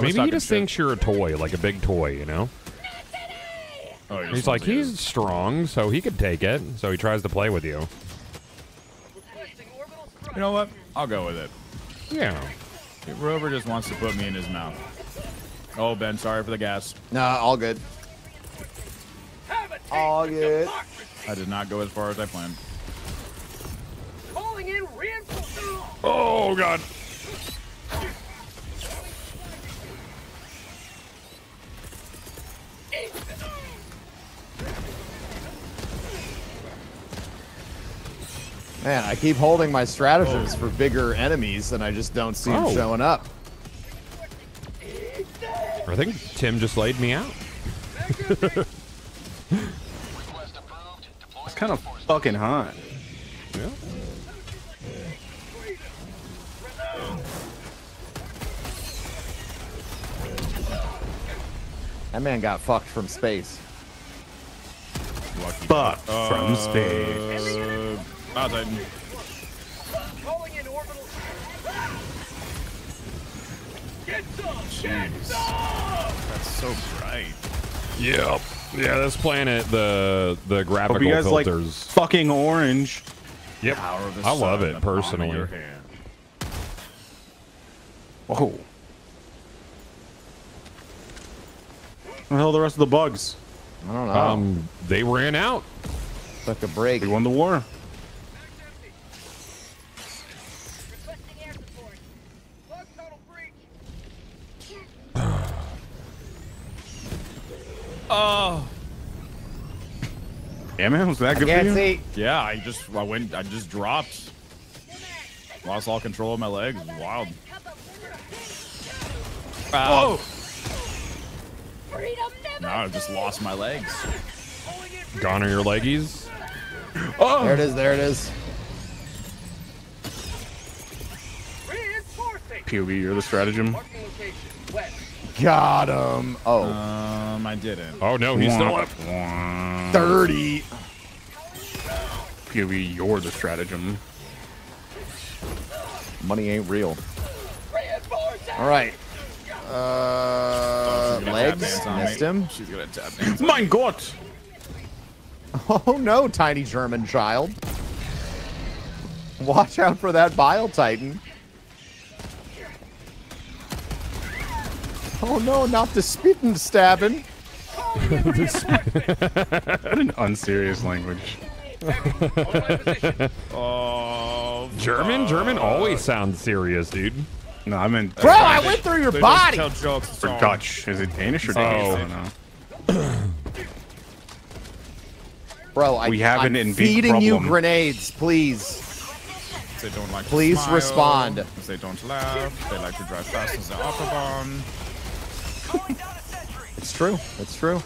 Maybe he just thinks you're a toy, like a big toy, you know? Oh, he He's like, wants to he's strong, so he could take it. So he tries to play with you. You know what? I'll go with it. Yeah. Rover just wants to put me in his mouth. Oh, Ben, sorry for the gas. Nah, all good. All good. I did not go as far as I planned. Oh, God. Man, I keep holding my stratagems oh. for bigger enemies, and I just don't see them Oh. showing up. I think Tim just laid me out. It's kind of fucking hot. Yeah. That man got fucked from space. Lucky. Fuck from space. Uh, I'll take. Calling in orbital. Get some. Jeez. That's so bright. Yep. Yeah, this planet, the the graphical Hope you guys like filters. fucking orange. yep. Power of the I love it in the palm of personally. your hand. Whoa. Where the hell are the rest of the bugs? I don't know. Um, they ran out. Took a break. We won the war. Requesting air support. Bug tunnel breach. Oh. Yeah, man, was that I good for you? see. Yeah, I just I went I just dropped. Lost all control of my legs. It was wild. Oh. Freedom never Now I've just lost my legs. Gone are your leggies. Oh, There it is. There it is. Reinforcing. POV, you're the stratagem. Marking Got him. Oh, Um, I didn't. Oh no, he's still up. 30. POV, you're the stratagem. Money ain't real. All right. Uh, She's legs. Missed him. She's gonna tap dance. Mein Gott! Oh no, tiny German child. Watch out for that Bile Titan. Oh no, not the spitting stabbing. What an unserious language. Oh, German? German always sounds serious, dude. No, I meant Bro, uh, I went through your They body. just tell jokes. for all- Dutch. Is it Danish or Danish? Oh. I don't know. Bro, I, We have I'm an in-beat feeding you grenades, please. They don't like to Please smile, respond. They don't laugh. They like to drive fast as the autobahn. It's true. It's true.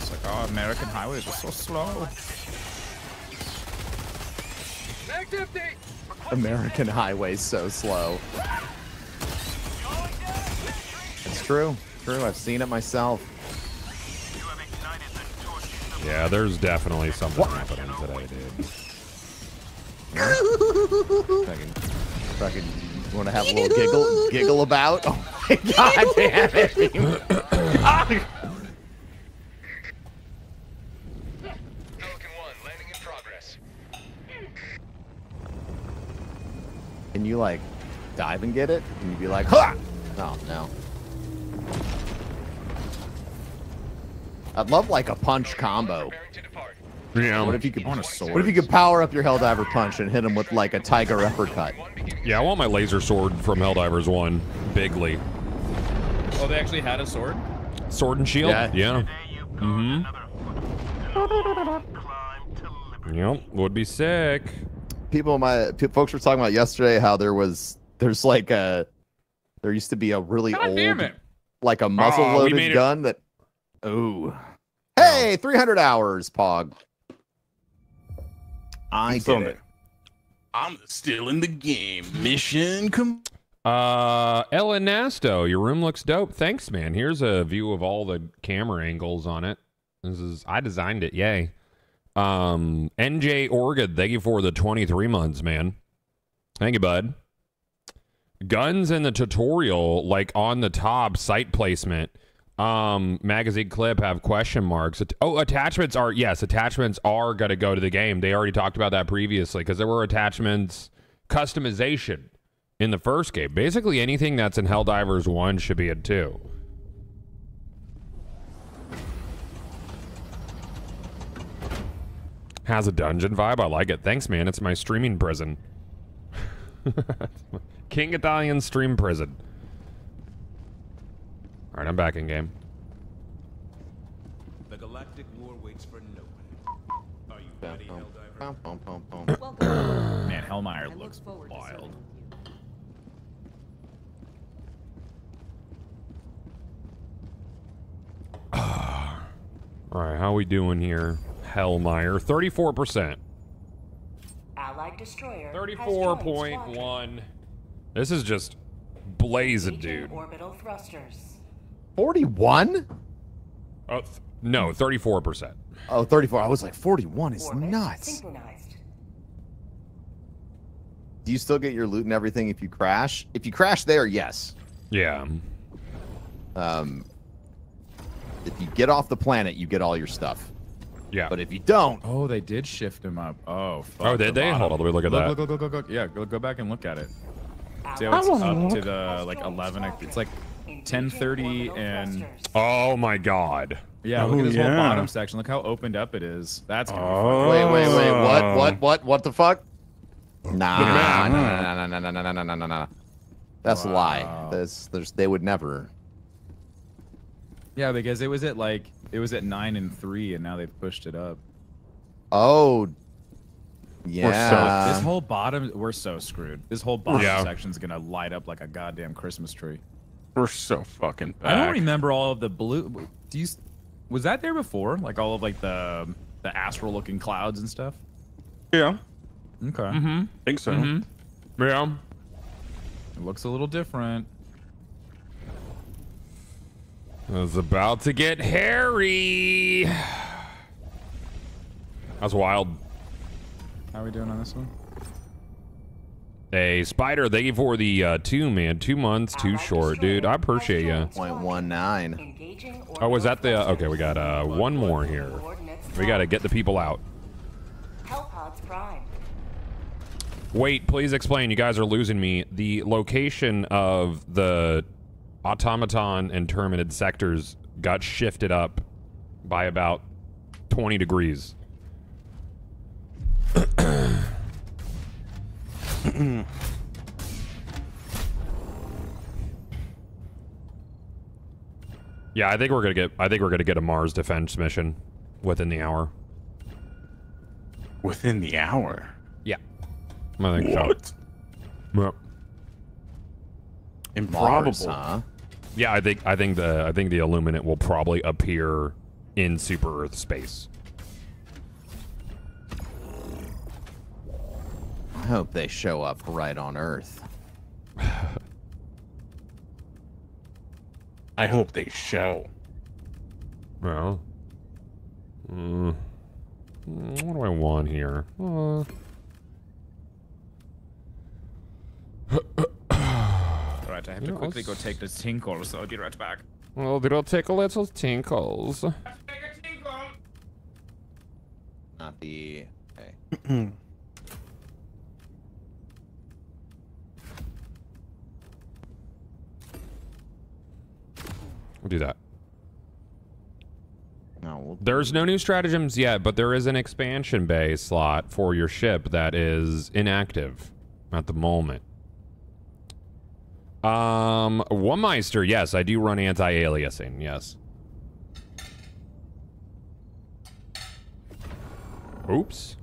It's like, oh, American highways are so slow. Max empty. American highways so slow. It's true. True. I've seen it myself. Yeah, there's definitely something happening today, dude. Fucking, fucking, you want to have a little giggle, giggle about? Oh my god, damn it! Pelican 1, landing in progress. Can you like dive and get it? And you'd be like, ha! Oh no. I'd love like a punch combo. Yeah. What if you could On a sword. What if you could power up your Helldiver punch and hit him with like a tiger uppercut? Yeah, I want my laser sword from Helldivers 1. Bigly. Oh, they actually had a sword? Sword and shield? Yeah. Yeah. Mm-hmm. Yep, would be sick. People, my pe- folks were talking about yesterday how there was there's like a there used to be a really God old damn it. like a muzzle Oh, we loaded it- gun that. Oh, Hey, 300 hours, Pog. I Still did in it. the- I'm still in the game. Mission com- Uh, Ellen Nasto, your room looks dope. Thanks, man. Here's a view of all the camera angles on it. This is I designed it. Yay. Um, NJ Organ, thank you for the 23 months, man. Thank you, bud. Guns in the tutorial, like on the top, site placement. Um, magazine clip have question marks. Oh, attachments are yes, attachments are gonna go to the game. They already talked about that previously because there were attachments customization in the first game. Basically, anything that's in Helldivers 1 should be in 2. Has a dungeon vibe. I like it. Thanks, man. It's my streaming prison. King Italian stream prison. All right, I'm back in game. The galactic war waits for no one. Are you ready, Helldiver? Pum, pum, pum, pum. Man, I Hellmire look looks wild. All right, how we doing here? Hellmire, 34%. Allied destroyer. has joined squadron. 34.1. This is just blazing, dude. Orbital thrusters. 41? Oh, th- no, 34%. Oh, 34. I was like 41 is Orbit nuts. Synchronized. Do you still get your loot and everything if you crash? If you crash there, yes. Yeah. Um, if you get off the planet, you get all your stuff. Yeah. But if you don't, Oh, they did shift him up. Oh, fuck. Oh, did the they? bottom. Hold on, let me look at that. Look, look, look, look, look. Yeah, go, go back and look at it. See how it's up to the like 11. It's like 10:30 and Oh my god. yeah. Look Oh, at this yeah. whole bottom section. Look how opened up it is. That's gonna Oh. wait, wait, wait. What? Oh. What? What? What the fuck? Nah, nah, nah, nah, nah, nah, nah, nah, nah, nah, nah, nah. That's a lie. Wow. This, there's, they would never. Yeah, because it was at like it was at nine and three, and now they've pushed it up. Oh, yeah. this whole bottom, we're so screwed. This whole bottom Yeah. section's gonna light up like a goddamn Christmas tree. We're so fucking back. I don't remember all of the blue. Do you? Was that there before? Like all of like the the astral looking clouds and stuff. Yeah, Okay. Mm-hmm. think so. Yeah. It looks a little different. It's about to get hairy. That's wild. How are we doing on this one? Hey, Spider, thank you for the uh, two, man. Two months, too short, dude. I appreciate you. Point one nine. Engaging Oh, was that orbital the? okay, we got uh, one more here. We got to get the people out. Wait, please explain. You guys are losing me. The location of the automaton and Terminid sectors got shifted up by about 20 degrees. yeah, I think we're gonna get. I think we're gonna get a Mars defense mission within the hour. Within the hour. Yeah, I think What? so. Yep. Improbable. Mars, huh? Yeah, I think I think the I think the Illuminate will probably appear in Super Earth space. I hope they show up right on Earth. I hope they show. Well, mm, what do I want here? Uh, Right, I have to quickly go take the tinkles, so I'll be right back. Well, they'll take a little tinkles. Take a tinkle! Not the... Okay. we'll do that. No, we'll There's no new stratagems yet, but there is an expansion bay slot for your ship that is inactive at the moment. Um, one Meister, yes, I do run anti-aliasing, yes. Oops.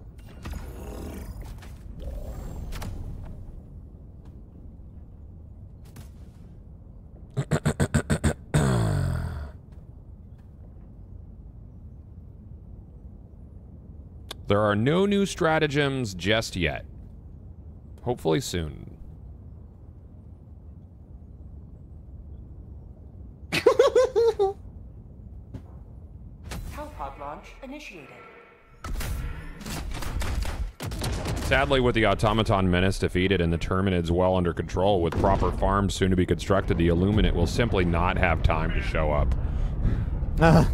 There are no new stratagems just yet. Hopefully soon. Launch initiated. Sadly, with the automaton menace defeated and the terminids well under control, with proper farms soon to be constructed, the Illuminate will simply not have time to show up.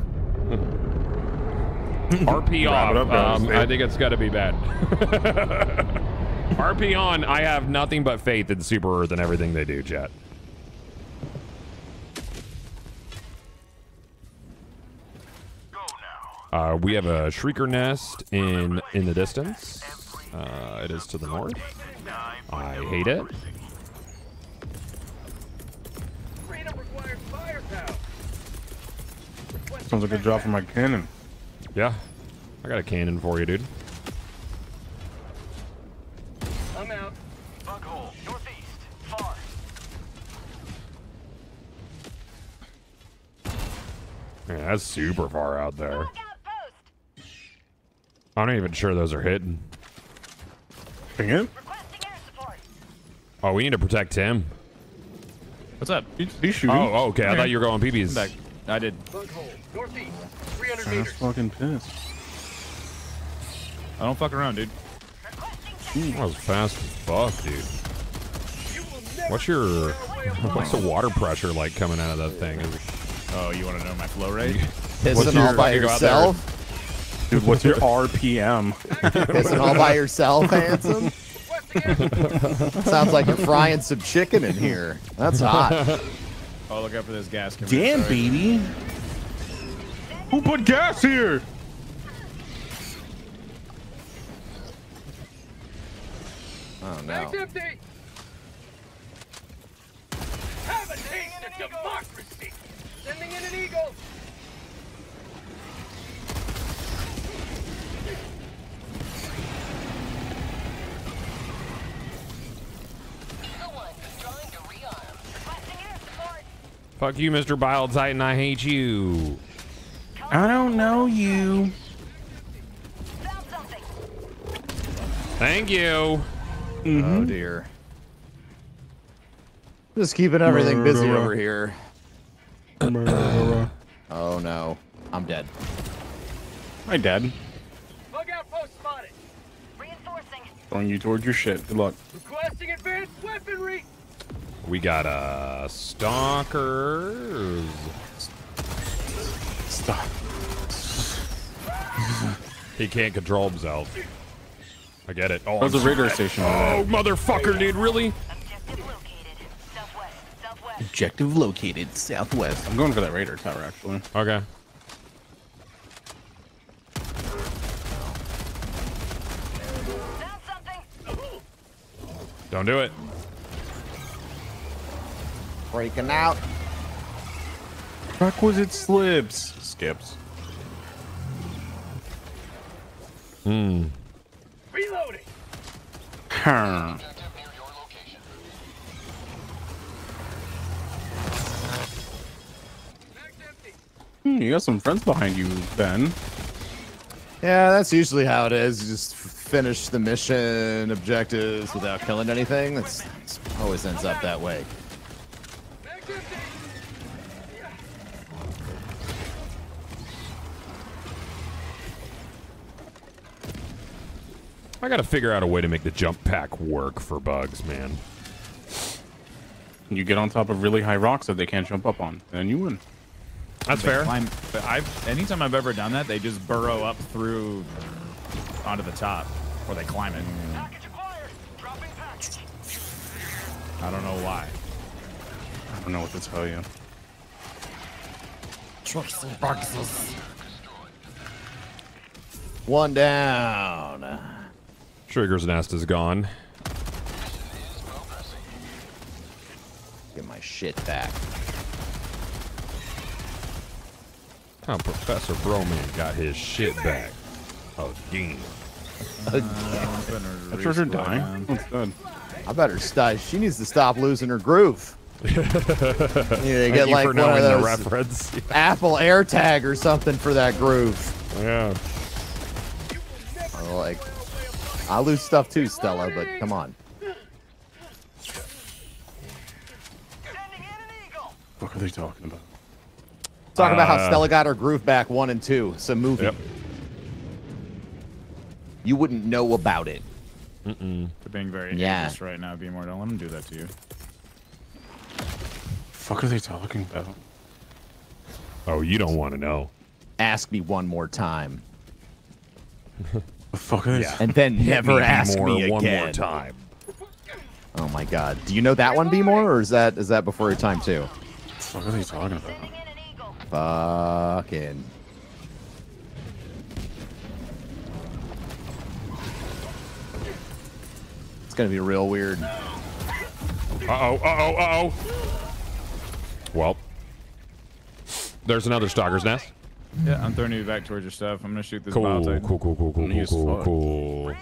RP off. up, um, I think it's got to be bad. RP on. I have nothing but faith in Super Earth and everything they do, chat. Uh, we have a Shrieker Nest in in the distance. Uh, it is to the north. I hate it. Freedom requires firepower. Sounds like a job for my cannon. Yeah, I got a cannon for you, dude. I'm out. Bug hole, northeast, far. Man, that's super far out there. I'm not even sure those are hitting. Ping it? Oh, we need to protect him. What's up? He's shooting. Oh, oh, okay. I thought you were going PBs. Back. I did. Bug hole, northeast, 300 That's meters. fucking pissed. I don't fuck around, dude. Hmm, that was fast as fuck, dude. What's your what's the water pressure like coming out of that thing? Oh, you want to know my flow rate? Pissing all by you go out yourself? Dude, what's your RPM? Pissing all by yourself, handsome? Sounds like you're frying some chicken in here. That's hot. Oh, look out for this gas. coming Damn, inside. baby. Who put gas here? Oh no. Bag's empty. Have a taste of democracy. Sending in an eagle. Fuck you, Mr. Bile Titan. I hate you. I don't know you. Thank you. Mm-hmm. Oh dear. Just keeping everything busy over here. Murderer. Oh no. I'm dead. Hi, dead. Bug out post spotted. Reinforcing. Throwing you towards your shit. Good luck. Requesting advanced weaponry. We got uh stalkers. Stop. He can't control himself. I get it. Oh, There's a radar station Oh, over motherfucker, dude, really? Objective located southwest. I'm going for that radar tower, actually. Okay. Don't do it. Breaking out. Requisite slips. Skips. Hmm. Reloading. Huh. Hmm, you got some friends behind you, Ben. Yeah, that's usually how it is. You just finish the mission objectives without killing anything. That's, that's always ends up that way. I gotta figure out a way to make the jump pack work for bugs, man. You get on top of really high rocks that they can't jump up on, then you win. That's They fair. Climb, but I've anytime I've ever done that, they just burrow up through onto the top, or they climb it. I don't know why. I don't know what to tell you. Trucks and boxes. One down. Trigger's nest is gone. Get my shit back. Oh, Professor Broman got his shit back. Again. That treasure dying? That's. I better stop. She needs to stop losing her groove. You need to Thank get like one of those reference. Apple AirTag or something for that groove. Yeah. I like. I lose stuff too, Stella, but come on. What are they talking about? Talk about how Uh, Stella got her groove back one and two. It's a movie. Yep. You wouldn't know about it. Mm-mm. They're being very Yeah. ageist right now, Beemore. Don't let them do that to you. Fuck are they talking about? Oh, you don't want to know. Ask me one more time. The fuck? Yeah. And then Hit never me, ask Beemore, me one more time. Oh my god. Do you know that one, Beemore, or is that is that before your time too? What are they talking about? Fucking. It's gonna be real weird. Uh-oh, uh-oh, uh-oh. Well. There's another Stalker's Nest. Yeah, I'm throwing you back towards your stuff. I'm gonna shoot this Cool, Titan. cool, cool, cool, cool, cool, cool, as cool.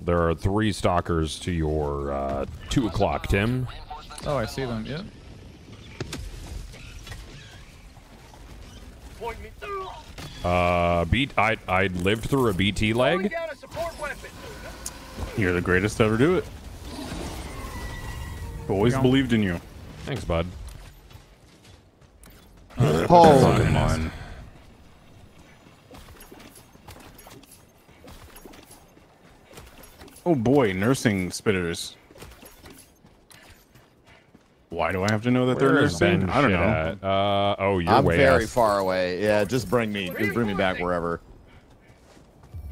There are three stalkers to your uh, two o'clock, Tim. Oh, I see them. Yep. Point me. Uh, beat. I I lived through a BT leg. A. You're the greatest to ever do it. Always believed in you. Thanks, bud. Oh, Come on. Oh boy, nursing spitters. Why do I have to know that they're nursing? Ben I don't know. at? Uh, oh, you're I'm way very ass. far away. Yeah, just bring me, just bring me back wherever.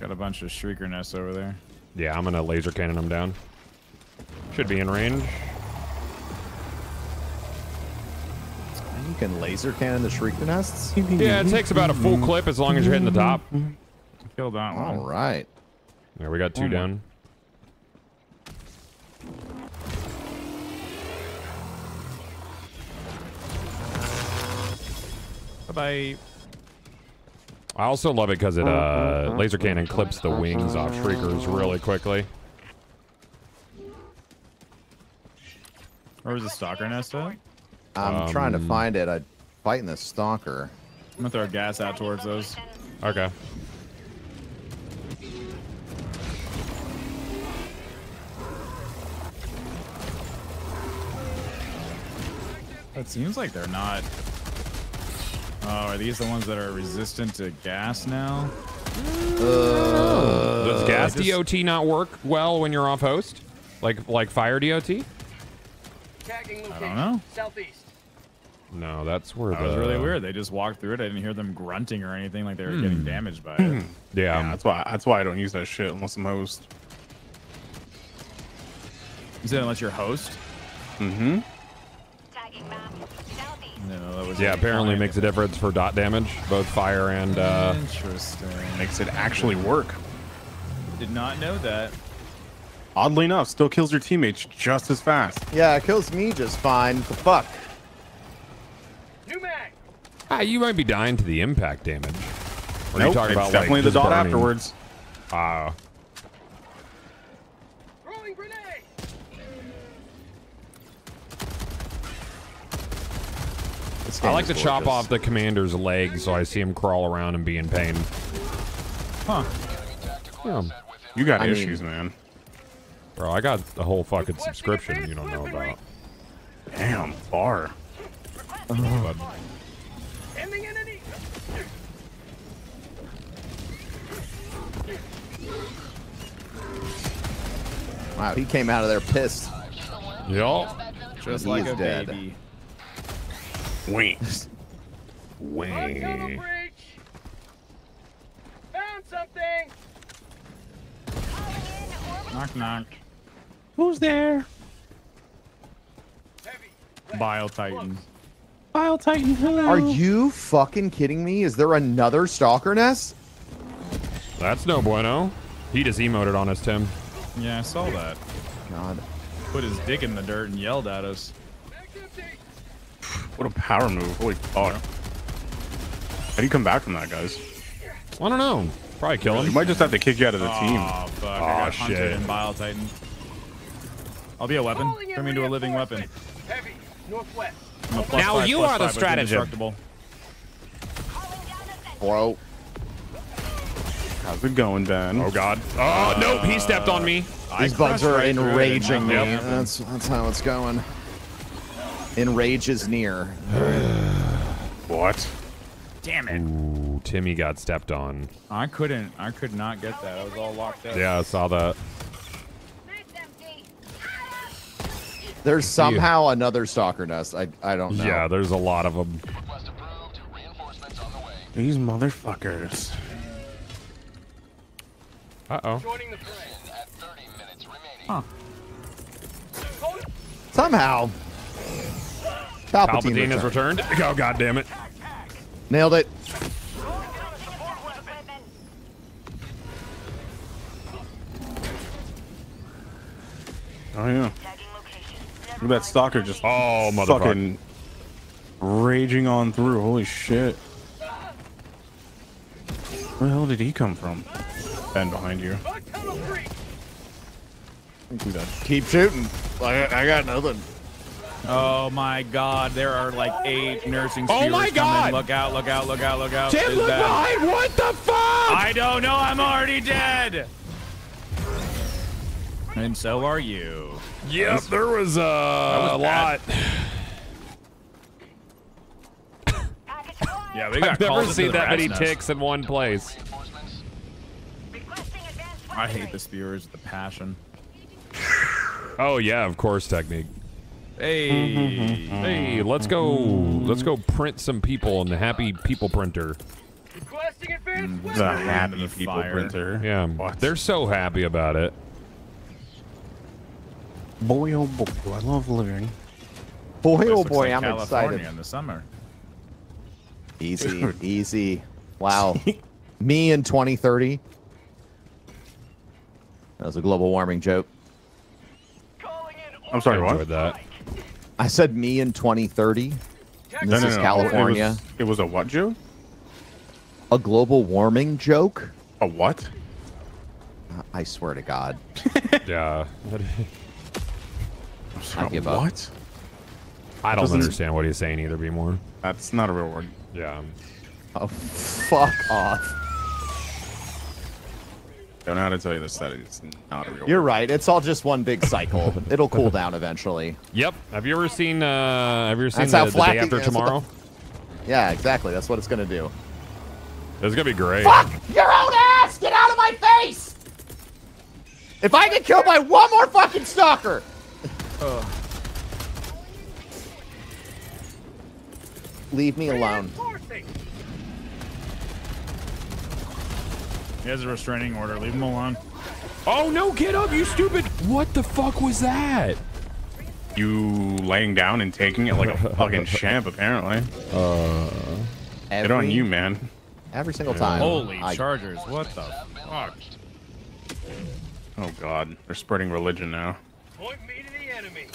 Got a bunch of shrieker nests over there. Yeah, I'm gonna laser cannon them down. Should be in range. You can laser cannon the shrieker nests. Yeah, it takes about a full clip as long as you're hitting the top. Killed that one. All right. Yeah, we got two Oh my- down. Bye bye. I also love it because it uh, laser cannon clips the wings off shriekers really quickly. Where was the stalker nest at? I'm trying to Um, find it. I'm fighting the stalker. I'm gonna throw gas out towards those. Okay. It seems like they're not. Oh, are these the ones that are resistant to gas now? Does gas just- DOT not work well when you're off host? Like like fire DOT? Tagging location. I don't know. Southeast. No, that's where That the was really weird. They just walked through it. I didn't hear them grunting or anything like they were getting damaged by it. Yeah, Yeah, that's why that's why I don't use that shit unless I'm host. You said unless you're host? Mm-hmm. Tagging map. Southeast. No, that was yeah. Apparently makes a difference for dot damage, both fire and uh, Interesting. Makes it actually work. Did not know that. Oddly enough, still kills your teammates just as fast. Yeah, it kills me just fine. The fuck? New mag. ah, you might be dying to the impact damage. Or Nope, you talking it's about definitely like the dot burning? afterwards. Ah, Throwing grenade. I like to is chop off the commander's leg so I see him crawl around and be in pain. Huh. Yeah. You got I mean- issues, man. Bro, I got the whole fucking subscription you don't know about. Damn, bar. But Ending in an. Wow, he came out of there pissed. Yup. Just like is a dead. baby. Wait. Montana Found something. Knock knock. Who's there? Heavy. Bile Titan. Bile Titan. Hello. Are you fucking kidding me? Is there another stalker nest? That's no bueno. He just emoted on us, Tim. Yeah, I saw that. God. Put his dick in the dirt and yelled at us. What a power move. Holy fuck. How do you come back from that, guys? I don't know. Probably kill him. You might just have to kick you out of the team. Oh, fuck. Aw, I got shit. in Bile Titan. I'll be a weapon. Turn me into a living weapon. Heavy, northwest. I'm a plus Now five, you plus are the five, but Bro. How's it going, Ben? Oh god. Oh nope, he stepped on me. I These bugs are right through it and enraging me. nothing happened. That's that's how it's going. Enrage is near. What? Damn it. Ooh, Timmy got stepped on. I couldn't. I could not get that. I was all locked up. Yeah, I saw that. There's somehow another stalker nest. I I don't know. Yeah, there's a lot of them. These motherfuckers. Uh oh. Joining the fray. Huh. Somehow. Palpatine, Palpatine has returned. Oh god damn it. Nailed it. Oh yeah. Look at that stalker just Oh, motherfucker. fucking raging on through. Holy shit. Where the hell did he come from? Ben behind you. Keep shooting. I, I got nothing. Oh my god, there are like eight nursing Oh spheres my coming. Look out, look out, look out, look out. Tim, look bad. behind! What the fuck? I don't know, I'm already dead! And so are you. Yep, there was uh, was a bad. lot. Yeah, we got I've never seen that many nest. ticks in one place. I hate the spears with a passion. Oh yeah, of course, technique. Hey. Hey, let's go. Let's go print some people in the happy people printer. Requesting advance The happy people fire. printer. Yeah, What? they're so happy about it. Boy, oh boy, I love living. Boy, oh boy, like I'm California excited. in the summer. Easy, easy. Wow. Me in 2030. That was a global warming joke. I'm sorry, I what? that. I said me in 2030. And No, this no, is no. California. It was, it was a what joke? A global warming joke? A what? I swear to God. Yeah. I give up. What? I don't Doesn't- understand what he's saying either, Beemore. That's not a real word. Yeah. Oh, fuck off. Don't know how to tell you this. that it's not a real You're word. right. It's all just one big cycle. It'll cool down eventually. Yep. Have you ever seen? uh Have you ever seen That's how the, the day after that's what the- tomorrow? Yeah, exactly. That's what it's gonna do. It's gonna be great. Fuck your own ass! Get out of my face! If I get killed by one more fucking stalker, leave me alone. He has a restraining order. Leave him alone. Oh no! Get up, you stupid! What the fuck was that? You laying down and taking it like a fucking champ, apparently. Uh. Get on you, man. Every single time. Holy I- chargers! What the fuck? Oh god, they're spreading religion now. Point me to the enemy.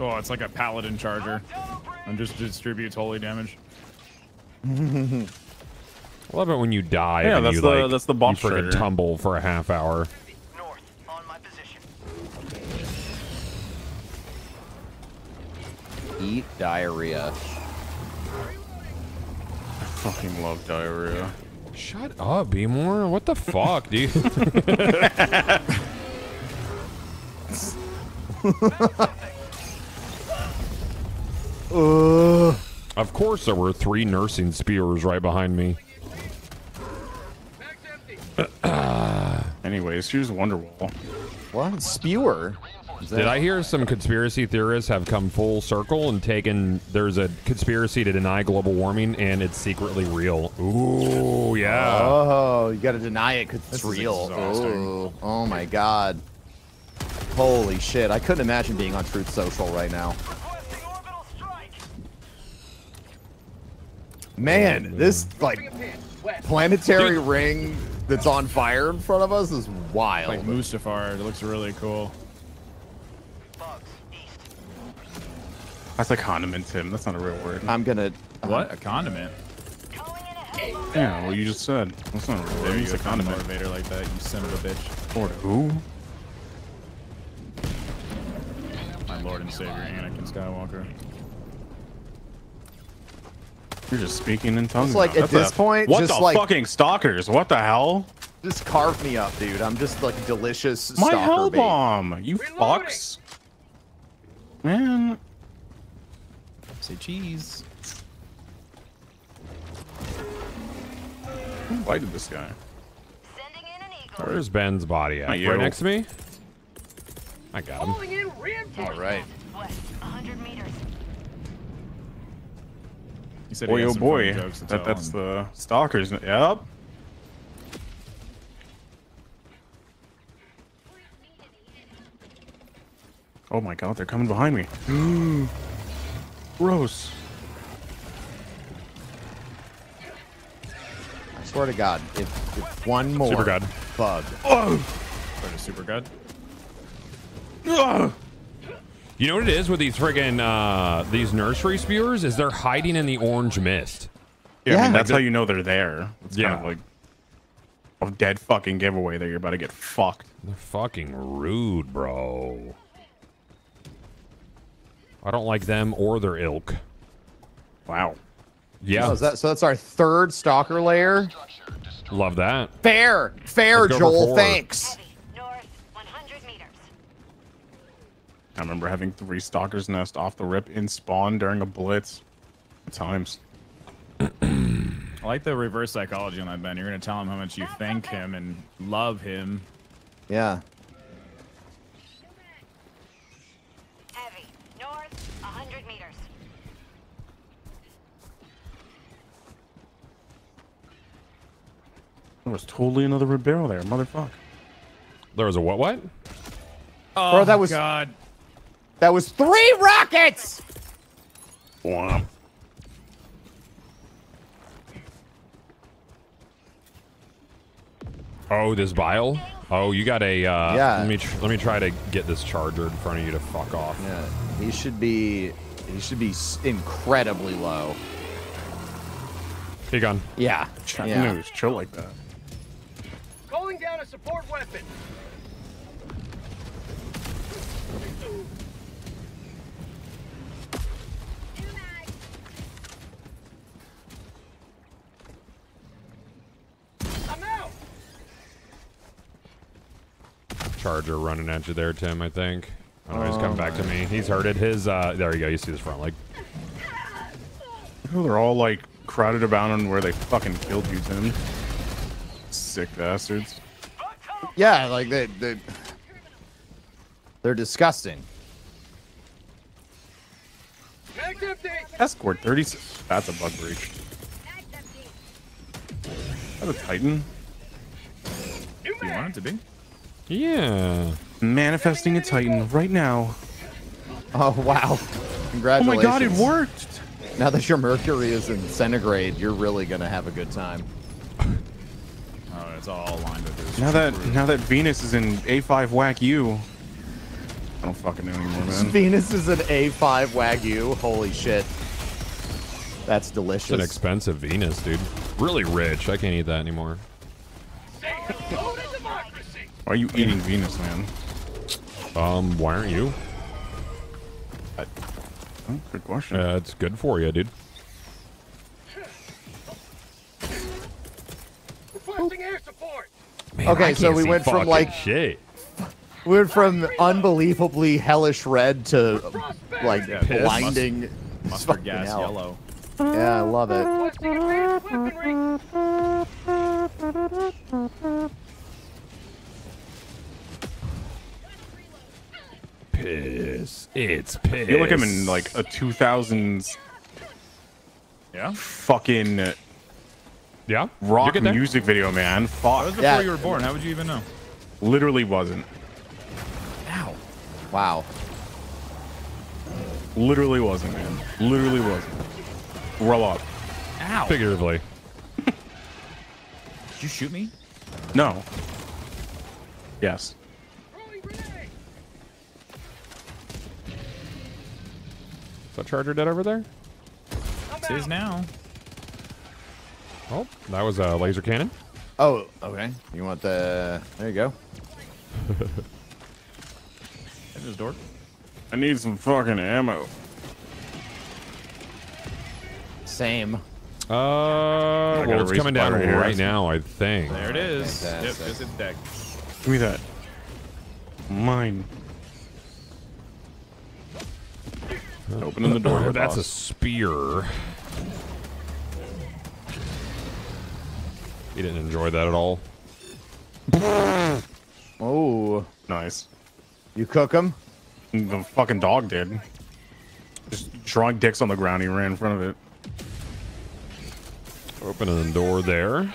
Oh, it's like a paladin charger, and just distributes holy damage. I love it when you die Yeah, and that's you the- like that's the boss you freaking trigger. tumble for a half hour. North, on my position. Eat diarrhea. I Fucking love diarrhea. Shut up, Beemore. What the fuck, dude? Ugh. of course, there were three nursing spears right behind me. Anyways, here's Wonderwall. What? Spewer? Did I hear some conspiracy theorists have come full circle and taken? There's a conspiracy to deny global warming, and it's secretly real. Ooh, yeah. Oh, you gotta deny it because it's real. Ooh. Oh my god. Holy shit! I couldn't imagine being on Truth Social right now. Man, this like planetary ring that's on fire in front of us is wild. Like Mustafar. It looks really cool. That's a condiment, Tim. That's not a real word. I'm gonna. Uh, what? A condiment? Yeah, well, you just said. That's not a real There word. you It's a Found condiment. motivator like that, you son of a bitch. Lord, who? My lord and savior, Anakin Skywalker. You're just speaking in tongues. It's like, now. at That's this a- point, what just the like- fucking stalkers? What the hell? Just carve me up, dude. I'm just like delicious My stalker hell bomb, you fucks. Man, Say cheese. who invited this guy? Where's Ben's body at? Not you. Right next to me? I got him. Calling in reinforcements. All right. 100 meters. He said Boy, had oh some boy. funny jokes to That, that's and- the stalkers. Yep. Oh my god, they're coming behind me. Gross. I swear to God, if, if one more Super God. bug. Oh! Sort of super good. Ugh. You know what it is with these friggin' uh, these nursery spewers is they're hiding in the orange mist. Yeah, I mean, Yeah. that's how you know they're there. It's kind Yeah. of like a dead fucking giveaway that you're about to get fucked. They're fucking rude, bro. I don't like them or their ilk. Wow. Yeah, Oh, that, so that's our third stalker lair. love that. Fair, fair, Let's go for Joel. Thanks. Heavy, north, 100 meters. I remember having three stalkers nest off the rip in spawn during a blitz. Good times. I like the reverse psychology on that, Ben. You're going to tell him how much you thank him and love him. Yeah. There was totally another Ribeiro there, motherfucker. There was a what? What? Oh, Bro, that was- God. That was three rockets. Womp. Oh, this bile. Oh, you got a. Uh, Yeah. Let me tr- let me try to get this charger in front of you to fuck off. Yeah, he should be. He should be incredibly low. He gone. Yeah. Ch- Yeah. News, chill like that. Calling down a support weapon. I'm out. Charger running at you there, Tim. I think. Oh, he's Oh, coming back to me. He's hurted his. Uh, there you go. You see his front leg. They're all like crowded about on where they fucking killed you, Tim. Sick bastards. Yeah, like they, they they're disgusting. Escort 36. That's a bug breach. That's a Titan. Do you want it to be? Yeah. Manifesting a Titan right now. Oh wow! Congratulations. Oh Congratulations. my god, it worked! Now that your Mercury is in centigrade, you're really gonna have a good time. It's all aligned with his. Now that now that Venus is in A5 whack you. I don't fucking know anymore, man. Venus is an A5 Wagyu. Holy shit. That's delicious. It's an expensive Venus, dude. Really rich. I can't eat that anymore. Say hello to democracy. Why are you eating Venus, man? Um, why aren't you? Oh, good question. Uh, it's good for you, dude. Requesting air support. Man, Okay, so we went from, like- shit. We went from unbelievably hellish red to like Yeah, piss. blinding Mustard fucking gas hell. yellow. Yeah, I love it. Requesting advanced weaponry. Piss. It's piss. You look like I'm in like a 2000s Yeah? fucking Yeah. You rock music video, man. That was before Yeah. you were born. How would you even know? Literally wasn't. Ow. Wow. Literally wasn't, man. Literally wasn't. Roll up. Ow. Figuratively. Did you shoot me? No. Yes. Is that charger dead over there? It is now. Oh, that was a laser cannon. Oh, okay. You want the? There you go. There's his door. I need some fucking ammo. Same. Uh, well, it's coming down right here. right now, I think. There it is. Yep, Fantastic. just hit deck. Give me that. Mine. Opening the door. Oh, here, that's a spear. You didn't enjoy that at all. Oh, nice. you cook him? The fucking dog did. Just drawing dicks on the ground. He ran in front of it. Opening the door there.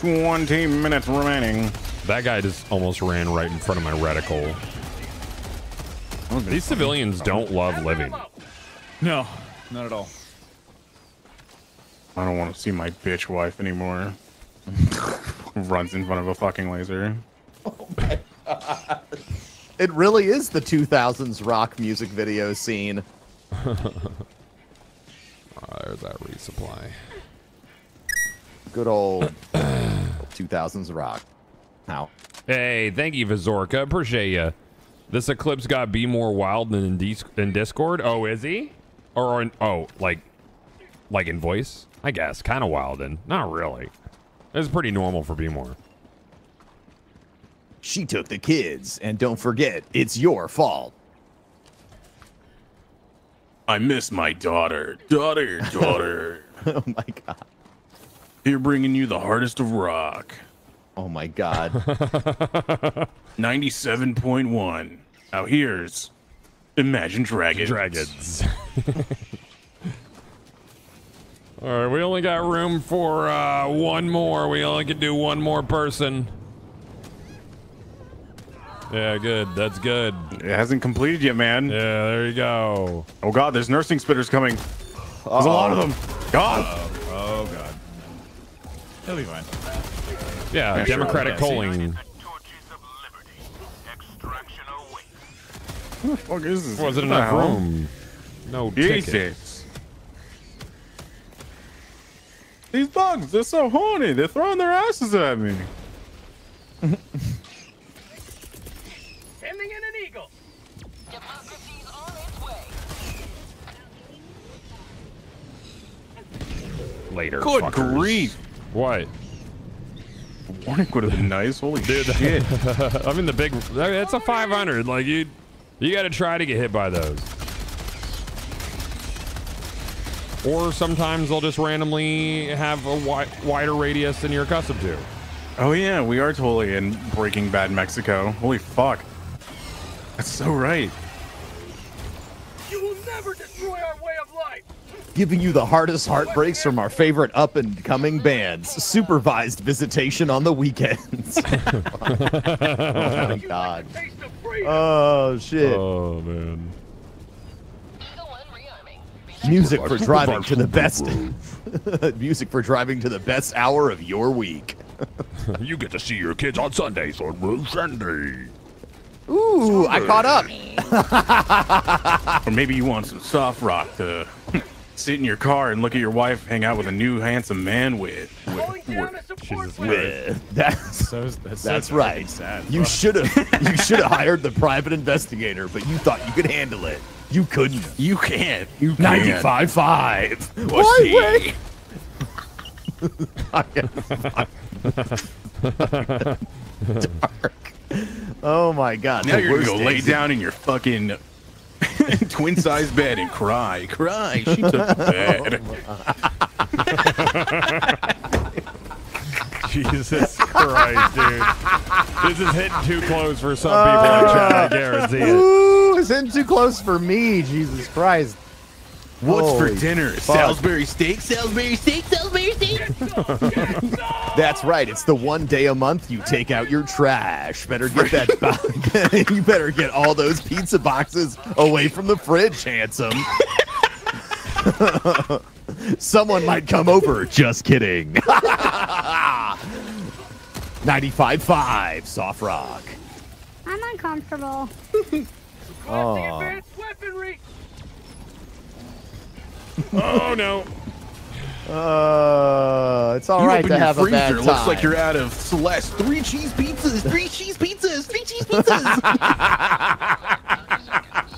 20 minutes remaining. That guy just almost ran right in front of my reticle. These civilians don't love living. No, not at all. I don't want to see my bitch wife anymore. Runs in front of a fucking laser. Oh my god. It really is the 2000s rock music video scene. Oh, there's that resupply. Good old 2000s rock. How? Hey, thank you, Vizorka. Appreciate you. This Eclipse got Beemore wild than in, Dis- in Discord. Oh, is he? Or in, oh, like, like in voice? I guess. Kind of wild and not really. It's pretty normal for Beemore. She took the kids, and don't forget, it's your fault. I miss my daughter. Daughter, daughter. oh my god. Here bringing you the hardest of rock. Oh my god. 97.1. Now here's Imagine Dragons. Dragons. All right, we only got room for uh, one more. We only can do one more person. Yeah, good. That's good. It hasn't completed yet, man. Yeah, there you go. Oh god, there's nursing spitters coming. There's a lot of them. God. Oh god. He'll be fine. Yeah, Yeah, democratic Yeah, polling. What the fuck is this? Wasn't enough room. No tickets. Jesus. These bugs, they're so horny. They're throwing their asses at me. Sending in an eagle. Later. Good fuckers. grief. What? Warning would have been nice. Holy Dude, shit. I mean the big. That's a 500. Like you, you got to try to get hit by those. Or sometimes they'll just randomly have a wi- wider radius than you're accustomed to. Oh yeah, we are totally in Breaking Bad Mexico. Holy fuck. That's so right. You will never destroy our way of life. Giving you the hardest heartbreaks from our favorite up and coming bands. Supervised visitation on the weekends. oh my god. Oh shit. Oh man. Music for driving to the best. Music for driving to the best hour of your week. you get to see your kids on Sundays on Blue Sunday. Ooh, I caught up. or maybe you want some soft rock to sit in your car and look at your wife hang out with a new handsome man with. with, with, With. That's So that's, that's so right. Sad. You should have you should have hired the private investigator, but you thought you could handle it. You couldn't. You can't. You can't. 95 5. Was he? Dark. Oh my god. Now the you're gonna go lay down in your fucking twin size bed and cry. Cry. She took the bed. Oh, Jesus Christ, dude. This is hitting too close for some people in chat. I ah. guarantee it. Ooh, it's hitting too close for me. Jesus Christ. What's Holy for dinner? fuck. Salisbury steak, Salisbury steak, Salisbury steak. That's right. It's the one day a month you take out your trash. Better get that. bo- you better get all those pizza boxes away from the fridge, handsome. Someone might come over. Just kidding. 95.5 soft rock. I'm uncomfortable. Oh. Oh no. Uh, it's all you right open to your have a bad time. looks like you're out of Celeste. Three cheese pizzas, three cheese pizzas, three cheese pizzas.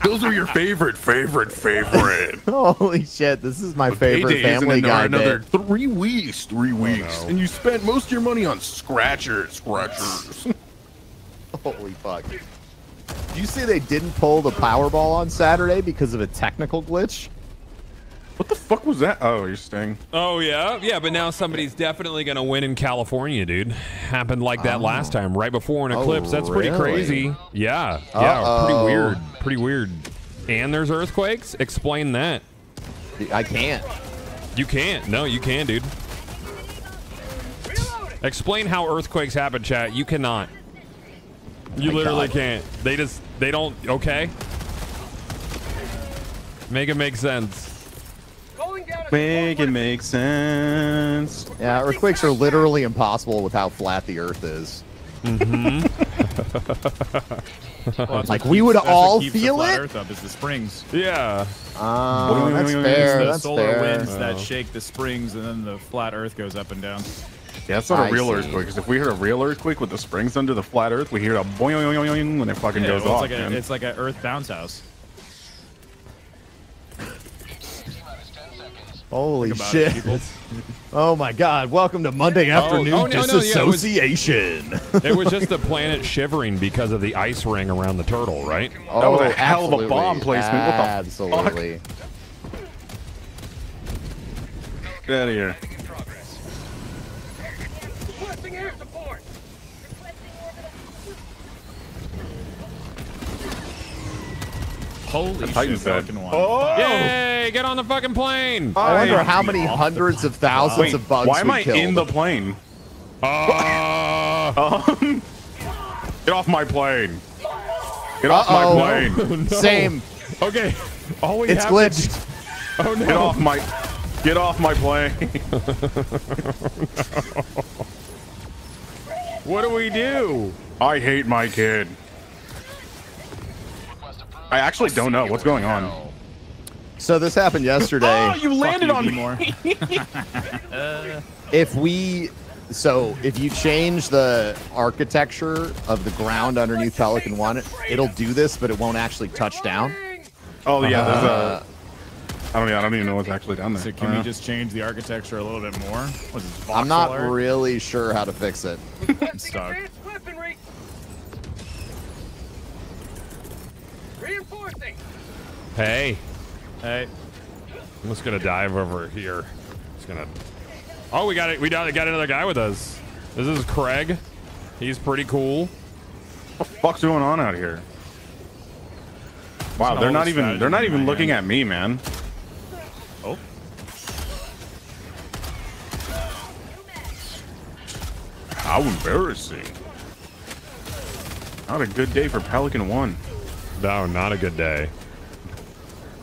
Those are your favorite, favorite, favorite. Holy shit! This is my favorite Payday isn't Family in Guy another bit. three weeks, three weeks, and you spent most of your money on scratchers, scratchers. Holy fuck! Do you see they didn't pull the Powerball on Saturday because of a technical glitch? What the fuck was that? Oh, you're staying. Oh yeah, yeah. But now somebody's definitely gonna win in California, dude. Happened like that oh. last time, right before an Oh, eclipse. That's pretty really? crazy. Yeah, yeah. Uh-oh. Pretty weird. Pretty weird. And there's earthquakes. Explain that. I can't. You can't. No, you can, dude. Explain how earthquakes happen, chat. You cannot. You My literally God. can't. They just they don't. Okay. Make it make sense. Make it make sense. Yeah, earthquakes are literally impossible with how flat the Earth is. Mm-hmm. Like we would that's what all the feel flat it. Earth up is the springs. Yeah. Oh, that's It's fair. the That's solar fair. winds Oh. that shake the springs, and then the flat Earth goes up and down. Yeah, that's not a I real see. earthquake. Because if we heard a real earthquake with the springs under the flat Earth, we hear a boing boing boing boing when it fucking Yeah, goes well, off. it's like man. a, it's like an Earth bounce house. Holy shit! it, oh my God! Welcome to Monday oh, oh, afternoon oh, no, no, yeah, it was- disassociation. It was just the planet shivering because of the ice ring around the turtle, right? oh, was a oh, hell of a bomb placement. What the fuck? Absolutely. Get out of here. Requesting air support. Holy That's shit, Titan's dead. Falcon one. Oh! Yay! Get on the fucking plane. I wonder how many hundreds of thousands Wait, of bugs why am we I killed. in the plane? Uh, Um, get off my plane. Get off my plane. no. Same. Okay. All we It's have to glitched. Oh no. Get off my. Get off my plane. What do we do? I hate my kid. I actually don't know what's going on. So this happened yesterday. Oh, you landed you, on Beemore. me. if we so if you change the architecture of the ground underneath Pelican One, it'll do this, but it won't actually touch down. Oh yeah, there's Uh, a. I don't. I don't even know what's actually down there. So can Uh, we just change the architecture a little bit more? What's I'm not art? really sure how to fix it. I'm stuck. Advanced weaponry. Reinforcing. Hey, Hey, I'm just gonna dive over here. Just gonna. Oh, we got it. We got got another guy with us. This is Craig. He's pretty cool. What the fuck's going on out here? Wow, they're not even. They're not even looking hand. at me, man. oh, How embarrassing. Not a good day for Pelican One. No, not a good day.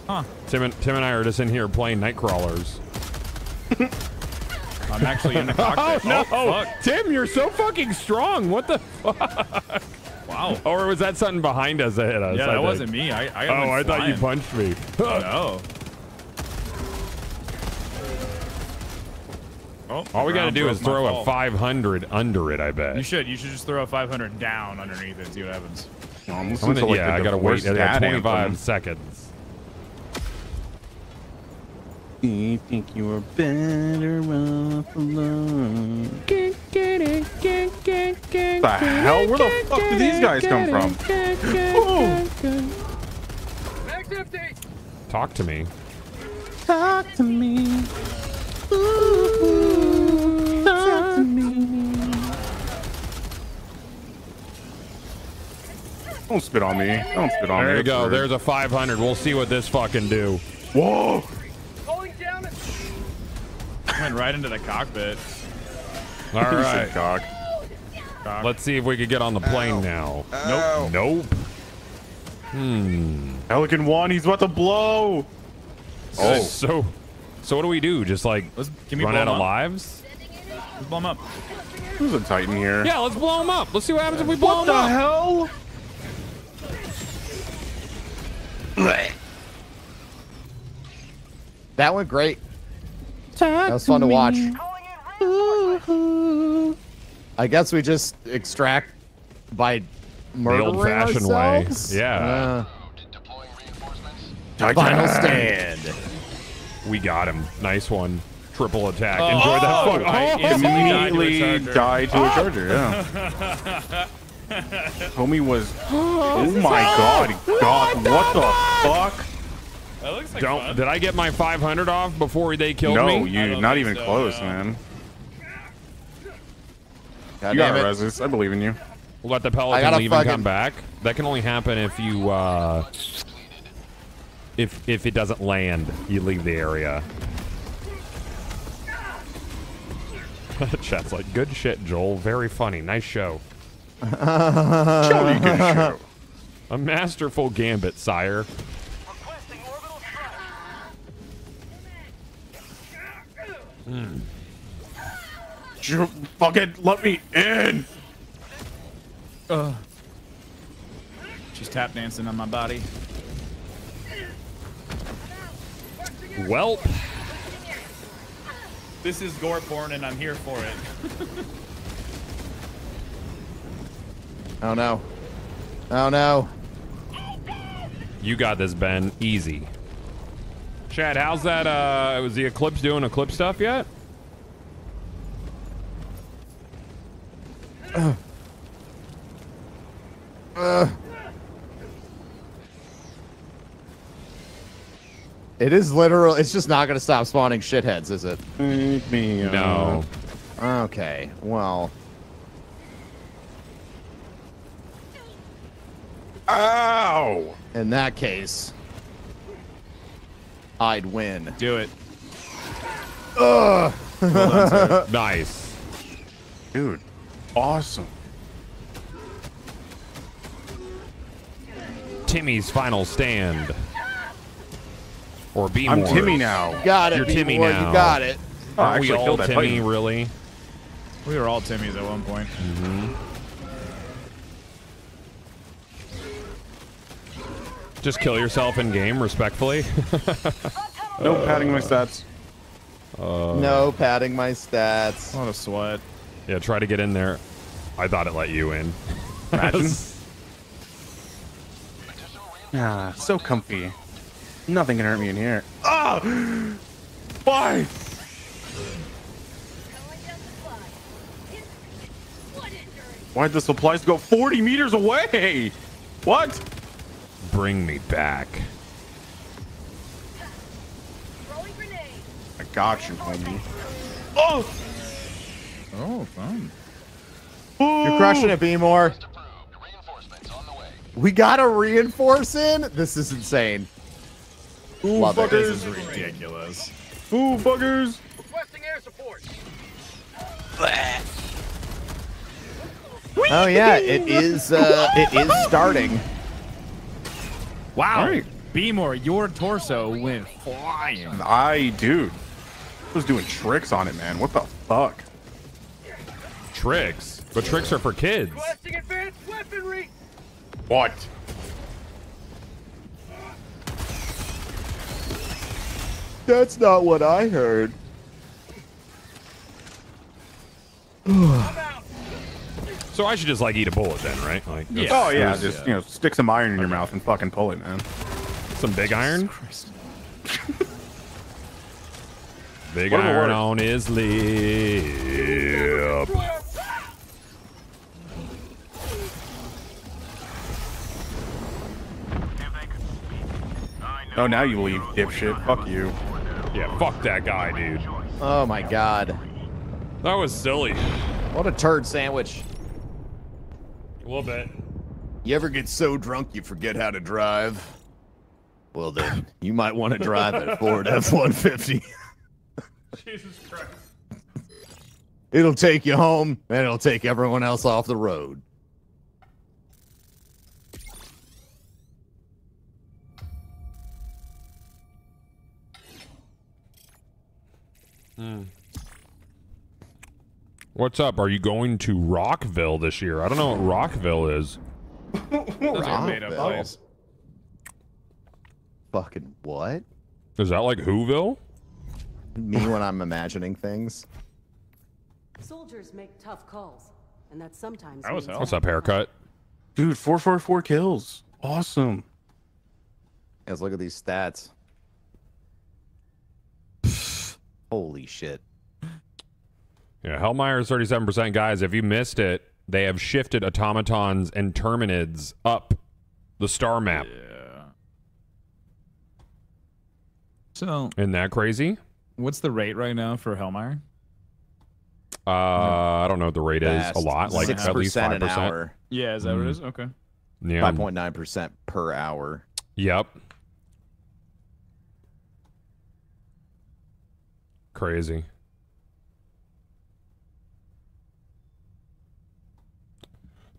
Huh. Tim and Tim and I are just in here playing night crawlers. I'm actually in the cockpit. Oh no, oh, fuck. Tim, you're so fucking strong. What the fuck? Wow. Or was that something behind us that hit us? Yeah, I that wasn't me. I, I Oh, I thought you punched me. No. Oh, All we got to do is throw a 500 under it. I bet. You should. You should just throw a 500 down underneath it and see what happens. Oh, I'm I'm listening gonna- to, like, yeah, the I gotta wait. I got 25 anthem. seconds. You think you were better off alone? The hell? Where the fuck did these guys come from? Empty. Talk to me. Talk to me. Ooh, Don't spit on me. Don't spit on me. There you go. rude. There's a 500. We'll see what this fucking do. Whoa! went right into the cockpit. All You said right. cock. Cock. Let's see if we can get on the plane now. Nope. Nope. Hmm. Pelican one, he's about to blow. Oh. So, so what do we do? Just like Let's, can we run blow out of up? lives? Let's blow him up. There's a Titan here. Yeah, let's blow him up. Let's see what happens if we blow What him the up. Hell? That went great. That was fun to watch. I guess we just extract by murdering old-fashioned way. ourselves? Yeah. Uh, final stand. We got him. Nice one. Triple attack. Oh, Enjoy that. oh, Fuck. I Oh, instantly Immediately died to a charger. died to a charger, yeah. Homie was. Oh my god. God, what the fuck? That looks like Don't. fun. Did I get my 500 off before they killed No, me? No, you don't even so, close, no. man. God You got damn it. Rezus. I believe in you. We'll Let the I pelican gotta leave and come back. That can only happen if you uh, if if it doesn't land, you leave the area. Chat's like, good shit, Joel. Very funny. Nice show. Jolly good show. A masterful gambit, sire. Requesting orbital strike. Hmm. Fucking let me in. She's tap dancing on my body. Welp. This is gore porn, and I'm here for it. Oh no. Oh no. You got this, Ben. Easy. Chad, how's that? Uh, was the Eclipse doing Eclipse stuff yet? Uh. It is literal. It's just not going to stop spawning shitheads, is it? Me, No. Okay. Well, Ow! in that case, I'd win. Do it. Ugh. Nice. Dude, awesome. Timmy's final stand. Or be I'm more. Timmy now. got it. You're Timmy B-boy, now. You got it. Oh, Aren't we all Timmy, really? We were all Timmys at one point. Mm-hmm. Just kill yourself in game, respectfully. No padding my stats. no padding my stats. What A lot of sweat. yeah, try to get in there. I thought it let you in. Imagine. Ah, so comfy. Nothing can hurt me in here. Ah! Why? Why'd the supplies go 40 meters away? What? Bring me back. I got you, homie. Oh! Oh, fun. You're crushing it, Beemore. We got a reinforce in? This is insane. Ooh, Love it. This is ridiculous. Ooh, fuckers. Requesting air support. Oh yeah, it is. Uh, it is starting. Wow. All right. Beemore, your torso went flying. I, dude, was doing tricks on it, man. What the fuck? Tricks. But tricks are for kids. Requesting advanced weaponry. What? That's not what I heard. So I should just like eat a bullet then, right? Like Yeah. Oh yeah, there's just you know, stick some iron in your mouth and fucking pull it, man. some big iron. Big What iron on his lip. Oh, now you leave, dipshit. Fuck you. Yeah, fuck that guy, dude. Oh my god. That was silly. What a turd sandwich. A little bit. You ever get so drunk you forget how to drive? Well then, you might want to drive a Ford F-150. Jesus Christ. It'll take you home, and it'll take everyone else off the road. Hmm. What's up? Are you going to Rockville this year? I don't know what Rockville is. Rockville? Fucking what? Is that like Whoville? Me when I'm imagining things. Soldiers make tough calls, and that sometimes That was means What's up, haircut? Dude, 444 kills. Awesome. Let's look at these stats. Holy shit. Yeah, Hellmire's 37%. Guys, if you missed it, they have shifted automatons and terminids up the star map. Yeah. So, Isn't that crazy? what's the rate right now for Hellmire? Uh, I don't know what the rate is. A lot, like Six at least five percent. Yeah, is that what it Mm. Okay. Yeah. Five point nine percent per hour. Yep. Crazy.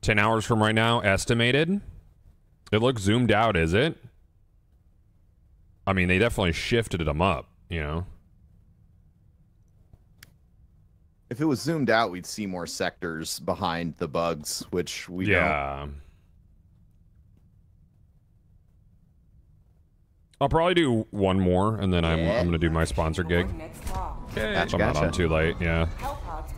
Ten hours from right now, estimated. It looks zoomed out, is it? I mean, they definitely shifted them up. You know. If it was zoomed out, we'd see more sectors behind the bugs, which we don't. yeah. I'll probably do one more, and then I'm I'm gonna do my sponsor gig. Gotcha, If I'm not on too late. Yeah.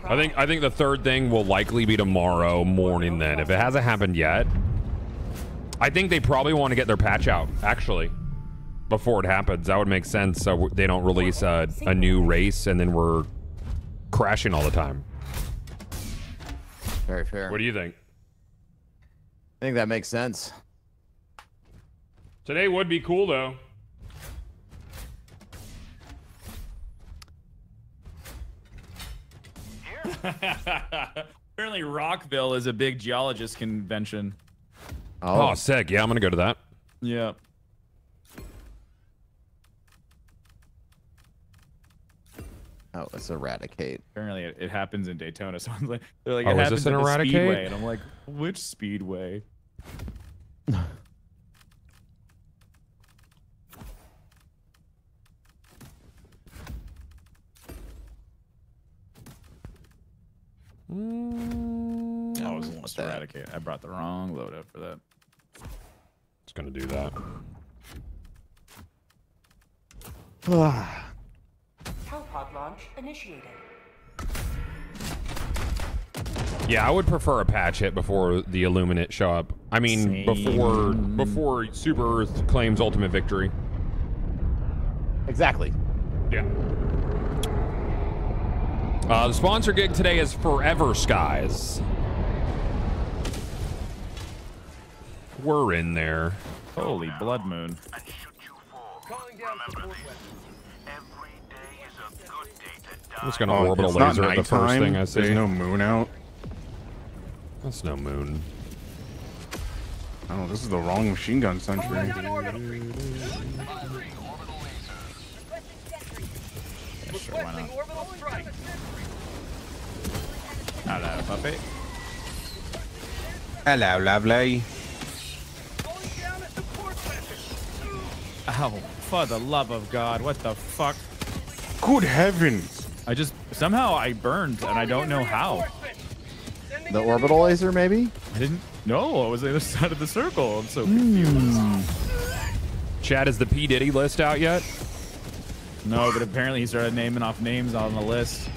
I think I think the third thing will likely be tomorrow morning. Then, if it hasn't happened yet, I think they probably want to get their patch out actually before it happens. That would make sense, so they don't release a, a new race and then we're crashing all the time. Very fair. What do you think? I think that makes sense. Today would be cool though. Apparently, Rockville is a big geologist convention. Oh, oh, sick! Yeah, I'm gonna go to that. Yeah. Oh, it's eradicate. Apparently, it, it happens in Daytona. So I'm like, they're like, Oh, it is happens this an at the Eradicate? Speedway, and I'm like, which Speedway? Mm, I was almost Eradicate. I brought the wrong load up for that. It's gonna do that. Hellpod launch initiated. Yeah, I would prefer a patch hit before the Illuminate show up. I mean, before before Super Earth claims ultimate victory. Exactly. Yeah. Uh, the sponsor gig today is Forever Skies. We're in there. Holy blood moon. I'm just gonna Oh, orbital it's laser at the first nighttime. thing I see. There's no moon out. That's no moon. Oh, this is the wrong machine gun sentry. Sure, why not? Hello, puppy. Hello, lovely. Ow, for the love of God, what the fuck? Good heavens. I just, somehow I burned, and I don't know how. The orbital laser, maybe? I didn't know I was the other side of the circle. I'm so confused. Hmm. Chad, is the P Diddy list out yet? No, but apparently he started naming off names on the list.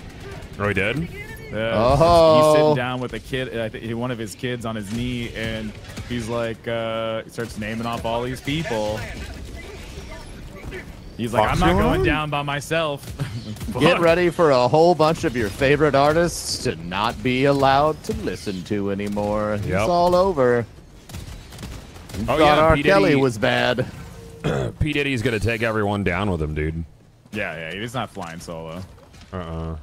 Oh, he did. Yeah, Oh. he's sitting down with a kid, I think one of his kids on his knee, and he's like, uh, he starts naming off all these people. He's like, I'm not going one? down by myself. Get ready for a whole bunch of your favorite artists to not be allowed to listen to anymore. Yep. It's all over. You Oh, thought yeah, R. P. Kelly Diddy- was bad. P Diddy's gonna take everyone down with him, dude. Yeah, yeah, he's not flying solo. Uh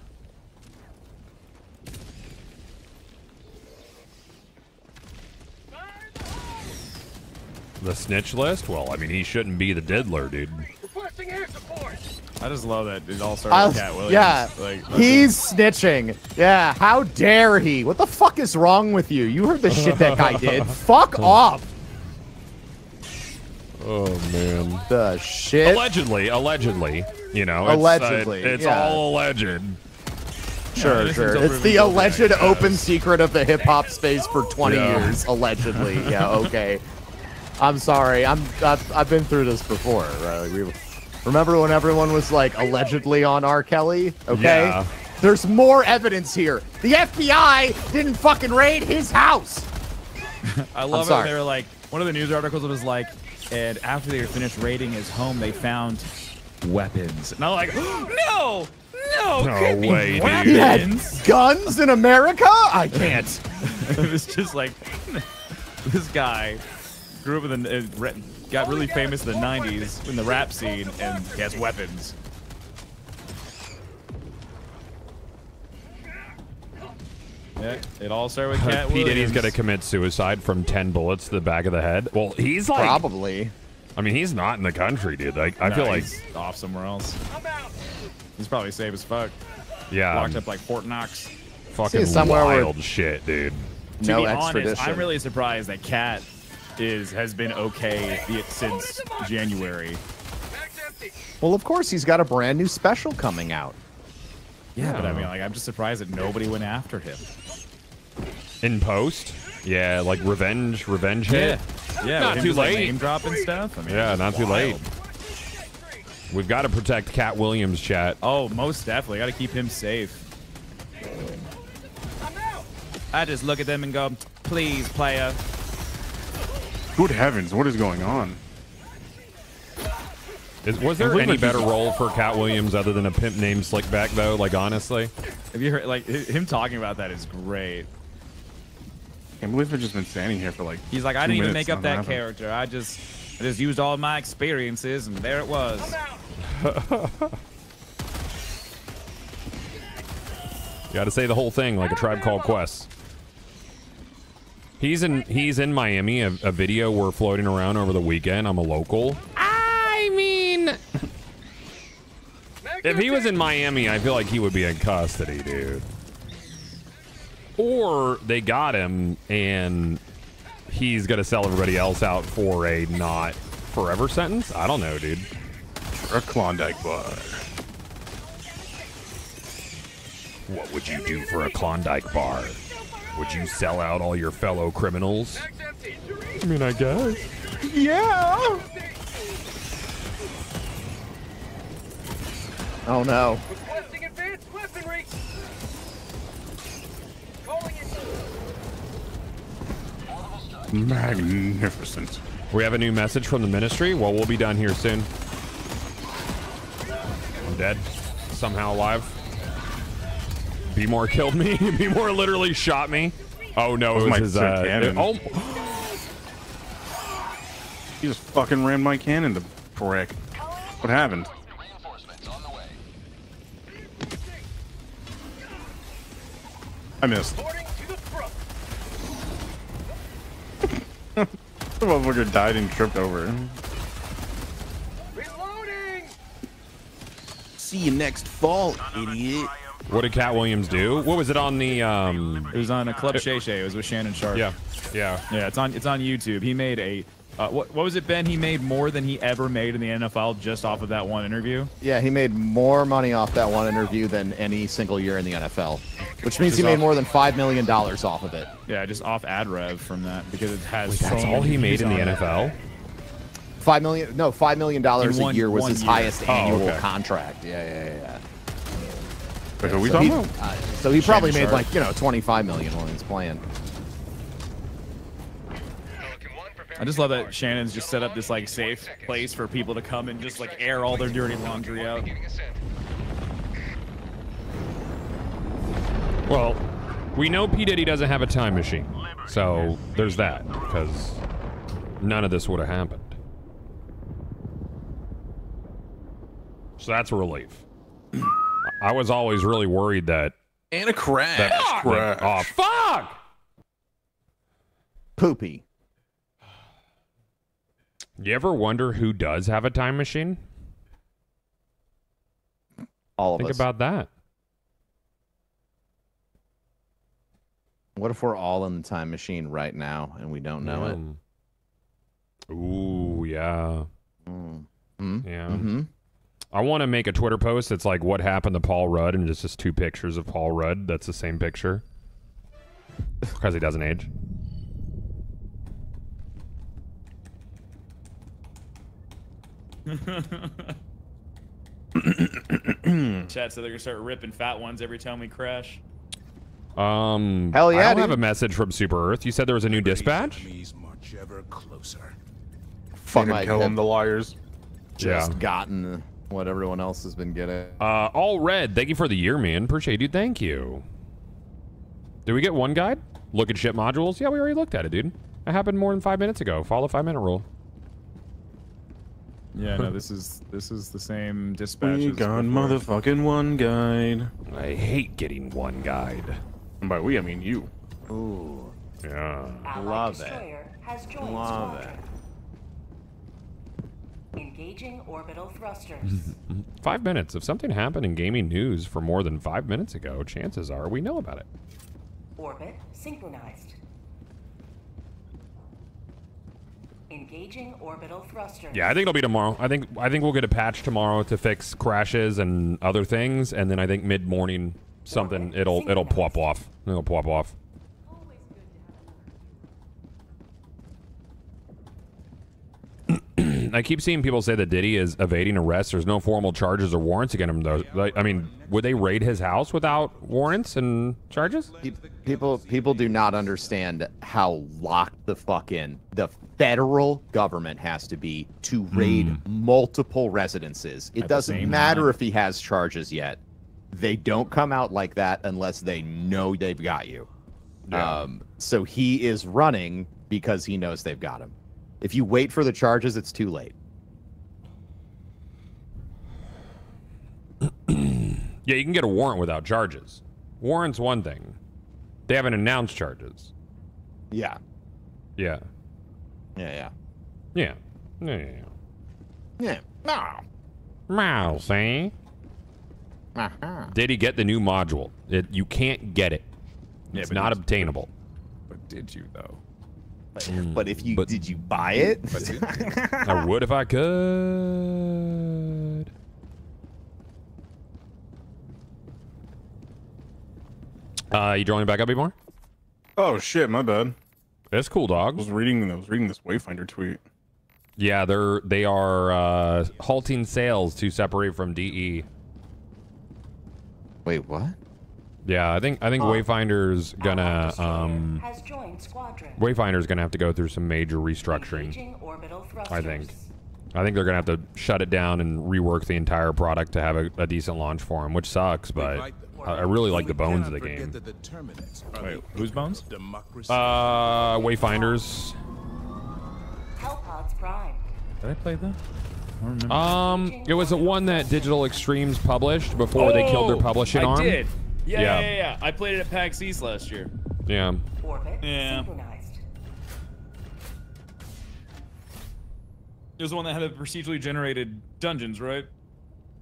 The snitch list? Well, I mean, he shouldn't be the diddler, dude. Requesting air support. I just love that it all started I- with Katt Williams. yeah, like he's snitching. Yeah, how dare he? What the fuck is wrong with you? You heard the shit that guy did. Fuck off. Oh man. The shit. Allegedly, allegedly, you know. it's, uh, Allegedly, it's yeah. all alleged. Sure, Yeah, sure. It's the alleged open secret of the hip hop space for 20 Yeah. years, allegedly. Yeah, okay. I'm sorry. I'm I've, I've been through this before. Right? We, remember when everyone was like allegedly on R. Kelly? Okay. Yeah. There's more evidence here. The FBI didn't fucking raid his house. I love it. They were like, one of the news articles was like, and after they were finished raiding his home, they found weapons. And I'm like, no, no, No could be way, dude. He had weapons. guns in America? I can't. it was just like, this guy grew up in the, uh, re- got really famous in the 90s in the rap scene, and he has weapons. Yeah, it all started with Katt P Diddy's gonna commit suicide from ten bullets to the back of the head. Well, he's like Probably. I mean, he's not in the country, dude. Like, I No, feel like, he's off somewhere else. He's probably safe as fuck. yeah, Locked up like Fort Knox. fucking somewhere where- wild shit, dude. To No be honest, extradition. I'm really surprised that Katt is has been okay since January. Well, of course, he's got a brand new special coming out. Yeah, but I mean, like, I'm just surprised that nobody went after him. In post, yeah, like revenge, revenge hit. yeah. not with too just, like, late. name dropping stuff. I mean, Yeah, it's not too late. We've got to protect Katt Williams, chat. Oh, most definitely. Got to keep him safe. I just look at them and go, "Please, player." Good heavens, what is going on? Is, was there any like better role for Katt Williams other than a pimp named Slickback, though? Like, honestly, Have you heard like him talking about that is great. can't believe I've just been standing here for like. He's like, I didn't even make up that happened." character. I just, I just used all my experiences, and there it was. you got to say the whole thing like a tribe called Quest. He's in he's in Miami. A, a video we're floating around over the weekend. I'm a local. I mean, if he was in Miami, I feel like he would be in custody, dude. Or they got him and he's gonna sell everybody else out for a not forever sentence. I don't know, dude. A Klondike bar. What would you do for a Klondike bar? Would you sell out all your fellow criminals? I mean, I guess. Yeah. Oh no. Requesting advanced weaponry. Calling in. Magnificent. We have a new message from the ministry. Well, we'll be done here soon. I'm dead. Somehow alive. Beemore killed me. Beemore literally shot me. Oh no, Was it was my his. third Uh, cannon. oh, He just fucking ran my cannon to prick. What happened? I missed. the motherfucker died and tripped over. Reloading! See you next fall, idiot. What did Katt Williams do? What was it on the? um It was on a Club Shay Shay. It was with Shannon Sharpe. Yeah, yeah. Yeah, it's on it's on YouTube. He made a uh, what what was it, Ben? He made more than he ever made in the NFL just off of that one interview. Yeah, he made more money off that one interview than any single year in the NFL, which means he Just made off- more than five million dollars off of it. Yeah, just off ad rev from that because it has. Wait, so that's all he made in the on it. NFL. Five million? No, five million dollars a year was his year. highest Oh, annual okay. contract. Yeah, yeah, yeah, yeah. Wait, who are we so talking he, about? uh, so he probably Shannon made like you know twenty-five million when he was playing. I just love that Shannon's just set up this like safe place for people to come and just like air all their dirty laundry out. Well, we know P Diddy doesn't have a time machine, so there's that because none of this would have happened. So that's a relief. I was always really worried that And a crash. that, Crash. that- oh fuck. Poopy. You ever wonder who does have a time machine? All of us Think us. about that. What if we're all in the time machine right now and we don't know it? it. Ooh, yeah. Mm. Yeah. Mm-hmm. I want to make a Twitter post that's like what happened to Paul Rudd and just just two pictures of Paul Rudd. That's the same picture. Because he doesn't age. Chat said they're gonna start ripping fat ones every time we crash. Um, Hell yeah, I don't have a message from Super Earth. You said there was a new dispatch? Enemies march ever closer. Fucking might kill them, the liars. Just Yeah. gotten what everyone else has been getting. Uh, all red. Thank you for the year, man. Appreciate you. Thank you. Did we get one guide? Look at ship modules. Yeah, we already looked at it, dude. That happened more than five minutes ago. Follow five minute rule. Yeah, no, this is this is the same dispatch. We as got before. motherfucking one guide. I hate getting one guide. And by we, I mean you. Ooh, Yeah. Allied Love it. destroyer has joined love it. Engaging orbital thrusters. Five minutes. If something happened in gaming news for more than five minutes ago, chances are we know about it. Orbit synchronized. Engaging orbital thrusters. Yeah, I think it'll be tomorrow. I think I think we'll get a patch tomorrow to fix crashes and other things, and then I think mid morning something it'll it'll pop off. It'll pop off. I keep seeing people say that Diddy is evading arrest. There's no formal charges or warrants against him, though. Like, I mean, would they raid his house without warrants and charges? People people do not understand how locked the fuck in the federal government has to be to raid multiple residences. It At doesn't matter time. if he has charges yet. They don't come out like that unless they know they've got you. Um, so he is running because he knows they've got him. If you wait for the charges, it's too late. Yeah, you can get a warrant without charges. Warrant's one thing. They haven't announced charges. Yeah. Yeah. Yeah, Yeah. Yeah. yeah, yeah. Yeah. yeah. Mouse, eh? Uh-huh. Did he get the new module? It, you can't get it. It's but not obtainable. But did you though? But, but if you But- did you buy it? But did you? I would if I could. Uh, you drawing back up anymore? Oh shit, my bad. That's cool, dog. I dog. was reading I was reading this Wayfinder tweet. Yeah, they're they are uh, halting sales to separate from DE. Wait, what? Yeah, I think I think Wayfinder's gonna um has joined squadron. Wayfinder's gonna have to go through some major restructuring. Engaging orbital thrusters. I think. I think they're gonna have to shut it down and rework the entire product to have a, a decent launch for them, which sucks. But I, I really like the bones of the game. Wait, whose bones? Uh, Wayfinders. Did I play that? I don't remember. Um, it was the one that Digital Extremes published before they killed their Oh, publishing I arm. did. Yeah, Yeah. yeah, yeah, yeah. I played it at PAX East last year. Yeah. Orbit Yeah. synchronized. It was the one that had the procedurally generated dungeons, right?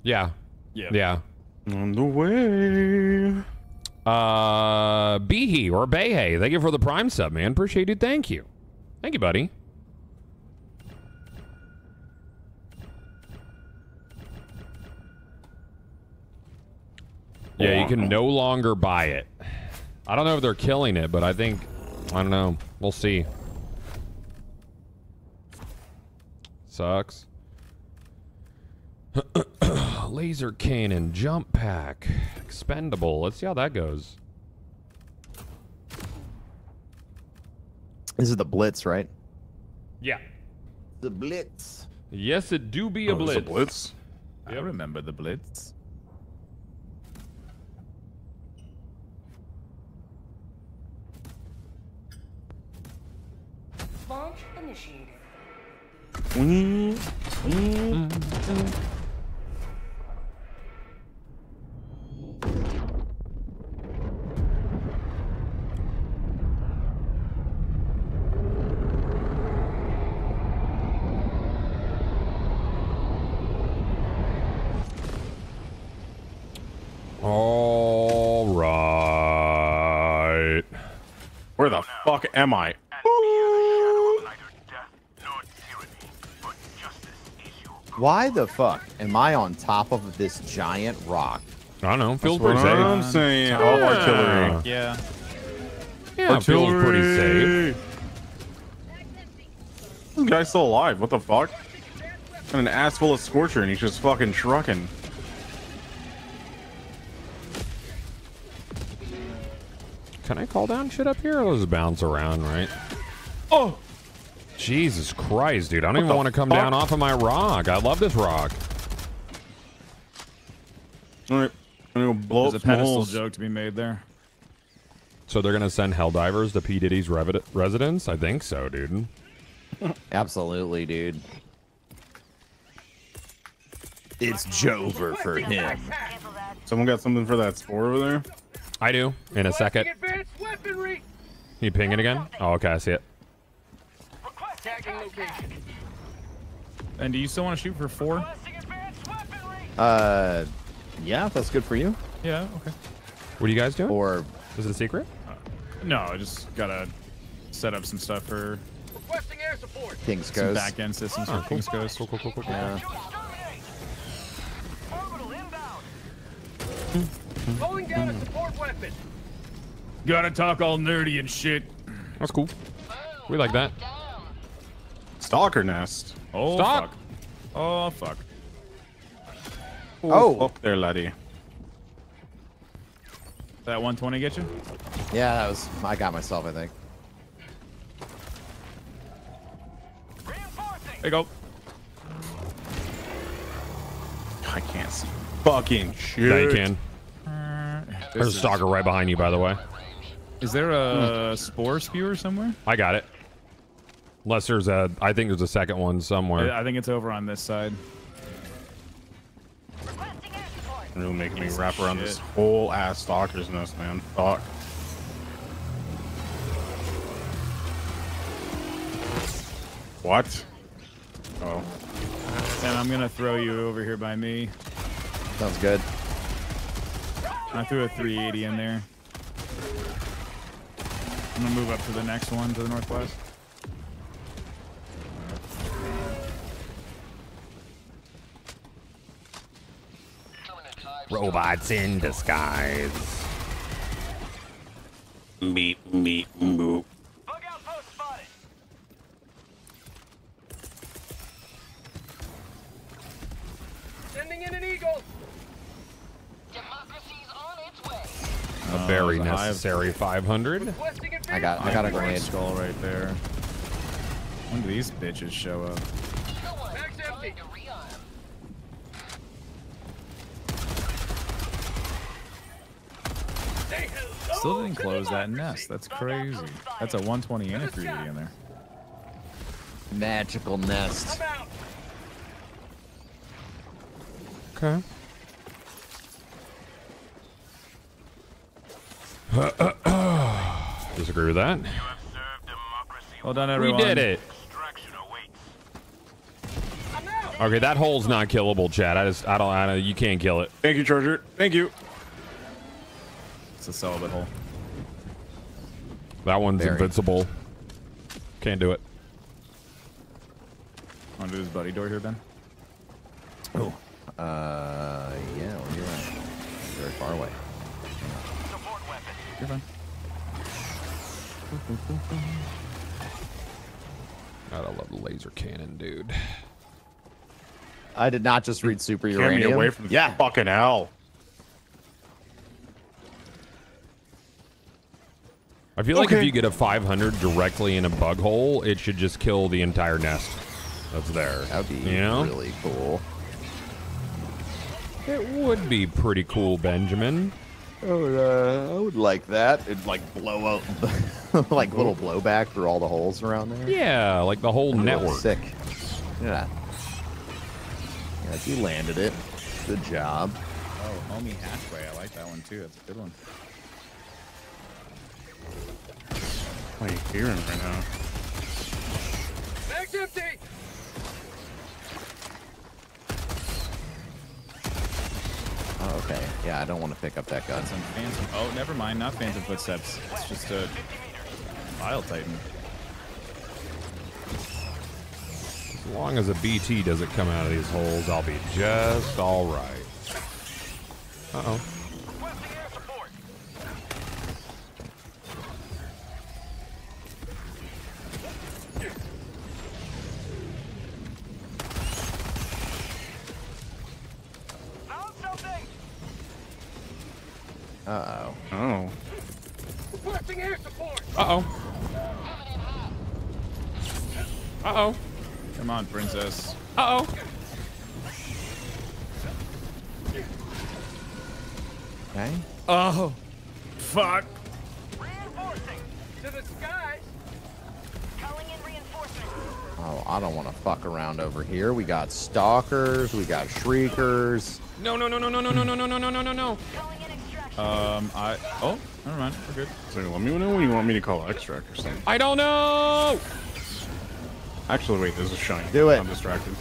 Yeah. Yeah. Yeah. On the way. Uh, Behe or Behe, thank you for the Prime sub, man. Appreciate it. Thank you. Thank you, buddy. Yeah, you can no longer buy it. I don't know if they're killing it, but I think I don't know. We'll see. Sucks. Laser cannon, jump pack, expendable. Let's see how that goes. This is the Blitz, right? Yeah. The Blitz. Yes, it do be a Oh, there's blitz. blitz. I remember the Blitz. Launch initiated. -hmm. All right. Where the fuck am I? Why the fuck am I on top of this giant rock? I don't know. Feels That's pretty what safe. I'm saying. Oh, artillery. Yeah. Yeah, it feels pretty safe. This guy's still alive. What the fuck? And an ass full of scorcher, and he's just fucking trucking. Can I call down shit up here? Or does it bounce around, right? Oh! Jesus Christ, dude. I don't What even want to come fuck? down off of my rock. I love this rock. All right. I'm gonna blow There's a up some pedestal holes. joke to be made there. So they're going to send Helldivers to P. Diddy's revi- residence? I think so, dude. Absolutely, dude. It's Jover for him. Someone got something for that spore over there? I do. In a second. Advanced weaponry. You ping again? Oh, okay. I see it. Tagging location. And do you still want to shoot for four? Uh, yeah, if that's good for you. Yeah, okay. What are you guys doing? Or is it a secret? No, I just gotta set up some stuff for Requesting air support. King's some Coast. back end systems Oh, for cool. King's Coast. Cool, cool, cool, cool, cool. Yeah. Calling down a support weapon. Gotta talk all nerdy and shit. That's cool. We like that. Stalker nest. Oh Stop. fuck. Oh fuck. Oh. oh. Up there, laddie. That 120 get you? Yeah, that was. I got myself, I think. There you go. I can't see fucking shit. Yeah, you can. There's a stalker right behind you, by the way. Is there a hmm. spore spewer somewhere? I got it. Unless there's a, I think there's a second one somewhere. I I think it's over on this side. It'll make me wrap around shit. this whole ass stalker's nest, man. Fuck. What? Oh. And I'm gonna throw you over here by me. Sounds good. I threw a 380 in there. I'm gonna move up to the next one to the northwest. Robots in disguise. Meet, meet, move. Sending in an eagle. Democracy's on its way. A very the hive. necessary 500. I got. I got a grenade. skull right there. When do these bitches show up? Mag's empty. Say hello Still didn't to close that nest. That's crazy. That's a 120 and a 380 in there. Magical nest. I'm out. Okay. Disagree with that. Well done, everyone. We did it. Okay, that hole's not killable, Chad. I just, I don't, I don't, you can't kill it. Thank you, Charger. Thank you. It's a celibate hole. That one's Very. invincible. Can't do it. Want to do this buddy door here, Ben? Oh. Uh, yeah. Well, you're right. Very far away. You're fine. God, I love the laser cannon, dude. I did not just read Super Get me Uranium. away from yeah. fucking hell. I feel like if you get a 500 directly in a bug hole, it should just kill the entire nest that's there. That'd be you know? really cool. It would be pretty cool, Benjamin. I would, uh, I would like that. It'd like blow up, like little blowback through all the holes around there. Yeah, like the whole That'd network. Sick. Yeah. Yeah, you landed it. Good job. Oh, homie hatchway. I like that one too. That's a good one. What are you hearing right now? Mag's empty. Oh, okay. Yeah, I don't want to pick up that gun. Some phantom. Oh, never mind. Not phantom footsteps. It's just a Bile Titan. As long as a BT doesn't come out of these holes, I'll be just all right. Uh-oh. Uh-oh. Oh. Requesting air support. Uh-oh. Uh-oh. Come on, princess. Uh-oh. Okay. Oh. Fuck. Reinforcing. To the skies. Calling in reinforcements. Oh, I don't want to fuck around over here. We got stalkers. We got shriekers. No, no, no, no, no, no, no, no, no, no, no, no, no, no. Um, I. Oh, never mind. We're good. So let me know when you want me to call extract or something. I don't know. Actually, wait, there's a shiny. Do it. I'm distracted.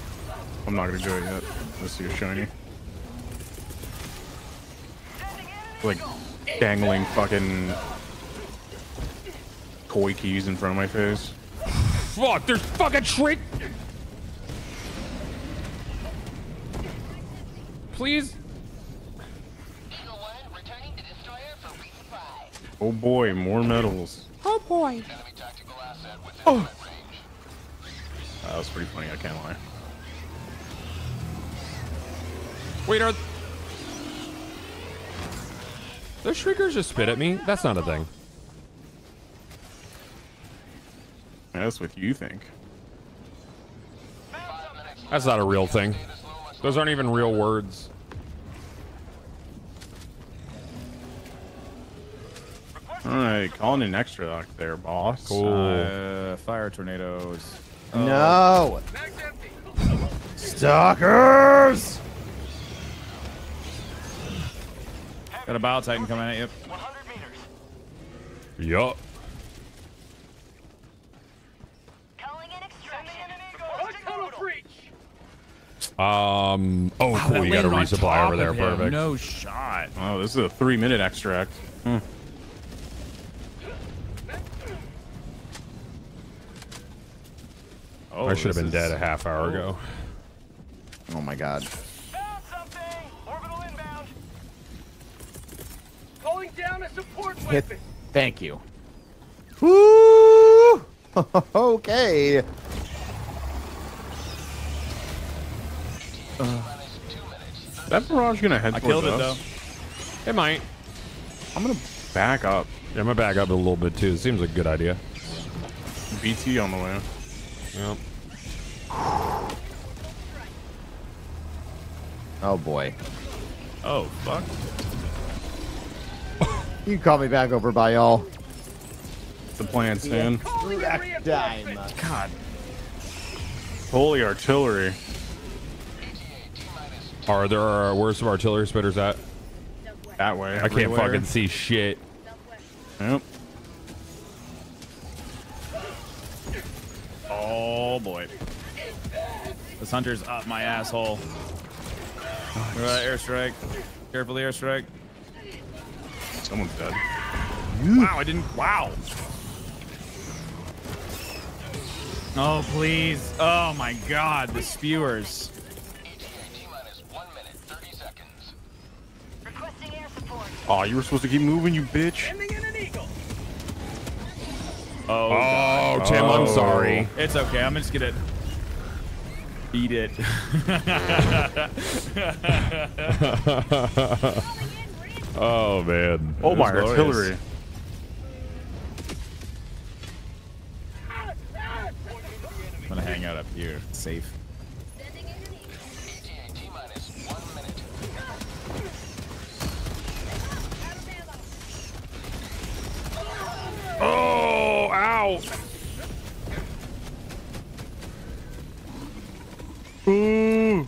I'm not gonna do it yet. Let's see a shiny. Like dangling fucking koi keys in front of my face. Fuck, there's fucking shriek. Please. Oh boy, more medals. Oh boy. Oh. That was pretty funny. I can't lie. Wait, are those shriekers just spit at me? That's not a thing. That's what you think. That's not a real thing. Those aren't even real words. All right, calling an extra lock there, boss. Cool. Uh, fire tornadoes. No. Stalkers. Got a Bile Titan coming at you. Yup. Um. Oh, cool. that You got a resupply over there. Perfect. No shot. Oh, this is a three-minute extract. Hmm. I should have this been dead a half hour oh. ago. Oh my god. Calling down a support Hit. Thank you. Woo! okay. That barrage gonna head I towards killed it us? It might. I'm gonna back up. Yeah, I'm gonna back up a little bit too. It Seems like a good idea. BT on the way. Yep. Oh boy. Oh fuck. You call me back over by y'all. The plan, Stan. Time. God. Holy artillery. Are there uh, where's some artillery spitters at? That way. I can't everywhere. fucking see shit. Yep. Oh boy. This hunter's up my asshole. Right, airstrike. Carefully, airstrike. Someone's dead. Wow, I didn't. Wow. Oh please. Oh my God, the spewers. Oh, you were supposed to keep moving, you bitch. Oh, Oh, God. Tim, I'm oh. sorry. It's okay. I'm just gonna eat it. oh man. Oh, my Glorious. artillery. I'm gonna hang out up here. Safe. Oh, ow. Ooh.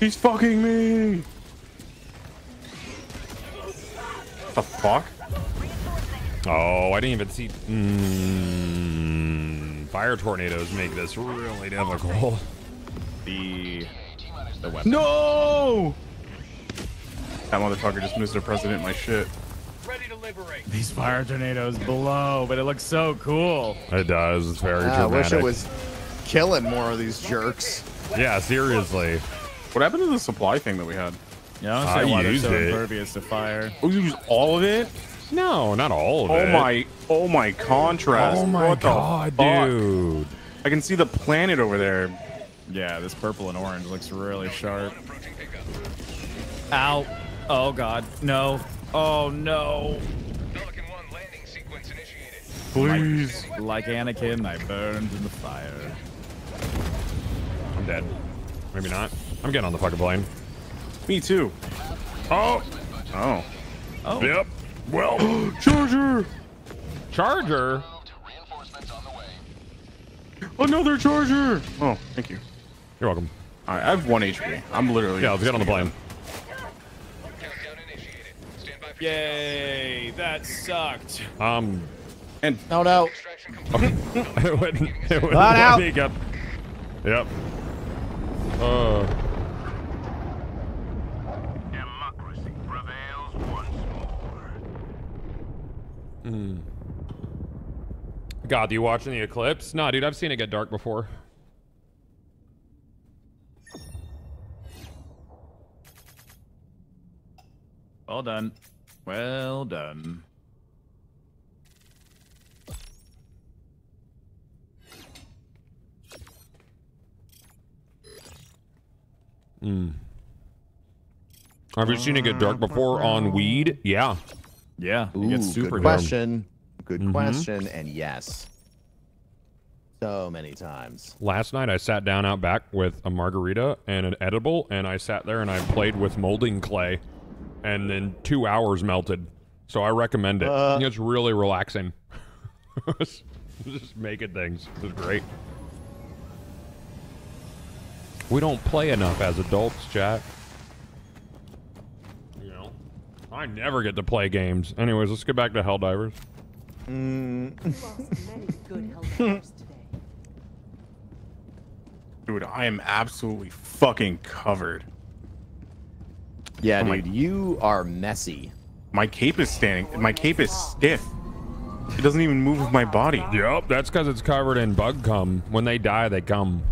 He's fucking me. The fuck? Oh, I didn't even see. Mm, fire tornadoes make this really difficult. The the weapon. No! That motherfucker just Mr. President my shit. Ready to liberate. These fire tornadoes blow, but it looks so cool. It does. It's very Ah, I dramatic. wish it was killing more of these jerks. Yeah, seriously. What happened to the supply thing that we had? Yeah, I I why used so it. impervious to fire. Oh, you used all of it? No, not all of oh it. my, oh my contrast. Oh my What god, dude. I can see the planet over there. Yeah, this purple and orange looks really sharp. Ow. Oh god. No. Oh no. Please. Like, like Anakin, I burned in the fire. I'm dead. Maybe not. I'm getting on the fucking plane. Me too. Oh. Oh. Oh. Yep. Well. Charger. Charger. Another charger. Oh, thank you. You're welcome. All right, I have one HP. I'm literally. Yeah, let's get on the plane. Yay, that sucked. Um. And no, no. it wouldn't. It wouldn't Not out. Yep. Uh. Democracy prevails once more. Hmm. God, you watching the eclipse? Nah, dude, I've seen it get dark before. Well done. Well done. Hmm. Have you seen it get dark before on weed? Yeah. Yeah, Ooh, it gets super good dark. question. Good Mhm. question, and yes. So many times. Last night I sat down out back with a margarita and an edible, and I sat there and I played with molding clay, and then two hours melted. So I recommend it. Uh. it's really relaxing. Just making things. It was great. We don't play enough as adults, chat. You know, I never get to play games. Anyways, let's get back to Helldivers. Mm. Many good Helldivers today. Dude, I am absolutely fucking covered. Yeah, Oh my- dude, you are messy. My cape is standing. My cape is stiff. It doesn't even move with my body. Yep, that's because it's covered in bug cum. When they die, they come.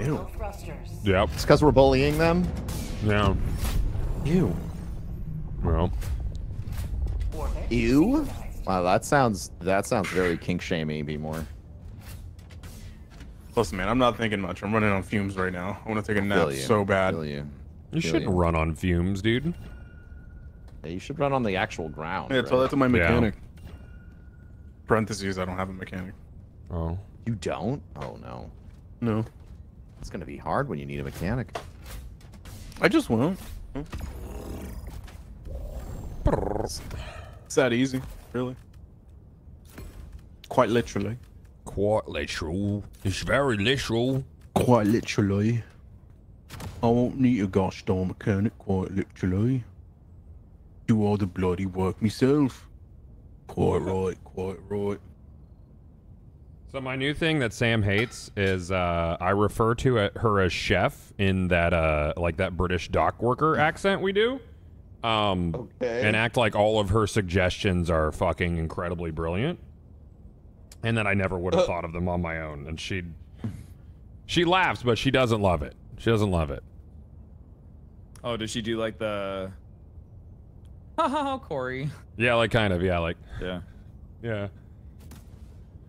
Engaging orbital thrusters. Yep. It's because we're bullying them. Yeah. Ew. Well. Ew. Wow, that sounds that sounds very kink shaming. Be more. Listen, man, I'm not thinking much. I'm running on fumes right now. I want to take a nap so bad. Feel you. You Feel shouldn't you. run on fumes, dude. Yeah, you should run on the actual ground. Yeah, tell that to my Yeah. mechanic. Parentheses, I don't have a mechanic. Oh. You don't? Oh no. No. It's gonna be hard when you need a mechanic. I just won't. It's that easy, really. Quite literally. Quite literal. It's very literal. Quite literally. I won't need a gosh darn mechanic, quite literally. Do all the bloody work myself. Quite right, quite right. So my new thing that Sam hates is uh, I refer to it- her as chef in that uh, like that British dock worker accent we do. Um, Okay. And act like all of her suggestions are fucking incredibly brilliant, and that I never would have thought of them on my own. And she she laughs, but she doesn't love it. She doesn't love it. Oh, does she do like the? Ha ha ha, Corey. Yeah, like kind of. Yeah, like Yeah. yeah.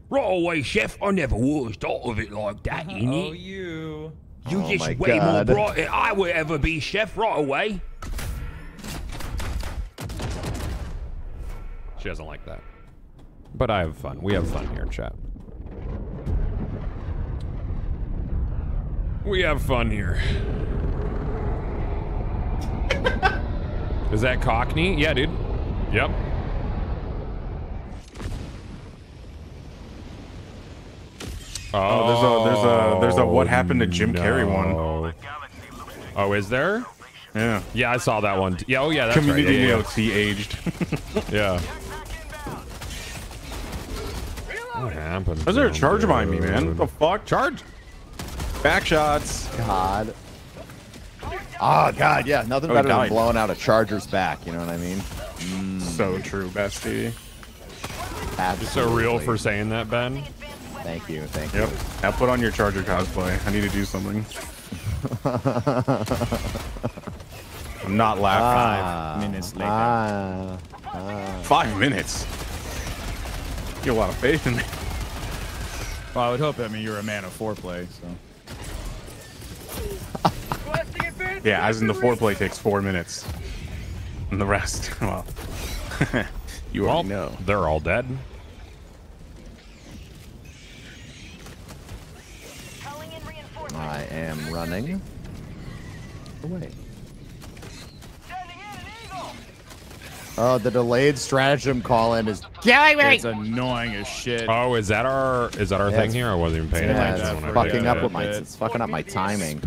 Right away, chef. I never would have thought of it like that, Oh, innit? you. You Oh just way God. more bright than I would ever be, chef, right away. She doesn't like that. But I have fun. We have fun here, chat. We have fun here. Is that Cockney? Yeah, dude. Yep. Oh, there's a there's a there's a what happened to Jim Carrey one. Oh, is there? Yeah. Yeah, I saw that one. Yeah, oh yeah, that's right. Community Yeah, yeah, notes he aged. yeah. What happened? Is there a charge behind me, man? What the fuck? Charge? Back shots. God. Oh God, yeah, nothing Oh, better than died. blowing out a charger's back. You know what I mean? Mm. so true, bestie. You're so real for saying that, Ben. Thank you, thank Yep. you. Now put on your Charger cosplay. I need to do something. I'm not laughing. Ah, minutes later. ah, ah. Five minutes. You have a lot of faith in me. Well, I would hope. I mean, you're a man of foreplay, so. Yeah, as in the foreplay takes four minutes. And the rest, well, you Well, already know. they're all dead. I am running away. Oh, the delayed stratagem call in is killing me. It's annoying as shit. Oh, is that our is that our Yeah, thing here? I wasn't even paying Yeah, attention. it's fucking up with my it's fucking up my timing.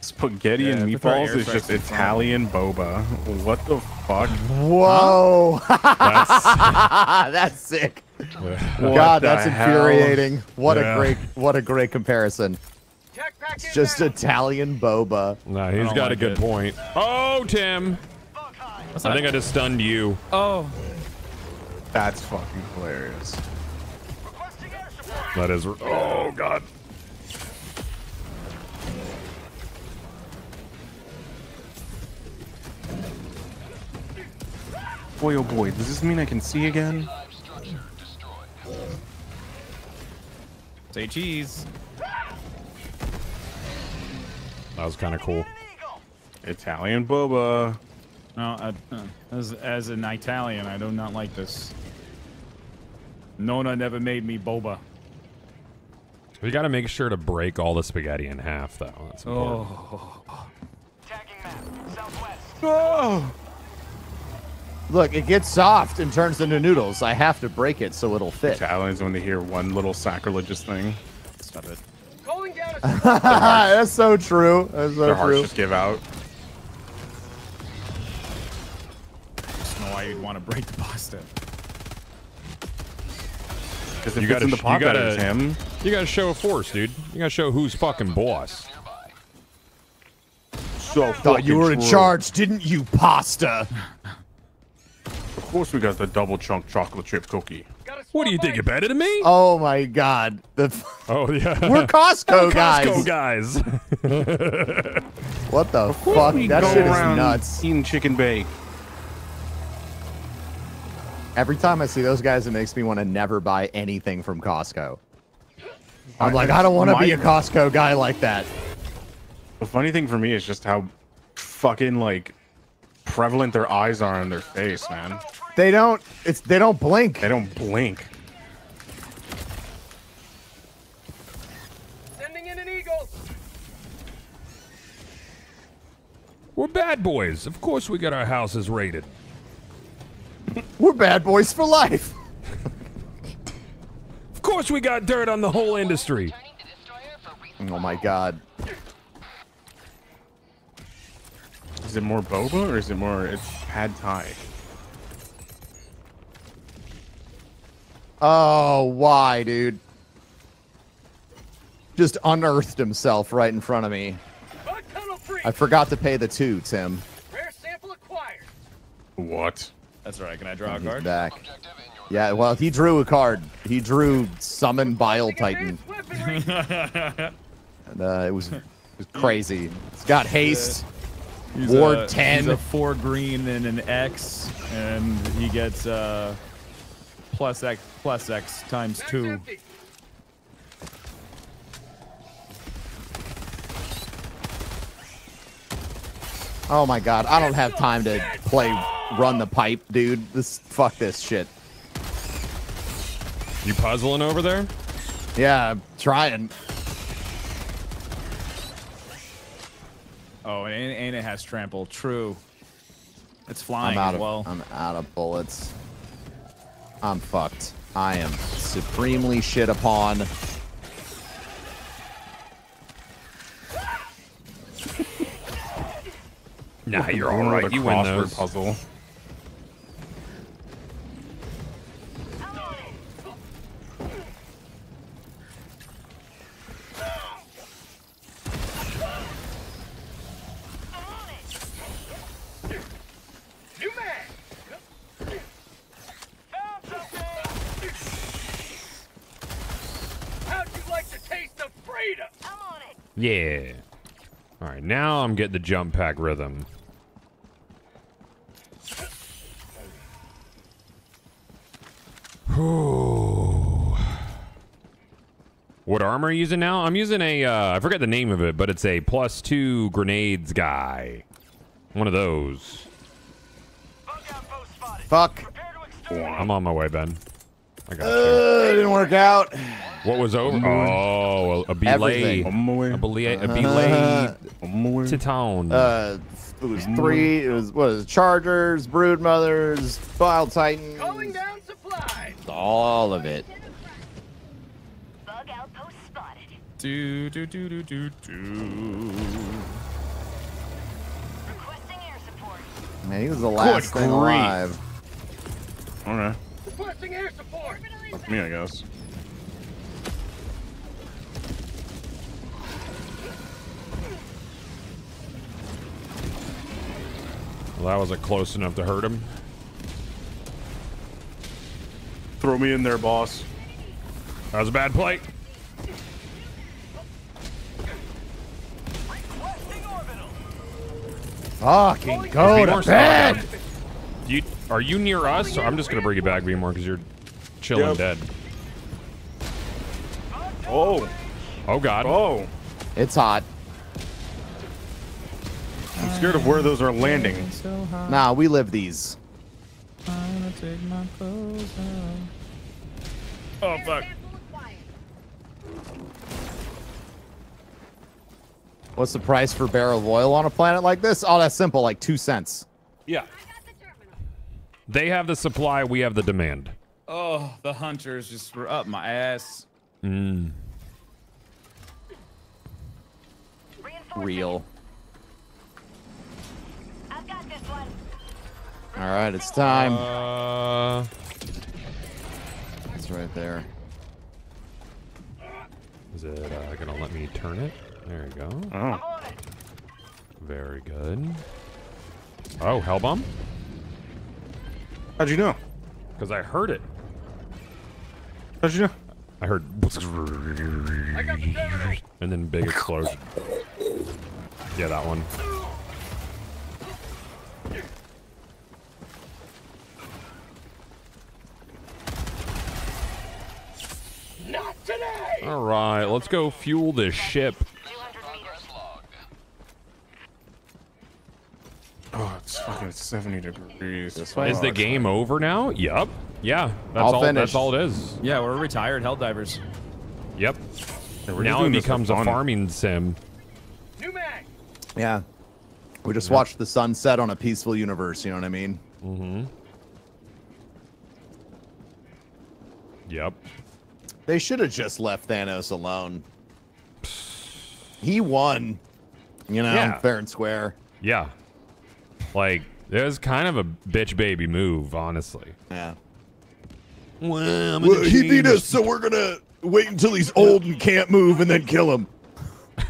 Spaghetti Yeah, and meatballs is just strikes in. Italian boba. What the fuck? Whoa! That's sick. What God, the that's hell? infuriating. What Yeah. a great, what a great comparison. It's just Italian boba. No, he's got a good point. Oh, Tim. I think I just stunned you. Oh. That's fucking hilarious. That is. Oh God. Boy, oh boy, does this mean I can see again? Say cheese. That was kind of cool. Italian boba. No, I, uh, as as an Italian, I do not like this. Nona never made me boba. We got to make sure to break all the spaghetti in half, though. That's important. Oh. Oh! Look, it gets soft and turns into noodles. I have to break it so it'll fit. Italians, when they hear one little sacrilegious thing, Stop it. Calling down a That's so true. That's so their hearts true. just give out. Just know why you'd want to break the pasta. Because if You fits gotta, in the sh- pot you gotta, Tim. you gotta show force, dude. You gotta show who's fucking boss. So Thought you were in fucking charge, didn't you, pasta? Of course, we got the double chunk chocolate chip cookie. What do you think? You're better than me? Oh my god. The Oh yeah. We're Costco We're guys. Costco guys. What the course fuck? That shit is nuts. Eating chicken bake. Every time I see those guys, it makes me want to never buy anything from Costco. I'm like, I don't want to be a Costco guy like that. The funny thing for me is just how fucking like prevalent their eyes are on their face, man. They don't. It's they don't blink. They don't blink. Sending in an eagle. We're bad boys. Of course, we got our houses raided. We're bad boys for life. Of course, we got dirt on the whole industry. Oh my god. Is it more boba or is it more it's pad thai? Oh, why, dude? Just unearthed himself right in front of me. Bug tunnel free. I forgot to pay the two, Tim. Rare sample acquired. What? That's right. Can I draw a He's card? back. Yeah, well, he drew a card. He drew Summon Bile Titan. and, uh, it was it was crazy. It's got haste. He's Ward a, 10. He's a four green and an X, and he gets uh, plus X plus X times two. Oh my god, I don't have time to play run the pipe, dude. This fuck this shit. You puzzling over there? Yeah, I'm trying. Oh, and, and it has trample. True. It's I'm flying out as of well. I'm out of bullets. I'm fucked. I am supremely shit upon. Nah, you're We're all on right. a You win crossword those. puzzle. New mag. Yeah. All right, now I'm getting the jump pack rhythm. Whew. What armor are you using now? I'm using a, uh, I forget the name of it, but it's a plus two grenades guy. One of those. Fuck. I'm on my way, Ben. I got Uh, it didn't work out. What was over? Oh, a, a belay. Everything. A belay. A Uh-huh. belay. Titan. Uh, it was three. It was what was it, Chargers, Brood Mothers, Bile Titan. Calling down supplies. All of it. Bug outpost spotted. Do do do do do do. Requesting air support. Man, he was the last thing grief. alive. Okay. Requesting air support. Fuck me, I guess. Well, that wasn't close enough to hurt him. Throw me in there, boss. That was a bad play. Fucking go to bed. you, are you near us? Or I'm just gonna bring you back, more because you're chilling Yep. dead. Oh. Oh God. Oh. It's hot. I'm scared of where those are landing. Nah, we live these. Oh fuck. What's the price for barrel of oil on a planet like this? Oh, that's simple, like two cents. Yeah. They have the supply. We have the demand. Oh, the hunters just were up my ass. Mm. Real. I've got this one. All right, it's time. Uh, it's right there. is it uh, gonna let me turn it? There you go. Oh. Very good. Oh, Hellbomb? How'd you know? Because I heard it. How'd you know? I heard. And then big explosion. Yeah, that one. Not today. All right, let's go fuel this ship. Oh, it's fucking 70 degrees. Is the game over now? Yup. Yeah, that's I'll all. finish. That's all it is. Yeah, we're retired Helldivers. Yep. we're now it doing this for becomes a farming sim. New mag. Yeah. We just watched the sunset on a peaceful universe, you know what I mean? Mm-hmm. Yep. They should have just left Thanos alone. He won. You know, Yeah. fair and square. Yeah. Like, it was kind of a bitch baby move, honestly. Yeah. Well, I'm Well, he beat us, so we're gonna wait until he's old and can't move and then kill him.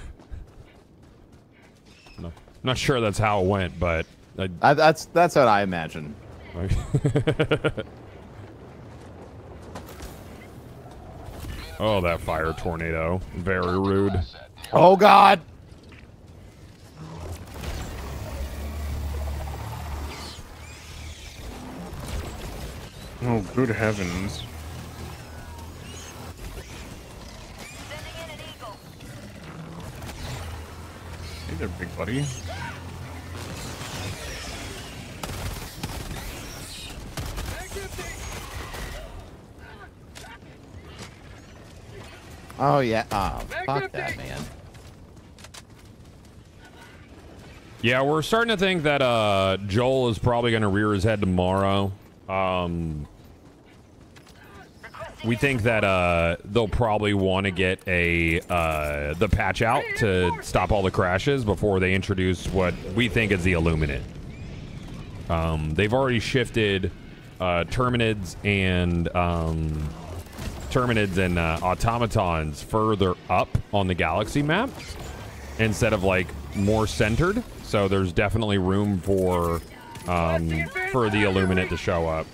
No, not sure that's how it went, but I, I, that's that's what I imagine. oh, that fire tornado. Very rude. Oh God! Oh, good heavens. Hey there, big buddy. Oh yeah. Oh fuck that man. Yeah, we're starting to think that uh, Joel is probably going to rear his head tomorrow. Um, we think that uh, they'll probably want to get a uh, the patch out to stop all the crashes before they introduce what we think is the Illuminate. Um, they've already shifted uh, Terminids and um, Terminids and uh, automatons further up on the galaxy map instead of like more centered. So there's definitely room for um, for the Illuminate to show up.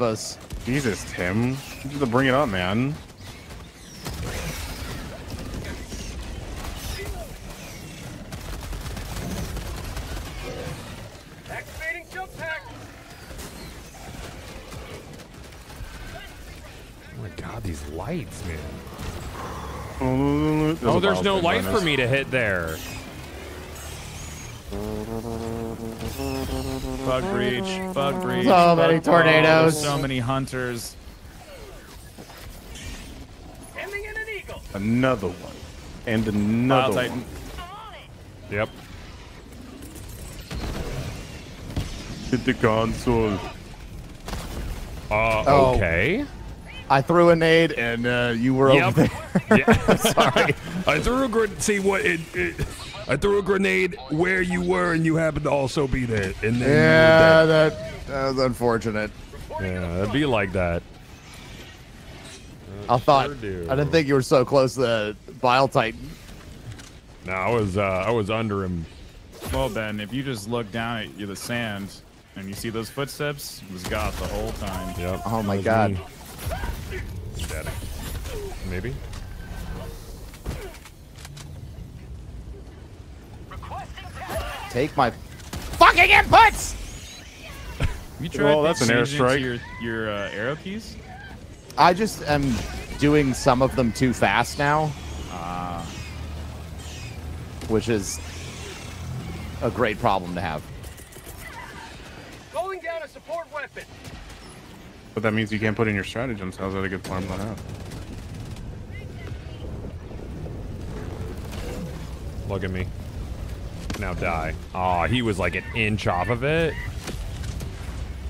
Us. Jesus, Tim. You need to bring it up, man. God, these lights, man. Oh, oh, there's no light for me to hit there. Bug breach, bug breach. So bug- many tornadoes. oh, so many hunters. Sending in an eagle. Another one. And another Titan. one. Yep. Hit the console. Uh, Oh. okay. I threw a nade and uh, you were Yep. over there. Yeah. Sorry. I threw a grenade. See what it, it. I threw a grenade where you were, and you happened to also be there. And then Yeah, that, that was unfortunate. you were dead. yeah, it'd be like that. I thought Sure. I didn't think you were so close to the Bile Titan. No, I was uh, I was under him. Well, Ben, if you just look down at the sand and you see those footsteps, it was God the whole time. Yep. Oh my God. me. Daddy. Maybe. Take my fucking inputs. You tried Well, that's an to airstrike. Your, your uh, arrow keys? I just am doing some of them too fast now, Ah. which is a great problem to have. Calling down a support weapon. But that means you can't put in your stratagems. How's that a good farm to have? Look at me. Now die. Aw, he was like an inch off of it.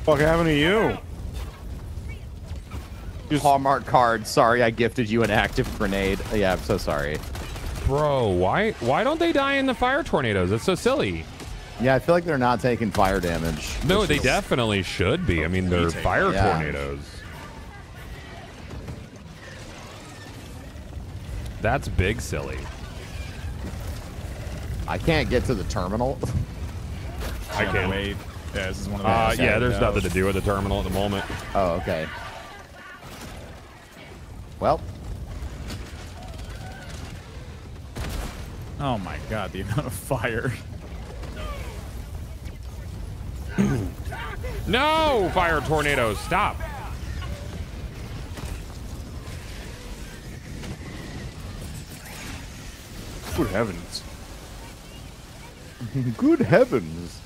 Fuck happened to you? Hallmark card. Sorry, I gifted you an active grenade. Yeah, I'm so sorry. Bro, why why don't they die in the fire tornadoes? It's so silly. Yeah, I feel like they're not taking fire damage. No, they is- definitely should be. I mean, they're fire Yeah. tornadoes. That's big silly. I can't get to the terminal. I Yeah, can. Wait. Yeah, this is one of Uh, yeah, there's nothing to do at the terminal at the moment. Oh, okay. Well, Oh my god, the amount of fire. No, fire tornadoes, stop. Good heavens. good heavens.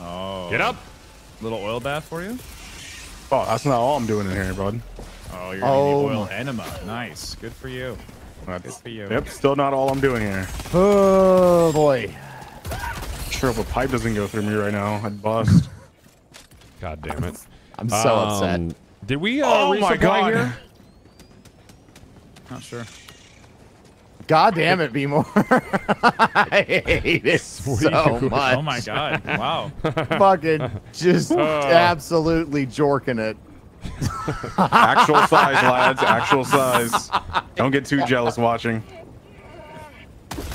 Oh. Get up. Little oil bath for you? Oh, that's not all I'm doing in here, bud. Oh, you're Oh getting the oil my- enema. Nice. Good for you. Good for you. yep, still not all I'm doing here. Oh boy. Sure, if a pipe doesn't go through me right now, I'd bust. God damn it. I'm so upset. Um, Did we uh, Oh my God. here? Not sure. God damn it, Beemore. I hate it so much. Oh my god. Wow. Fucking just Uh. absolutely jorking it. Actual size, lads. Actual size. Don't get too jealous watching.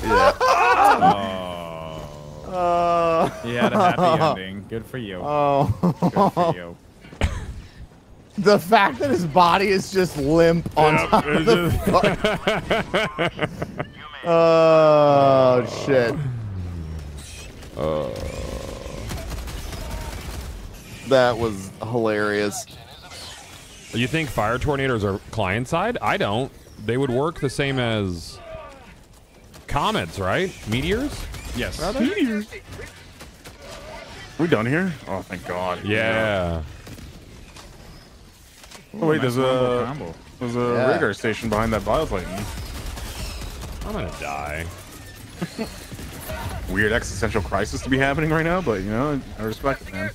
Yeah. Oh. Uh, You had a happy ending. Good for you. Good Oh. for you. The fact that his body is just limp on Yep, top of it's the fuck- Oh shit. Uh, That was hilarious. You think fire tornadoes are client side? I don't. They would work the same as comets, right? Meteors? Yes. Rather? We done here? Oh, thank God. Yeah. Oh, wait, nice there's combo a combo. there's a Yeah. radar station behind that Bile Titan. I'm gonna die. Weird existential crisis to be happening right now, but you know, I respect it, man.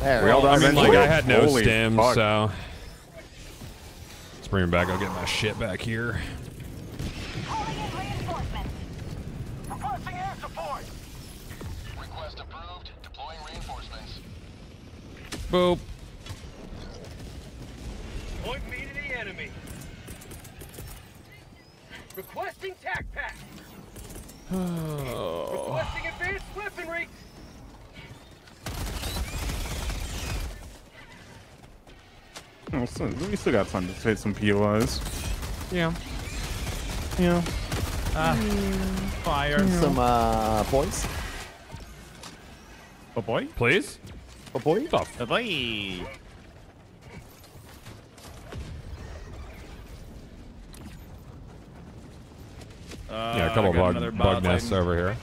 There We all it die. I mean, like. I had no Holy stim, fuck. so. Let's bring him back. I'll get my shit back here. Calling in reinforcements. Requesting air support. Request approved. Deploying reinforcements. Boop. Point me to the enemy. Requesting tac pack. Requesting advanced weaponry. Oh, so we still got time to hit some POIs. Yeah. Yeah. Ah, fire. Some uh points. Oh boy. Please? Oh boy. Tough. Oh boy. Uh, yeah, a couple I got another bug, bug nests over here.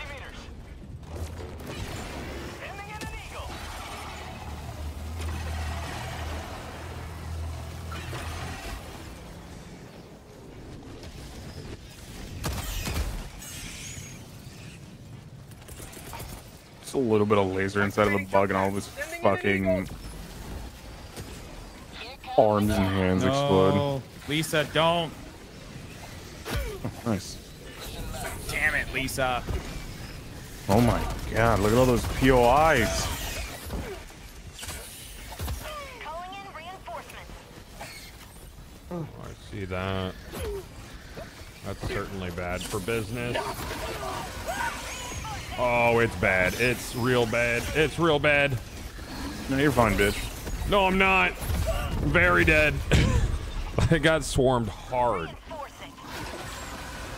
Just a little bit of laser inside of the bug and all of his fucking arms and hands explode. Lisa, don't. Nice. Damn it, Lisa. Oh my god, look at all those POIs. Oh, I see that. That's certainly bad for business. Oh, it's bad. It's real bad. It's real bad. No, you're fine, bitch. No, I'm not. Very dead. I got swarmed hard.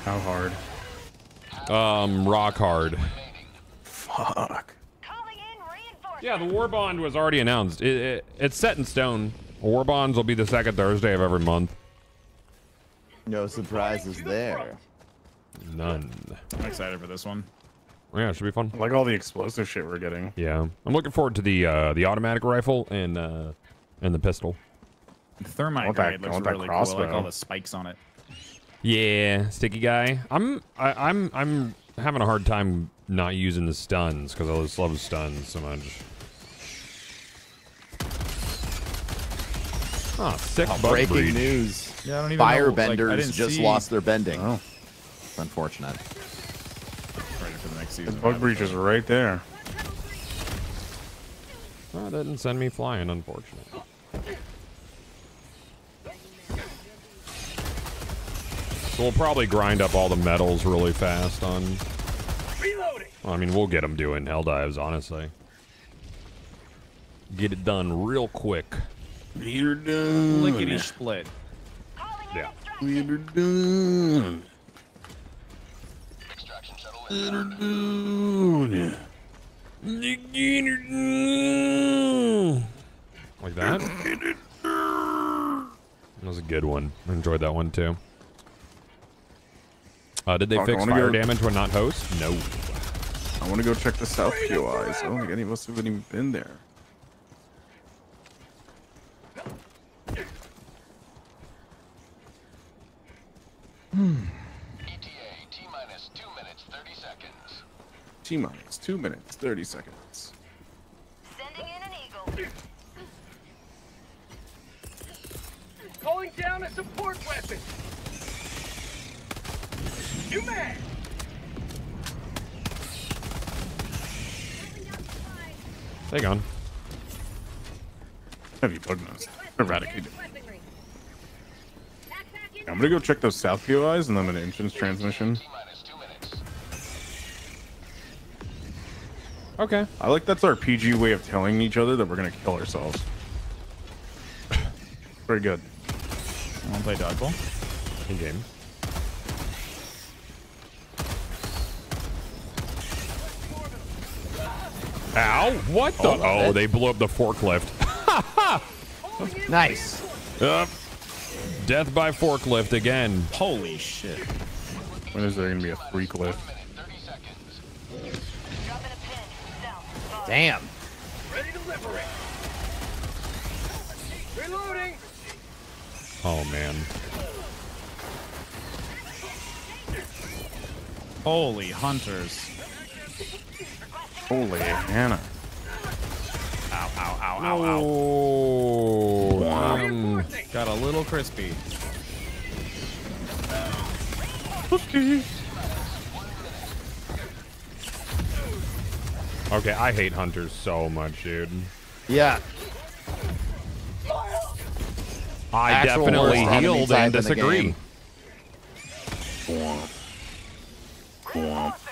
How hard? Um, rock hard. Fuck. Yeah, the war bond was already announced. It, it, it's set in stone. War bonds will be the second Thursday of every month. No surprises there. None. I'm excited for this one. Yeah, it should be fun. I like all the explosive shit we're getting. Yeah, I'm looking forward to the uh, the automatic rifle and uh, and the pistol. The thermite want grenade looks really cool. I like all the spikes on it. Yeah, sticky guy. I'm I, I'm I'm having a hard time not using the stuns because I just love stuns so much. Oh, sick Oh, breaking breed. news. Yeah, I don't even know, like, I Firebenders just see- lost their bending. Oh. Unfortunate. Ready for the next The season. bug breach is right there. Oh, that didn't send me flying, unfortunate. So we'll probably grind up all the metals really fast on. Reloading. I mean, we'll get them doing hell dives, honestly. Get it done real quick. You're done. Lickety split. Yeah. We're done. Extraction shuttle We're done. Like that? That was a good one. I enjoyed that one too. Uh, did they Fuck, fix wanna fire go- damage when not host? No. I want to go check the south POIs. I don't think any of us have even been there. ETA T minus two minutes thirty seconds. T minus two minutes, 30 seconds. Sending in an eagle. Calling down a support weapon. You man. Stay gone. Heavy bug nest. Eradicated. I'm gonna go check those south POIs and then an entrance transmission. Okay. I like that's our PG way of telling each other that we're gonna kill ourselves. Very good. I Want to play dodgeball? In game. Ow! What the? Oh, Oh, they blew up the forklift. Nice. Up. Death by forklift again. Holy shit. When is there gonna be a freak lift? Damn. Ready to liberate. Reloading. Oh man. Holy hunters. Holy Hannah. Ow, ow, ow, ow, ow. Oh. um, Got a little crispy. okay, I hate hunters so much, dude. Yeah. I actual definitely healed and disagree. Womp. Womp.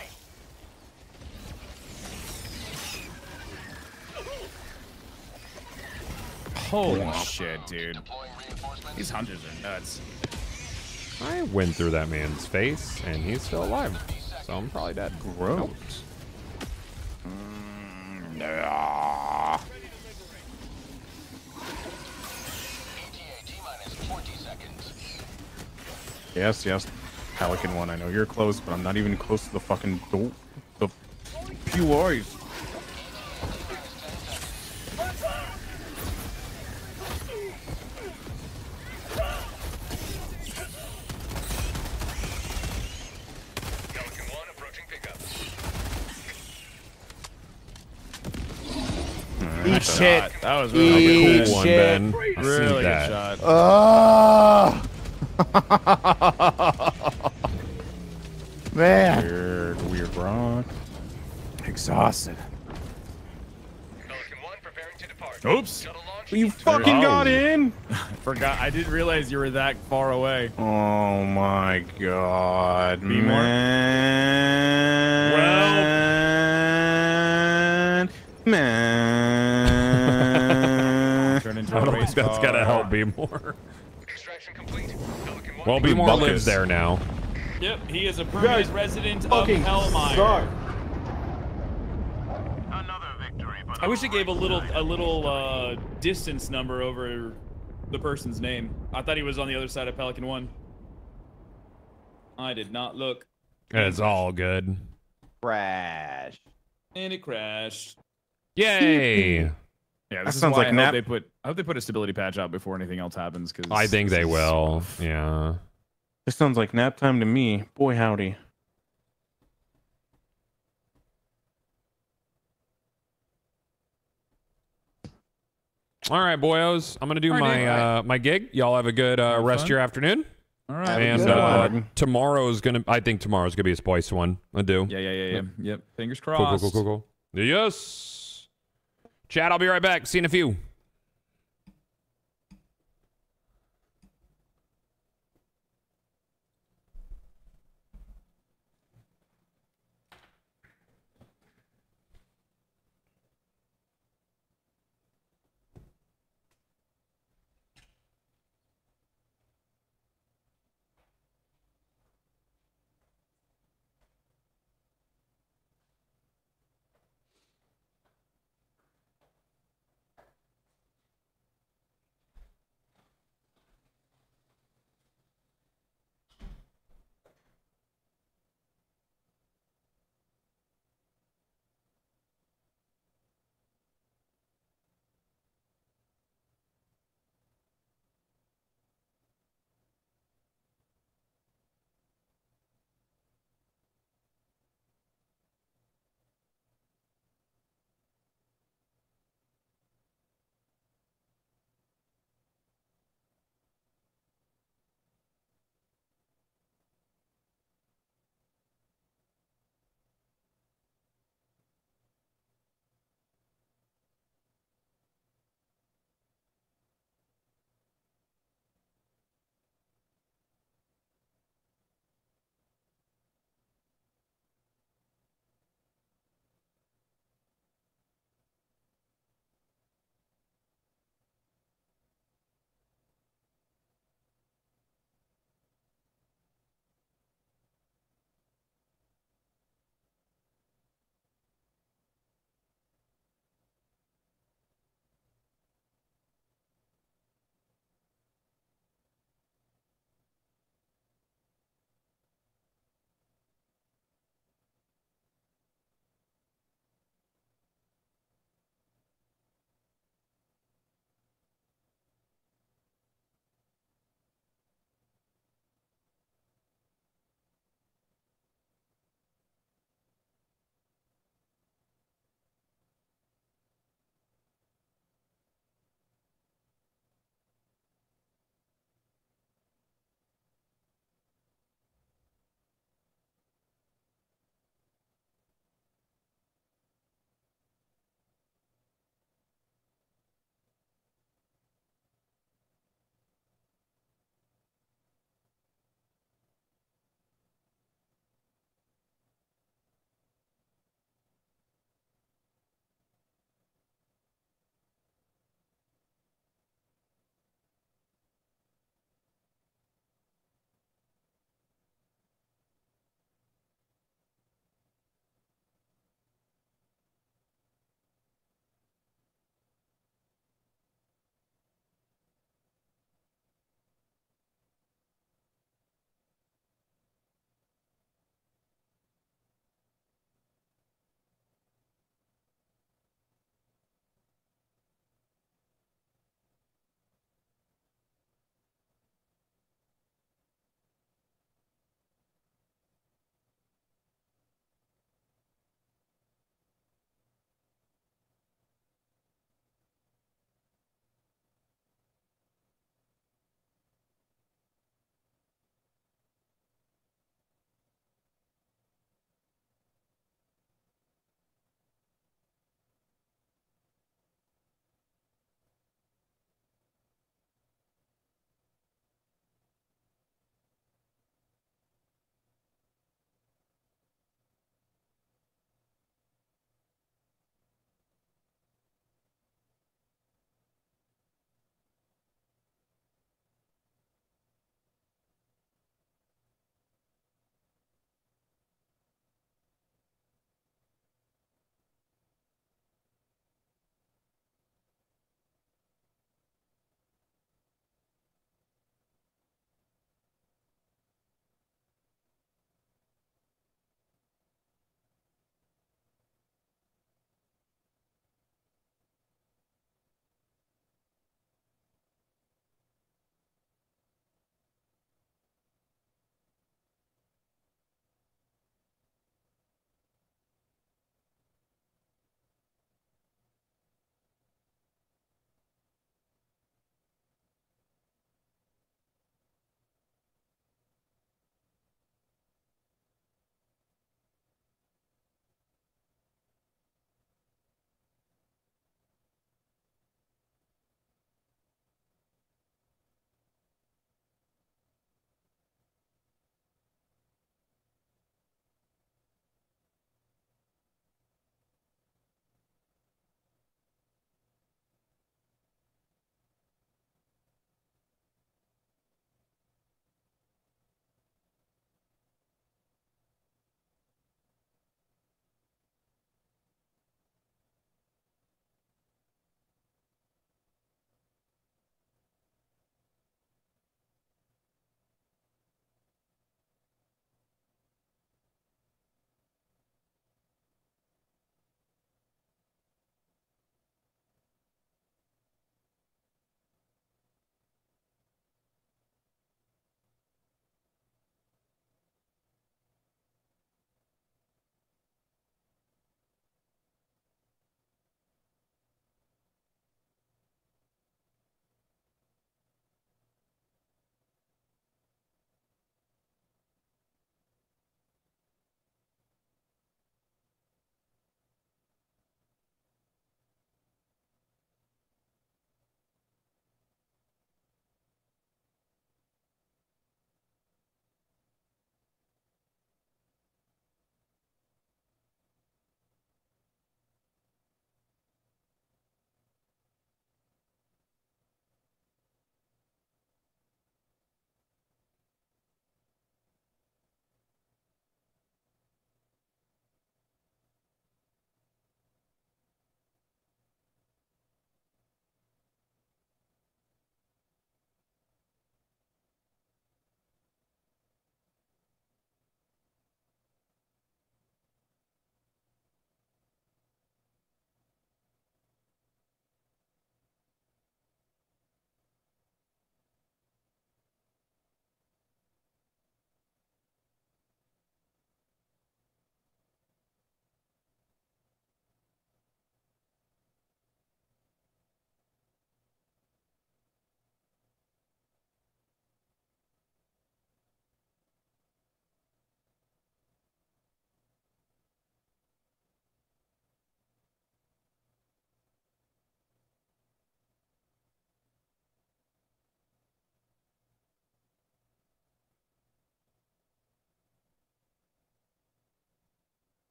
Holy shit, dude. These hunters are nuts. I went through that man's face, and he's still alive. So I'm probably dead. Gross. Mm, nah. Yes, yes. Pelican one. I know you're close, but I'm not even close to the fucking door. The pew eyes. Pelican 1 approaching pickup. Eat shit. That was really Eat good. Cool one. Ben. Really that. good shot. Ah. Man. Weird, weird rock. Exhausted. Pelican 1 preparing to depart. Oops. You fucking got in. Forgot. I didn't realize you were that far away. Oh my god, Be man. Man. Turn into I a don't race think that's car. gonna help Beemore. Extraction complete. Pelican Well, Beemore Buckus. lives there now. Yep, he is a permanent resident of fucking Hellmire. suck. Another victory, but I wish it gave a little a little uh, distance number over the person's name. I thought he was on the other side of Pelican One. I did not look, It's all good. Crash. and it crashed. Yay! Yeah, That this is sounds why like I hope nap- they put I hope they put a stability patch out before anything else happens. Because I think they will. Yeah. This sounds like nap time to me. Boy, howdy. All right, boyos. I'm gonna do All right, my all right. uh, my gig. Y'all have a good uh, Have rest fun. of your afternoon. All right. And uh, one. tomorrow's gonna. I think tomorrow's gonna be a spice one. I do. Yeah, yeah, yeah, yeah. Yep. Fingers Cool, cool, crossed. cool, cool, cool. Yes. Chad, I'll be right back. See you in a few.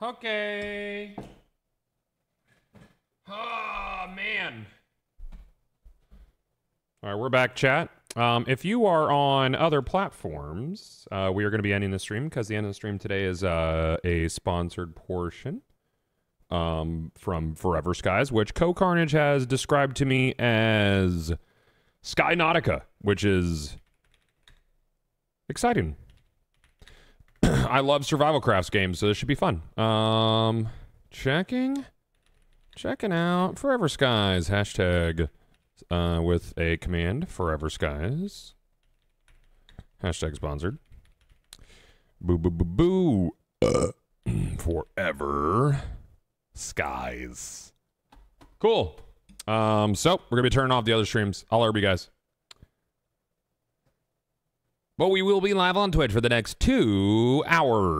Okay. Oh, man. All right, we're back, chat. Um, if you are on other platforms, uh, we are going to be ending the stream because the end of the stream today is uh, a sponsored portion um, from Forever Skies, which CohhCarnage has described to me as Sky Nautica, which is exciting. I love survival crafts games, so this should be fun. Um, checking, checking out Forever Skies hashtag uh, with a command Forever Skies hashtag sponsored. Boo boo boo boo. Forever Skies. Cool. Um, so we're gonna be turning off the other streams. I'll you guys. But we will be live on Twitch for the next two hours.